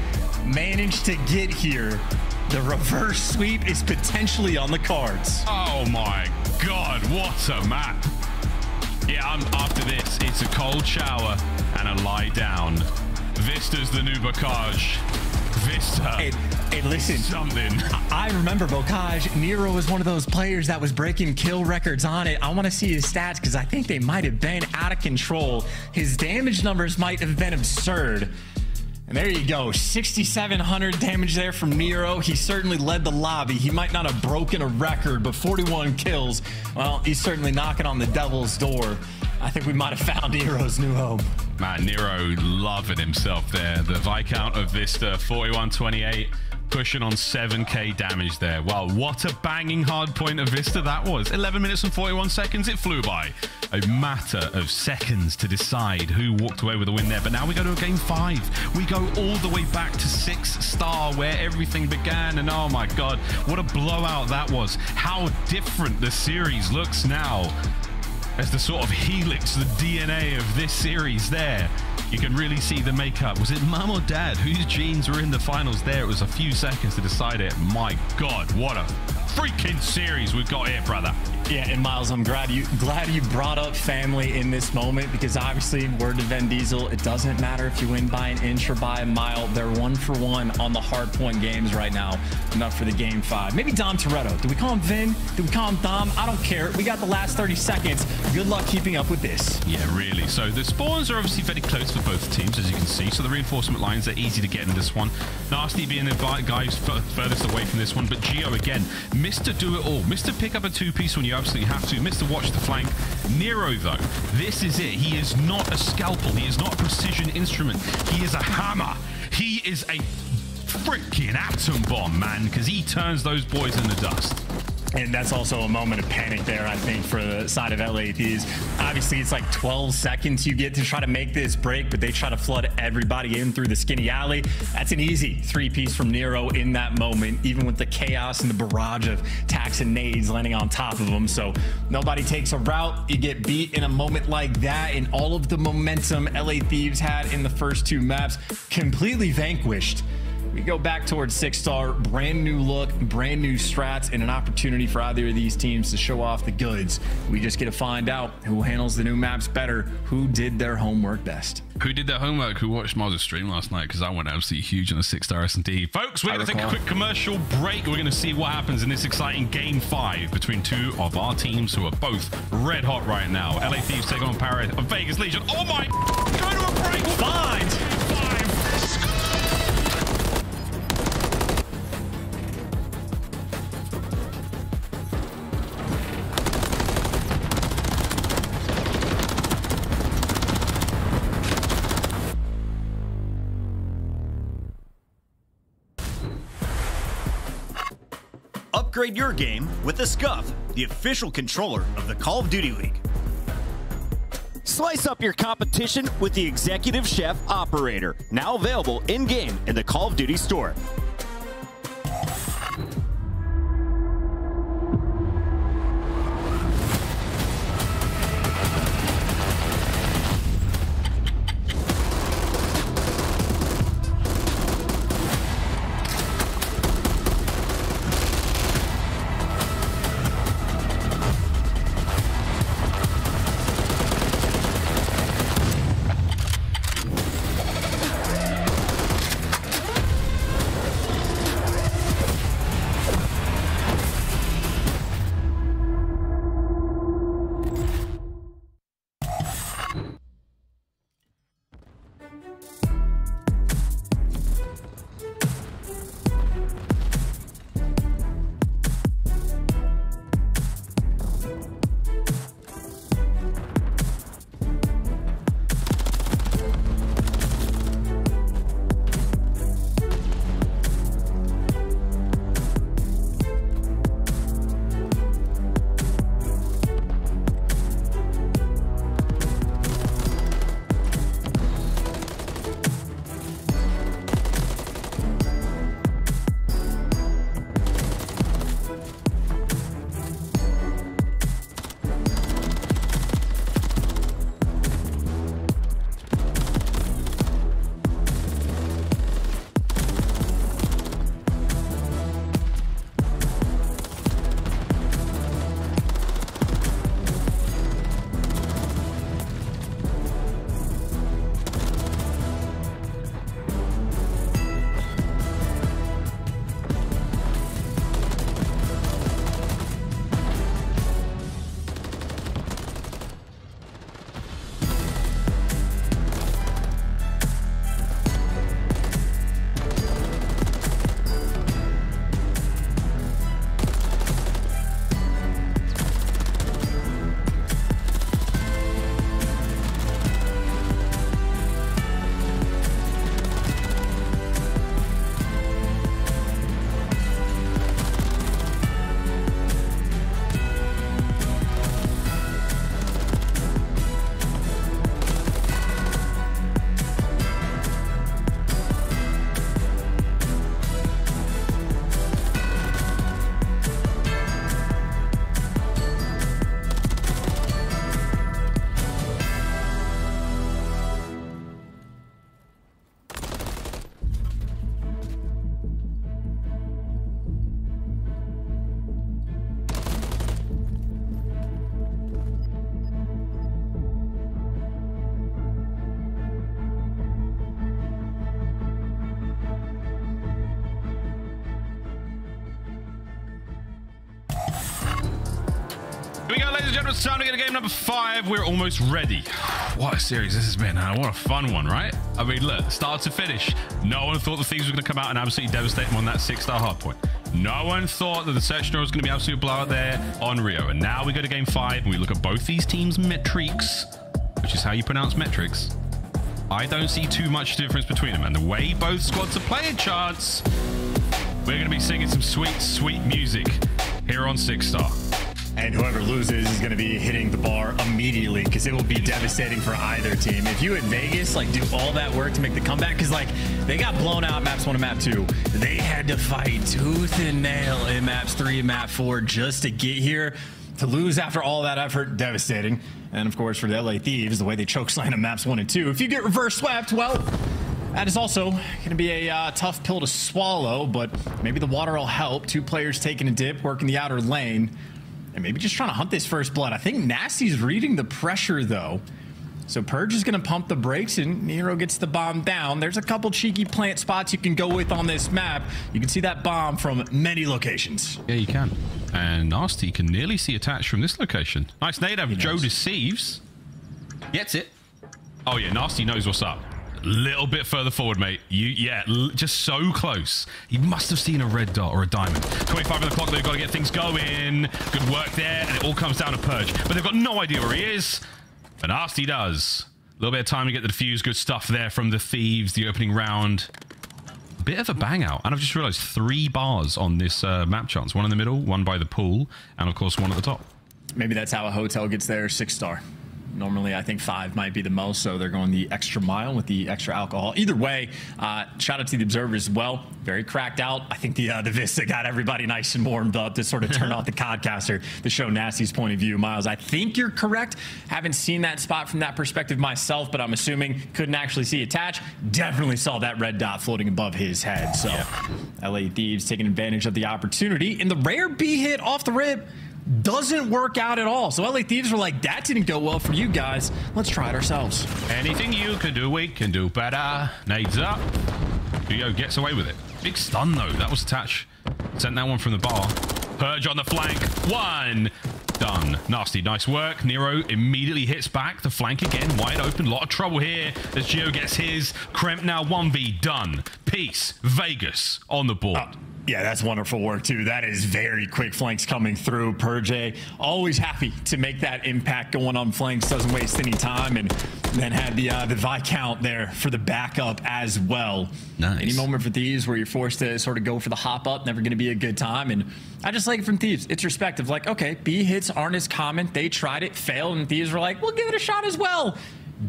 Managed to get here. The reverse sweep is potentially on the cards. Oh my god, what a map. Yeah, I'm after this. It's a cold shower and a lie down. Vista's the new Bocage. Vista. Hey, hey, listen. Something. I remember Bocage. Nero was one of those players that was breaking kill records on it. I want to see his stats because I think they might have been out of control. His damage numbers might have been absurd. And there you go, 6,700 damage there from Nero. He certainly led the lobby. He might not have broken a record, but 41 kills. Well, he's certainly knocking on the devil's door. I think we might have found Nero's new home. Man, Nero loving himself there. The Viscount of Vista, 4128, pushing on 7k damage there. Wow, what a banging hard point of Vista that was. 11 minutes and 41 seconds, it flew by. A matter of seconds to decide who walked away with the win there. But now we go to a game five. We go all the way back to six star where everything began. And oh my God, what a blowout that was. How different the series looks now as the sort of helix, the DNA of this series there. You can really see the makeup. Was it mum or dad whose genes were in the finals there? It was a few seconds to decide it. My God, what a freaking series we've got here, brother. Yeah, and Miles, I'm glad you glad you brought up family in this moment because obviously, word to Vin Diesel, it doesn't matter if you win by an inch or by a mile. They're one for one on the hard point games right now. Enough for the game five. Maybe Dom Toretto. Do we call him Vin? Do we call him Dom? I don't care. We got the last 30 seconds. Good luck keeping up with this. Yeah, really. So the spawns are obviously very close for both teams, as you can see. So the reinforcement lines are easy to get in this one. Nastie being the guy who's furthest away from this one, but Gio again Mr. Do It All. Mr. Pick up a two-piece when you absolutely have to. Mr. Watch the flank. Nero, though, this is it. He is not a scalpel. He is not a precision instrument. He is a hammer. He is a freaking atom bomb, man, because he turns those boys into dust. And that's also a moment of panic there, I think, for the side of LA Thieves. Obviously, it's like 12 seconds you get to try to make this break, but they try to flood everybody in through the skinny alley. That's an easy three-piece from Nero in that moment, even with the chaos and the barrage of tacks and nades landing on top of them. So nobody takes a route. You get beat in a moment like that, and all of the momentum LA Thieves had in the first two maps completely vanquished. We go back towards six star, brand new look, brand new strats, and an opportunity for either of these teams to show off the goods. We just get to find out who handles the new maps better, who did their homework best. Who did their homework? Who watched Mars' stream last night? Because I went absolutely huge on the six-star S&D. Folks, we're going to take a quick commercial break. We're going to see what happens in this exciting Game 5 between two of our teams who are both red hot right now. LA Thieves take on Paris of Vegas Legion. Oh my... Go to a break! Find! Upgrade your game with the SCUF, the official controller of the Call of Duty League. Slice up your competition with the Executive Chef Operator, now available in-game in the Call of Duty store. We're almost ready. What a series this has been. huh? What a fun one, right? I mean, look, start to finish. No one thought the Thieves were going to come out and absolutely devastate them on that six-star hardpoint. No one thought that the Sectional was going to be absolute blowout there on Rio. And now we go to game five and we look at both these teams' metrics, which is how you pronounce metrics. I don't see too much difference between them. And the way both squads are playing charts, we're going to be singing some sweet, sweet music here on Six Star. And whoever loses is going to be hitting the bar immediately because it will be devastating for either team. If you at Vegas like do all that work to make the comeback, because like they got blown out maps one and map two, they had to fight tooth and nail in maps three and map four just to get here. To lose after all that effort, devastating. And of course, for the LA Thieves, the way they choke slam in maps one and two, if you get reverse swept, well, that is also going to be a uh, tough pill to swallow, but maybe the water will help. Two players taking a dip, working the outer lane, and maybe just trying to hunt this first blood. I think Nastie's reading the pressure, though. So Purj is going to pump the brakes, and Nero gets the bomb down. There's a couple cheeky plant spots you can go with on this map. You can see that bomb from many locations. Yeah, you can. And Nastie can nearly see attached from this location. Nice nade of JoeDeceives. Gets it. Oh, yeah, Nastie knows what's up. Little bit further forward, mate. You, yeah, just so close. He must have seen a red dot or a diamond. 25 on the clock, they've got to get things going. Good work there, and it all comes down to Purj. But they've got no idea where he is. But Nastie does. A little bit of time to get the defuse. Good stuff there from the Thieves, the opening round. Bit of a bang out. And I've just realized three bars on this uh, map chance. One in the middle, one by the pool, and of course one at the top. Maybe that's how a hotel gets there six star. Normally, I think five might be the most, so they're going the extra mile with the extra alcohol. Either way, uh, shout out to the observers as well. Very cracked out. I think the uh, the Vista got everybody nice and warmed up to sort of turn *laughs* off the CODCaster to show Nastie's point of view. Miles, I think you're correct. Haven't seen that spot from that perspective myself, but I'm assuming couldn't actually see attach. Definitely saw that red dot floating above his head. So, LA Thieves taking advantage of the opportunity. And the rare B hit off the rip doesn't work out at all. So LA Thieves were like, that didn't go well for you guys. Let's try it ourselves. Anything you can do, we can do better. Nades up. Duo gets away with it. Big stun, though. That was attached. Sent that one from the bar. Purj on the flank. One. Done. Nastie. Nice work. Nero immediately hits back. The flank again. Wide open. lot of trouble here as Gio gets his. Kremp now 1v. Done. Peace. Vegas on the board. Uh, Yeah, that's wonderful work too. That is very quick flanks coming through. Purj always happy to make that impact going on flanks. Doesn't waste any time, and then had the uh, the Viscount there for the backup as well. Nice. Any moment for thieves where you're forced to sort of go for the hop up, never going to be a good time. And I just like it from thieves. It's respective. Like, okay, B hits aren't as common. They tried it, failed, and thieves were like, we'll give it a shot as well.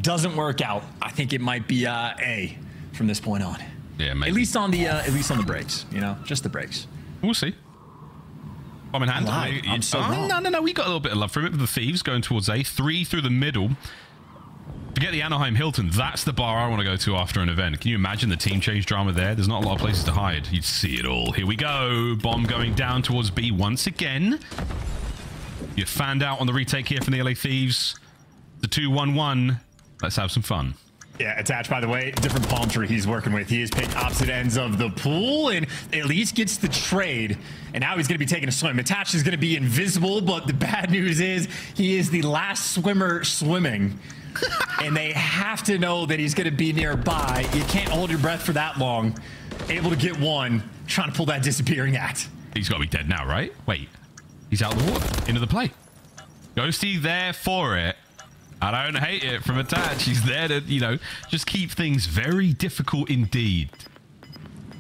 Doesn't work out. I think it might be uh, A from this point on. Yeah, maybe. At least on the uh, at least on the brakes, you know, just the brakes. We'll see. Bomb in hand. I lied. I'm so oh, wrong. No, no, no. We got a little bit of love from it. The Thieves going towards A. Three through the middle. Forget the Anaheim Hilton. That's the bar I want to go to after an event. Can you imagine the team change drama there? There's not a lot of places to hide. You'd see it all. Here we go. Bomb going down towards B once again. You fanned out on the retake here from the LA Thieves. The 2-1-1. Let's have some fun. Yeah, attached, by the way, different palm tree he's working with. He has picked opposite ends of the pool and at least gets the trade. And now he's going to be taking a swim. Attached is going to be invisible, but the bad *laughs* news is he is the last swimmer swimming. *laughs* and they have to know that he's going to be nearby. You can't hold your breath for that long. Able to get one, trying to pull that disappearing act. He's got to be dead now, right? Wait. He's out of the water. Into the play. Ghosty there for it. I don't hate it from attach. He's there to, you know, just keep things very difficult indeed.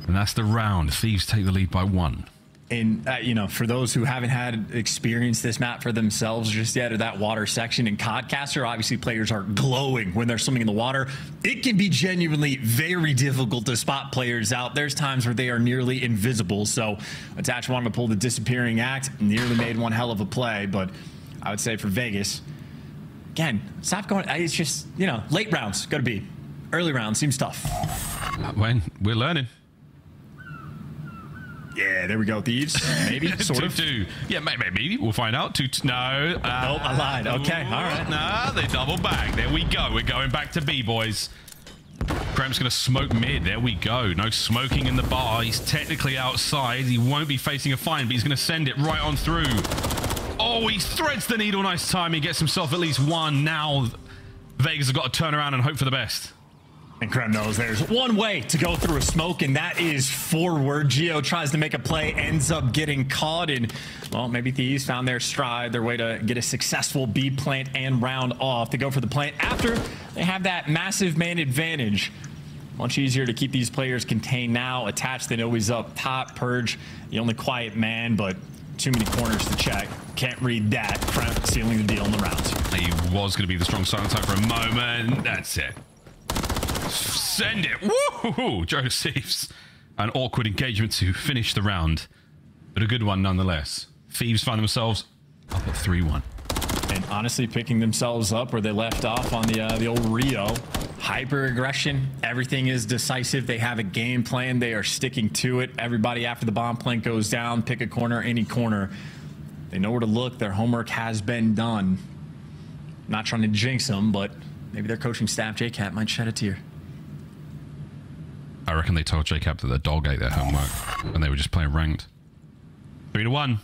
And that's the round. Thieves take the lead by one. And, uh, you know, for those who haven't had experienced this map for themselves just yet, or that water section in CODCaster, obviously players are glowing when they're swimming in the water. It can be genuinely very difficult to spot players out. There's times where they are nearly invisible. So, Attach wanted to pull the disappearing act, nearly made one hell of a play. But I would say for Vegas, again, stop going. It's just, you know, late rounds, got to be. Early rounds seems tough. When we're learning. Yeah, there we go, thieves. Maybe, *laughs* sort two, of. Two. Yeah, maybe, maybe. We'll find out. Two, t- no. Uh, Nope, I lied. Okay, all right. Nah, they double back. There we go. We're going back to B, boys. Kremp's going to smoke mid. There we go. No smoking in the bar. He's technically outside. He won't be facing a fine, but he's going to send it right on through. Oh, he threads the needle. Nice time. He gets himself at least one. Now, Vegas have got to turn around and hope for the best. And Kremp knows there's one way to go through a smoke, and that is forward. Gio tries to make a play, ends up getting caught, and well, maybe Thieves found their stride, their way to get a successful B plant and round off. to go for the plant after they have that massive man advantage. Much easier to keep these players contained now. Attached, they know he's up top. Purj, the only quiet man, but too many corners to check. Can't read that. Kremp sealing the deal in the round. He was going to be the strong silent type for a moment. That's it. Send it. Woohoo! Joe Thieves. An awkward engagement to finish the round, but a good one nonetheless. Thieves find themselves up at 3 1. And honestly, picking themselves up where they left off on the uh, the old Rio. Hyper aggression. Everything is decisive. They have a game plan. They are sticking to it. Everybody after the bomb plant goes down, pick a corner, any corner. They know where to look. Their homework has been done. Not trying to jinx them, but maybe their coaching staff, JCat, might shed a tear. I reckon they told Jacob that the dog ate their homework and they were just playing ranked. Three to one.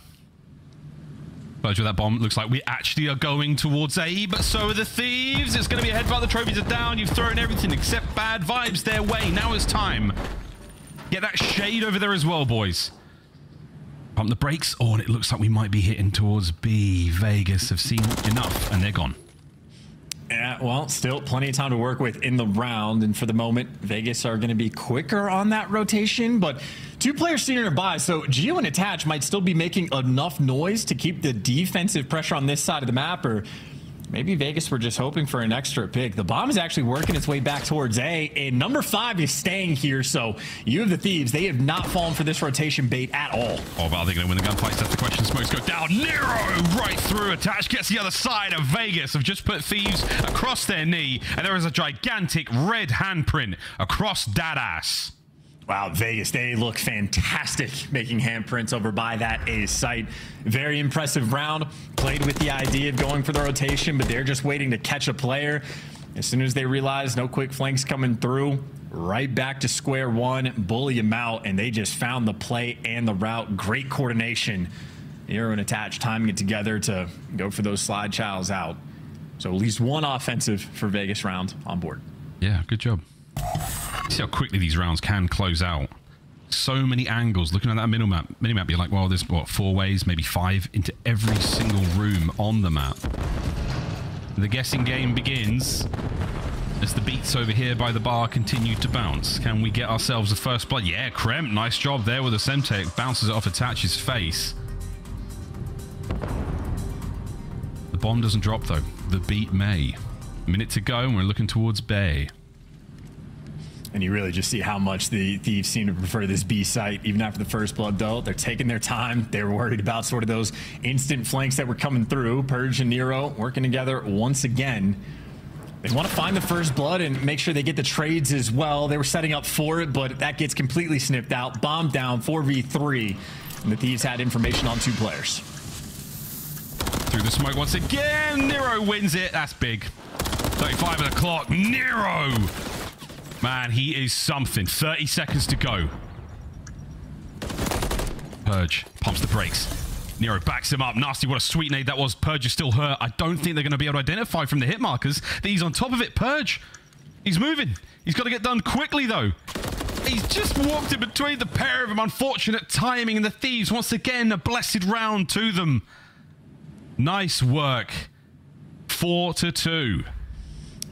With that bomb. Looks like we actually are going towards A, but so are the thieves. It's going to be a headbutt. The trophies are down. You've thrown everything except bad vibes their way. Now it's time. Get that shade over there as well, boys. Pump the brakes. Oh, and it looks like we might be hitting towards B. Vegas have seen enough, and they're gone. Yeah, well, still plenty of time to work with in the round. And for the moment, Vegas are going to be quicker on that rotation. But two players senior nearby, so Gio and Attach might still be making enough noise to keep the defensive pressure on this side of the map. Or Maybe Vegas were just hoping for an extra pick. The bomb is actually working its way back towards A, and number five is staying here. So you have the Thieves. They have not fallen for this rotation bait at all. Oh, but are they going to win the gunfight? That's the question. Smokes go down. Nero right through. Attach gets the other side of Vegas. Have just put Thieves across their knee, and there is a gigantic red handprint across Dadass. Wow, Vegas, they look fantastic making handprints over by that A site. Very impressive round. Played with the idea of going for the rotation, but they're just waiting to catch a player. As soon as they realize no quick flanks coming through, right back to square one, bully them out, and they just found the play and the route. Great coordination. Nero and Attach timing it together to go for those slide chows out. So at least one offensive for Vegas round on board. Yeah, good job. See how quickly these rounds can close out. So many angles. Looking at that mini map, mini map, you're like, well, there's what four ways, maybe five into every single room on the map. The guessing game begins as the beats over here by the bar continue to bounce. Can we get ourselves a first blood? Yeah, Kremp, nice job there with the Semtex. Bounces it off Attach's face. The bomb doesn't drop though. The beat may. A Minute to go and we're looking towards Bay. And you really just see how much the Thieves seem to prefer this B site, even after the first blood dealt. They're taking their time. They were worried about sort of those instant flanks that were coming through. Purj and Nero working together once again. They want to find the first blood and make sure they get the trades as well. They were setting up for it, but that gets completely snipped out. Bomb down, 4v3. And the Thieves had information on two players. Through the smoke once again. Nero wins it. That's big. 35 of the clock. Nero Man, he is something. 30 seconds to go. Purj pumps the brakes. Nero backs him up. Nastie, what a sweet nade that was. Purj is still hurt. I don't think they're going to be able to identify from the hit markers that he's on top of it. Purj, he's moving. He's got to get done quickly, though. He's just walked in between the pair of them. Unfortunate timing, and the Thieves, once again, a blessed round to them. Nice work. Four to two.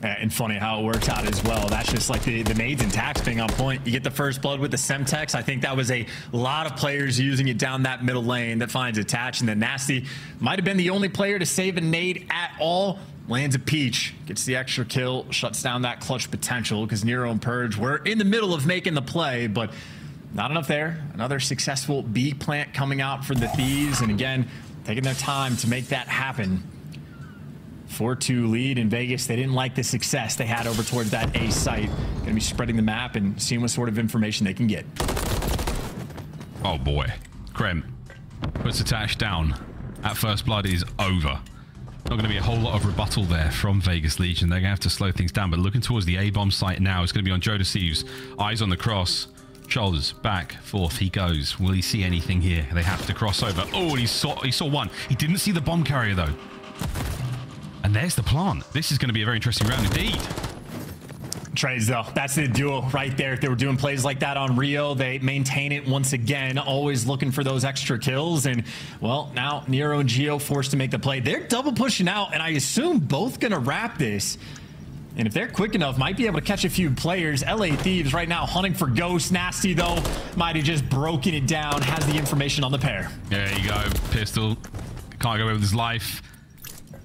Uh, and funny how it works out as well. That's just like the, the nades and tax being on point. You get the first blood with the Semtex. I think that was a lot of players using it down that middle lane that finds attached. And then Nastie might have been the only player to save a nade at all. Lands a peach, gets the extra kill, shuts down that clutch potential because Nero and Purj were in the middle of making the play, but not enough there. Another successful B plant coming out for the Thieves. And again, taking their time to make that happen. 4-2 lead in Vegas. They didn't like the success they had over towards that A site. Going to be spreading the map and seeing what sort of information they can get. Oh boy. Kremp puts Attach down. At first blood is over. Not going to be a whole lot of rebuttal there from Vegas Legion. They're going to have to slow things down. But looking towards the A-bomb site now, it's going to be on JoeDeceives. Eyes on the cross. Shoulders back, forth he goes. Will he see anything here? They have to cross over. Oh, he saw he saw one. He didn't see the bomb carrier though. And there's the plant. This is going to be a very interesting round indeed. Trades, though. That's the duo right there. If they were doing plays like that on Rio, they maintain it once again, always looking for those extra kills. And, well, now Nero and Gio forced to make the play. They're double pushing out, and I assume both going to wrap this. And if they're quick enough, might be able to catch a few players. LA Thieves right now hunting for Ghost. Nastie, though, might have just broken it down. Has the information on the pair. There you go. Pistol. Can't go away with his life.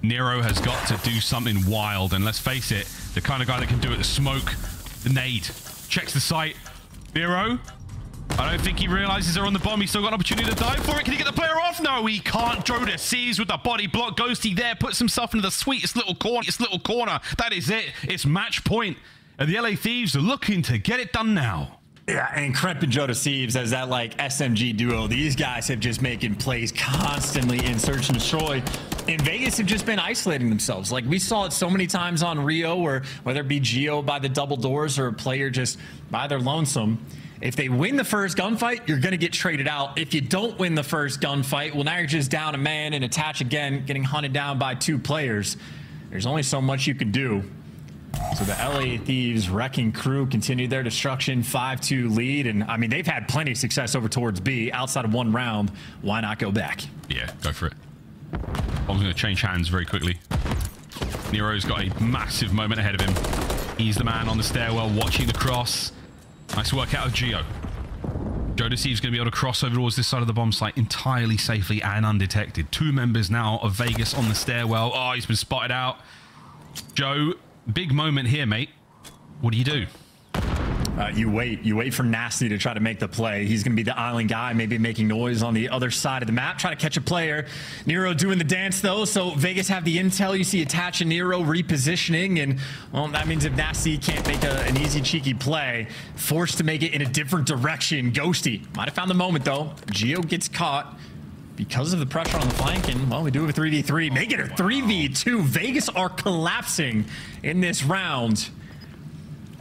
Nero has got to do something wild. And let's face it, the kind of guy that can do it, the smoke, the nade, checks the site. Nero, I don't think he realizes they're on the bomb. He's still got an opportunity to dive for it. Can he get the player off? No, he can't. JoeDeceives with the body block. Ghosty there puts himself into the sweetest little corner. This little corner. That is it. It's match point. And the LA Thieves are looking to get it done now. Yeah, and Kremp and JoeDeceives as that like SMG duo. These guys have just making plays constantly in search and destroy. And Vegas have just been isolating themselves. Like we saw it so many times on Rio, where whether it be Gio by the double doors or a player just by their lonesome. If they win the first gunfight, you're going to get traded out. If you don't win the first gunfight, well, now you're just down a man and attach again, getting hunted down by two players. There's only so much you can do. So the LA Thieves wrecking crew continued their destruction, 5-2 lead. And I mean, they've had plenty of success over towards B outside of one round. Why not go back? Yeah, go for it. Bomb's going to change hands very quickly. Nero's got a massive moment ahead of him. He's the man on the stairwell watching the cross. Nice work out of Gio. Joe Deceive's going to be able to cross over towards this side of the bomb site entirely safely and undetected. Two members now of Vegas on the stairwell. Oh, he's been spotted out. Joe, big moment here, mate. What do you do? Uh, you wait. You wait for Nastie to try to make the play. He's going to be the island guy, maybe making noise on the other side of the map, try to catch a player. Nero doing the dance, though, so Vegas have the intel. You see Attach and Nero repositioning, and, well, that means if Nastie can't make a, an easy, cheeky play, forced to make it in a different direction. Ghosty might have found the moment, though. Gio gets caught because of the pressure on the flank, and well, we do have a 3v3. Make it a 3v2. Vegas are collapsing in this round.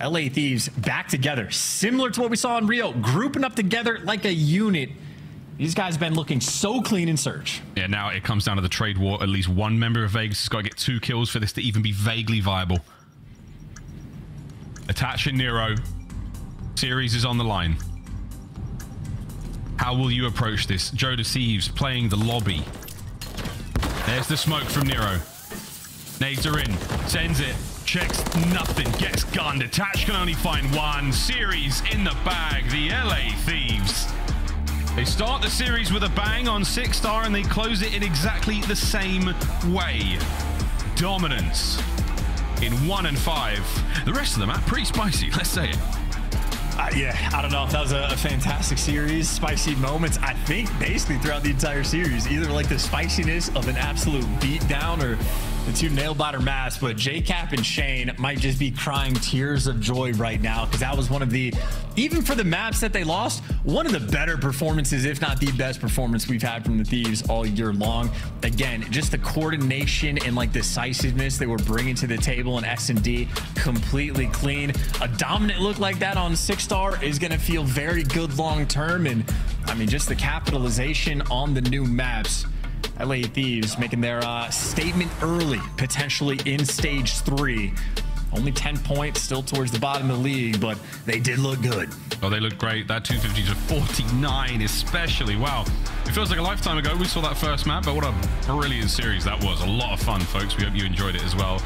LA Thieves back together, similar to what we saw in Rio, grouping up together like a unit. These guys have been looking so clean in search. Yeah, now it comes down to the trade war. At least one member of Vegas has got to get two kills for this to even be vaguely viable. Attaching Nero. Series is on the line. How will you approach this? JoeDeceives playing the lobby. There's the smoke from Nero. Nades are in. Sends it. Checks nothing. Gets gunned. Attach can only find one. Series in the bag. The LA Thieves. They start the series with a bang on six star and they close it in exactly the same way. Dominance in one and five. The rest of the map pretty spicy. *laughs* Let's say it. Uh, yeah, I don't know if that was a, a, fantastic series. Spicy moments, I think, basically throughout the entire series. Either like the spiciness of an absolute beatdown or the two nail biter mass. But JCap and Shane might just be crying tears of joy right now because that was one of the, even for the maps that they lost, one of the better performances, if not the best performance we've had from the Thieves all year long. Again, just the coordination and like decisiveness they were bringing to the table in S&D, completely clean. A dominant look like that on six star is going to feel very good long term. And I mean, just the capitalization on the new maps. LA Thieves making their uh, statement early, potentially in stage three. Only 10 points, still towards the bottom of the league, but they did look good. Oh, they look great. That 250 to 49, especially. Wow. It feels like a lifetime ago we saw that first map, but what a brilliant series that was. A lot of fun, folks. We hope you enjoyed it as well.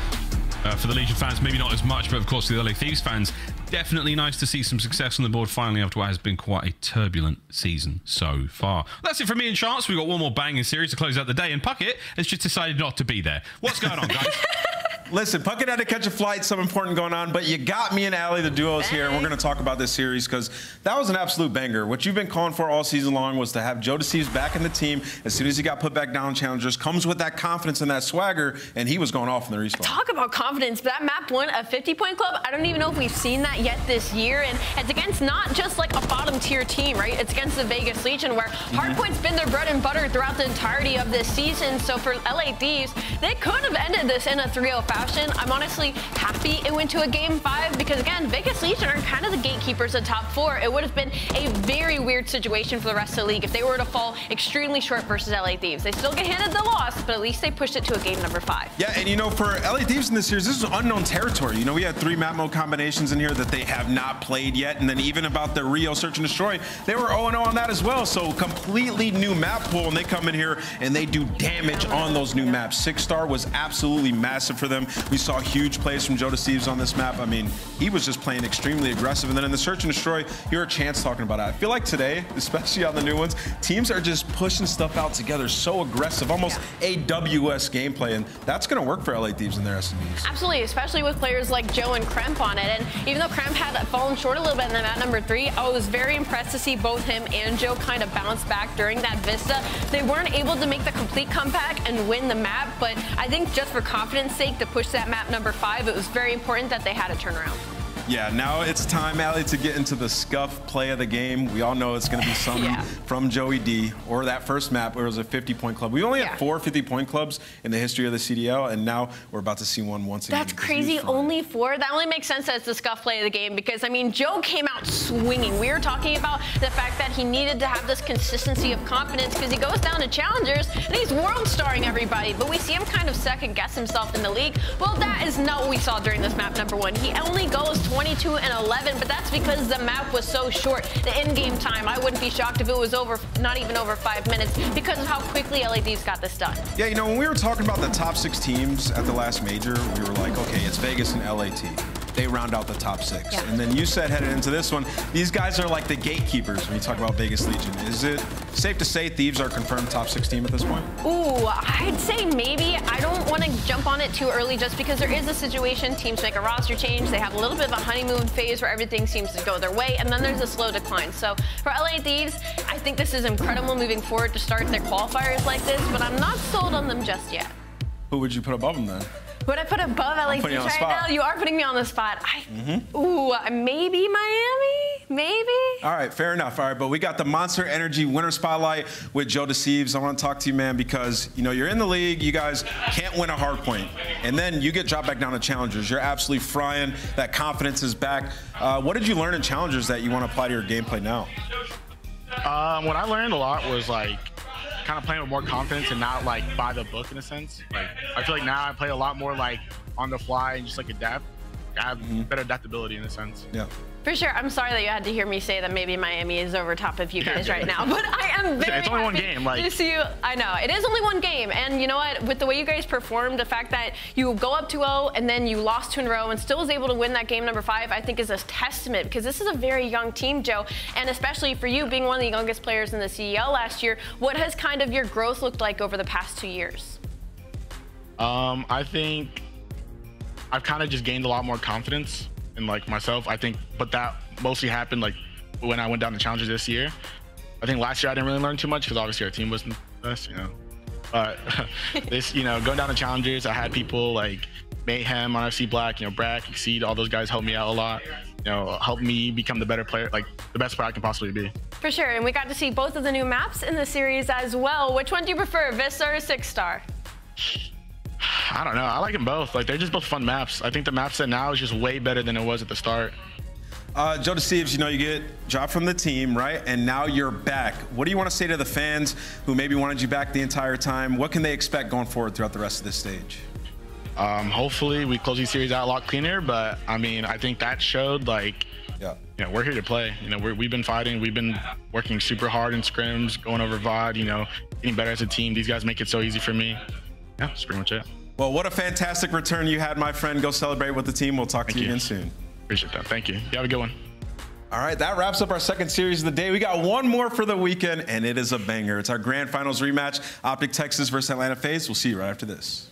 Uh, for the Legion fans, maybe not as much, but of course, the LA Thieves fans, definitely nice to see some success on the board finally after what has been quite a turbulent season so far. That's it for me and Chance. We've got one more banging series to close out the day, and Puckett has just decided not to be there. What's going on, guys? *laughs* Listen, Puckett had to catch a flight, some important going on, but you got me and Allie, the duos here, and we're going to talk about this series because that was an absolute banger. What you've been calling for all season long was to have JoeDeceives back in the team as soon as he got put back down challengers, comes with that confidence and that swagger, and he was going off in the respawn. Talk about confidence. That map won a 50-point club. I don't even know if we've seen that yet this year, and it's against not just like a bottom-tier team, right? It's against the Vegas Legion, where Mm-hmm. hardpoint's been their bread and butter throughout the entirety of this season. So for LA Thieves, they could have ended this in a 3-0 fashion. I'm honestly happy it went to a game five because again, Vegas Legion are kind of the gatekeepers of top four. It would have been a very weird situation for the rest of the league if they were to fall extremely short versus LA Thieves. They still get handed the loss, but at least they pushed it to a game number five. Yeah, and you know, for LA Thieves in this series, this is unknown territory. You know, we had three map mode combinations in here that they have not played yet, and then even about the Rio Search and Destroy, they were 0-0 on that as well. So completely new map pool, and they come in here and they do damage on those new maps. Six Star was absolutely massive for them. We saw huge plays from JoeDeceives on this map. I mean, he was just playing extremely aggressive. And then in the Search and Destroy, you heard Chance talking about it. I feel like today, *laughs* especially on the new ones, teams are just pushing stuff out together so aggressive, almost AWS gameplay, and that's going to work for LA Thieves in their SMGs. Absolutely, especially with players like Joe and Kremp on it. And even though Kremp had fallen short a little bit in the map number three, I was very impressed to see both him and Joe kind of bounce back during that Vista. They weren't able to make the complete comeback and win the map, but I think just for confidence sake to push that map number five, it was very important that they had a turnaround. Yeah, now it's time, Allie, to get into the SCUF play of the game. We all know it's going to be *laughs* something Yeah. from Joey D or that first map where it was a 50-point club. We only Yeah. had four 50-point clubs in the history of the CDL, and now we're about to see one once again. That's crazy. he was fine. Only four. That only makes sense as the SCUF play of the game because I mean Joe came out swinging. We were talking about the fact that he needed to have this consistency of confidence because he goes down to challengers and he's world starring everybody. But we see him kind of second guess himself in the league. Well, that is not what we saw during this map number one. He only goes 22 and 11, but that's because the map was so short. The in-game time, I wouldn't be shocked if it was over, not even over five minutes because of how quickly LAD's got this done. Yeah, you know, when we were talking about the top six teams at the last major, we were like, okay, it's Vegas and LAT. They round out the top six. Yeah. And then you said headed into this one, these guys are like the gatekeepers when you talk about Vegas Legion. Is it safe to say Thieves are confirmed top six team at this point? Ooh, I'd say maybe. I don't want to jump on it too early just because there is a situation. Teams make a roster change. They have a little bit of a honeymoon phase where everything seems to go their way, and then there's a slow decline. So for LA Thieves, I think this is incredible moving forward to start their qualifiers like this, but I'm not sold on them just yet. Who would you put above them then? Would I put above LA I'm putting you Thieves on the right spot. now? You are putting me on the spot. I, Mm-hmm. ooh, maybe Miami? Maybe? All right, fair enough. All right, but we got the Monster Energy Winter Spotlight with JoeDeceives. I want to talk to you, man, because you know you're in the league. You guys can't win a hard point, and then you get dropped back down to challengers. You're absolutely frying. That confidence is back. Uh, what did you learn in challengers that you want to apply to your gameplay now? Um, what I learned a lot was like kind of playing with more confidence and not like by the book in a sense. Like I feel like now I play a lot more like on the fly and just like adapt. I have mm-hmm. better adaptability in a sense. Yeah. For sure. I'm sorry that you had to hear me say that maybe Miami is over top of you guys right now, *laughs* but I am very It's only one game, like- to see you. I know it is only one game, and you know what? With the way you guys performed, the fact that you go up 2-0 and then you lost two in a row and still was able to win that game number five, I think is a testament because this is a very young team, Joe, and especially for you being one of the youngest players in the CDL last year. What has kind of your growth looked like over the past two years? Um, I think I've kind of just gained a lot more confidence in like myself. I think, but that mostly happened like when I went down to challenges this year. I think last year I didn't really learn too much because obviously our team wasn't best, you know. But *laughs* this, you know, going down to challenges, I had people like Mayhem on Black, you know, Brack, Exceed, all those guys helped me out a lot. You know, helped me become the better player, like the best player I can possibly be. For sure, and we got to see both of the new maps in the series as well. Which one do you prefer, Vista or Six Star? I don't know. I like them both. Like they're just both fun maps. I think the map set now is just way better than it was at the start. Uh, JoeDeceives, you know, you get dropped from the team, right? And now you're back. What do you want to say to the fans who maybe wanted you back the entire time? What can they expect going forward throughout the rest of this stage? Um, hopefully we close these series out a lot cleaner, but I mean, I think that showed like, yeah, you know, we're here to play. You know, we're, we've been fighting, we've been working super hard in scrims, going over VOD, you know, getting better as a team. These guys make it so easy for me. Yeah, that's pretty much it. Well, what a fantastic return you had, my friend. Go celebrate with the team. We'll talk to you, again soon. Appreciate that. Thank you. You have a good one. All right, that wraps up our second series of the day. We got one more for the weekend, and it is a banger. It's our grand finals rematch, Optic Texas versus Atlanta FaZe. We'll see you right after this.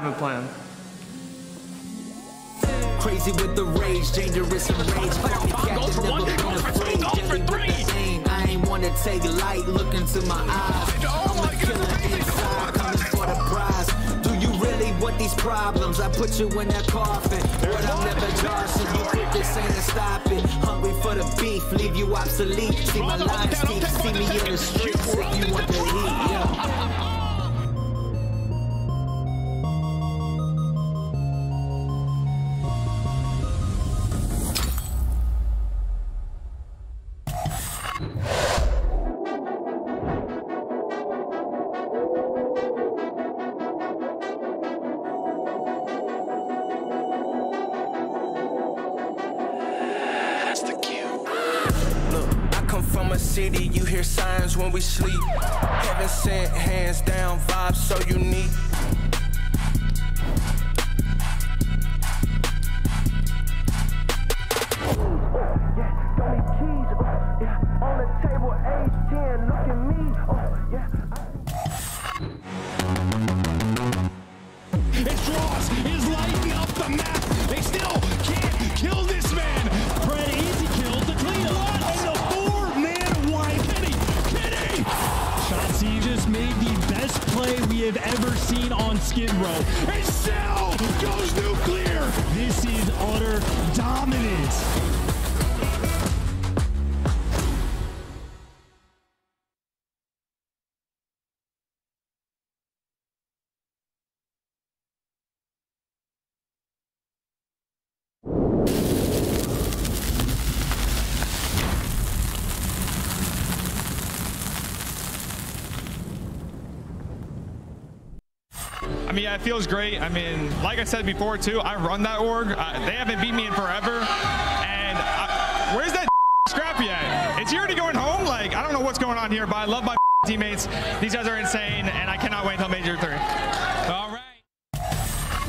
Have a plan. Crazy with the rage, dangerous and rage. Call me captain, never been afraid. Deadly with the aim. I ain't wanna take light, look into my eyes. I'm a killer inside, coming for the prize. Do you really want these problems? I put you in that coffin. But I'm never Johnson. You quit this ain't to stop it. Hungry for the beef, leave you obsolete. See my lines deep, see me in the streets if you want the heat. Yeah. We sleep. It feels great. I mean, like I said before too, I run that org. Uh, they haven't beat me in forever. And I, where's that *laughs* scrappy at? Is he already going home? Like, I don't know what's going on here, but I love my *laughs* teammates. These guys are insane, and I cannot wait until Major 3. All.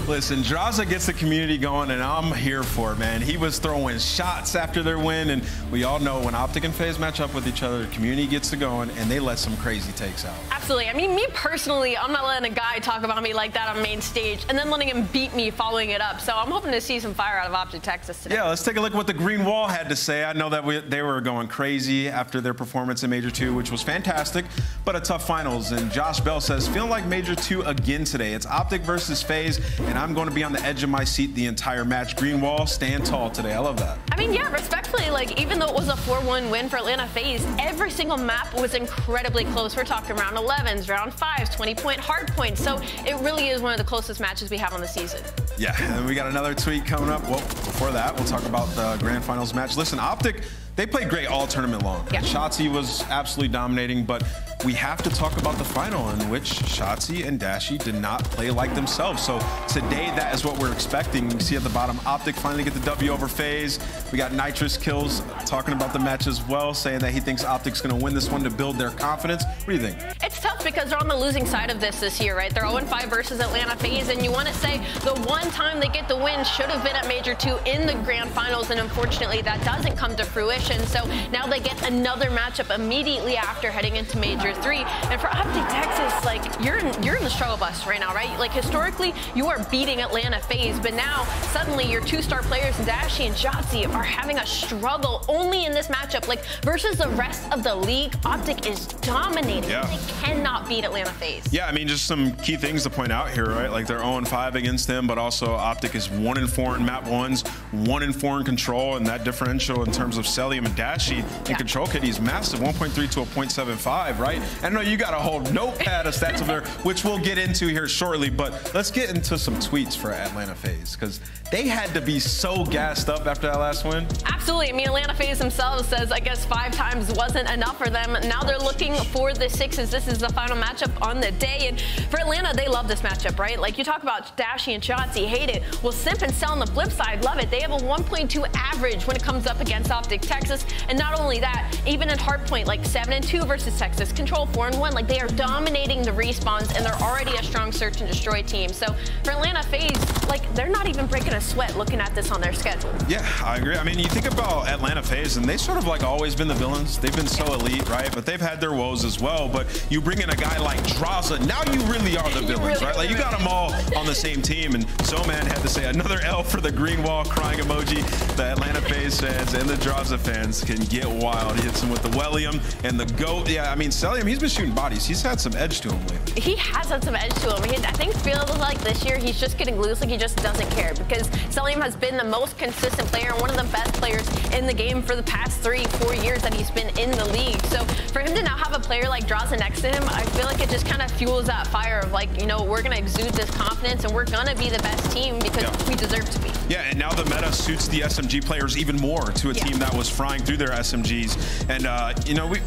Listen, Drazah gets the community going, and I'm here for it, man. He was throwing shots after their win, and we all know when Optic and FaZe match up with each other, the community gets to going, and they let some crazy takes out. Absolutely. I mean, me personally, I'm not letting a guy talk about me like that on main stage and then letting him beat me following it up. So I'm hoping to see some fire out of Optic Texas today. Yeah, let's take a look at what the Green Wall had to say. I know that we, they were going crazy after their performance in Major 2, which was fantastic, but a tough finals. And Josh Bell says, feeling like Major 2 again today. It's Optic versus FaZe, and I'm going to be on the edge of my seat the entire match. Green Wall, stand tall today. I love that. I mean, yeah, respectfully, like, even though it was a 4-1 win for Atlanta FaZe, every single map was incredibly close. We're talking round 11s, round 5s, 20-point hard points. So it really is one of the closest matches we have on the season. Yeah, and we got another tweet coming up. Well, before that, we'll talk about the grand finals match. Listen, Optic, they played great all tournament long. Yeah. Shotzzy was absolutely dominating, but we have to talk about the final in which Shotzzy and Dashy did not play like themselves. So today, that is what we're expecting. You see at the bottom, Optic finally get the W over FaZe. We got Nitrous Kills talking about the match as well, saying that he thinks Optic's going to win this one to build their confidence. What do you think? It's tough because they're on the losing side of this this year, right? They're 0-5 versus Atlanta FaZe, and you want to say the one time they get the win should have been at Major 2 in the grand finals, and unfortunately that doesn't come to fruition. So now they get another matchup immediately after heading into Major 3. And for Optic Texas, like, you're in, you're in the struggle bus right now, right? Like, historically, you are beating Atlanta FaZe, but now suddenly your two-star players, Dashy and Shotzzy, are having a struggle only in this matchup. Like, versus the rest of the league, Optic is dominating. Yeah. They cannot beat Atlanta FaZe. Yeah, I mean, just some key things to point out here, right? Like they're 0-5 against them, but also Optic is one in four in map ones, one in four in control, and that differential in terms of Cellium and Dashy in control kitty is massive, 1.3 to a 0.75, right? I know you got a whole notepad of stats over there, which we'll get into here shortly, but let's get into some tweets for Atlanta FaZe, because they had to be so gassed up after that last win. Absolutely. I mean, Atlanta FaZe themselves says, I guess five times wasn't enough for them. Now they're looking for the sixes. This is the final matchup on the day. And for Atlanta, they love this matchup, right? Like you talk about Dashy and Shotzzy, hate it. Well, Simp and Cell on the flip side, love it. They have a 1.2 average when it comes up against Optic Texas. And not only that, even in hardpoint, like 7 and 2 versus Texas, Control 4 and 1, like they are dominating the respawns and they're already a strong search and destroy team. So for Atlanta FaZe, like they're not even breaking a sweat looking at this on their schedule. Yeah, I agree. I mean, you think about Atlanta FaZe, and they sort of like always been the villains. They've been so elite, right? But they've had their woes as well. But you bring in a guy like Drazah, now you really are the *laughs* villains, really right? Like you got them all on the same team. And So Man had to say another L for the green wall crying emoji. The Atlanta FaZe fans and the Drazah fans can get wild. He hits him with the Wellium and the GOAT. Yeah, I mean, He's been shooting bodies. He's had some edge to him lately. He has had some edge to him. He, I think feels like this year he's just getting loose, like he just doesn't care because Cellium has been the most consistent player and one of the best players in the game for the past three, four years that he's been in the league. So for him to now have a player like Drazah next to him, I feel like it just kind of fuels that fire of like, you know, we're going to exude this confidence and we're going to be the best team because Yeah. we deserve to be. Yeah, and now the meta suits the SMG players even more to a Yeah. team that was frying through their SMGs. And, uh, you know, we,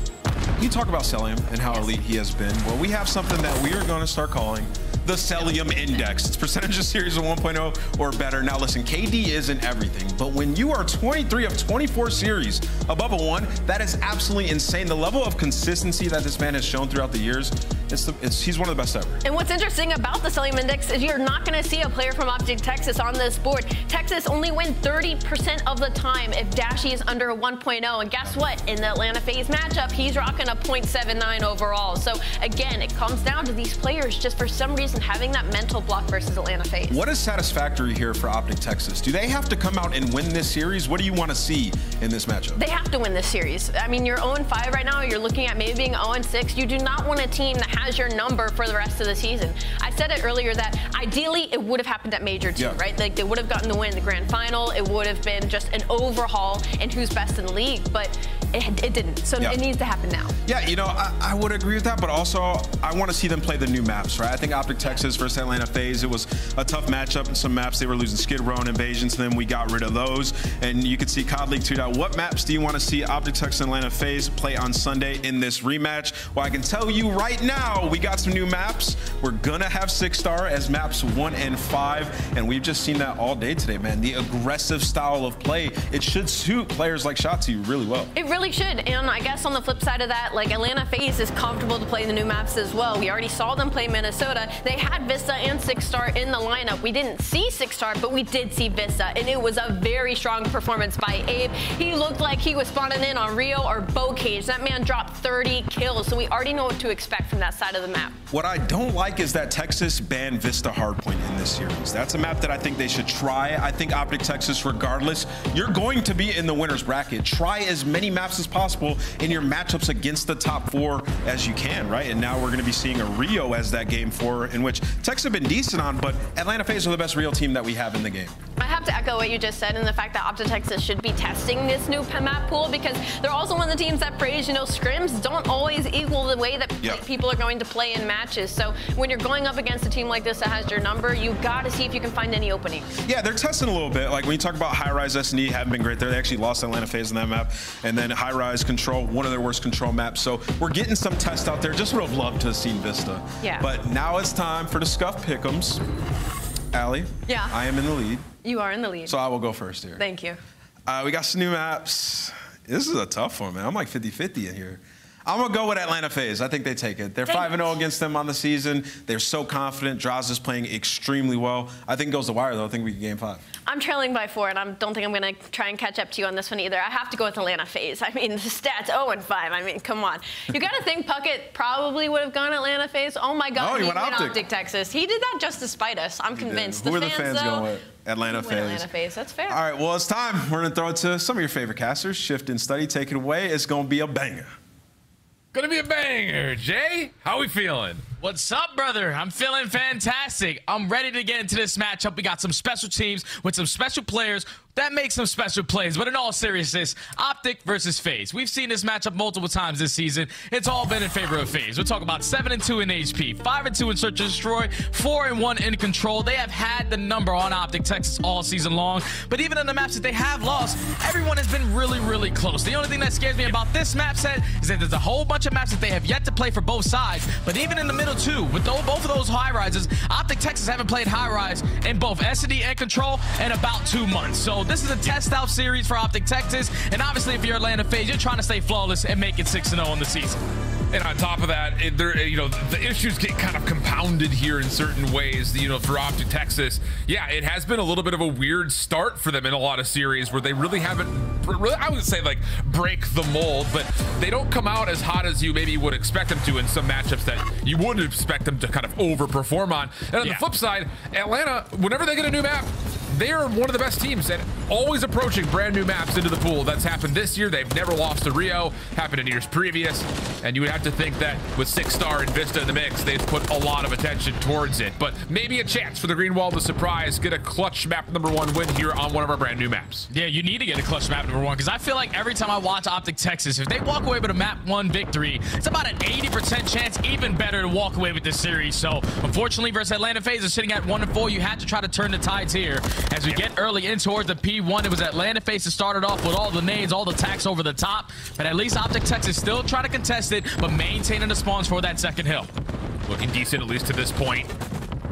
you talk about Cellium and how elite he has been. Well, we have something that we are going to start calling the Cellium Index. It's percentage of series of 1.0 or better. Now, listen, KD isn't everything, but when you are 23 of 24 series above a one, that is absolutely insane. The level of consistency that this man has shown throughout the years, it's, the, it's he's one of the best ever. And what's interesting about the Cellium Index is you're not going to see a player from Optic Texas on this board. Texas only win 30% of the time if Dashy is under a 1.0. And guess what? In the Atlanta FaZe matchup, he's rocking a 0.79 overall. So again, it comes down to these players just for some reason having that mental block versus Atlanta FaZe. What is satisfactory here for Optic Texas? Do they have to come out and win this series? What do you want to see in this matchup? They have to win this series. I mean, you're 0-5 right now. You're looking at maybe being 0-6. You do not want a team that has your number for the rest of the season. I said it earlier that ideally it would have happened at Major 2, Yeah. right? Like they would have gotten the win in the grand final. It would have been just an overhaul in who's best in the league, but it, it didn't. So Yeah. it needs to happen now. Yeah, you know, I, I would agree with that, but also I want to see them play the new maps, right? I think Optic Texas versus Atlanta FaZe. it was a tough matchup in some maps. They were losing Skid Row and Invasions, then we got rid of those. And you could see COD League 2. What maps do you want to see Optic Texas and Atlanta FaZe play on Sunday in this rematch? Well, I can tell you right now, we got some new maps. We're going to have six star as maps one and five. And we've just seen that all day today, man. The aggressive style of play, it should suit players like Shotzzy really well. It really should. And I guess on the flip side of that, like Atlanta FaZe is comfortable to play the new maps as well. We already saw them play Minnesota. They had Vista and Six Star in the lineup. We didn't see Six Star, but we did see Vista. And it was a very strong performance by Abe. He looked like he was spawning in on Rio or Bow Cage. That man dropped 30 kills. So we already know what to expect from that side of the map. What I don't like is that Texas banned Vista Hardpoint in this series. That's a map that I think they should try. I think Optic Texas, regardless, you're going to be in the winner's bracket. Try as many maps as possible in your matchups against the top four as you can, right? And now we're going to be seeing a Rio as that game four, in which Texas have been decent on, but Atlanta FaZe are the best real team that we have in the game. I have to echo what you just said and the fact that Optic Texas should be testing this new map pool because they're also one of the teams that praise, you know, scrims don't always equal the way that Yeah. people are going to play in matches. So when you're going up against a team like this that has your number, you've got to see if you can find any openings. Yeah, they're testing a little bit. Like when you talk about high rise S&D, haven't been great there. They actually lost Atlanta FaZe in that map, and then high rise control, one of their worst control maps. So we're getting some tests out there. Just would have loved to have seen Vista. Yeah. But now it's time for the SCUF pickums. Allie. Yeah. I am in the lead, You are in the lead. so I will go first here. Thank you. Uh, we got some new maps. This is a tough one, man. I'm like 50-50 in here. I'm gonna go with Atlanta FaZe. I think they take it. They're Dang 5 0 against them on the season. They're so confident. Draws is playing extremely well. I think it goes the wire though. I think we can game five. I'm trailing by four, and I don't think I'm going to try and catch up to you on this one either. I have to go with Atlanta FaZe. I mean, *laughs* the stats 0 and 5. I mean, come on. You got to *laughs* think Puckett probably would have gone Atlanta FaZe. Oh my God, Oh, he he went Optic. Texas. He did that just to spite us. I'm convinced. Who the are the fans, fans though, going with? Atlanta FaZe. Atlanta FaZe. That's fair. All right, well, it's time. We're going to throw it to some of your favorite casters. Shift and study. Take it away. It's going to be a banger. Gonna be a banger. Jay, how are we feeling? What's up, brother? I'm feeling fantastic. I'm ready to get into this matchup. We got some special teams with some special players that makes some special plays. But in all seriousness, Optic versus FaZe. We've seen this matchup multiple times this season. It's all been in favor of FaZe. We're talking about 7 and 2 in HP, 5 and 2 in Search and Destroy, 4 and 1 in Control. They have had the number on Optic Texas all season long. But even in the maps that they have lost, everyone has been really, really close. The only thing that scares me about this map set is that there's a whole bunch of maps that they have yet to play for both sides. But even in the middle too, with both of those high rises, Optic Texas haven't played high rise in both SD and Control in about two months. So So this is a test out series for Optic Texas. And obviously, if you're Atlanta FaZe, you're trying to stay flawless and make it 6 0 in the season. And on top of that, it, there, you know, the issues get kind of compounded here in certain ways. You know, for Optic Texas, yeah, it has been a little bit of a weird start for them in a lot of series where they really haven't, really, I would say like break the mold, but they don't come out as hot as you maybe would expect them to in some matchups that you wouldn't expect them to kind of overperform on. And on Yeah. the flip side, Atlanta, whenever they get a new map, they are one of the best teams and always approaching brand new maps into the pool. That's happened this year. They've never lost to Rio, happened in years previous. And you would have to think that with Six Star and Vista in the mix, they've put a lot of attention towards it. But maybe a chance for the Green Wall to surprise, get a clutch map number one win here on one of our brand new maps. Yeah, you need to get a clutch map number one because I feel like every time I watch Optic Texas, if they walk away with a map one victory, it's about an 80% chance, even better, to walk away with this series. So, unfortunately, versus Atlanta FaZe is sitting at one and four. You had to try to turn the tides here as we get early in towards the P1. It was Atlanta FaZe that started off with all the nades, all the attacks over the top, but at least Optic Texas still trying to contest it, but maintaining the spawns for that second hill. Looking decent, at least to this point.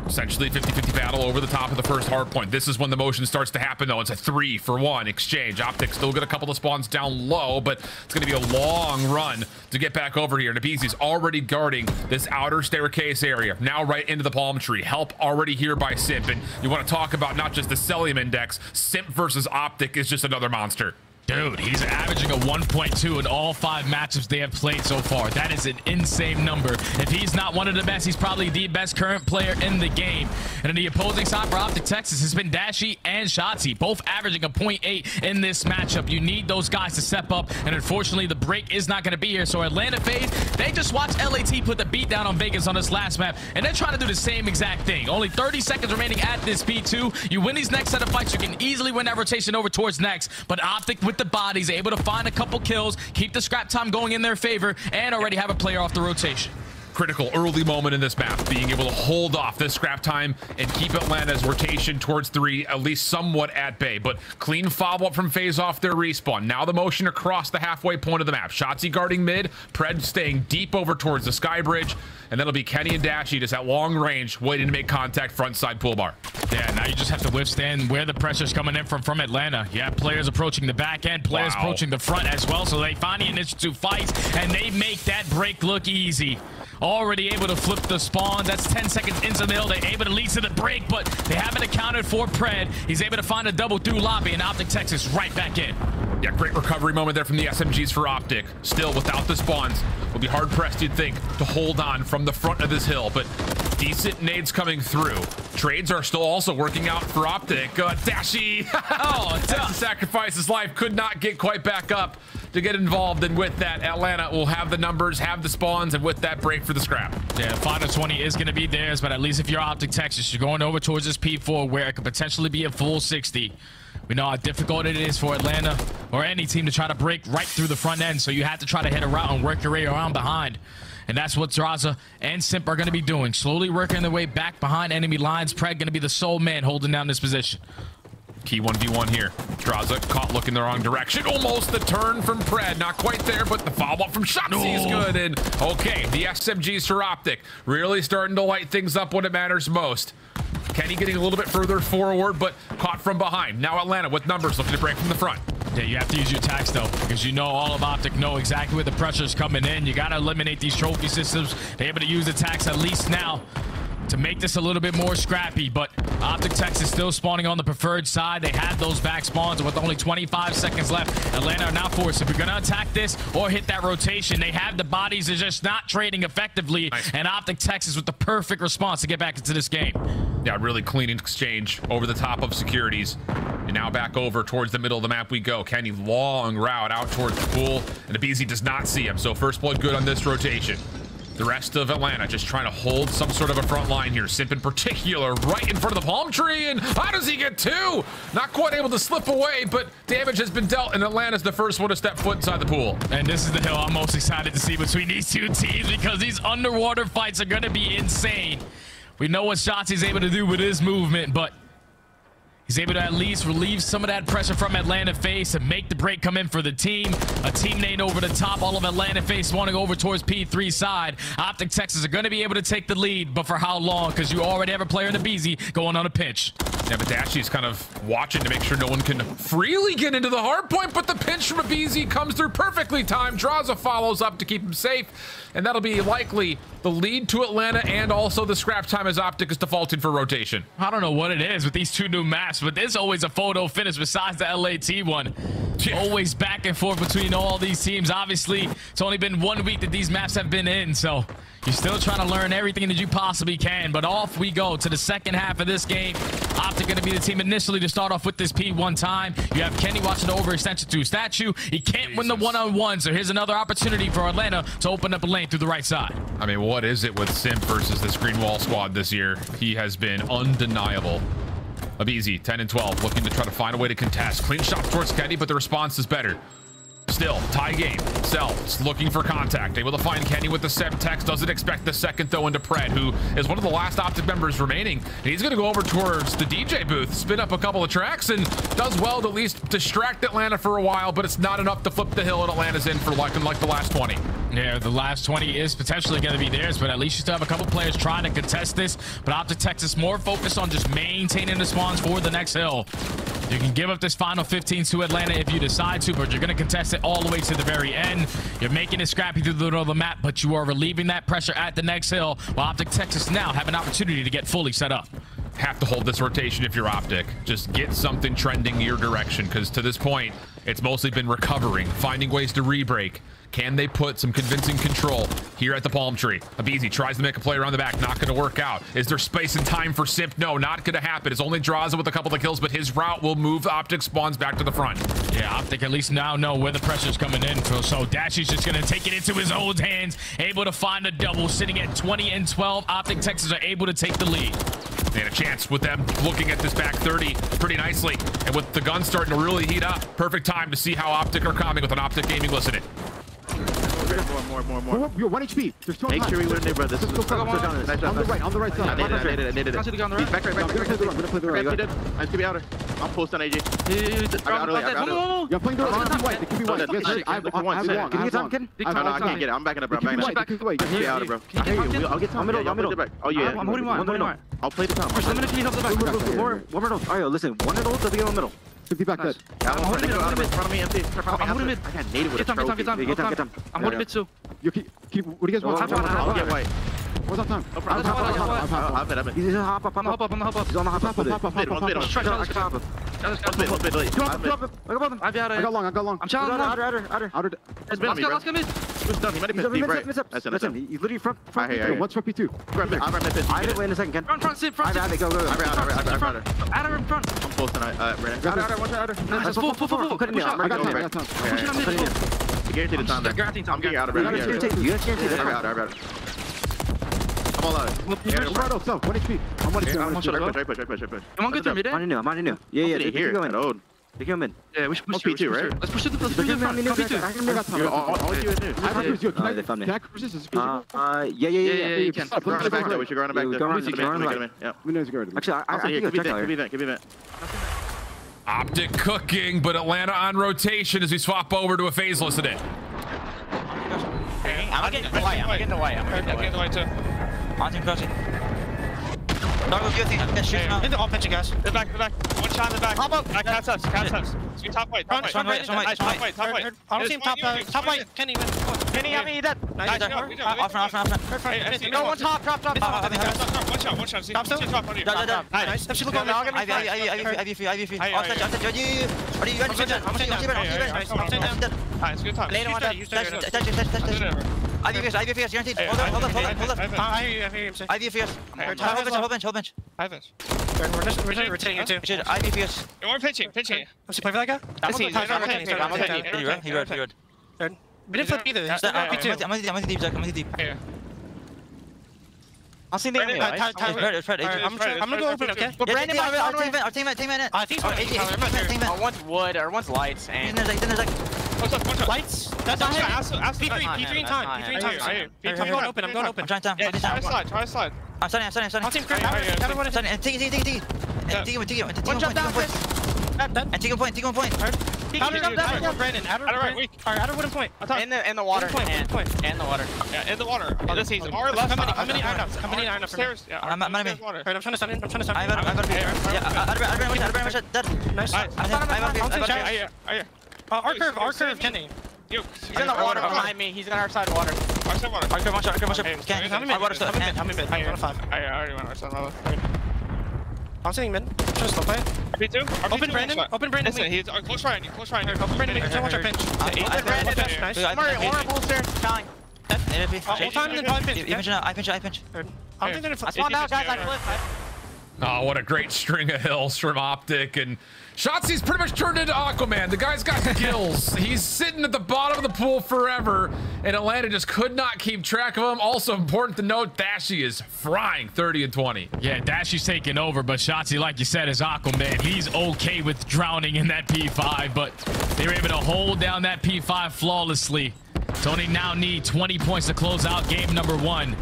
Essentially 50-50 battle over the top of the first hard point. This is when the motion starts to happen, though. It's a three for one exchange. Optic still got a couple of spawns down low, but it's going to be a long run to get back over here. Nabizi's already guarding this outer staircase area. Now right into the palm tree. Help already here by Simp. And you want to talk about not just the Cellium index. Simp versus Optic is just another monster. Dude, he's averaging a 1.2 in all five matchups they have played so far. That is an insane number. If he's not one of the best, he's probably the best current player in the game. And on the opposing side for Optic Texas it's been Dashy and Shotzzy, both averaging a 0.8 in this matchup. You need those guys to step up, and unfortunately, the break is not going to be here. So Atlanta FaZe, they just watched LAT put the beat down on Vegas on this last map, and they're trying to do the same exact thing. Only 30 seconds remaining at this P2. You win these next set of fights, you can easily win that rotation over towards next. But Optic with the bodies, able to find a couple kills, keep the scrap time going in their favor, and already have a player off the rotation. Critical early moment in this map, being able to hold off this scrap time and keep Atlanta's rotation towards three at least somewhat at bay. But clean follow-up from FaZe off their respawn. Now the motion across the halfway point of the map. Shotzzy guarding mid, Pred staying deep over towards the sky bridge, and that'll be Kenny and Dashy just at long range waiting to make contact front side pool bar. Yeah, now you just have to withstand where the pressure's coming in from from Atlanta. Yeah, players approaching the back end, players Wow. approaching the front as well. So they find the initiative fights, and they make that break look easy. Already able to flip the spawns. That's 10 seconds into the hill. They're able to lead to the break, but they haven't accounted for Pred. He's able to find a double through lobby, and Optic Texas right back in. Yeah, great recovery moment there from the SMGs for Optic. Still, without the spawns, will be hard pressed, you'd think, to hold on from the front of this hill, but decent nades coming through. Trades are still also working out for Optic. Uh, Dashy, *laughs* oh, sacrifice his life, could not get quite back up to get involved, and with that, Atlanta will have the numbers, have the spawns, and with that, break for the scrap. Yeah, final 20 is going to be theirs, but at least if you're Optic Texas, you're going over towards this P4 where it could potentially be a full 60. We know how difficult it is for Atlanta or any team to try to break right through the front end, so you have to try to hit a route and work your way around behind. And that's what Drazah and Simp are going to be doing, slowly working their way back behind enemy lines. Pred going to be the sole man holding down this position. Key 1v1 here. Drazah caught looking the wrong direction. Almost the turn from Pred. Not quite there, but the follow-up from Shotzzy is good. And okay, the SMGs for Optic. Really starting to light things up when it matters most. Kenny getting a little bit further forward, but caught from behind. Now Atlanta with numbers looking to break from the front. Yeah, you have to use your attacks though, because you know all of Optic know exactly where the pressure's coming in. You got to eliminate these trophy systems. They're able to use attacks at least now to make this a little bit more scrappy, but Optic Texas still spawning on the preferred side. They have those back spawns with only 25 seconds left. Atlanta are now forced. If you're going to attack this or hit that rotation, they have the bodies. They're just not trading effectively. And Optic Texas with the perfect response to get back into this game. Yeah, really clean exchange over the top of securities. And now back over towards the middle of the map we go. Kenny, long route out towards the pool. And aBeZy does not see him. So first blood good on this rotation. The rest of Atlanta just trying to hold some sort of a front line here. Simp in particular right in front of the palm tree. And how does he get two? Not quite able to slip away, but damage has been dealt. And Atlanta's the first one to step foot inside the pool. And this is the hill I'm most excited to see between these two teams because these underwater fights are going to be insane. We know what Shotzzy's able to do with his movement, but he's able to at least relieve some of that pressure from Atlanta FaZe and make the break come in for the team. A team nade over the top, all of Atlanta FaZe wanting over towards P3 side. Optic Texas are going to be able to take the lead, but for how long? Because you already have a player in the BZ going on a pinch. Yeah, but Dashy's kind of watching to make sure no one can freely get into the hard point, but the pinch from aBeZy comes through perfectly timed. Drazah follows up to keep him safe, and that'll be likely the lead to Atlanta and also the scrap time as Optic is defaulted for rotation. I don't know what it is with these two new maps, but there's always a photo finish besides the LAT one. Always back and forth between all these teams. Obviously, it's only been one week that these maps have been in, so you're still trying to learn everything that you possibly can. But off we go to the second half of this game. Optic going to be the team initially to start off with this P1 time. You have Kenny watching the overextension to statue. He can't win the one-on-one, so here's another opportunity for Atlanta to open up a lane through the right side. I mean, what is it with Simp versus this Green Wall squad this year? He has been undeniable. aBeZy, 10 and 12, looking to try to find a way to contest. Clean shot towards Kenny, but the response is better. Still, tie game. Sells looking for contact. Able to find Kenny with the Semtex. Doesn't expect the second throw into Pred, who is one of the last Optic members remaining. And he's going to go over towards the DJ booth, spin up a couple of tracks, and does well to at least distract Atlanta for a while, but it's not enough to flip the hill, and Atlanta's in for like, like the last 20. Yeah, the last 20 is potentially going to be theirs, but at least you still have a couple players trying to contest this. But Optic Texas more focused on just maintaining the spawns for the next hill. You can give up this final 15 to Atlanta if you decide to, but you're going to contest it all the way to the very end. You're making it scrappy through the middle of the map, but you are relieving that pressure at the next hill, while Optic Texas now have an opportunity to get fully set up. Have to hold this rotation if you're Optic. Just get something trending your direction, because to this point, it's mostly been recovering, finding ways to re-break. Can they put some convincing control here at the palm tree? aBeZy tries to make a play around the back, not going to work out. Is there space and time for Simp? No, not going to happen. It's only Drazah with a couple of kills, but his route will move Optic spawns back to the front. Yeah, Optic at least now know where the pressure's coming in. So Dashy's just going to take it into his own hands, able to find a double, sitting at 20 and 12. Optic Texas are able to take the lead. They And a chance with them looking at this back 30 pretty nicely. And with the gun starting to really heat up, perfect time to see how Optic are coming with an Optic gaming listening. More, more, more, more. You're one HP. There's two Make sure we win it, bro. This is Nice job, on the right, on the right side. I needed it, I needed it, I needed it. He's back right, back. I'm gonna play the run, I'm gonna play the run. Okay, Nice to be outer. I'm posting AJ. I got it, I got it. You're playing the run. It could be white. It could be white. Yes, I have I have long. Can you get I time, have Ken? long. No, no, I can't get it. I'm backing up, bro. I'm backing up. It could be white. It could be Be white. outer, bro. I hear you. I'll get time. middle, I'll middle. play the back. Oh, yeah. I'm holding one, I'm holding one. I'll play the time. First, I'm gonna clean up the back. One more, one more. All right, listen. One of those, they'll be in the middle. 50 back dead. I'm holding mid. I'm holding mid. Front of me, empty. Front of me, I'm holding empty. I got native with a trophy. Get time, get time, get time. I'm holding mid too. You keep, keep, what do you guys want? I'll get white. What's up time? No problem. I'm in, I'm in. He's hop up, hop up. hop up, hop up. He's on the hop up. Hop up, up, Mid, mid, up, mid. up. Hop up. One mid, mid, late. Drop I'm it, mid. drop it. I got both. I got long, I got long. I'm challenging outer, outer, outer. Outer. It's been on me, bro. He was done. He might have deep right. That's it, that's it. He's literally front, front hear P2. you. What's front P2? I'm right, I'm right, mid. I have it wait in a second, Ken. Front, front, sit, front, I have it, go, go, go. I'm right, I'm right, I'm I'm right. Outer in front. I'm close tonight. Uh, right. Outer, outer, watch out, outer. Nice, full, full, full, full. Cut it in. I'm I got go, time, I got time. Push it on mid, it full. Guaranteed the time there. Guaranteed. I'm getting out of it. I'm you gotta guarantee I'm that. out, I'm out. I'm all out. You're right up, so, 1 HP. I'm 1 HP, I'm 1 Right HP. push, right push, right push, right push. Come on, good there, mid. I'm new, I'm on new. Yeah, yeah, they here. Going. Ode. They come in. Yeah, we should push Must through. be two, we should right? push through. Let's push it to the They're front. giving me new. Copy I two. got time. All all you is new. I have yours, yo. Can I, they found me. can I crush this? Is it Uh, feasible? uh, yeah, yeah, yeah, you can. We're on the back though. We should go on the back Yeah, we though. go on Come the in, back. come in, come in. Yeah. We know it's good. Actually, I, I I'll think take it could be a check event, out could be event, could be event. Optic cooking, but Atlanta on rotation as we swap over to a phaseless today. I'm getting the white. I'm getting the white. I'm getting the white too. Martin crossing. Dog was using it. Shooting out. All pitching guys. The back, the back. One shot in the back. Hop up. Back, cat steps, cat steps. Sweet top white, top white. Front right, front right, Nice, front top white, top white. I don't see There's him top, one uh, you, top white. Kenny, Kenny, have me dead. Nice, Nice, nice. good job, Off front, off front, off front. Hey, hey, No, one top, top, top, top. One shot, one shot. See, Top still? top on you. Done, done, done. Nice. Nice. Look on Ivy, free, Ivy, free. Aye, aye, Offside, aye. offside. Are you, are you, I'm ready? I'm staying ready. down, I'm I'm staying ready. down. I'm ready. I'm staying down. I'm ready. Alright, it's good time. Later on, touch, touch, touch, touch, touch, I'll do touch. that, bro. Ivy first, Ivy first, guaranteed. Hold up, hold up, hold up, hold up. I- I hear you, I hear you, say. Ivy first. Hey, Hold bench, hold bench, hold bench. Ivans. We're just, we're just rotating too. Shit, Ivy first. You want pitching, pitching. What's he play for that guy? I'm on the top, I'm on the top, I'm on the top. He run, he run, he run. We didn't flip either. I'm on I'm on the I'm on the deep, Zach. I'm on the deep. Yeah. I'll see the Right, enemy, It's right, Fred, it's Fred. right, I'm right, I'm gonna right, go right, open, right, okay? right. But Yeah, Brandon, yeah, our yeah, our yeah. team, our team, our team, I think so. Oh, Tyler. I want wood or wants lights and- Then there's like, then there's like. What's up, what's up? Lights? That's not him. Ask, ask P3, P3, P3 P3 in time, P3 in time. I hear, P3 I'm going open, I'm going open. I'm trying to. Yeah, try to slide, try to slide. I'm starting, I'm starting, I'm starting. I'll team Chris. Starting, and take it, take it, take it, take it. And take it, take it. Take it, One one jump point, down, take it, one point. And take a point, take a point. Outer, outer, outer, Brandon, outer, Outer right, Brandon. weak. Alright, outer wooden point. In the in the water. Wooden point, and, wooden point. and the water. Yeah, in the water. Oh, this he's our left. How many, side. how many Our- iron ups? How many our iron ups? Upstairs. Yeah, I'm- I'm- I'm- upstairs water. Alright, I'm trying to stun in, I'm trying to stun I in. got him, I got him. Yeah, out of out of range, out of range, shot, dead. Nice. I have, I have, I have, I have, I hear, I hear. Uh, our curve, our curve, Kenny. Yo, He's in the water behind me. He's on our side of water. Our side water. I could one shot, I could one shot. Hey, Can't, How many our water's mid? still, How many mid? How can't. many mid? I hear. One of five. I I already went our side level. I'm sitting mid. Just slow play. RP2. Open Brandon. Open Brandon. Listen, he's uh, close right. Close right. Open Brandon. Make sure watch our pinch. I- Eight, I- Brandon. I- That's nice. I- I- Murray, I- or booster. Telling. AWP. Uh, time and then probably pinch. Even I pinch, I pinch. I don't think they're. I spawned out, guys. I flip. Oh, what a great string of hills from Optic. And Shotzzy's pretty much turned into Aquaman. The guy's got *laughs* gills. He's sitting at the bottom of the pool forever, and Atlanta just could not keep track of him. Also important to note, Dashy is frying 30 and 20. Yeah, Dashy's taking over, but Shotzzy, like you said, is Aquaman. He's okay with drowning in that P5, but they were able to hold down that P5 flawlessly. Tony now need 20 points to close out game number one.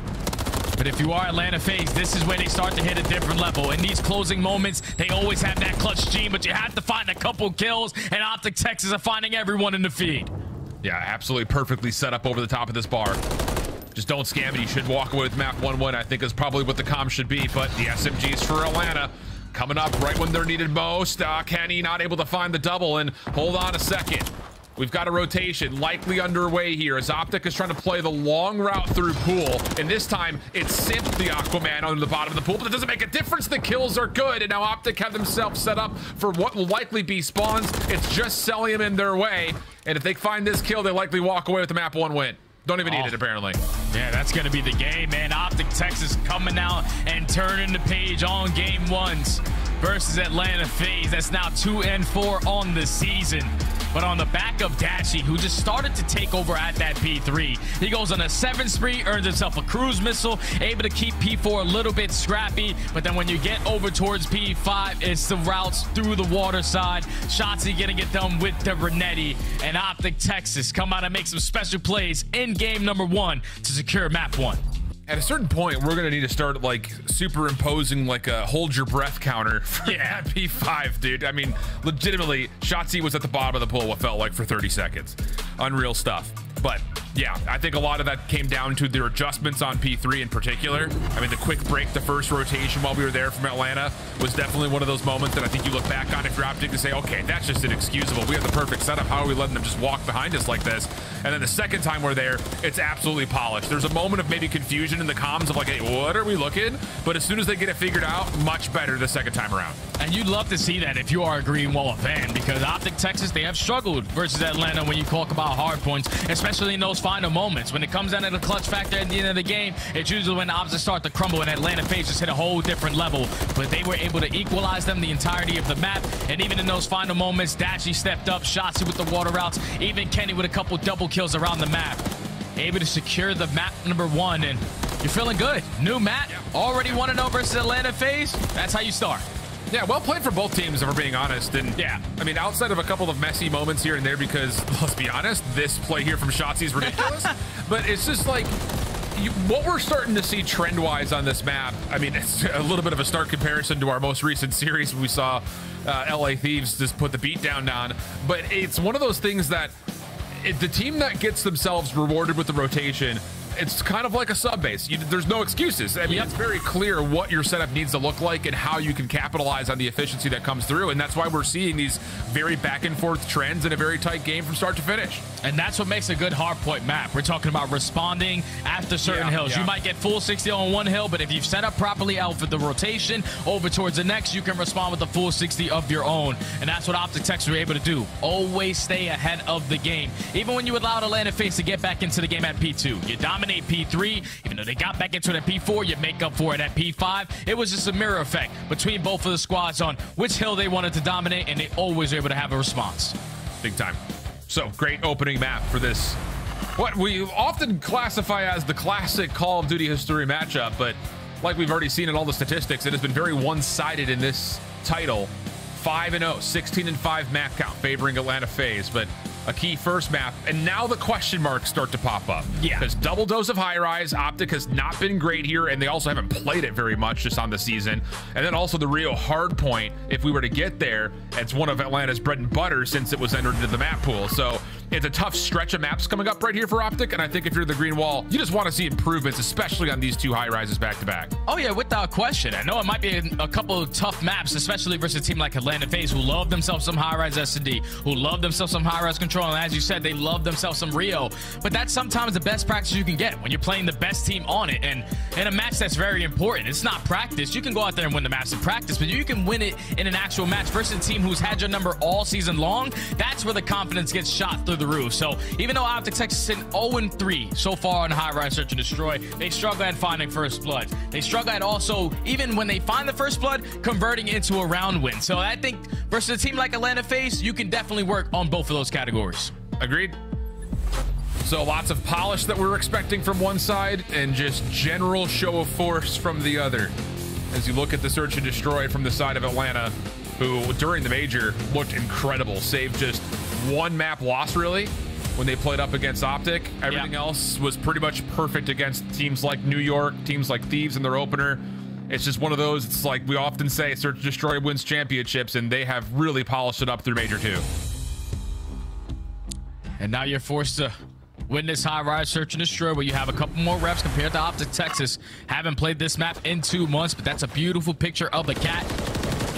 But if you are Atlanta FaZe, this is where they start to hit a different level. In these closing moments, they always have that clutch gene, but you have to find a couple kills, and Optic Texas are finding everyone in the feed. Yeah, absolutely perfectly set up over the top of this bar. Just don't scam it. You should walk away with map 1-1, I think is probably what the com should be. But the SMGs for Atlanta coming up right when they're needed most. Uh, Kenny not able to find the double. And hold on a second. We've got a rotation likely underway here as Optic is trying to play the long route through pool. And this time it's the Aquaman on the bottom of the pool, but it doesn't make a difference. The kills are good. And now Optic have themselves set up for what will likely be spawns. It's just selling them in their way. And if they find this kill, they likely walk away with the map one win. Don't even need Oh. it, apparently. Yeah, that's going to be the game, man. Optic Texas coming out and turning the page on game ones versus Atlanta FaZe. That's now two and four on the season. But on the back of Dashy, who just started to take over at that P3, he goes on a seven spree, earns himself a cruise missile, able to keep P4 a little bit scrappy. But then when you get over towards P5, it's the routes through the water side. Shotzzy gonna get done with the Renetti. And Optic Texas come out and make some special plays in game number one to secure map one. At a certain point, we're gonna need to start like superimposing like a hold your breath counter for yeah. *laughs* P5, dude. I mean, legitimately, Shotzzy was at the bottom of the pool. What felt like for 30 seconds, unreal stuff. But yeah, I think a lot of that came down to their adjustments on P3 in particular. I mean, the quick break, the first rotation while we were there from Atlanta was definitely one of those moments that I think you look back on if you're optic to say, okay, that's just inexcusable. We have the perfect setup. How are we letting them just walk behind us like this? And then the second time we're there, it's absolutely polished. There's a moment of maybe confusion in the comms of like, hey, what are we looking? But as soon as they get it figured out, much better the second time around. And you'd love to see that if you are a Green Wall fan, because Optic Texas, they have struggled versus Atlanta when you talk about hard points, especially in those final moments. When it comes down to the clutch factor at the end of the game, it's usually when the opposites start to crumble and Atlanta FaZe just hit a whole different level. But they were able to equalize them the entirety of the map. And even in those final moments, Dashy stepped up, Shotzzy with the water routes, even Kenny with a couple double kills around the map. Able to secure the map number one, and you're feeling good. New map, already 1-0 versus Atlanta FaZe. That's how you start. Yeah, well played for both teams, if we're being honest. And yeah, I mean, outside of a couple of messy moments here and there, because *laughs* let's be honest, this play here from Shotzzy is ridiculous. *laughs* but it's just like you, what we're starting to see trend wise on this map. I mean, it's a little bit of a stark comparison to our most recent series. We saw uh, LA Thieves just put the beat down on, but it's one of those things that it, the team that gets themselves rewarded with the rotation it's kind of like a sub base. You, there's no excuses. I mean, it's very clear what your setup needs to look like and how you can capitalize on the efficiency that comes through. And that's why we're seeing these very back and forth trends in a very tight game from start to finish. And that's what makes a good hardpoint map. We're talking about responding after certain Yeah, hills. yeah. You might get full 60 on one hill, but if you've set up properly out for the rotation over towards the next, you can respond with a full 60 of your own. And that's what Optic Texas were able to do. Always stay ahead of the game. Even when you allowed Atlanta FaZe to get back into the game at P2. You dominate P3. Even though they got back into it at P4, you make up for it at P5. It was just a mirror effect between both of the squads on which hill they wanted to dominate, and they always were able to have a response. Big time. So great opening map for this. What we often classify as the classic Call of Duty history matchup, but like we've already seen in all the statistics, it has been very one-sided in this title. 5 and 0, 16 and 5 map count favoring Atlanta FaZe, but a key first map, and now the question marks start to pop up. Yeah. Because double dose of high rise, Optic has not been great here, and they also haven't played it very much just on the season. And then also the Rio hard point, if we were to get there, it's one of Atlanta's bread and butter since it was entered into the map pool. So it's a tough stretch of maps coming up right here for Optic, and I think if you're the green wall, you just want to see improvements, especially on these two high rises back to back. Oh yeah, without question. I know it might be a, couple of tough maps, especially versus a team like Atlanta FaZe, who love themselves some high-rise S&D, who love themselves some high-rise control, and as you said, they love themselves some Rio. But that's sometimes the best practice you can get when you're playing the best team on it, and in a match that's very important. It's not practice. You can go out there and win the match in practice, but you can win it in an actual match versus a team who's had your number all season long. That's where the confidence gets shot through the roof. So even though Optic Texas is 0-3 so far on high-rise search and destroy, they struggle at finding first blood. They struggle at also, even when they find the first blood, converting into a round win. So I think versus a team like Atlanta FaZe, you can definitely work on both of those categories. Agreed. So lots of polish that we're expecting from one side and just general show of force from the other. As you look at the search and destroy from the side of Atlanta, who during the major looked incredible, save just one map loss really when they played up against Optic. Everything else was pretty much perfect against teams like New York, teams like Thieves in their opener. It's just one of those, it's like we often say, Search and Destroy wins championships, and they have really polished it up through Major 2. And now you're forced to win this high rise search and destroy where you have a couple more reps compared to Optic Texas. Haven't played this map in two months, but that's a beautiful picture of the cat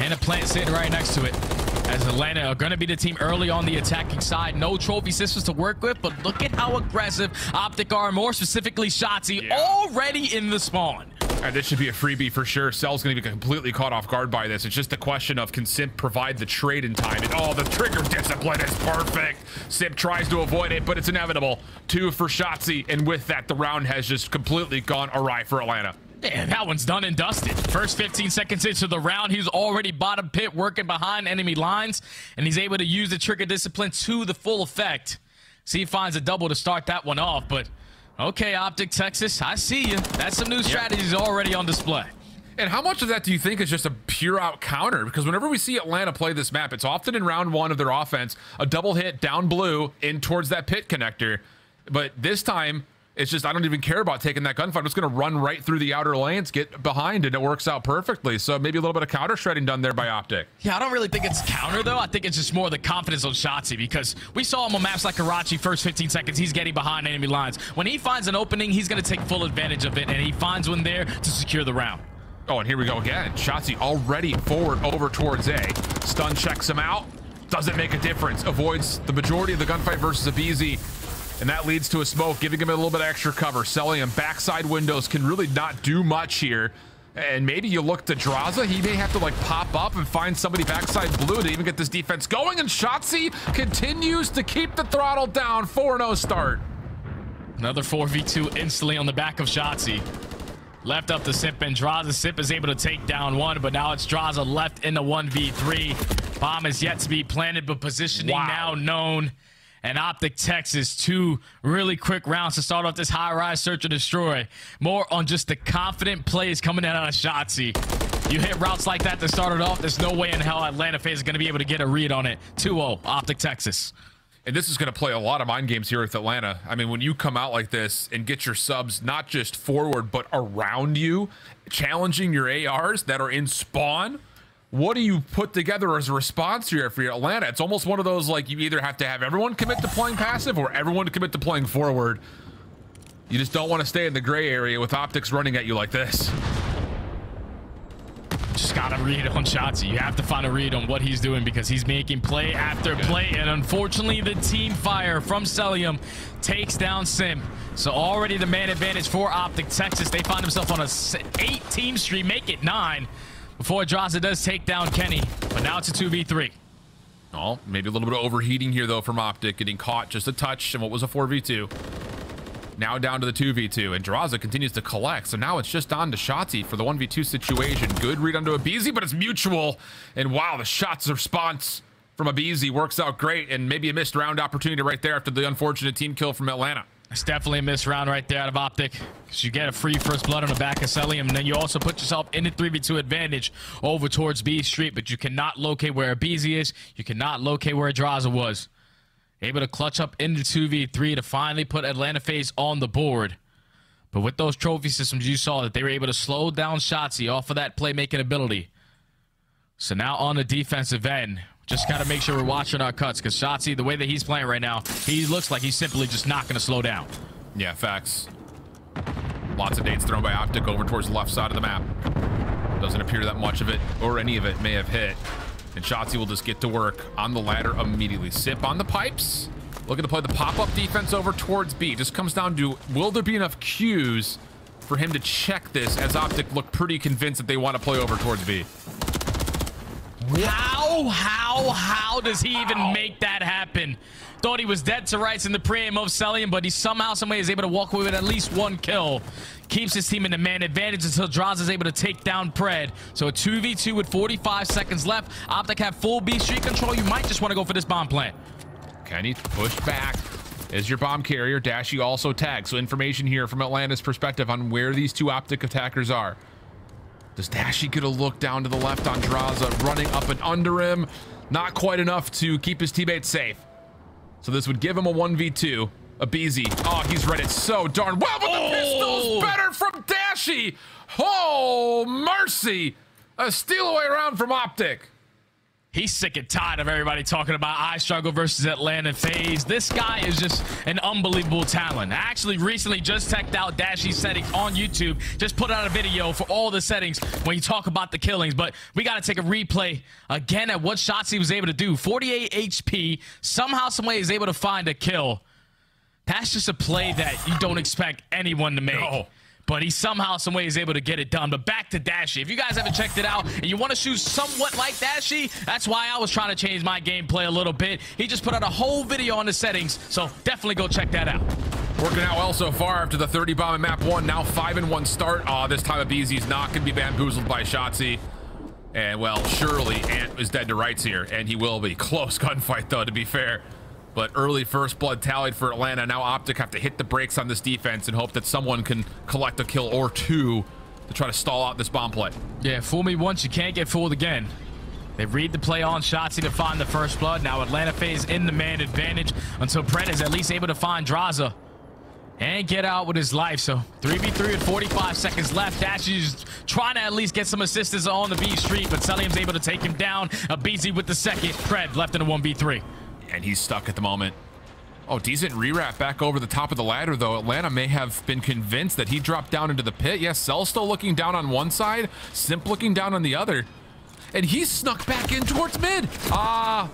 and a plant sitting right next to it. As Atlanta are going to be the team early on the attacking side. No trophy systems to work with, but look at how aggressive Optic are, more specifically Shotzzy, already in the spawn. And this should be a freebie for sure. Cell's going to be completely caught off guard by this. It's just a question of can Simp provide the trade in time? And oh, the trigger discipline is perfect. Simp tries to avoid it, but it's inevitable. Two for Shotzzy, and with that, the round has just completely gone awry for Atlanta. Yeah, that one's done and dusted. First 15 seconds into the round, he's already bottom pit working behind enemy lines, and he's able to use the trigger discipline to the full effect. See, he finds a double to start that one off, but okay, Optic Texas, I see you. That's some new strategies already on display. And how much of that do you think is just a pure out counter? Because whenever we see Atlanta play this map, it's often in round one of their offense, a double hit down blue in towards that pit connector. But this time, it's just I don't even care about taking that gunfight. I'm just going to run right through the outer lanes, get behind, and it works out perfectly. So maybe a little bit of counter shredding done there by Optic. Yeah, I don't really think it's counter, though. I think it's just more the confidence on Shotzzy because we saw him on maps like Karachi, first 15 seconds, he's getting behind enemy lines. When he finds an opening, he's going to take full advantage of it, and he finds one there to secure the round. Oh, and here we go again. Shotzzy already forward over towards A. Stun checks him out. Doesn't make a difference. Avoids the majority of the gunfight versus aBeZy. And that leads to a smoke, giving him a little bit extra cover. Selling him backside windows can really not do much here. And maybe you look to Drazah. He may have to like pop up and find somebody backside blue to even get this defense going. And Shotzzy continues to keep the throttle down. 4-0 start. Another 4v2 instantly on the back of Shotzzy. Left up to Simp and Drazah. Simp is able to take down one, but now it's Drazah left in the 1v3. Bomb is yet to be planted, but positioning now known. And Optic Texas, two really quick rounds to start off this high-rise search and destroy. More on just the confident plays coming in on a Shotzzy. You hit routes like that to start it off, there's no way in hell Atlanta FaZe is going to be able to get a read on it. 2-0, Optic Texas. And this is going to play a lot of mind games here with Atlanta. I mean, when you come out like this and get your subs not just forward, but around you, challenging your ARs that are in spawn, what do you put together as a response here for Atlanta? It's almost one of those like you either have to have everyone commit to playing passive or everyone commit to playing forward. You just don't want to stay in the gray area with optics running at you like this. Just gotta read on Shotzzy. You have to find a read on what he's doing because he's making play after play. And unfortunately, the team fire from Cellium takes down Simp. So already the man advantage for Optic Texas. They find themselves on a eight team streak, make it nine before Drazah does take down Kenny. But now it's a 2v3. Oh, maybe a little bit of overheating here, though, from Optic. Getting caught just a touch and what was a 4v2. Now down to the 2v2, and Drazah continues to collect. So now it's just on to Shotzzy for the 1v2 situation. Good read onto aBeZy, but it's mutual. And wow, the shots response from aBeZy works out great. And maybe a missed round opportunity right there after the unfortunate team kill from Atlanta. It's definitely a missed round right there out of Optic. Because you get a free first blood on the back of Cellium, and then you also put yourself in the 3v2 advantage over towards B Street, but you cannot locate where aBeZy is. You cannot locate where Drazah was. able to clutch up into 2v3 to finally put Atlanta FaZe on the board. But with those trophy systems, you saw that they were able to slow down Shotzzy off of that playmaking ability. So now on the defensive end, just got to make sure we're watching our cuts because Shotzzy, the way that he's playing right now, he looks like he's simply just not going to slow down. Yeah, facts. Lots of dates thrown by Optic over towards the left side of the map. Doesn't appear that much of it or any of it may have hit. And Shotzzy will just get to work on the ladder immediately. Simp on the pipes. Looking to play the pop-up defense over towards B. Just comes down to, will there be enough cues for him to check this as Optic look pretty convinced that they want to play over towards B. How, how, how does he even make that happen? Thought he was dead to rights in the pre-aim of Cellium, but he somehow, someway is able to walk away with at least one kill. Keeps his team in the man advantage until Draz is able to take down Pred. So a 2v2 with 45 seconds left. Optic have full B street control. You might just want to go for this bomb plant. he push back is your bomb carrier. Dashy also tagged. So information here from Atlanta's perspective on where these two Optic attackers are. Does Dashy get a look down to the left on Drazah, running up and under him? Not quite enough to keep his teammates safe. So this would give him a 1v2. aBeZy. Oh, he's read it so darn well, but the oh. pistol's better from Dashy. Oh, mercy. A steal away round from Optic. He's sick and tired of everybody talking about I struggle versus Atlanta FaZe. This guy is just an unbelievable talent. I actually recently just checked out Dashy's settings on YouTube. Just put out a video for all the settings when you talk about the killings. But we got to take a replay again at what shots he was able to do. 48 HP. Somehow, some is able to find a kill. That's just a play that you don't expect anyone to make. No but he somehow, some way is able to get it done. But back to Dashy. If you guys haven't checked it out and you want to shoot somewhat like Dashy, that's why I was trying to change my gameplay a little bit. He just put out a whole video on the settings, so definitely go check that out. Working out well so far after the 30 bomb in map one. Now 5 and 1 start. Uh, this time BZ's not going to be bamboozled by Shotzzy. And well, surely Ant is dead to rights here, and he will be. *laughs* Close gunfight though, to be fair. But early first blood tallied for Atlanta. Now Optic have to hit the brakes on this defense and hope that someone can collect a kill or two to try to stall out this bomb play. Yeah, fool me once, you can't get fooled again. They read the play on Shotzzy to find the first blood. Now Atlanta FaZe in the man advantage until Pred is at least able to find Drazah and get out with his life. So 3v3 with 45 seconds left. Dash is trying to at least get some assistance on the B street, but Cellium's able to take him down. aBeZy with the second. Pred left in a 1v3 and he's stuck at the moment. Oh, decent rewrap back over the top of the ladder, though. Atlanta may have been convinced that he dropped down into the pit. Yes, Cell still looking down on one side, Simp looking down on the other. And he snuck back in towards mid. Ah,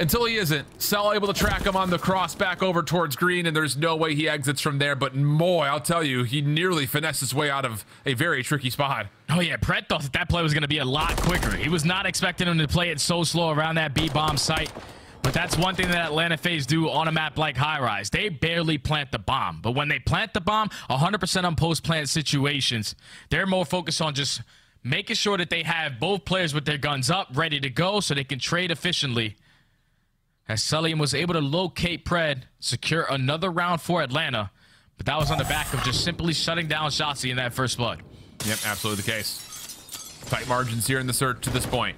until he isn't. Cell able to track him on the cross back over towards green, and there's no way he exits from there. But boy, I'll tell you, he nearly finessed his way out of a very tricky spot. Oh yeah, Pred thought that that play was going to be a lot quicker. He was not expecting him to play it so slow around that B-bomb site. But that's one thing that Atlanta FaZe do on a map like High Rise. They barely plant the bomb. But when they plant the bomb, 100% on post-plant situations, they're more focused on just making sure that they have both players with their guns up, ready to go, so they can trade efficiently. As Cellium was able to locate Pred, secure another round for Atlanta. But that was on the back of just simply shutting down Shotzzy in that first blood. Yep, absolutely the case. Tight margins here in the search to this point.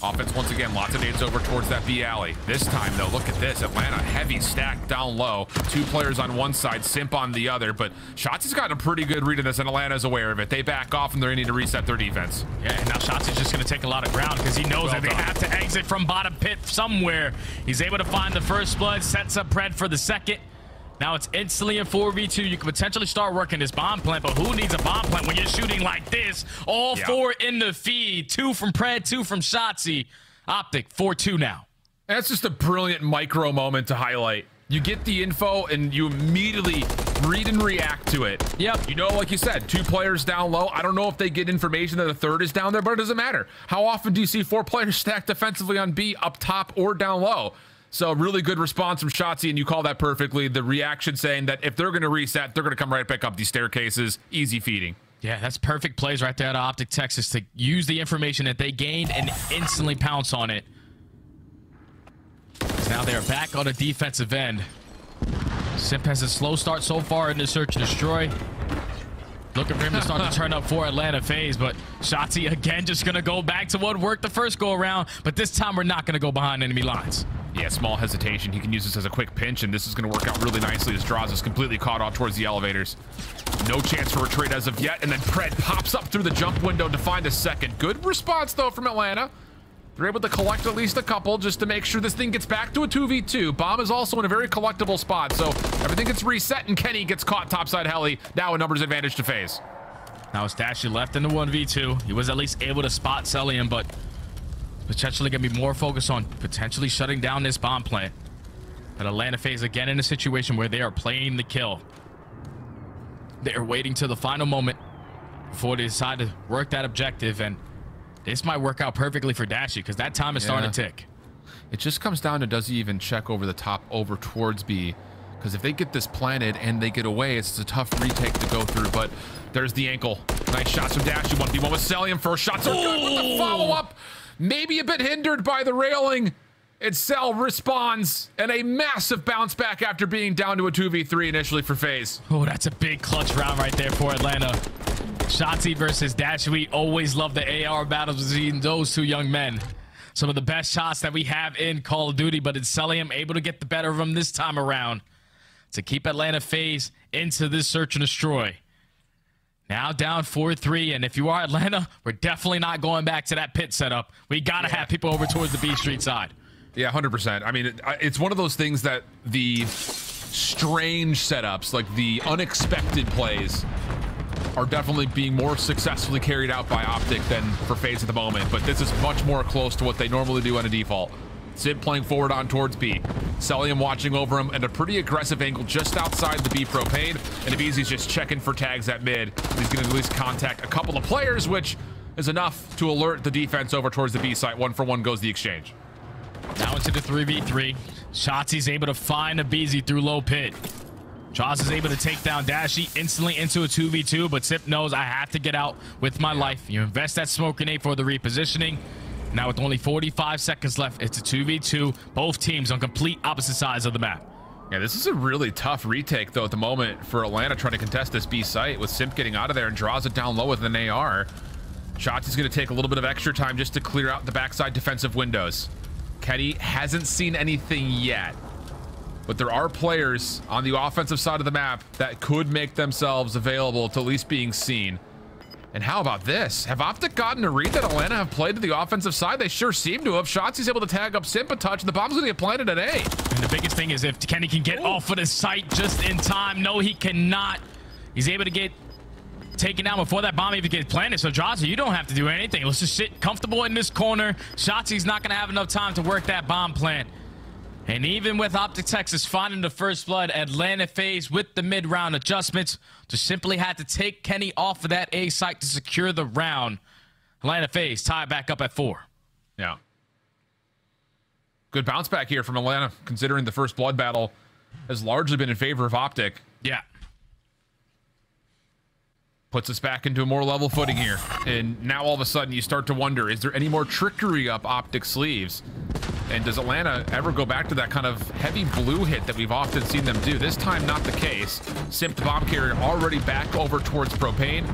Offense once again, lots of nades over towards that B alley. This time though, look at this. Atlanta heavy stack down low. Two players on one side, Simp on the other. But Shots has gotten a pretty good read of this, and Atlanta's aware of it. They back off and they're need to reset their defense. Yeah, and now Shots is just going to take a lot of ground because he knows well that they done. have to exit from bottom pit somewhere. He's able to find the first blood, sets up Pred for the second. Now it's instantly in 4v2. You can potentially start working this bomb plant, but who needs a bomb plant when you're shooting like this? All yeah. four in the feed. Two from Pred, two from Shotzzy. Optic, 4-2 now. That's just a brilliant micro moment to highlight. You get the info and you immediately read and react to it. Yep. You know, like you said, two players down low. I don't know if they get information that a third is down there, but it doesn't matter. How often do you see four players stacked defensively on B up top or down low? So really good response from Shotzzy, and you call that perfectly. The reaction saying that if they're going to reset, they're going to come right back up these staircases. Easy feeding. Yeah, that's perfect plays right there at Optic Texas to use the information that they gained and instantly pounce on it. Now they're back on a defensive end. Simp has a slow start so far in the search and destroy. Looking for him to start to turn up for Atlanta FaZe, but Shotzzy again just going to go back to what worked the first go around, but this time we're not going to go behind enemy lines. Yeah, small hesitation. He can use this as a quick pinch, and this is going to work out really nicely as Draz is completely caught off towards the elevators. No chance for retreat as of yet, and then Pred pops up through the jump window to find a second. Good response, though, from Atlanta. They're able to collect at least a couple just to make sure this thing gets back to a 2v2. Bomb is also in a very collectible spot, so everything gets reset, and Kenny gets caught topside heli. Now a numbers advantage to FaZe. Now Dashy left in the 1v2. He was at least able to spot Cellium, but potentially going to be more focused on potentially shutting down this bomb plant. But Atlanta FaZe again in a situation where they are playing the kill. They are waiting to the final moment before they decide to work that objective, and this might work out perfectly for Dashy because that time is starting to tick. It just comes down to does he even check over the top over towards B? Because if they get this planted and they get away, it's a tough retake to go through. But there's the ankle. Nice shots from Dashy. 1v1 with Cellium. First shots are good, but the follow up maybe a bit hindered by the railing. Itself responds and a massive bounce back after being down to a 2v3 initially for FaZe. Oh, that's a big clutch round right there for Atlanta. Shotzzy versus Dash. We always love the AR battles between those two young men. Some of the best shots that we have in Call of Duty, but it's Cellium able to get the better of him this time around to keep Atlanta FaZe into this search and destroy. Now down 4-3, and if you are Atlanta, we're definitely not going back to that pit setup. We gotta have people over towards the B Street side. Yeah, 100%. I mean, it, it's one of those things that the strange setups, like the unexpected plays, are definitely being more successfully carried out by Optic than for FaZe at the moment. But this is much more close to what they normally do on a default. Sid playing forward on towards B. Cellium watching over him at a pretty aggressive angle just outside the B propane. And aBeZy's just checking for tags at mid. He's going to at least contact a couple of players, which is enough to alert the defense over towards the B site. One for one goes the exchange. Now it's into the 3v3. Shotzzy's able to find aBeZy through low pit. Jaws is able to take down Dashy instantly into a 2v2, but Simp knows I have to get out with my life. You invest that smoke grenade for the repositioning. Now with only 45 seconds left, it's a 2v2. Both teams on complete opposite sides of the map. Yeah, this is a really tough retake, though, at the moment for Atlanta trying to contest this B site with Simp getting out of there and draws it down low with an AR. Shotzzy's going to take a little bit of extra time just to clear out the backside defensive windows. Kenny hasn't seen anything yet, but there are players on the offensive side of the map that could make themselves available to at least being seen. And how about this? Have Optic gotten a read that Atlanta have played to the offensive side? They sure seem to have. Shotzzy's able to tag up Simp a touch, and the bomb's going to get planted at A. And the biggest thing is if Kenny can get off of the site just in time. No, he cannot. He's able to get taken down before that bomb even gets planted. So, Drazah, you don't have to do anything. Let's just sit comfortable in this corner. Shotzzy's not going to have enough time to work that bomb plant. And even with Optic Texas finding the first blood, Atlanta FaZe with the mid-round adjustments just simply had to take Kenny off of that A site to secure the round. Atlanta FaZe tie back up at four. Yeah. Good bounce back here from Atlanta, considering the first blood battle has largely been in favor of Optic. Yeah. Puts us back into a more level footing here. And now all of a sudden you start to wonder, is there any more trickery up Optic sleeves? And does Atlanta ever go back to that kind of heavy blue hit that we've often seen them do? This time, not the case. Simped bomb carrier already back over towards propane.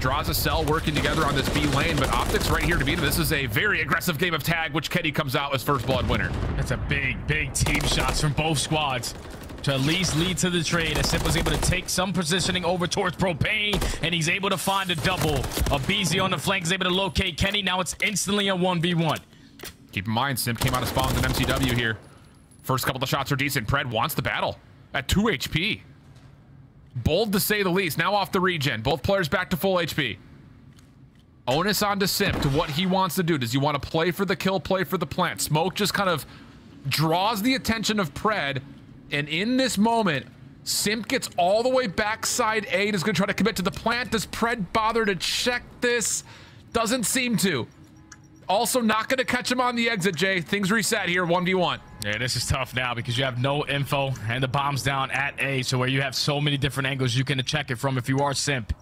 Draws a cell working together on this B lane, but Optic's right here to beat him. This is a very aggressive game of tag, which Kenny comes out as first blood winner. That's a big, big team shots from both squads to at least lead to the trade. As Simp was able to take some positioning over towards Propane, and he's able to find a double. aBeZy on the flank is able to locate Kenny. Now it's instantly a 1v1. Keep in mind, Simp came out of spawns in MCW here. First couple of shots are decent. Pred wants the battle at 2 HP. Bold to say the least. Now off the regen. Both players back to full HP. Onus on to Simp to what he wants to do. Does he want to play for the kill, play for the plant? Smoke just kind of draws the attention of Pred. And in this moment, Simp gets all the way backside A and is going to try to commit to the plant. Does Pred bother to check this? Doesn't seem to. Also, not going to catch him on the exit, Jay. Things reset here, 1v1. Yeah, this is tough now because you have no info and the bomb's down at A, so where you have so many different angles you can check it from if you are Simp.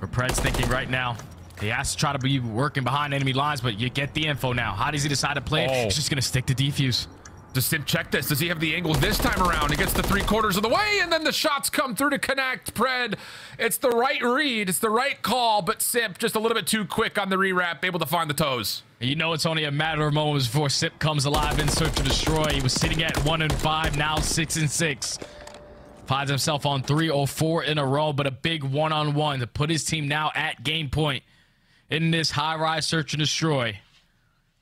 But Pred's thinking right now, he has to try to be working behind enemy lines, but you get the info now. How does he decide to play? Oh. He's just going to stick to defuse. Does Simp check this? Does he have the angles this time around? He gets the three quarters of the way, and then the shots come through to connect. Pred, it's the right read. It's the right call, but Simp just a little bit too quick on the rewrap, able to find the toes. You know it's only a matter of moments before Simp comes alive in search to destroy. He was sitting at one and five, now six and six. Finds himself on three or four in a row, but a big one-on-one to put his team now at game point in this high-rise search and destroy.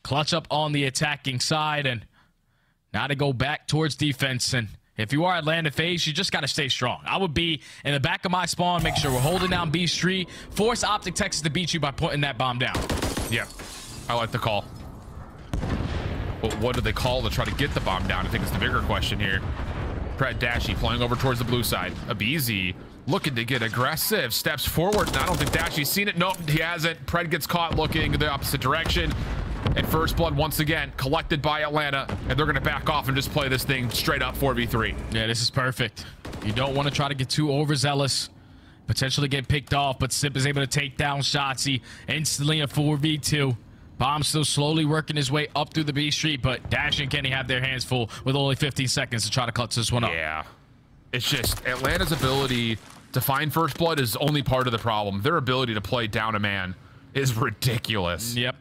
Clutch up on the attacking side and now to go back towards defense. And if you are Atlanta FaZe, you just got to stay strong. I would be in the back of my spawn, make sure we're holding down B Street, force Optic Texas to beat you by putting that bomb down. Yeah, I like the call. But what do they call to try to get the bomb down? I think it's the bigger question here. Pred Dashy flying over towards the blue side. aBeZy looking to get aggressive. Steps forward. I don't think Dashy's seen it. Nope, he hasn't. Pred gets caught looking the opposite direction. And First Blood, once again, collected by Atlanta, and they're going to back off and just play this thing straight up 4v3. Yeah, this is perfect. You don't want to try to get too overzealous, potentially get picked off, but Simp is able to take down Shotzzy instantly a 4v2. Bomb still slowly working his way up through the B Street, but Dash and Kenny have their hands full with only 15 seconds to try to clutch this one up. Yeah. It's just Atlanta's ability to find First Blood is only part of the problem. Their ability to play down a man is ridiculous. Yep.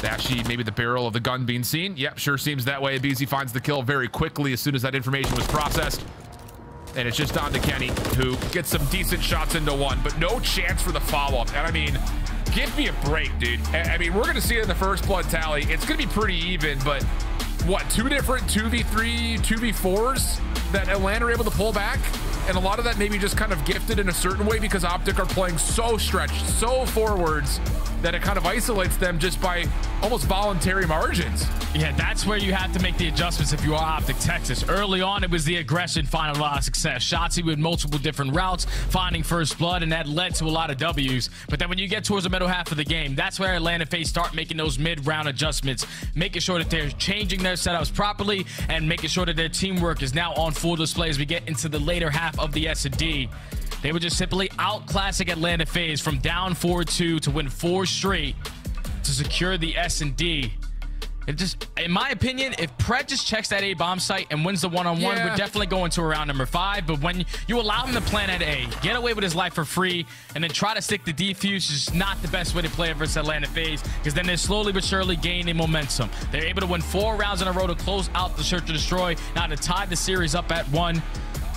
Dashy, maybe the barrel of the gun being seen. Yep, sure seems that way. aBeZy finds the kill very quickly as soon as that information was processed. And it's just on to Kenny, who gets some decent shots into one, but no chance for the follow-up. And I mean, give me a break, dude. I mean, we're going to see it in the first blood tally. It's going to be pretty even, but what, two different 2v3, 2v4s that Atlanta are able to pull back? And a lot of that maybe just kind of gifted in a certain way because Optic are playing so stretched, so forwards that it kind of isolates them just by almost voluntary margins. Yeah, that's where you have to make the adjustments if you are Optic Texas. Early on, it was the aggression finding a lot of success. Shotzzy with multiple different routes, finding first blood, and that led to a lot of W's. But then when you get towards the middle half of the game, that's where Atlanta FaZe start making those mid-round adjustments, making sure that they're changing their setups properly and making sure that their teamwork is now on full display as we get into the later half of the S&D. They were just simply outclassing Atlanta FaZe from down 4-2 to win four straight to secure the S&D. It just, in my opinion, if Pred just checks that A bomb site and wins the one-on-one, yeah. we're definitely going to round number five. But when you allow him to plan at A, get away with his life for free, and then try to stick the defuse is not the best way to play versus Atlanta FaZe, because then they're slowly but surely gaining momentum. They're able to win four rounds in a row to close out the search to destroy, now to tie the series up at one.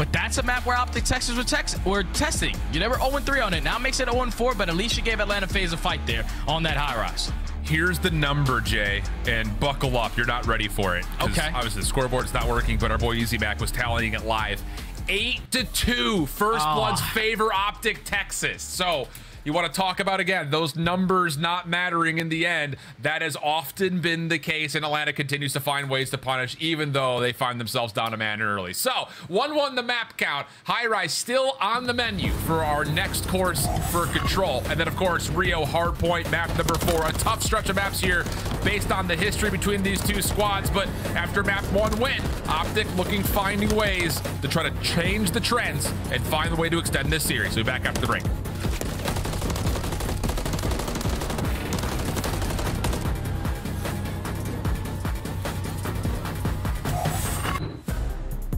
But that's a map where Optic Texas were, tex were testing. You never 0-3 on it. Now it makes it 0-4, but at least you gave Atlanta FaZe a fight there on that high rise. Here's the number, Jay, and buckle up. You're not ready for it. Okay. Obviously, the scoreboard's not working, but our boy Easy Mac was tallying it live. 8 to 2. First ah. oh. Bloods favor Optic Texas. So you want to talk about again those numbers not mattering in the end. That has often been the case, and Atlanta continues to find ways to punish, even though they find themselves down a man early. So 1-1 the map count. High Rise still on the menu for our next course for control. And then, of course, Rio Hardpoint, map number four. A tough stretch of maps here based on the history between these two squads. But after map one win, Optic looking finding ways to try to change the trends and find the way to extend this series. We'll be back after the break.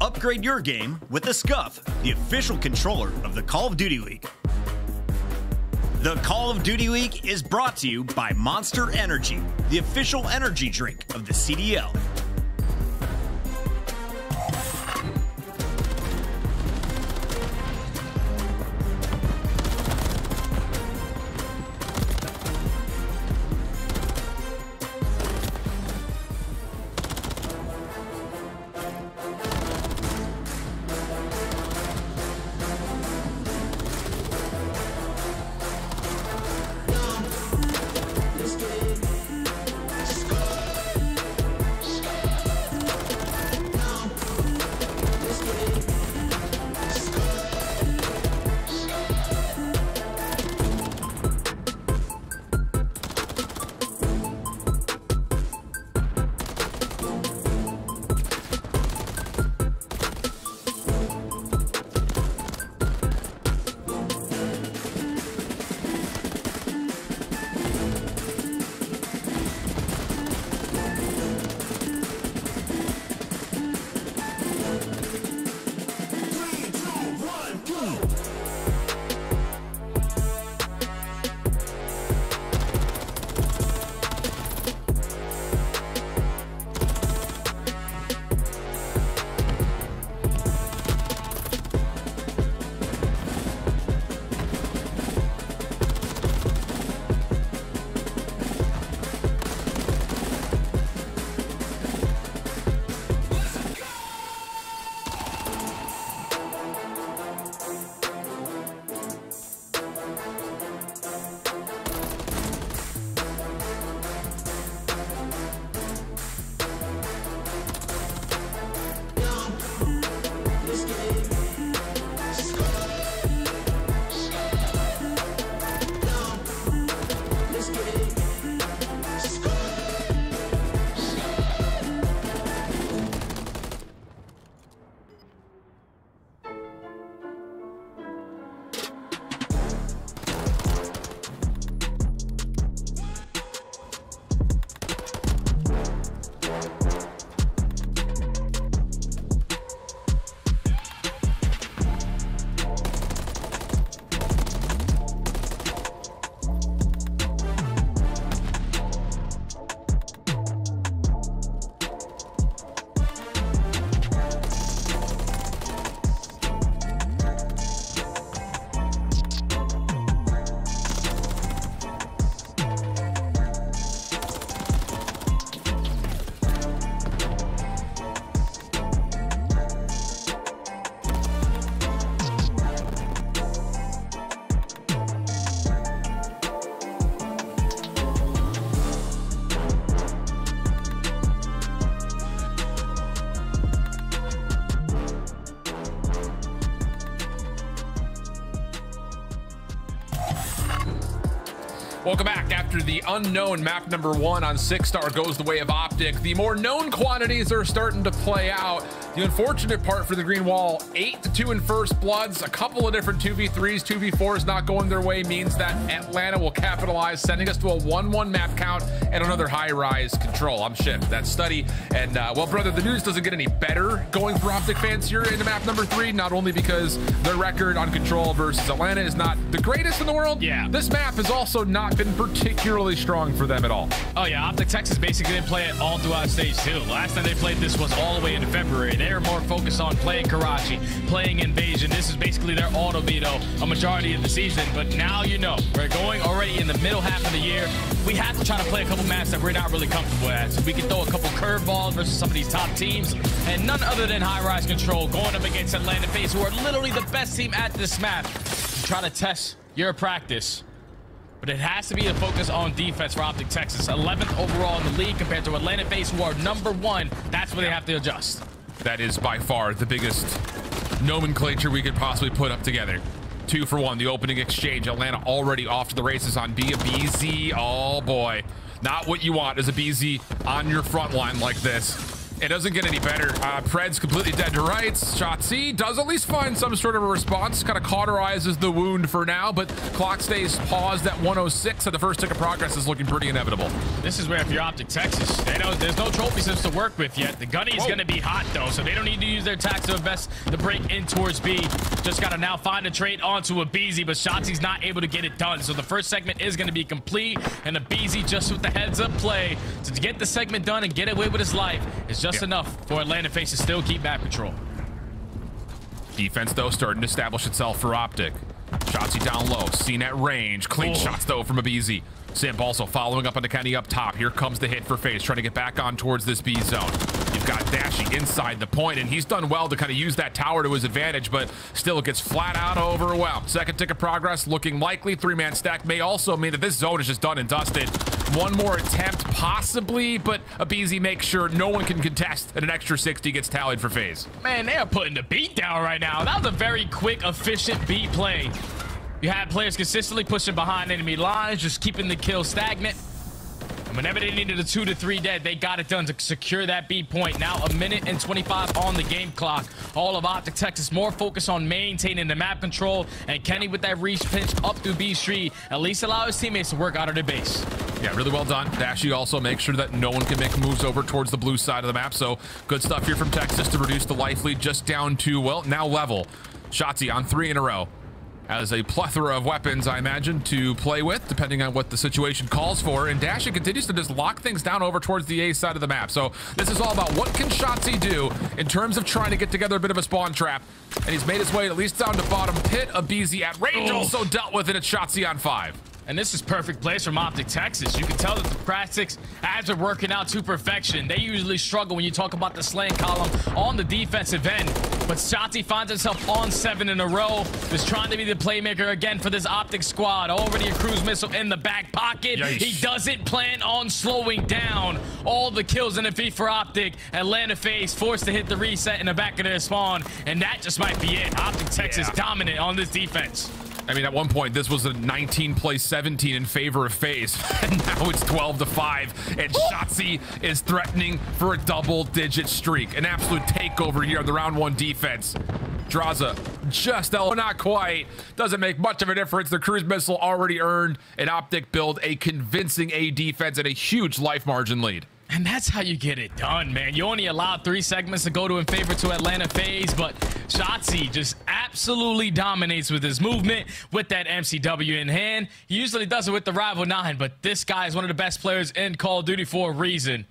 Upgrade your game with the SCUF, the official controller of the Call of Duty League. The Call of Duty League is brought to you by Monster Energy, the official energy drink of the CDL. Unknown map number one on Six Star goes the way of Optic, the more known quantities are starting to play out. The unfortunate part for the Green Wall, 8 to 2 in first bloods, a couple of different 2v3s, 2v4s not going their way means that Atlanta will capitalize, sending us to a 1-1 map count and another high-rise control. I'm shit. That study. And, uh, well, brother, the news doesn't get any better going for Optic fans here into map number three, not only because their record on control versus Atlanta is not the greatest in the world. Yeah. This map has also not been particularly strong for them at all. Oh yeah, Optic Texas basically didn't play it all throughout stage two. Last time they played this was all the way into February. They were more focused on playing Karachi, playing Invasion. This is basically their auto veto a majority of the season. But now you know, we're going already in the middle half of the year. We have to try to play a couple maps that we're not really comfortable at. So we can throw a couple curveballs versus some of these top teams. And none other than High Rise Control going up against Atlanta FaZe, who are literally the best team at this map. Try to test your practice but it has to be the focus on defense for Optic Texas. 11th overall in the league compared to Atlanta FaZe, who are number one. That's where they have to adjust. That is by far the biggest nomenclature we could possibly put up together. Two for one, the opening exchange. Atlanta already off to the races on B, aBeZy. Oh boy. Not what you want as aBeZy on your front line like this. It doesn't get any better. Uh, Pred's completely dead to rights. Shotzzy does at least find some sort of a response. Kind of cauterizes the wound for now, but clock stays paused at 106, and the first tick of progress is looking pretty inevitable. This is where if you're Optic Texas, they know there's no trophy systems to work with yet. The gunny is going to be hot though, so they don't need to use their tax to invest the break in towards B. Just got to now find a trade onto aBeZy, but Shotzzy's not able to get it done. So the first segment is going to be complete, and aBeZy just with the heads up play to get the segment done and get away with his life is just Yeah. enough for Atlanta FaZe to still keep map control. Defense, though, starting to establish itself for Optic. Shotzzy down low, seen at range. Clean Oh. shots, though, from aBeZy. Simp also following up on the Kenny up top. Here comes the hit for FaZe, trying to get back on towards this B zone. You've got Dashy inside the point, and he's done well to kind of use that tower to his advantage, but still gets flat out overwhelmed. Second tick of progress looking likely. Three-man stack may also mean that this zone is just done and dusted. One more attempt, possibly, but aBeZy makes sure no one can contest, and an extra 60 gets tallied for FaZe. Man, they are putting the beat down right now. That was a very quick, efficient beat play. You had players consistently pushing behind enemy lines, just keeping the kill stagnant. Whenever they needed a two to three dead, they got it done to secure that beat point. Now a minute and 25 on the game clock. All of Optic Texas more focused on maintaining the map control. And Kenny with that reach pinch up through B Street, at least allow his teammates to work out of their base. Yeah, really well done. Dashy also makes sure that no one can make moves over towards the blue side of the map. So good stuff here from Texas to reduce the life lead just down to, well, now level. Shotzzy on three in a row. Has a plethora of weapons, I imagine, to play with, depending on what the situation calls for. And Dashy continues to just lock things down over towards the A side of the map. So this is all about what can Shotzzy do in terms of trying to get together a bit of a spawn trap. And he's made his way at least down to bottom pit of BZ at range, Oh. also dealt with it at Shotzzy on five. And this is perfect place from Optic Texas. You can tell that the practice ads are working out to perfection. They usually struggle when you talk about the slaying column on the defensive end. But Shotzzy finds himself on seven in a row. Just trying to be the playmaker again for this Optic squad. Already a cruise missile in the back pocket. Yikes. He doesn't plan on slowing down. All the kills in defeat for Optic. Atlanta FaZe forced to hit the reset in the back of their spawn. And that just might be it. Optic Texas Yeah. dominant on this defense. I mean, at one point, this was a 19 play 17 in favor of FaZe. *laughs* And now it's 12 to 5. And Shotzzy is threatening for a double digit streak. An absolute takeover here on the round one defense. Drazah just oh, not quite. Doesn't make much of a difference. The cruise missile already earned an optic build, a convincing A defense, and a huge life margin lead. And that's how you get it done, man. You only allowed three segments to go to in favor to Atlanta FaZe, but Shotzzy just absolutely dominates with his movement, with that MCW in hand. He usually does it with the Rival 9, but this guy is one of the best players in Call of Duty for a reason.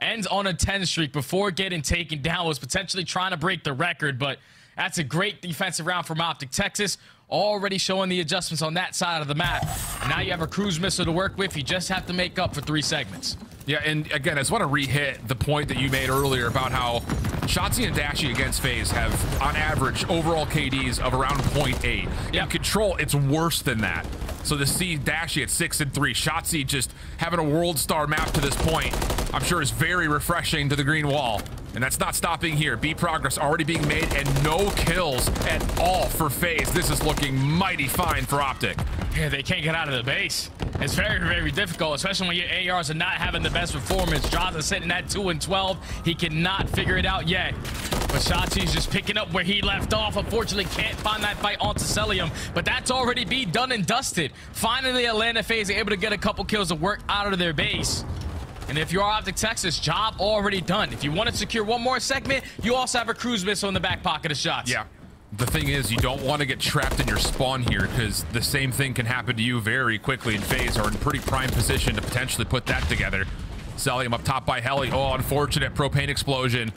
Ends on a 10 streak before getting taken down, was potentially trying to break the record, but that's a great defensive round from Optic Texas. Already showing the adjustments on that side of the map. Now you have a cruise missile to work with. You just have to make up for three segments. Yeah, and again, I just want to re-hit the point that you made earlier about how Shotzzy and Dashy against FaZe have, on average, overall KDs of around 0.8. In control, it's worse than that. So to see Dashy at 6 and 3, Shotzzy just having a world star map to this point, I'm sure is very refreshing to the green wall. And that's not stopping here. B progress already being made and no kills at all for FaZe. This is looking mighty fine for Optic. Yeah, they can't get out of the base. It's very, very difficult, especially when your ARs are not having the best performance. Is sitting at 2 and 12. He cannot figure it out yet. But Shotzzy's just picking up where he left off. Unfortunately, can't find that fight onto Cellium. But that's already be done and dusted. Finally, Atlanta FaZe able to get a couple kills of work out of their base. And if you are Optic Texas, job already done. If you want to secure one more segment, you also have a cruise missile in the back pocket of shots. Yeah. The thing is, you don't want to get trapped in your spawn here because the same thing can happen to you very quickly in phase or in pretty prime position to potentially put that together. Cellium up top by Heli. Oh, unfortunate propane explosion.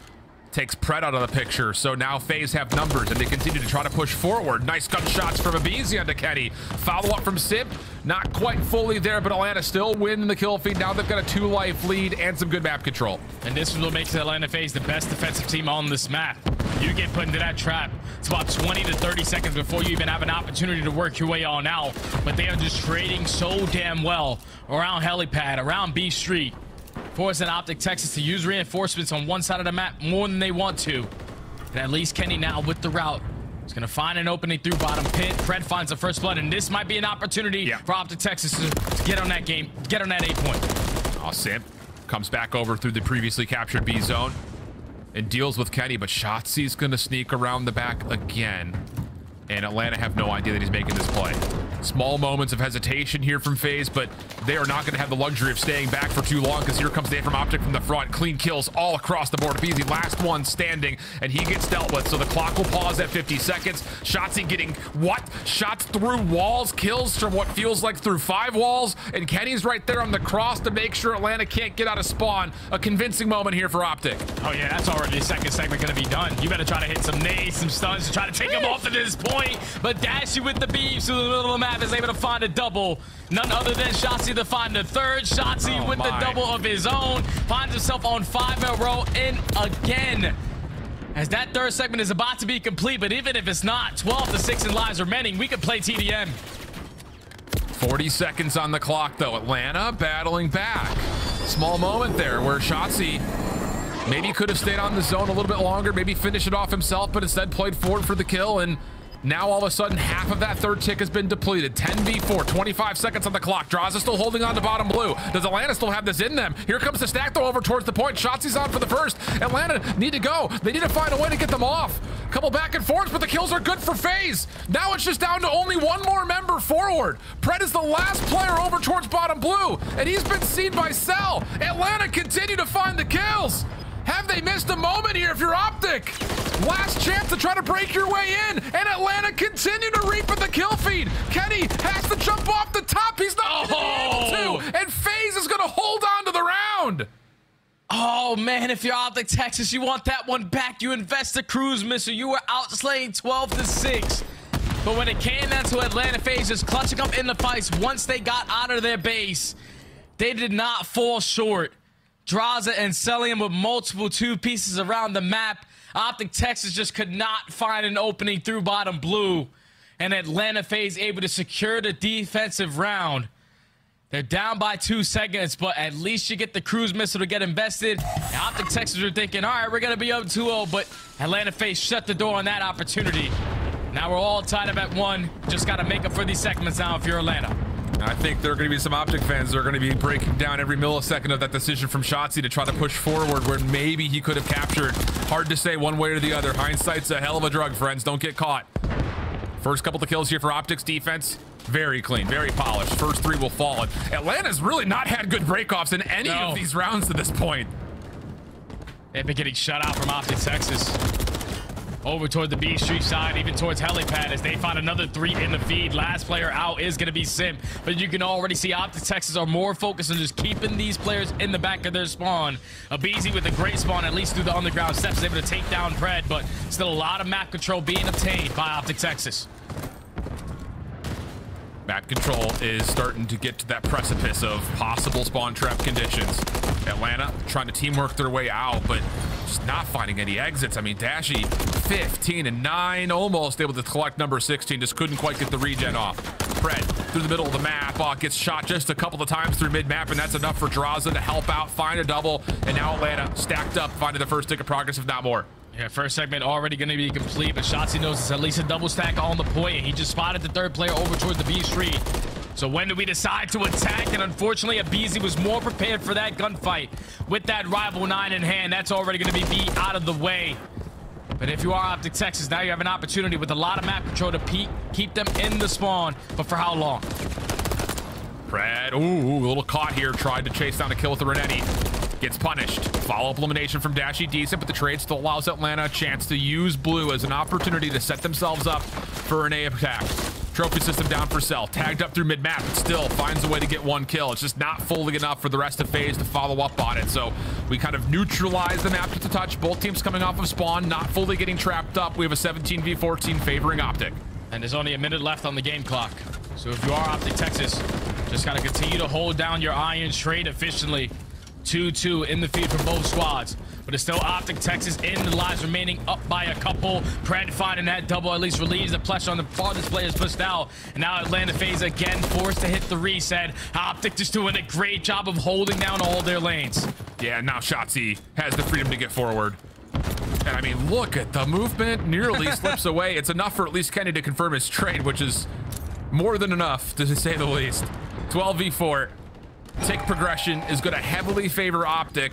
Takes Pred out of the picture, so now FaZe have numbers, and they continue to try to push forward. Nice gunshots from aBeZy onto Kenny. Follow up from Simp, not quite fully there, but Atlanta still win the kill feed. Now they've got a two-life lead and some good map control. And this is what makes Atlanta FaZe the best defensive team on this map. You get put into that trap. It's about 20 to 30 seconds before you even have an opportunity to work your way on out. But they are just trading so damn well around Helipad, around B Street. Forcing Optic Texas to use reinforcements on one side of the map more than they want to. And at least Kenny now with the route is going to find an opening through bottom pit. Pred finds the first blood, and this might be an opportunity for Optic Texas to, to get on that game, get on that eight point. Oh, Simp comes back over through the previously captured B zone and deals with Kenny, but Shotzzy's going to sneak around the back again. And Atlanta have no idea that he's making this play. Small moments of hesitation here from FaZe, but they are not going to have the luxury of staying back for too long because here comes Dave from Optic from the front. Clean kills all across the board. Beezy, last one standing, and he gets dealt with. So the clock will pause at 50 seconds. Shotzzy getting what? Shots through walls, kills from what feels like through five walls, and Kenny's right there on the cross to make sure Atlanta can't get out of spawn. A convincing moment here for Optic. Oh yeah, that's already the second segment going to be done. You better try to hit some nades, some stuns to try to take him off at this point. But Dashy with the beams through the middle of map is able to find a double. None other than Shotzzy to find the third. Shotzzy Oh, with the double of his own. Finds himself on five in a row and again. As that third segment is about to be complete, but even if it's not, 12 to 6 in lives remaining, we could play TDM. 40 seconds on the clock, though. Atlanta battling back. Small moment there where Shotzzy maybe could have stayed on the zone a little bit longer, maybe finish it off himself, but instead played forward for the kill. And now all of a sudden, half of that third tick has been depleted. 10v4, 25 seconds on the clock. Draz is still holding on to bottom blue. Does Atlanta still have this in them? Here comes the stack, though, over towards the point. Shotzzy's on for the first. Atlanta need to go. They need to find a way to get them off. Couple back and forths, but the kills are good for FaZe. Now it's just down to only one more member forward. Pred is the last player over towards bottom blue, and he's been seen by Cell. Atlanta continue to find the kills. Have they missed a moment here if you're Optic? Last chance to try to break your way in, and Atlanta continue to reap at the kill feed. Kenny has to jump off the top. He's not be able to, oh. and FaZe is going to hold on to the round. Oh man, if you're Optic Texas, you want that one back. You invest the cruise missile. You were outslaying 12 to 6. But when it came down to Atlanta FaZe just clutching up in the fights once they got out of their base, they did not fall short. Drazah and Cellium with multiple two pieces around the map. Optic Texas just could not find an opening through bottom blue. And Atlanta FaZe able to secure the defensive round. They're down by two seconds, but at least you get the cruise missile to get invested. And Optic Texas are thinking, all right, we're going to be up 2-0, but Atlanta FaZe shut the door on that opportunity. Now we're all tied up at one. Just got to make up for these segments now if you're Atlanta. I think there are going to be some Optic fans that are going to be breaking down every millisecond of that decision from Shotzzy to try to push forward where maybe he could have captured. Hard to say one way or the other. Hindsight's a hell of a drug, friends. Don't get caught. First couple of kills here for Optics defense. Very clean, very polished. First three will fall. And Atlanta's really not had good breakoffs in any No. of these rounds to this point. They've been getting shut out from Optic Texas. Over toward the B Street side, even towards Helipad, as they find another three in the feed. Last player out is going to be Simp. But you can already see Optic Texas are more focused on just keeping these players in the back of their spawn. aBeZy with a great spawn, at least through the underground steps, is able to take down Pred, but still a lot of map control being obtained by Optic Texas. Map control is starting to get to that precipice of possible spawn trap conditions. Atlanta trying to teamwork their way out, but just not finding any exits. I mean, Dashy 15 and 9, almost able to collect number 16, just couldn't quite get the regen off. Pred through the middle of the map, uh, gets shot just a couple of times through mid-map, and that's enough for Drazah to help out, find a double, and now Atlanta stacked up, finding the first tick of progress, if not more. Yeah, first segment already going to be complete, but Shotzzy knows it's at least a double stack on the point, and he just spotted the third player over towards the B Street. So when do we decide to attack? And unfortunately, aBeZy was more prepared for that gunfight. With that rival nine in hand, that's already going to be beat out of the way. But if you are Optic Texas, now you have an opportunity with a lot of map control to pe keep them in the spawn. But for how long? Pred, ooh, a little caught here, tried to chase down a kill with the Renetti. Gets punished. Follow-up elimination from Dashy decent, but the trade still allows Atlanta a chance to use blue as an opportunity to set themselves up for an A attack. Trophy system down for Cell. Tagged up through mid-map, but still finds a way to get one kill. It's just not fully enough for the rest of FaZe to follow up on it. So we kind of neutralize the map with the touch. Both teams coming off of spawn, not fully getting trapped up. We have a 17 v 14 favoring Optic. And there's only a minute left on the game clock. So if you are Optic Texas, just got to continue to hold down your iron trade efficiently. 2-2 in the feed for both squads. But it's still Optic Texas in the lives remaining up by a couple. Pred finding that double at least relieves the pressure on the farthest players pushed out. And now Atlanta FaZe again forced to hit the reset. Optic just doing a great job of holding down all their lanes. Yeah, now Shotzzy has the freedom to get forward. And I mean, look at the movement. Nearly *laughs* slips away. It's enough for at least Kenny to confirm his trade, which is more than enough, to say the least. 12v4. Tick progression is going to heavily favor Optic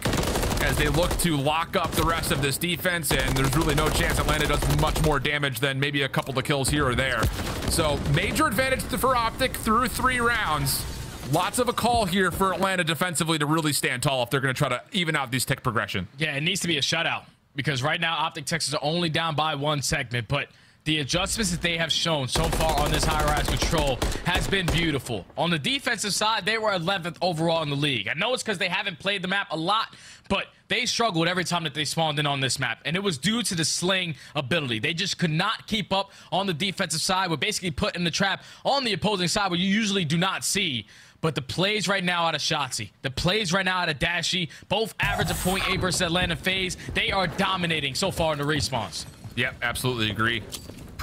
as they look to lock up the rest of this defense, and there's really no chance Atlanta does much more damage than maybe a couple of kills here or there. So major advantage for Optic through three rounds. Lots of a call here for Atlanta defensively to really stand tall if they're going to try to even out these tick progression. Yeah, it needs to be a shutout because right now Optic Texas are only down by one segment, but the adjustments that they have shown so far on this high-rise control has been beautiful. On the defensive side, they were 11th overall in the league. I know it's because they haven't played the map a lot, but they struggled every time that they spawned in on this map, and it was due to the sling ability. They just could not keep up on the defensive side. We're basically put in the trap on the opposing side where you usually do not see. But the plays right now out of Shotzzy, the plays right now out of Dashy, both average a point eight versus Atlanta FaZe. They are dominating so far in the respawns. Yep, absolutely agree.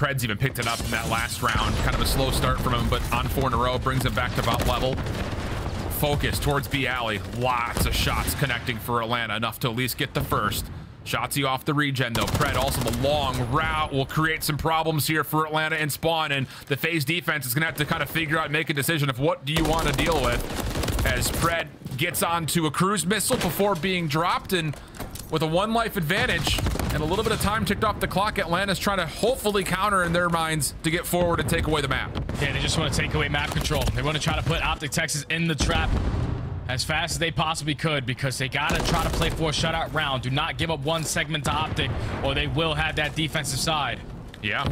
Pred's even picked it up in that last round. Kind of a slow start from him, but on four in a row brings him back to about level. Focus towards B alley. Lots of shots connecting for Atlanta, enough to at least get the first. Shotzzy off the regen though. Pred also the long route will create some problems here for Atlanta and Spawn, and the FaZe defense is gonna have to kind of figure out, make a decision of what do you want to deal with. As Pred gets onto a cruise missile before being dropped, and with a one life advantage and a little bit of time ticked off the clock, Atlanta's trying to hopefully counter in their minds to get forward and take away the map. Yeah, they just want to take away map control. They want to try to put Optic Texas in the trap as fast as they possibly could because they got to try to play for a shutout round. Do not give up one segment to Optic or they will have that defensive side. Yeah.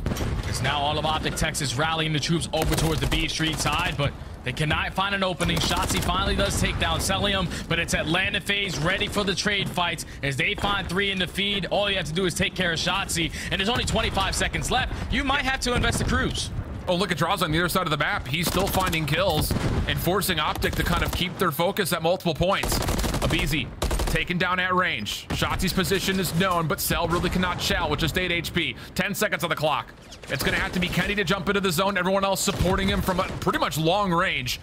It's now all of Optic Texas rallying the troops over towards the B Street side, but they cannot find an opening. Shotzzy finally does take down Cellium, but it's Atlanta FaZe ready for the trade fights as they find three in the feed. All you have to do is take care of Shotzzy, and there's only 25 seconds left. You might have to invest the cruise. Oh, look at Draws on the other side of the map. He's still finding kills and forcing Optic to kind of keep their focus at multiple points. aBeZy taken down at range. Shotzzy's position is known, but Cell really cannot shell with just 8 HP. 10 seconds on the clock. It's going to have to be Kenny to jump into the zone. Everyone else supporting him from pretty much long range.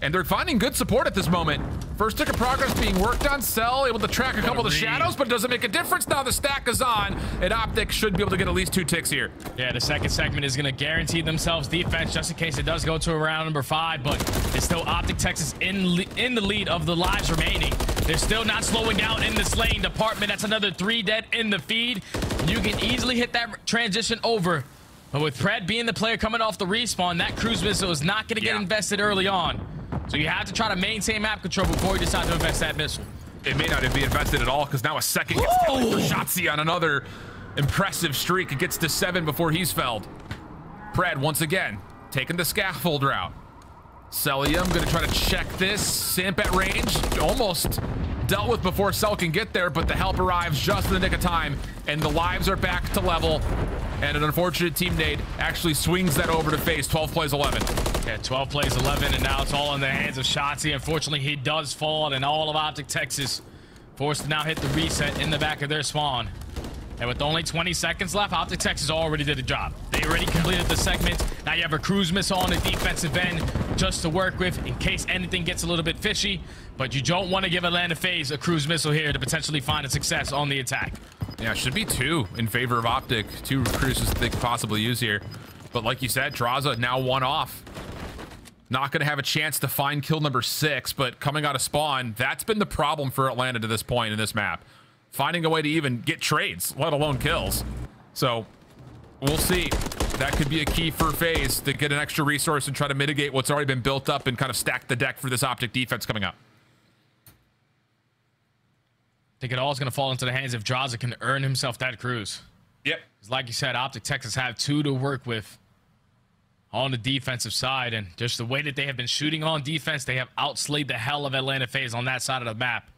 And they're finding good support at this moment. First tick of progress being worked on. Cell able to track a couple of the shadows, but it doesn't make a difference. Now the stack is on, and Optic should be able to get at least two ticks here. Yeah, the second segment is going to guarantee themselves defense just in case it does go to a round number five, but it's still Optic Texas in, in the lead of the lives remaining. They're still not slowing down in the slaying department. That's another three dead in the feed. You can easily hit that transition over. But with Pred being the player coming off the respawn, that cruise missile is not going to get Yeah. invested early on. So you have to try to maintain map control before you decide to invest that missile. It may not even be invested at all because now a second gets for Shotzzy on another impressive streak. It gets to seven before he's felled. Pred once again taking the scaffolder out. Cellium gonna try to check this. Simp at range, almost dealt with before Cell can get there, but the help arrives just in the nick of time, and the lives are back to level. And an unfortunate team nade actually swings that over to FaZe. 12 plays 11. Yeah, 12 plays 11, and now it's all in the hands of Shotzzy. Unfortunately, he does fall, and all of Optic Texas forced to now hit the reset in the back of their spawn. And with only 20 seconds left, Optic Texas already did the job. They already completed the segment. Now you have a cruise missile on the defensive end just to work with in case anything gets a little bit fishy. But you don't want to give Atlanta FaZe a cruise missile here to potentially find a success on the attack. Yeah, should be two in favor of Optic. Two cruises they could possibly use here. But like you said, Drazah now one off. Not going to have a chance to find kill number six, but coming out of spawn, that's been the problem for Atlanta to this point in this map. Finding a way to even get trades, let alone kills. So we'll see. That could be a key for FaZe to get an extra resource and try to mitigate what's already been built up and kind of stack the deck for this Optic defense coming up. I think it all is going to fall into the hands if Drazah can earn himself that cruise. Yep. Like you said, Optic Texas have two to work with on the defensive side. And just the way that they have been shooting on defense, they have outslayed the hell of Atlanta FaZe on that side of the map.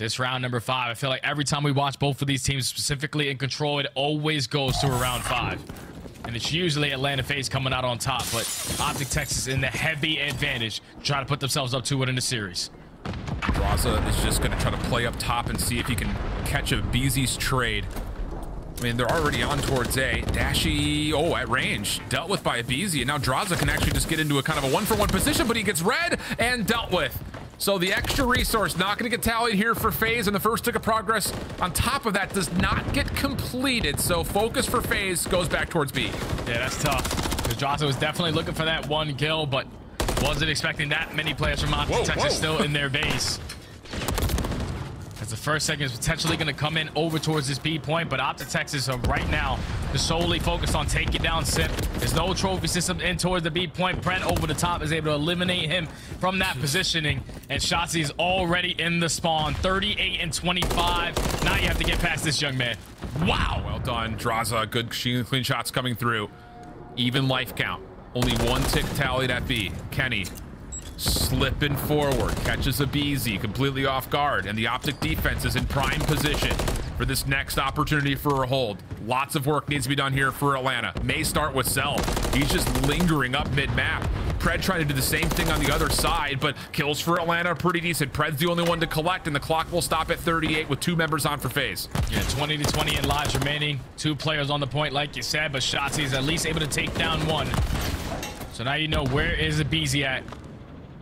This round number five, I feel like every time we watch both of these teams, specifically in control, it always goes to a round five. And it's usually Atlanta FaZe coming out on top, but Optic Texas in the heavy advantage, trying to put themselves up to it in the series. Drazah is just going to try to play up top and see if he can catch aBeZy's trade. I mean, they're already on towards A. Dashy, oh, at range. Dealt with by aBeZy. And now Drazah can actually just get into a kind of a one-for-one position, but he gets red and dealt with. So the extra resource not going to get tallied here for FaZe, and the first tick of progress on top of that does not get completed. So focus for FaZe goes back towards B. Yeah, that's tough. Because Drazah was definitely looking for that one kill, but wasn't expecting that many players from Optic Texas whoa. still in their base. *laughs* The first second is potentially going to come in over towards this B point, but Optic Texas are right now just solely focused on taking down Simp. There's no trophy system in towards the B point. Brent over the top is able to eliminate him from that positioning, and Shotzzy is already in the spawn. 38 and 25. Now you have to get past this young man. Wow. Well done, Drazah. Uh, good clean clean shots coming through. Even life count. Only one tick tallied at B. Kenny slipping forward, catches aBeZy completely off guard, and the Optic defense is in prime position for this next opportunity for a hold. Lots of work needs to be done here for Atlanta. May start with Cell. He's just lingering up mid-map. Pred trying to do the same thing on the other side, but kills for Atlanta are pretty decent. Pred's the only one to collect, and the clock will stop at 38 with two members on for FaZe. Yeah, 20 to 20 in lives remaining. Two players on the point, like you said, but Shotzzy is at least able to take down one. So now you know where is the Beezy at.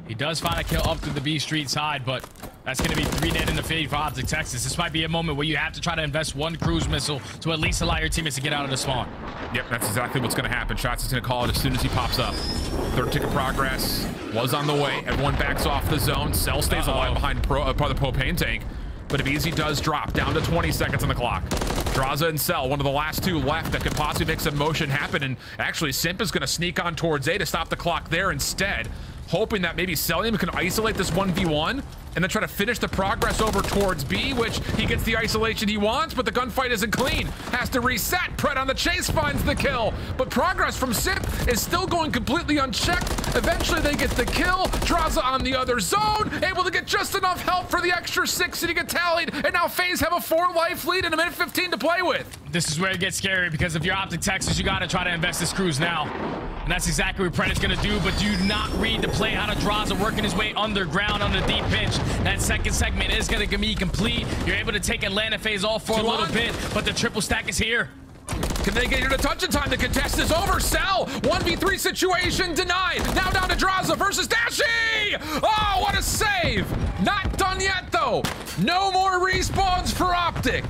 He does find a kill up to the B Street side, but that's going to be three dead in the fade for Optic Texas. This might be a moment where you have to try to invest one cruise missile to at least allow your teammates to get out of the spawn. Yep, that's exactly what's going to happen. Shots is going to call it as soon as he pops up. Third tick of progress was on the way. Everyone backs off the zone. Cell stays alive behind pro, uh, part of the propane tank. But if Easy does drop down to 20 seconds on the clock. Drazah and Cell, one of the last two left that could possibly make some motion happen. And actually, Simp is going to sneak on towards A to stop the clock there instead. Hoping that maybe Cellium can isolate this 1v1 and then try to finish the progress over towards B, which he gets the isolation he wants, but the gunfight isn't clean. Has to reset. Pred on the chase finds the kill, but progress from Simp is still going completely unchecked. Eventually they get the kill. Drazah on the other zone, able to get just enough help for the extra 60 to get tallied, and now FaZe have a four life lead and a minute 15 to play with. This is where it gets scary because if you're Optic Texas, you got to try to invest this cruise now. And that's exactly what going to do, but do not read the play. How to Drazah working his way underground on the deep pitch. That second segment is going to be complete. You're able to take Atlanta FaZe off for Two a little on. bit, but the triple stack is here. Can they get into the touch in time? The contest is over. Cell, 1v3 situation denied. Now down to Drazah versus Dashy. Oh, what a save. Not done yet, though. No more respawns for Optic.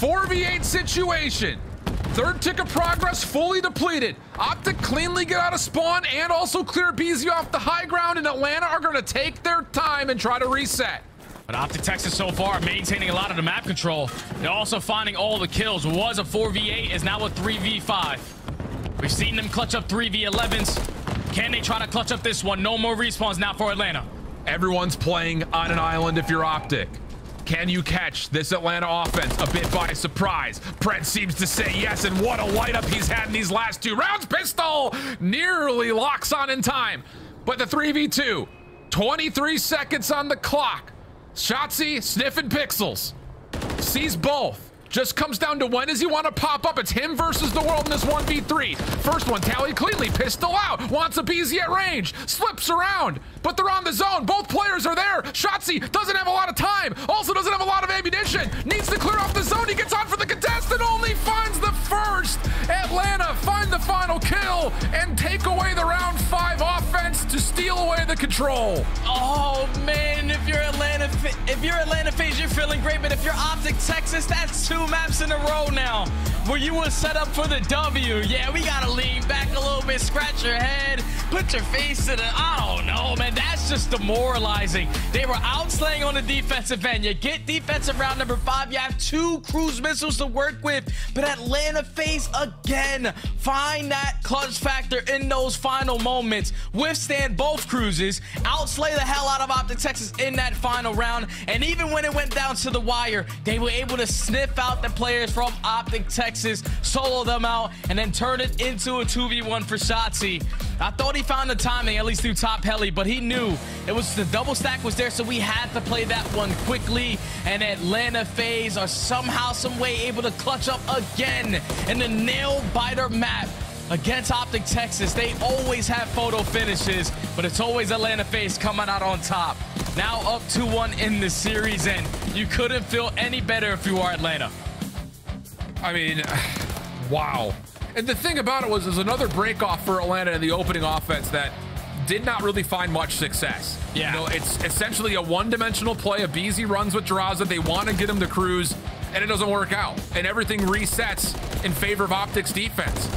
4v8 situation. Third tick of progress fully depleted. Optic cleanly get out of spawn and also clear BZ off the high ground, and Atlanta are going to take their time and try to reset. But Optic Texas so far maintaining a lot of the map control. They're also finding all the kills. Was a 4v8, is now a 3v5. We've seen them clutch up 3v11s. Can they try to clutch up this one? No more respawns now for Atlanta. Everyone's playing on an island if you're Optic. Can you catch this Atlanta offense a bit by surprise? Pred seems to say yes, and what a light up he's had in these last two rounds. Pistol nearly locks on in time, but the 3v2, 23 seconds on the clock. Shotzzy sniffing pixels, sees both. Just comes down to when does he want to pop up? It's him versus the world in this 1v3. First one, tally cleanly, pistol out, wants aBeZy at range, slips around, but they're on the zone. Both players are there. Shotzzy doesn't have a lot of time, also doesn't have a lot of ammunition, needs to clear off the zone. He gets on for the contest and only finds the first. Atlanta find the final kill and take away the round five offense to steal away the control. Oh man, if you're Atlanta, if you're Atlanta FaZe, you're feeling great. But if you're Optic Texas, that's two maps in a row now where you were set up for the W. Yeah, we gotta lean back a little bit, scratch your head, put your face to the, I don't know, man. That's just demoralizing. They were outslaying on the defensive end. You get defensive round number five. You have two cruise missiles to work with, but Atlanta FaZe again find that clutch factor in those final moments. Withstand both cruises, outslay the hell out of Optic Texas in that final round, and even when it went down to the wire, they were able to sniff out the players from Optic Texas, solo them out, and then turn it into a 2v1 for Shotzzy. I thought he found the timing, at least through top heli, but he knew it was the double stack was there, so we had to play that one quickly. And Atlanta FaZe are somehow, some way able to clutch up again in the nail biter map against Optic Texas. They always have photo finishes, but it's always Atlanta FaZe coming out on top. Now up 2-1 in the series, and you couldn't feel any better if you are Atlanta. I mean, *sighs* wow. And the thing about it was, there's another break off for Atlanta in the opening offense that did not really find much success. Yeah. You know, it's essentially a one-dimensional play. aBeZy runs with Drazah. They want to get him to cruise, and it doesn't work out. And everything resets in favor of Optics defense.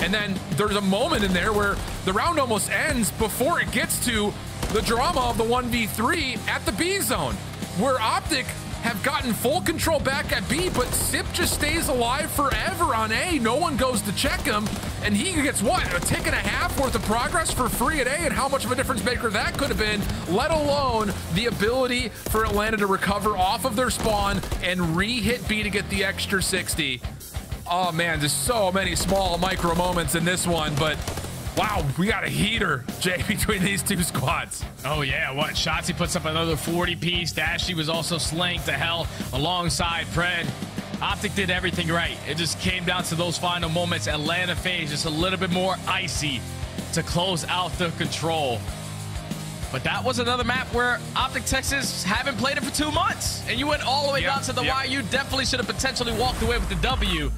And then there's a moment in there where the round almost ends before it gets to the drama of the 1v3 at the B zone, where Optic have gotten full control back at B, but Simp just stays alive forever on A. No one goes to check him, and he gets what? A tick and a half worth of progress for free at A, and how much of a difference maker that could have been, let alone the ability for Atlanta to recover off of their spawn and re-hit B to get the extra 60. Oh man, there's so many small micro moments in this one, but wow, we got a heater, *laughs* Jay, between these two squads. Oh yeah, what? Shotzzy puts up another 40 piece. Dashy was also slaying to hell alongside Pred. Optic did everything right. It just came down to those final moments. Atlanta FaZe just a little bit more icy to close out the control. But that was another map where Optic Texas haven't played it for two months. And you went all the way Yep, down to the yep. wire. You definitely should have potentially walked away with the W.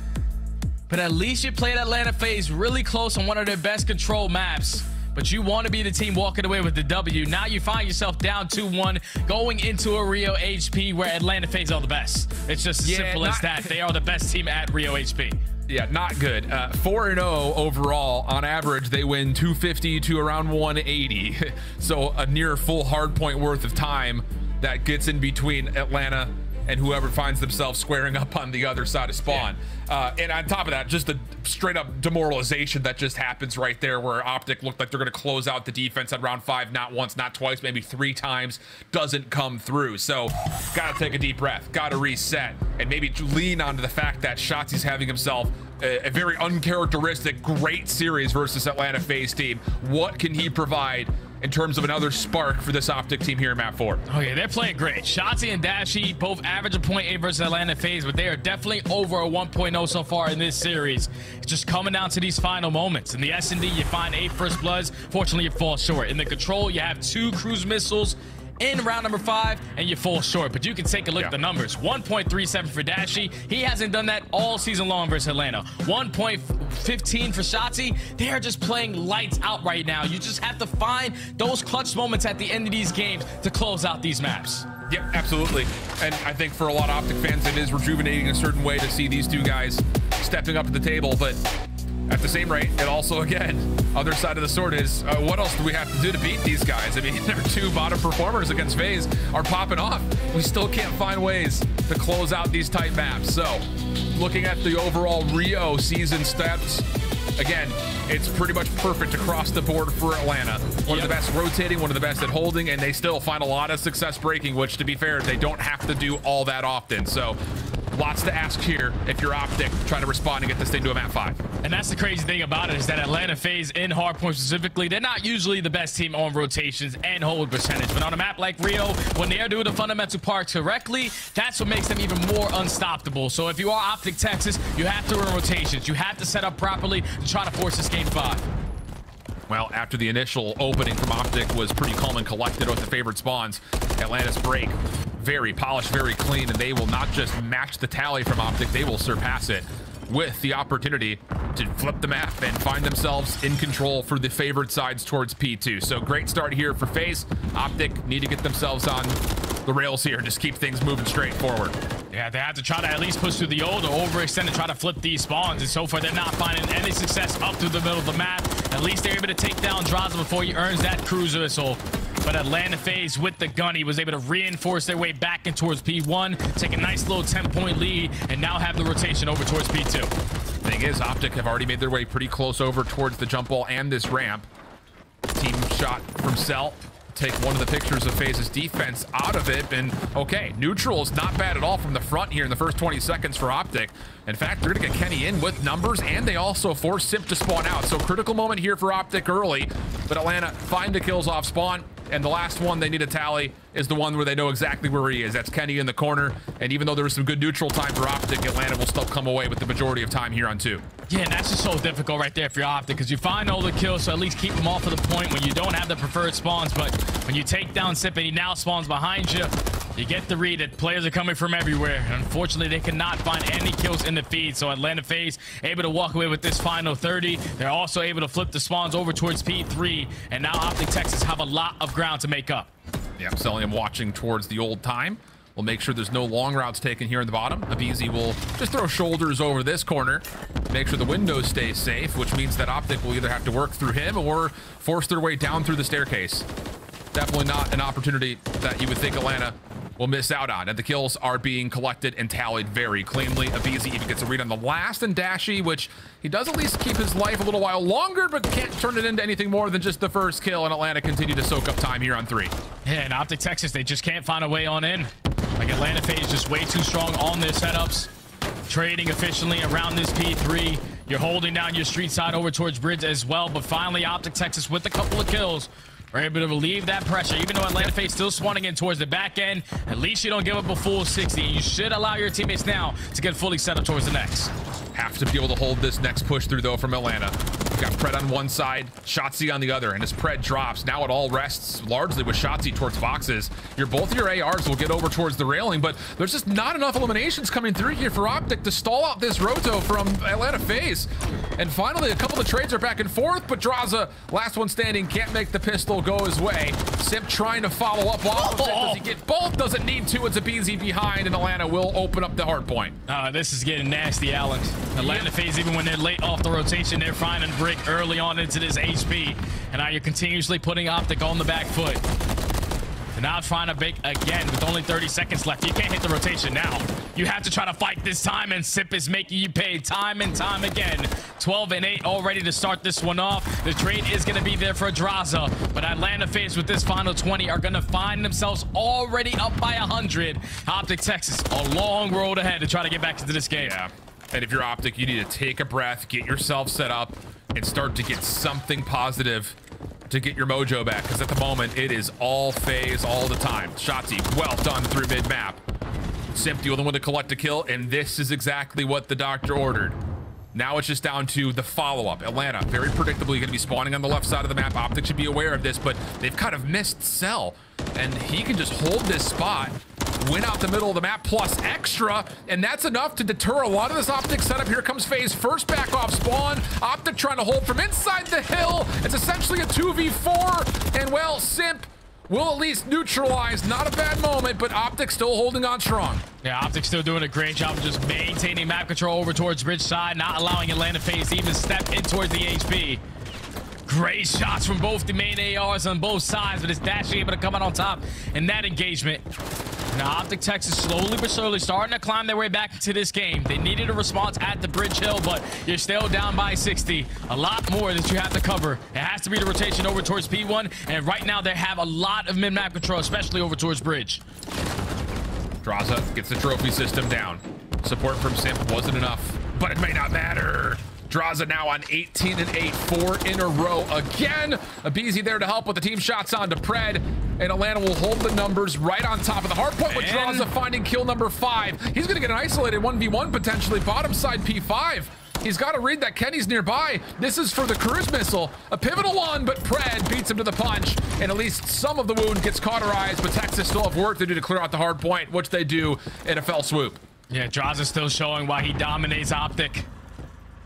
But at least you played Atlanta FaZe really close on one of their best control maps. But you want to be the team walking away with the W. Now you find yourself down 2-1 going into a Rio HP where Atlanta FaZe are the best. It's just as Yeah, simple as that. They are the best team at Rio HP. Yeah, not good. Uh, 4 0 overall. On average, they win 250 to around 180. *laughs* So a near full hard point worth of time that gets in between Atlanta and whoever finds themselves squaring up on the other side of spawn. Uh, and on top of that, just the straight up demoralization that just happens right there where Optic looked like they're going to close out the defense at round five, not once, not twice, maybe three times, doesn't come through. So got to take a deep breath, got to reset, and maybe lean onto the fact that Shotzzy's having himself a, a very uncharacteristic, great series versus Atlanta FaZe team. What can he provide in terms of another spark for this Optic team here in map four? Oh yeah, they're playing great. Shotzzy and Dashy both average a point eight versus Atlanta FaZe, but they are definitely over a 1.0 so far in this series. It's just coming down to these final moments. In the S&D, you find eight first bloods. Fortunately, you fall short. In the control, you have two cruise missiles in round number five and you fall short. But you can take a look yeah. at the numbers. 1.37 for Dashy. He hasn't done that all season long versus Atlanta. 1.15 for Shotzzy. They are just playing lights out right now. You just have to find those clutch moments at the end of these games to close out these maps. Yep, absolutely. And I think for a lot of Optic fans, it is rejuvenating a certain way to see these two guys stepping up to the table. But at the same rate. And also, again, other side of the sword is uh, what else do we have to do to beat these guys? I mean, *laughs* their two bottom performers against FaZe are popping off. We still can't find ways to close out these tight maps. So, looking at the overall Rio season stats, again, it's pretty much perfect across the board for Atlanta. One yep. of the best rotating, one of the best at holding, and they still find a lot of success breaking, which, to be fair, they don't have to do all that often. So, Lots to ask here if you're Optic trying to respond and get this thing to a map five. And that's the crazy thing about it is that Atlanta FaZe in hardpoint specifically, they're not usually the best team on rotations and hold percentage. But on a map like Rio, when they are doing the fundamental part correctly, that's what makes them even more unstoppable. So if you are Optic Texas, you have to run rotations. You have to set up properly try to force this game five. Well, after the initial opening from Optic was pretty calm and collected with the favored spawns, Atlantis break very polished, very clean, and they will not just match the tally from Optic, they will surpass it with the opportunity to flip the map and find themselves in control for the favored sides towards P2. So great start here for FaZe. Optic need to get themselves on the rails here. Just keep things moving straight forward. Yeah, they have to try to at least push through the old or overextend and try to flip these spawns. And so far, they're not finding any success up through the middle of the map. At least they're able to take down Drazah before he earns that cruiser missile. But Atlanta FaZe with the gun, he was able to reinforce their way back in towards P1, take a nice little 10-point lead, and now have the rotation over towards P2. Thing is, Optic have already made their way pretty close over towards the jump wall and this ramp. Team shot from Cell take one of the pictures of FaZe's defense out of it. And okay, neutral is not bad at all from the front here in the first 20 seconds for Optic. In fact, they're to get Kenny in with numbers, and they also force Simp to spawn out. So critical moment here for Optic early, but Atlanta find the kills off spawn. And the last one they need to tally is the one where they know exactly where he is. That's Kenny in the corner. And even though there was some good neutral time for Optic, Atlanta will still come away with the majority of time here on two. Yeah, and that's just so difficult right there for your Optic because you find all the kills, so at least keep them off of the point when you don't have the preferred spawns. But when you take down Simp and he now spawns behind you, you get the read that players are coming from everywhere. Unfortunately, they cannot find any kills in the feed. So Atlanta FaZe able to walk away with this final 30. They're also able to flip the spawns over towards P3. And now Optic Texas have a lot of ground to make up. Yeah, Celium watching towards the old time. We'll make sure there's no long routes taken here in the bottom. aBeZy will just throw shoulders over this corner, make sure the window stays safe, which means that Optic will either have to work through him or force their way down through the staircase. Definitely not an opportunity that you would think Atlanta will miss out on. And the kills are being collected and tallied very cleanly. aBeZy even gets a read on the last and Dashy, which he does at least keep his life a little while longer, but can't turn it into anything more than just the first kill. And Atlanta continue to soak up time here on three. Yeah, and Optic Texas, they just can't find a way on in. Like Atlanta FaZe just way too strong on their setups. Trading efficiently around this P3. You're holding down your street side over towards Bridge as well, but finally Optic Texas with a couple of kills are able to relieve that pressure. Even though Atlanta FaZe still spawning in towards the back end, at least you don't give up a full 60. You should allow your teammates now to get fully set up towards the next. Have to be able to hold this next push through, though, from Atlanta. Got Pred on one side, Shotzzy on the other, and as Pred drops, now it all rests largely with Shotzzy towards boxes. Your both your ARs will get over towards the railing, but there's just not enough eliminations coming through here for Optic to stall out this roto from Atlanta FaZe. And finally, a couple of trades are back and forth, but Drazah, last one standing, can't make the pistol go his way. Simp trying to follow up off of it. Does he get both? Doesn't need to. It's aBeZy behind, and Atlanta will open up the hard point. Uh, this is getting nasty, Allen. Atlanta yep. FaZe, even when they're late off the rotation, they're finding Brick early on into this HP. And now you're continuously putting Optic on the back foot. Now trying to bake again with only 30 seconds left. You can't hit the rotation now. You have to try to fight this time, and Simp is making you pay time and time again. 12 and 8 already to start this one off. The trade is going to be there for Drazah, but Atlanta faced with this final 20 are going to find themselves already up by 100. Optic Texas, a long road ahead to try to get back into this game. Yeah. And if you're Optic, you need to take a breath, get yourself set up, and start to get something positive to get your mojo back. Because at the moment, it is all FaZe all the time. Shotzzy, well done through mid-map. Simp, the only one to collect a kill, and this is exactly what the doctor ordered. Now it's just down to the follow-up. Atlanta, very predictably going to be spawning on the left side of the map. Optic should be aware of this, but they've kind of missed Cell. And he can just hold this spot, win out the middle of the map plus extra, and that's enough to deter a lot of this Optic setup. Here comes FaZe, first back off spawn. Optic trying to hold from inside the hill. It's essentially a 2v4, and well, Simp will at least neutralize. Not a bad moment, but Optic still holding on strong. Yeah, Optic still doing a great job of just maintaining map control over towards bridge side, not allowing Atlanta to even step in towards the HP. Great shots from both the main ARs on both sides, but it's Dashy able to come out on top in that engagement. Now, Optic Texas slowly but surely starting to climb their way back into this game. They needed a response at the Bridge Hill, but you're still down by 60. A lot more that you have to cover. It has to be the rotation over towards P1, and right now they have a lot of mid-map control, especially over towards Bridge. Drazah gets the trophy system down. Support from Simp wasn't enough, but it may not matter. Drazah now on 18 and 8, four in a row again. aBeZy there to help with the team shots on to Pred. And Atlanta will hold the numbers right on top of the hard point with Drazah finding kill number five. He's going to get an isolated 1v1 potentially, bottom side P5. He's got to read that Kenny's nearby. This is for the cruise missile. A pivotal one, but Pred beats him to the punch. And at least some of the wound gets cauterized, but Texas still have work to do to clear out the hard point, which they do in a fell swoop. Yeah, Drazah's still showing why he dominates Optic.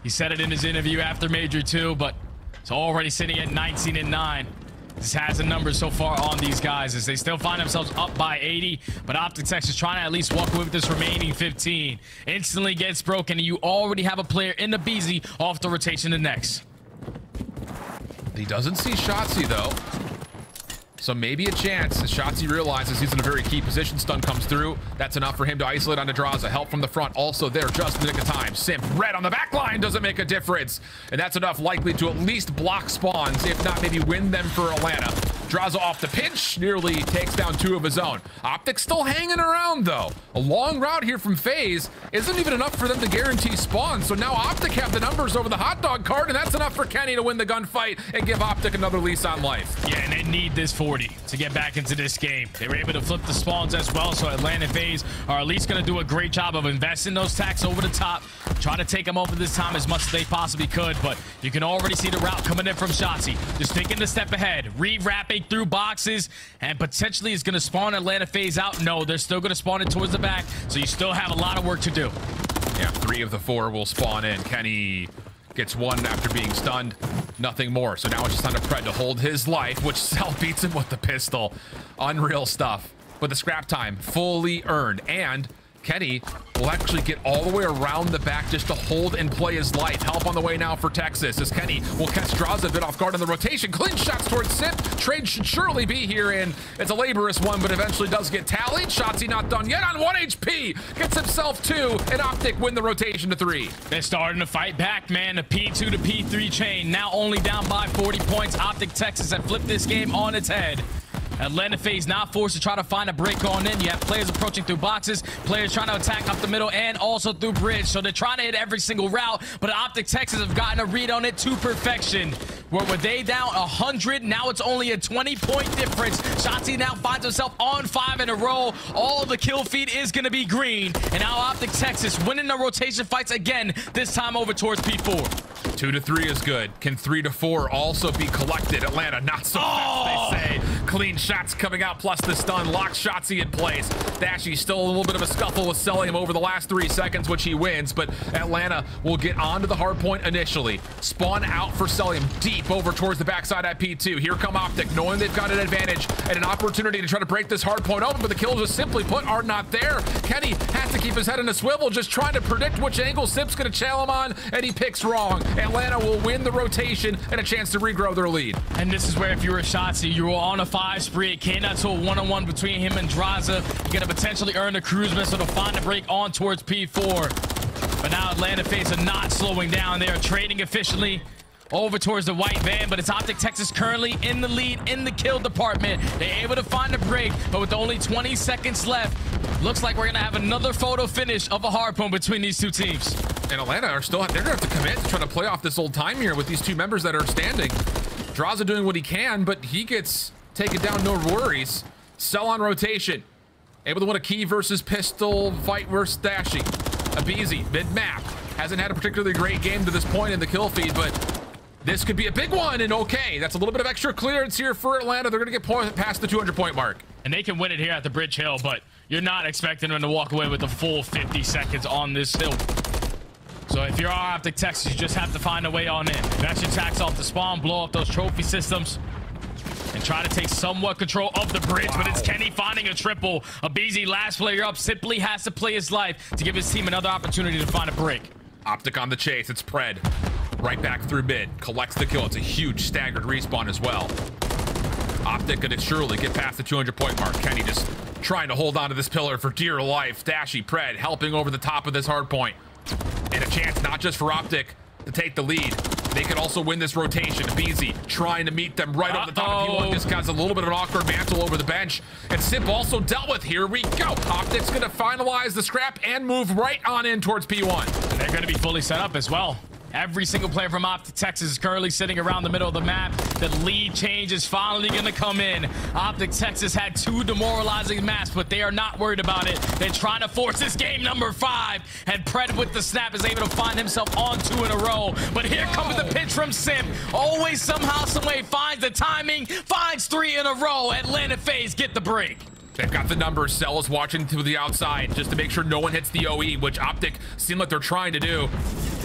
He said it in his interview after Major 2, but it's already sitting at 19 and 9. This has a number so far on these guys as they still find themselves up by 80, but Optic Texas trying to at least walk away with this remaining 15. Instantly gets broken, and you already have a player in the BZ off the rotation to next. He doesn't see Shotzzy, though. So maybe a chance as Shotzzy realizes he's in a very key position. Stun comes through. That's enough for him to isolate on Drazah. Help from the front also there just in the nick of time. Simp red on the back line doesn't make a difference. And that's enough likely to at least block spawns, if not maybe win them for Atlanta. Drazah off the pinch, nearly takes down two of his own. Optic still hanging around though. A long route here from FaZe isn't even enough for them to guarantee spawn. So now Optic have the numbers over the hot dog card, and that's enough for Kenny to win the gunfight and give Optic another lease on life. Yeah, and they need this 40 to get back into this game. They were able to flip the spawns as well, so Atlanta FaZe are at least going to do a great job of investing those tacks over the top, try to take them over this time as much as they possibly could, but you can already see the route coming in from Shotzzy. Just taking the step ahead, re-wrapping through boxes, and potentially is going to spawn Atlanta FaZe out. No, they're still going to spawn it towards the back, so you still have a lot of work to do. Yeah, three of the four will spawn in. Kenny gets one after being stunned. Nothing more. So now it's just on to Pred to hold his life, which *laughs* Cell beats him with the pistol. Unreal stuff. But the scrap time fully earned. And Kenny will actually get all the way around the back just to hold and play his life. Help on the way now for Texas as Kenny will catch Drazah a bit off guard on the rotation. Clean shots towards Simp. Trade should surely be here in. It's a laborious one, but eventually does get tallied. Shotzzy not done yet on 1 HP. Gets himself two, and Optic win the rotation to three. They're starting to fight back, man. The P2 to P3 chain now only down by 40 points. Optic Texas have flipped this game on its head. Atlanta FaZe not forced to try to find a break going in. You have players approaching through boxes, players trying to attack up the middle and also through bridge. So they're trying to hit every single route, but Optic Texas have gotten a read on it to perfection. Where were they down 100? Now it's only a 20-point difference. Shotzzy now finds himself on five in a row. All the kill feed is going to be green. And now Optic Texas winning the rotation fights again, this time over towards P4. Two to three is good. Can three to four also be collected? Atlanta not so fast, they oh! say. Clean shots coming out, plus the stun. Locks Shotzzy in place. Dashy still a little bit of a scuffle with Cellium over the last three seconds, which he wins, but Atlanta will get onto the hard point initially. Spawn out for Cellium deep over towards the backside at P2. Here come Optic, knowing they've got an advantage and an opportunity to try to break this hard point open, but the kills just simply put are not there. Kenny has to keep his head in a swivel, just trying to predict which angle Simp's going to chail him on, and he picks wrong. Atlanta will win the rotation and a chance to regrow their lead. And this is where if you were Shotzzy, you were on a five came down to a one-on-one between him and Drazah. Gonna potentially earn the cruise missile to find a break on towards P4. But now Atlanta FaZe are not slowing down. They are trading efficiently over towards the white van, but it's Optic Texas currently in the lead in the kill department. They're able to find a break, but with only 20 seconds left, looks like we're gonna have another photo finish of a hardpoint between these two teams. And Atlanta are still, they're gonna have to commit to try to play off this old time here with these two members that are standing. Drazah doing what he can, but he gets taken down, no worries. Sell on rotation. Able to win a key versus pistol fight versus Dashy. aBeZy, mid-map. Hasn't had a particularly great game to this point in the kill feed, but this could be a big one, and okay, that's a little bit of extra clearance here for Atlanta. They're going to get past the 200 point mark. And they can win it here at the Bridge Hill, but you're not expecting them to walk away with the full 50 seconds on this hill. So if you're Optic Texas, you just have to find a way on in. Your tax off the spawn, blow up those trophy systems, try to take somewhat control of the bridge. Wow. But it's Kenny finding a triple. aBeZy, last player up, simply has to play his life to give his team another opportunity to find a break. Optic on the chase. It's Pred. Right back through mid. Collects the kill. It's a huge staggered respawn as well. Optic gonna surely get past the 200 point mark. Kenny just trying to hold on to this pillar for dear life. Dashy, Pred helping over the top of this hard point. And a chance not just for Optic to take the lead. They could also win this rotation. Beezy trying to meet them right uh -oh. over the top of P1. This guy's a little bit of an awkward mantle over the bench. And Simp also dealt with. Here we go. Optic's going to finalize the scrap and move right on in towards P1. And they're going to be fully set up as well. Every single player from Optic Texas is currently sitting around the middle of the map. The lead change is finally going to come in. Optic Texas had two demoralizing maps, but they are not worried about it. They're trying to force this game number five. And Pred with the snap is able to find himself on two in a row. But here comes the pitch from Simp. Always somehow, someway finds the timing, finds three in a row. Atlanta FaZe get the break. They've got the numbers. Cell is watching to the outside just to make sure no one hits the OE, which Optic seem like they're trying to do.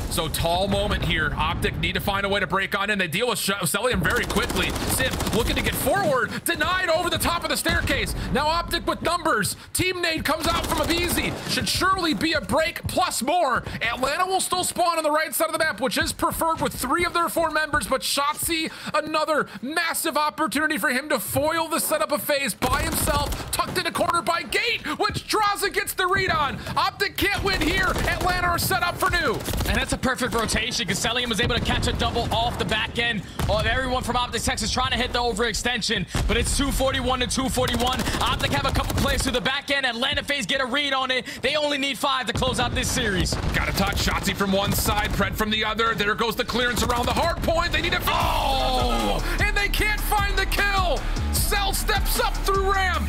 So tall moment here. Optic need to find a way to break on in. They deal with Cellium very quickly. Simp looking to get forward. Denied over the top of the staircase. Now Optic with numbers. Team Nade comes out from aBeZy. Should surely be a break plus more. Atlanta will still spawn on the right side of the map, which is preferred with three of their four members. But Shotzzy, another massive opportunity for him to foil the setup of FaZe by himself. Tucked in a corner by Gate, which Drazah gets the read on. Optic can't win here. Atlanta are set up for new. And that's a perfect rotation Cellium was able to catch a double off the back end of everyone from Optic Texas trying to hit the overextension, but it's 241 to 241. Optic have a couple plays to the back end. Atlanta FaZe get a read on it. They only need five to close out this series. Got a touch. Shotzzy from one side, Pred from the other. There goes the clearance around the hard point. They need a... Oh! And they can't find the kill. Cell steps up through ramp,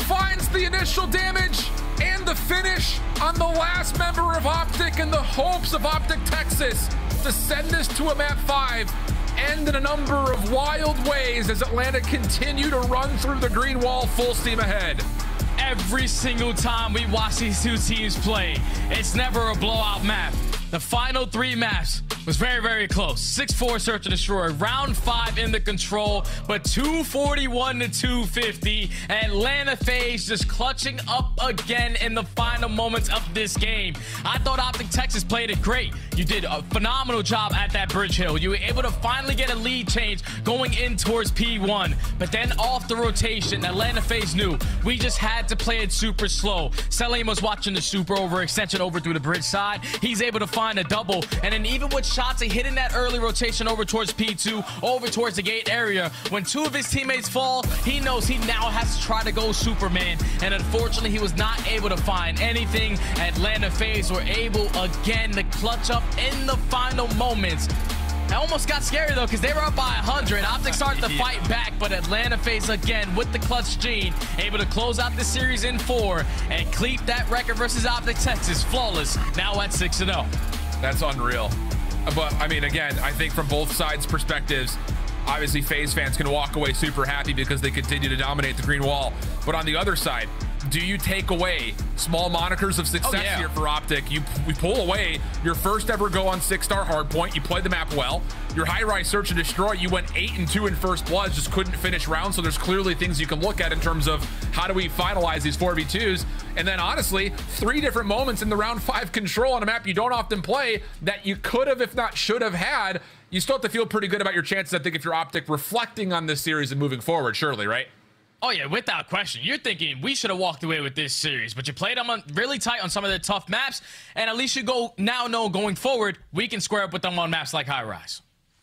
finds the initial damage, and the finish on the last member of Optic in the hopes of Optic Texas to send this to a map 5 end in a number of wild ways as Atlanta continue to run through the green wall full steam ahead. Every single time we watch these two teams play, it's never a blowout map. The final three maps was very, very close. 6-4 search and destroy. Round five in the control, but 241 to 250. Atlanta FaZe just clutching up again in the final moments of this game. I thought Optic Texas played it great. You did a phenomenal job at that bridge hill. You were able to finally get a lead change going in towards P1. But then off the rotation, Atlanta FaZe knew we just had to play it super slow. Cellium was watching the super overextension over through the bridge side. He's able to find a double. And then even with Shotzzy hitting that early rotation over towards P2, over towards the gate area, when two of his teammates fall, he knows he now has to try to go Superman. And unfortunately, he was not able to find anything. Atlanta FaZe were able again to clutch up in the final moments. It almost got scary though because they were up by 100. Optic started to fight back, but Atlanta FaZe again with the clutch gene, able to close out the series in four and keep that record versus Optic Texas flawless. Now at 6 0. That's unreal. But I mean, again, I think from both sides' perspectives, obviously FaZe fans can walk away super happy because they continue to dominate the green wall. But on the other side, do you take away small monikers of success oh, yeah. here for Optic? You we pull away your first ever go on six star hardpoint. You played the map well. Your high rise search and destroy. You went eight and two in first blood, just couldn't finish round. So there's clearly things you can look at in terms of how do we finalize these 4v2s. And then honestly, three different moments in the round five control on a map you don't often play that you could have, if not should have had you still have to feel pretty good about your chances, I think, if you're Optic reflecting on this series and moving forward, surely, right? Oh yeah, without question. You're thinking we should have walked away with this series, but you played them on, really tight on some of the tough maps, and at least you go now know going forward we can square up with them on maps like High Rise.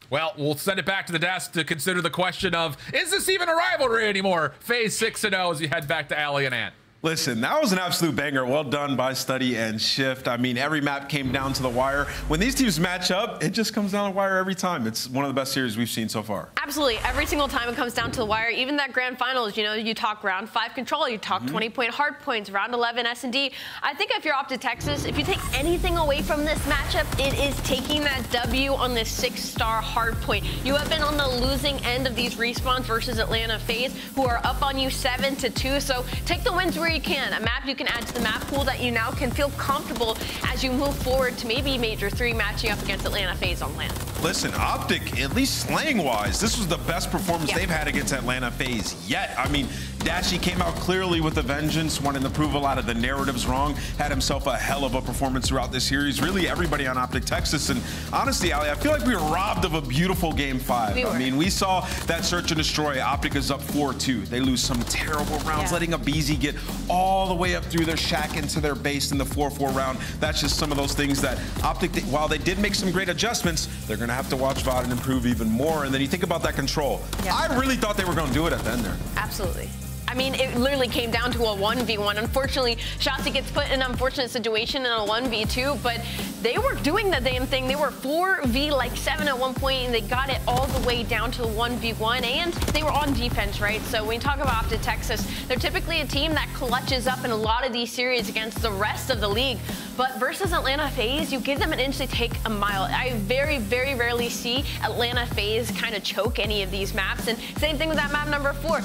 Well, we'll send it back to the desk to consider the question of is this even a rivalry anymore? FaZe six and zero as you head back to Alley and Ant. Listen, that was an absolute banger. Well done by Study and Shift. I mean, every map came down to the wire. When these teams match up, it just comes down to the wire every time. It's one of the best series we've seen so far. Absolutely. Every single time it comes down to the wire. Even that grand finals, you know, you talk round five control, you talk 20 mm-hmm. point hard points, round 11 S&D. I think if you're off to Texas, if you take anything away from this matchup, it is taking that W on this six star hard point. You have been on the losing end of these respawns versus Atlanta FaZe, who are up on you seven to two. So take the wins where you can. A map you can add to the map pool that you now can feel comfortable as you move forward to maybe Major 3 matching up against Atlanta FaZe on land. Listen, Optic, at least slang-wise, this was the best performance yeah. they've had against Atlanta FaZe yet. I mean, Dashy came out clearly with a vengeance, wanting to prove a lot of the narratives wrong, had himself a hell of a performance throughout this series. Really, everybody on Optic Texas. And honestly, Ali, I feel like we were robbed of a beautiful game five. We I mean, we saw that search and destroy. Optic is up 4-2. They lose some terrible rounds, yeah. letting aBeZy get all the way up through their shack into their base in the 4-4 round. That's just some of those things that Optic, while they did make some great adjustments, they're going to have to watch VOD and improve even more. And then you think about that control. Yeah. I really thought they were going to do it at the end there. Absolutely. I mean, it literally came down to a 1v1. Unfortunately, Shotzzy gets put in an unfortunate situation in a 1v2, but they were doing the damn thing. They were 4v like 7 at one point, and they got it all the way down to 1v1, and they were on defense, right? So when you talk about Optic Texas, they're typically a team that clutches up in a lot of these series against the rest of the league. But versus Atlanta FaZe, you give them an inch, they take a mile. I very, very rarely see Atlanta FaZe kind of choke any of these maps. And same thing with that map number four.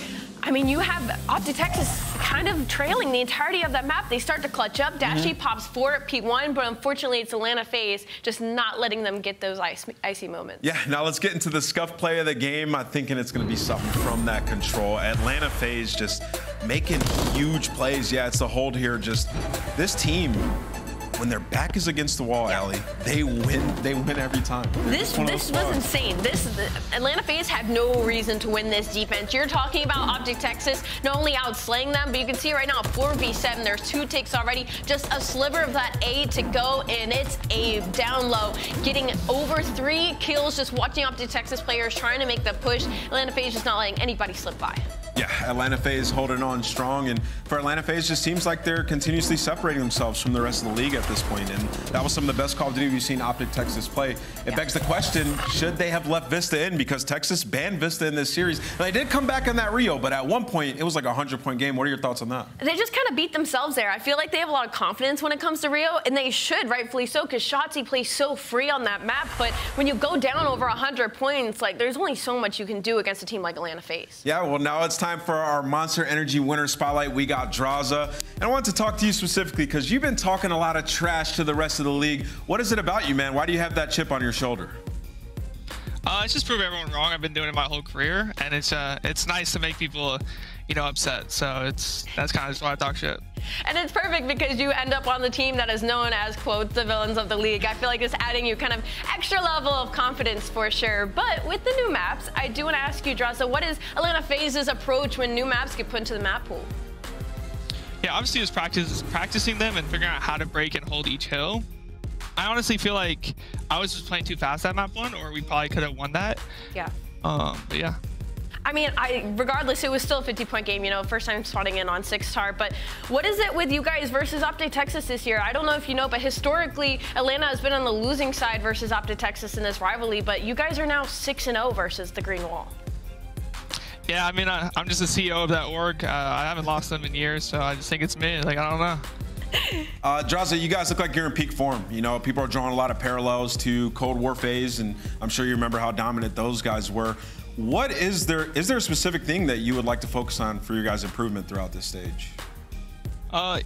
I mean, you have Optic Texas kind of trailing the entirety of that map. They start to clutch up. Dashy mm -hmm. pops four at P1, but unfortunately, it's Atlanta FaZe just not letting them get those icy, icy moments. Yeah, now let's get into the SCUF play of the game. I'm thinking it's going to be something from that control. Atlanta FaZe just making huge plays. Yeah, it's the hold here. Just this team when their back is against the wall, yeah. Allie, they win. They win every time. This this was insane. This Atlanta FaZe had no reason to win this defense. You're talking about Optic Texas not only outslaying them, but you can see right now 4v7. There's two ticks already. Just a sliver of that A to go, and it's a down low, getting over three kills. Just watching Optic Texas players trying to make the push. Atlanta FaZe just not letting anybody slip by. Yeah, Atlanta FaZe holding on strong, and for Atlanta FaZe, just seems like they're continuously separating themselves from the rest of the league at this point, and that was some of the best Call of Duty we've seen Optic Texas play. It yeah. begs the question, should they have left Vista in, because Texas banned Vista in this series, and they did come back in that Rio, but at one point, it was like a 100-point game. What are your thoughts on that? They just kind of beat themselves there. I feel like they have a lot of confidence when it comes to Rio, and they should, rightfully so, because Shotzzy plays so free on that map, but when you go down over 100 points, like, there's only so much you can do against a team like Atlanta FaZe. Yeah, well, now it's time for our Monster Energy Winner Spotlight, we got Drazah. And I want to talk to you specifically because you've been talking a lot of trash to the rest of the league. What is it about you, man? Why do you have that chip on your shoulder? Uh, it's just prove everyone wrong. I've been doing it my whole career, and it's uh, it's nice to make people, you know, upset. So it's that's kind of just why I talk shit. And it's perfect because you end up on the team that is known as, quote, the villains of the league. I feel like it's adding you kind of extra level of confidence for sure. But with the new maps, I do want to ask you, Drazah, what is Atlanta FaZe's approach when new maps get put into the map pool? Yeah, obviously it's practice, practicing them and figuring out how to break and hold each hill. I honestly feel like I was just playing too fast that map one, or we probably could have won that. Yeah. Um, but yeah. I mean, I regardless, it was still a 50-point game, you know, first time spotting in on six-star. But what is it with you guys versus Optic Texas this year? I don't know if you know, but historically, Atlanta has been on the losing side versus Optic Texas in this rivalry. But you guys are now 6-0 versus the Green Wall. Yeah, I mean, I, am just the CEO of that org. Uh, I haven't lost them in years, so I just think it's me. Like, I don't know. *laughs* Uh, Drazah, you guys look like you're in peak form. You know, people are drawing a lot of parallels to Cold War FaZe, and I'm sure you remember how dominant those guys were. What is there? Is there a specific thing that you would like to focus on for your guys' improvement throughout this stage? Uh,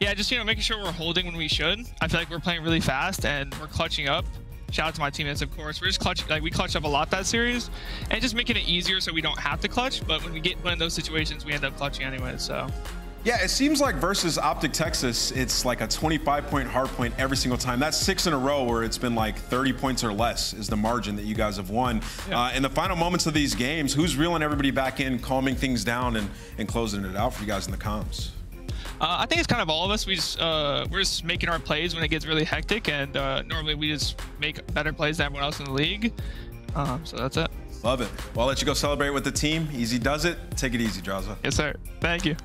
yeah, just you know, making sure we're holding when we should. I feel like we're playing really fast and we're clutching up. Shout out to my teammates, of course. We're just clutching, like we clutched up a lot that series, and just making it easier so we don't have to clutch. But when we get put in those situations, we end up clutching anyway. So. Yeah, it seems like versus Optic Texas, it's like a 25 point hard point every single time. That's six in a row where it's been like 30 points or less is the margin that you guys have won. Yeah. Uh, in the final moments of these games, who's reeling everybody back in, calming things down, and, and closing it out for you guys in the comms? Uh, I think it's kind of all of us. We just uh, we're just making our plays when it gets really hectic, and uh, normally we just make better plays than everyone else in the league. Um, so that's it. Love it. Well, I'll let you go celebrate with the team. Easy does it. Take it easy, Drazah. Yes, sir. Thank you.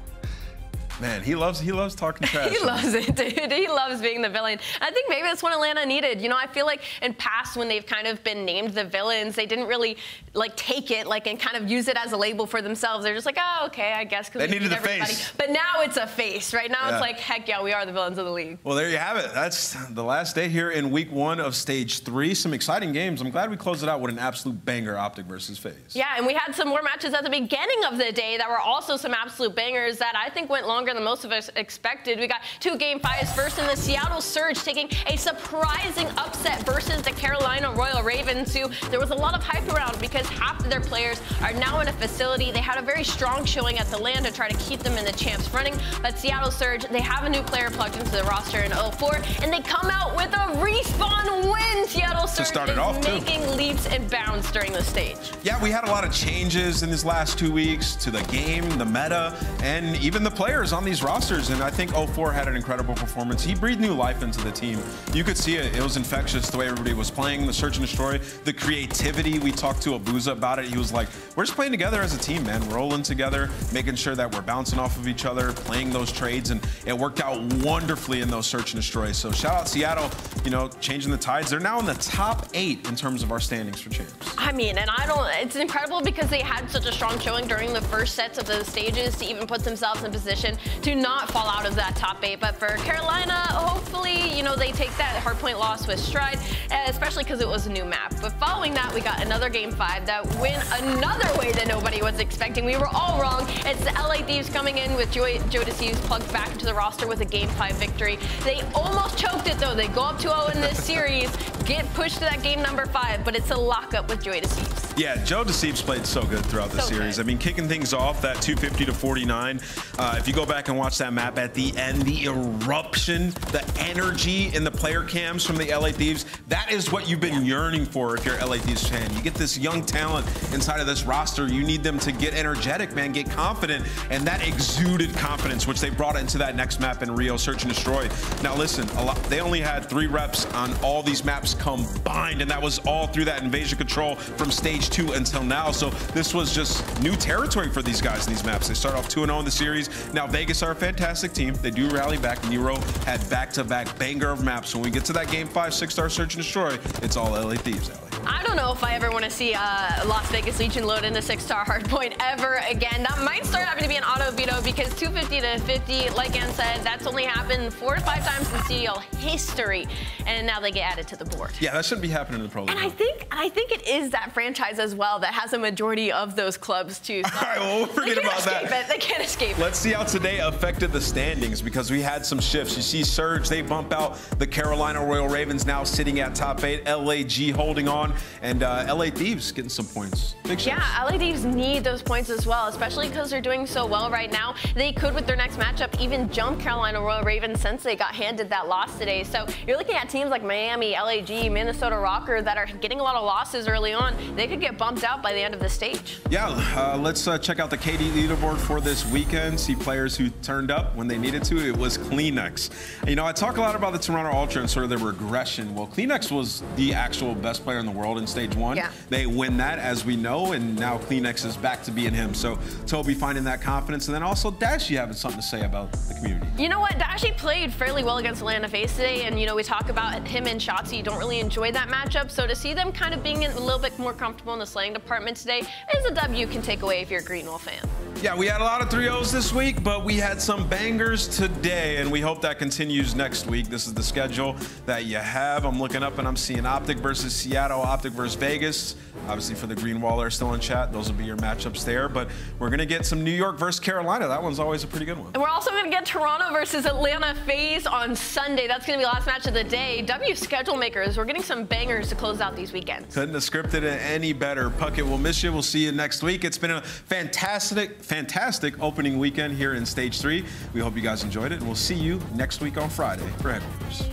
Man, he loves he loves talking *laughs* trash. he loves it, dude. He loves being the villain. I think maybe that's what Atlanta needed. You know, I feel like in past when they've kind of been named the villains, they didn't really like take it like and kind of use it as a label for themselves. They're just like, oh, okay, I guess. They needed the everybody. face. But now it's a face. Right now Yeah. it's like, heck yeah, we are the villains of the league. Well, there you have it. That's the last day here in week one of stage three. Some exciting games. I'm glad we closed it out with an absolute banger Optic versus FaZe. Yeah, and we had some more matches at the beginning of the day that were also some absolute bangers that I think went longer than most of us expected. We got two game fives. First in the Seattle Surge taking a surprising upset versus the Carolina Royal Ravens, who there was a lot of hype around because half of their players are now in a facility. They had a very strong showing at the LAN to try to keep them in the champs running. But Seattle Surge, they have a new player plugged into the roster in 04, and they come out with a respawn win. Seattle Surge is off, too. making leaps and bounds during the stage. Yeah, we had a lot of changes in these last two weeks to the game, the meta, and even the players on these rosters. And I think 04 had an incredible performance. He breathed new life into the team. You could see it. It was infectious the way everybody was playing, the search and destroy, the creativity. We talked to Abuzah about it. He was like, we're just playing together as a team, man, rolling together, making sure that we're bouncing off of each other, playing those trades. And it worked out wonderfully in those search and destroy. So shout out Seattle, you know, changing the tides. They're now in the top eight in terms of our standings for champs. I mean, and I don't, it's incredible because they had such a strong showing during the first sets of those stages to even put themselves in position to not fall out of that top eight. But for Carolina, hopefully, you know, they take that hardpoint loss with stride, especially because it was a new map. But following that, we got another game five that went another way that nobody was expecting. We were all wrong. It's the LA Thieves coming in with Joy, JoeDeceives plugged back into the roster with a game five victory. They almost choked it though. They go up 2-0 in this series, get pushed to that game number five, but it's a lockup with JoeDeceives. Yeah, JoeDeceives played so good throughout the So series. I mean, kicking things off that 250 to 49. Uh, if you go back and watch that map at the end, the eruption, the energy in the player cams from the LA Thieves, that is what you've been yearning for if you're LA Thieves fan. You get this young talent inside of this roster. You need them to get energetic, man, get confident, and that exuded confidence, which they brought into that next map in Rio, Search and Destroy. Now, listen, lot, they only had three reps on all these maps combined, and that was all through that invasion control from stage two until now. So this was just new territory for these guys in these maps. They start off 2-0 in the series. Now, Vegas are a fantastic team. They do rally back. Nero had back-to-back banger of maps. When we get to that game five, six-star search and destroy, it's all LA Thieves, LA. I don't know if I ever want to see uh, Las Vegas Legion load in a six-star hardpoint ever again. That might start having to be an auto veto because 250 to 50, like Ann said, that's only happened four to five times in CDL history, and now they get added to the board. Yeah, that shouldn't be happening in the Pro League. And I think I think it is that franchise as well that has a majority of those clubs too. *laughs* All right, well, we'll forget about that. It. They can't escape. Let's see how today affected the standings because we had some shifts. You see Surge, they bump out the Carolina Royal Ravens now sitting at top eight. LAG holding on, and uh, LA Thieves getting some points. Yeah, LA Thieves need those points as well, especially because they're doing so well right now. They could, with their next matchup, even jump Carolina Royal Ravens since they got handed that loss today. So you're looking at teams like Miami, LAG, Minnesota ROKKR that are getting a lot of losses early on. They could get bumped out by the end of the stage. Yeah, uh, let's uh, check out the KD leaderboard for this weekend. See players who turned up when they needed to. It was CleanX. You know, I talk a lot about the Toronto Ultra and sort of their regression. Well, CleanX was the actual best player in the world in stage one. Yeah. They win that, as we know, and now CleanX is back to being him. So Toby finding that confidence, and then also Dashy having something to say about the community. You know what? Dashy played fairly well against Atlanta FaZe today, and you know we talk about him and Shotzzy. You don't really enjoy that matchup, so to see them kind of being a little bit more comfortable in the slaying department today is a W you can take away if you're a Green Wolf fan. Yeah, we had a lot of 3-0s this week, but we had some bangers today, and we hope that continues next week. This is the schedule that you have. I'm looking up and I'm seeing Optic versus Seattle, Optic versus Vegas. Obviously, for the Green Wall are still in chat. Those will be your matchups there. But we're going to get some New York versus Carolina. That one's always a pretty good one. And we're also going to get Toronto versus Atlanta FaZe on Sunday. That's going to be the last match of the day. W schedule makers, we're getting some bangers to close out these weekends. Couldn't have scripted it any better. Puckett, we'll miss you. We'll see you next week. It's been a fantastic, fantastic opening weekend here in Stage 3. We hope you guys enjoyed it, and we'll see you next week on Friday for Headquarters.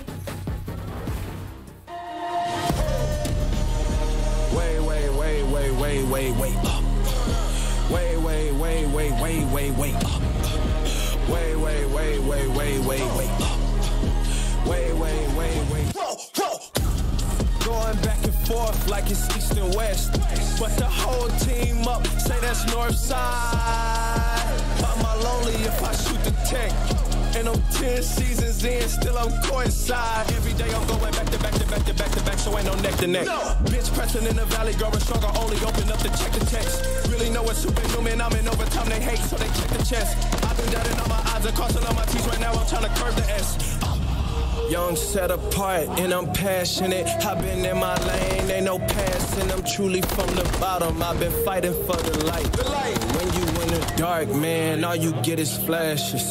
Way, way, way, way, way, way, way up. Way, way, way, way, way, way, way up. Way, way, way, way, way, way, way up. Way, way, way, way. Going back and forth like it's east and west. But the whole team up, say that's north side. Am I lonely if I shoot the tech? And I'm 10 seasons in, still I'm coincide. Every day I'm going back to back to back to back to back, so ain't no neck to neck. No. Bitch pressing in the valley, growing stronger, only open up to check the text. Really know it's superhuman, I'm in overtime, they hate, so they check the chest. I've been doubting all my odds and crossing all my T's right now, I'm trying to curve the S. Young set apart and I'm passionate. I've been in my lane, ain't no passing. I'm truly from the bottom. I've been fighting for the light. When you in the dark, man, all you get is flashes.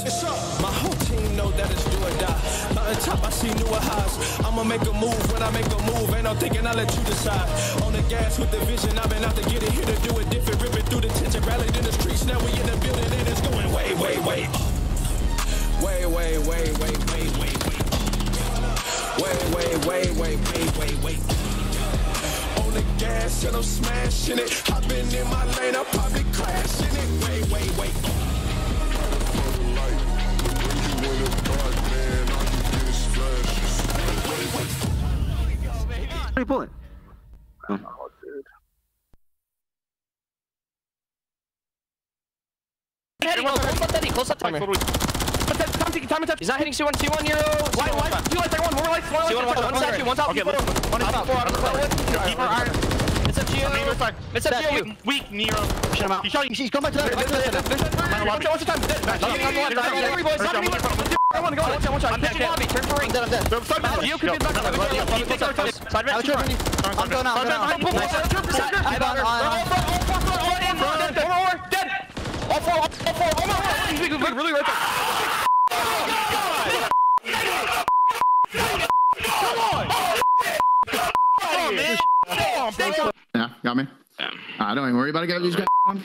My whole team know that it's do or die. On the top, I see newer highs. I'ma make a move when I make a move. Ain't no thinking I'll let you decide. On the gas with the vision, I've been out to get it here to do it different. Ripping through the tension, rallied in the streets. Now we in the building and it's going way, way, way. Way, way, way, way, way, way, way Way, way, way, way, way, way, way. On the gas and I'm smashing it. I've been in my lane, I'll probably crashing it. Way, way, way. Hey, pull it. Heading, close up Teddy, close up timer. Time and touch. He's not hitting C1, C1, Euro. Light, light, two lights, one, more lights, one lights. C1, one, one, statue, one top, Okay, four. let's- One top, four, on the forward. Keep our iron. It's up to you. It's up to you. Weak, Nero. Shut him out. He's shouting. He's going back to that. Back to that. One shot, one shot, time. Dead. Not me, not me, not me, everybody, it's not me. I want to go. One shot, one shot. I'm pitching lobby. Turn for ring. I'm dead, I'm dead. You can be back. Side red, I'll two trip more. in. I'm going out. I'm going out. Pull, pull, pull, pull, pull, pull. I'm on, on, on. All four, all four, four, all in front. Dead, dead, one more, dead. All four, all four, all more. He's big, big, really right there. Yeah, got me. Ah, don't even worry about it. Got these guys on.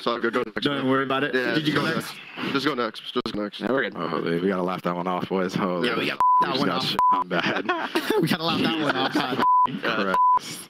So go, go next. Don't worry about it. Yeah, Did you go just next? Just go next. Just go next. Yeah, we're good. Oh, we gotta laugh that one off, boys. Oh, Yeah, we got that one off. shit on bad. *laughs* we gotta laugh that one off. God. *laughs* Christ.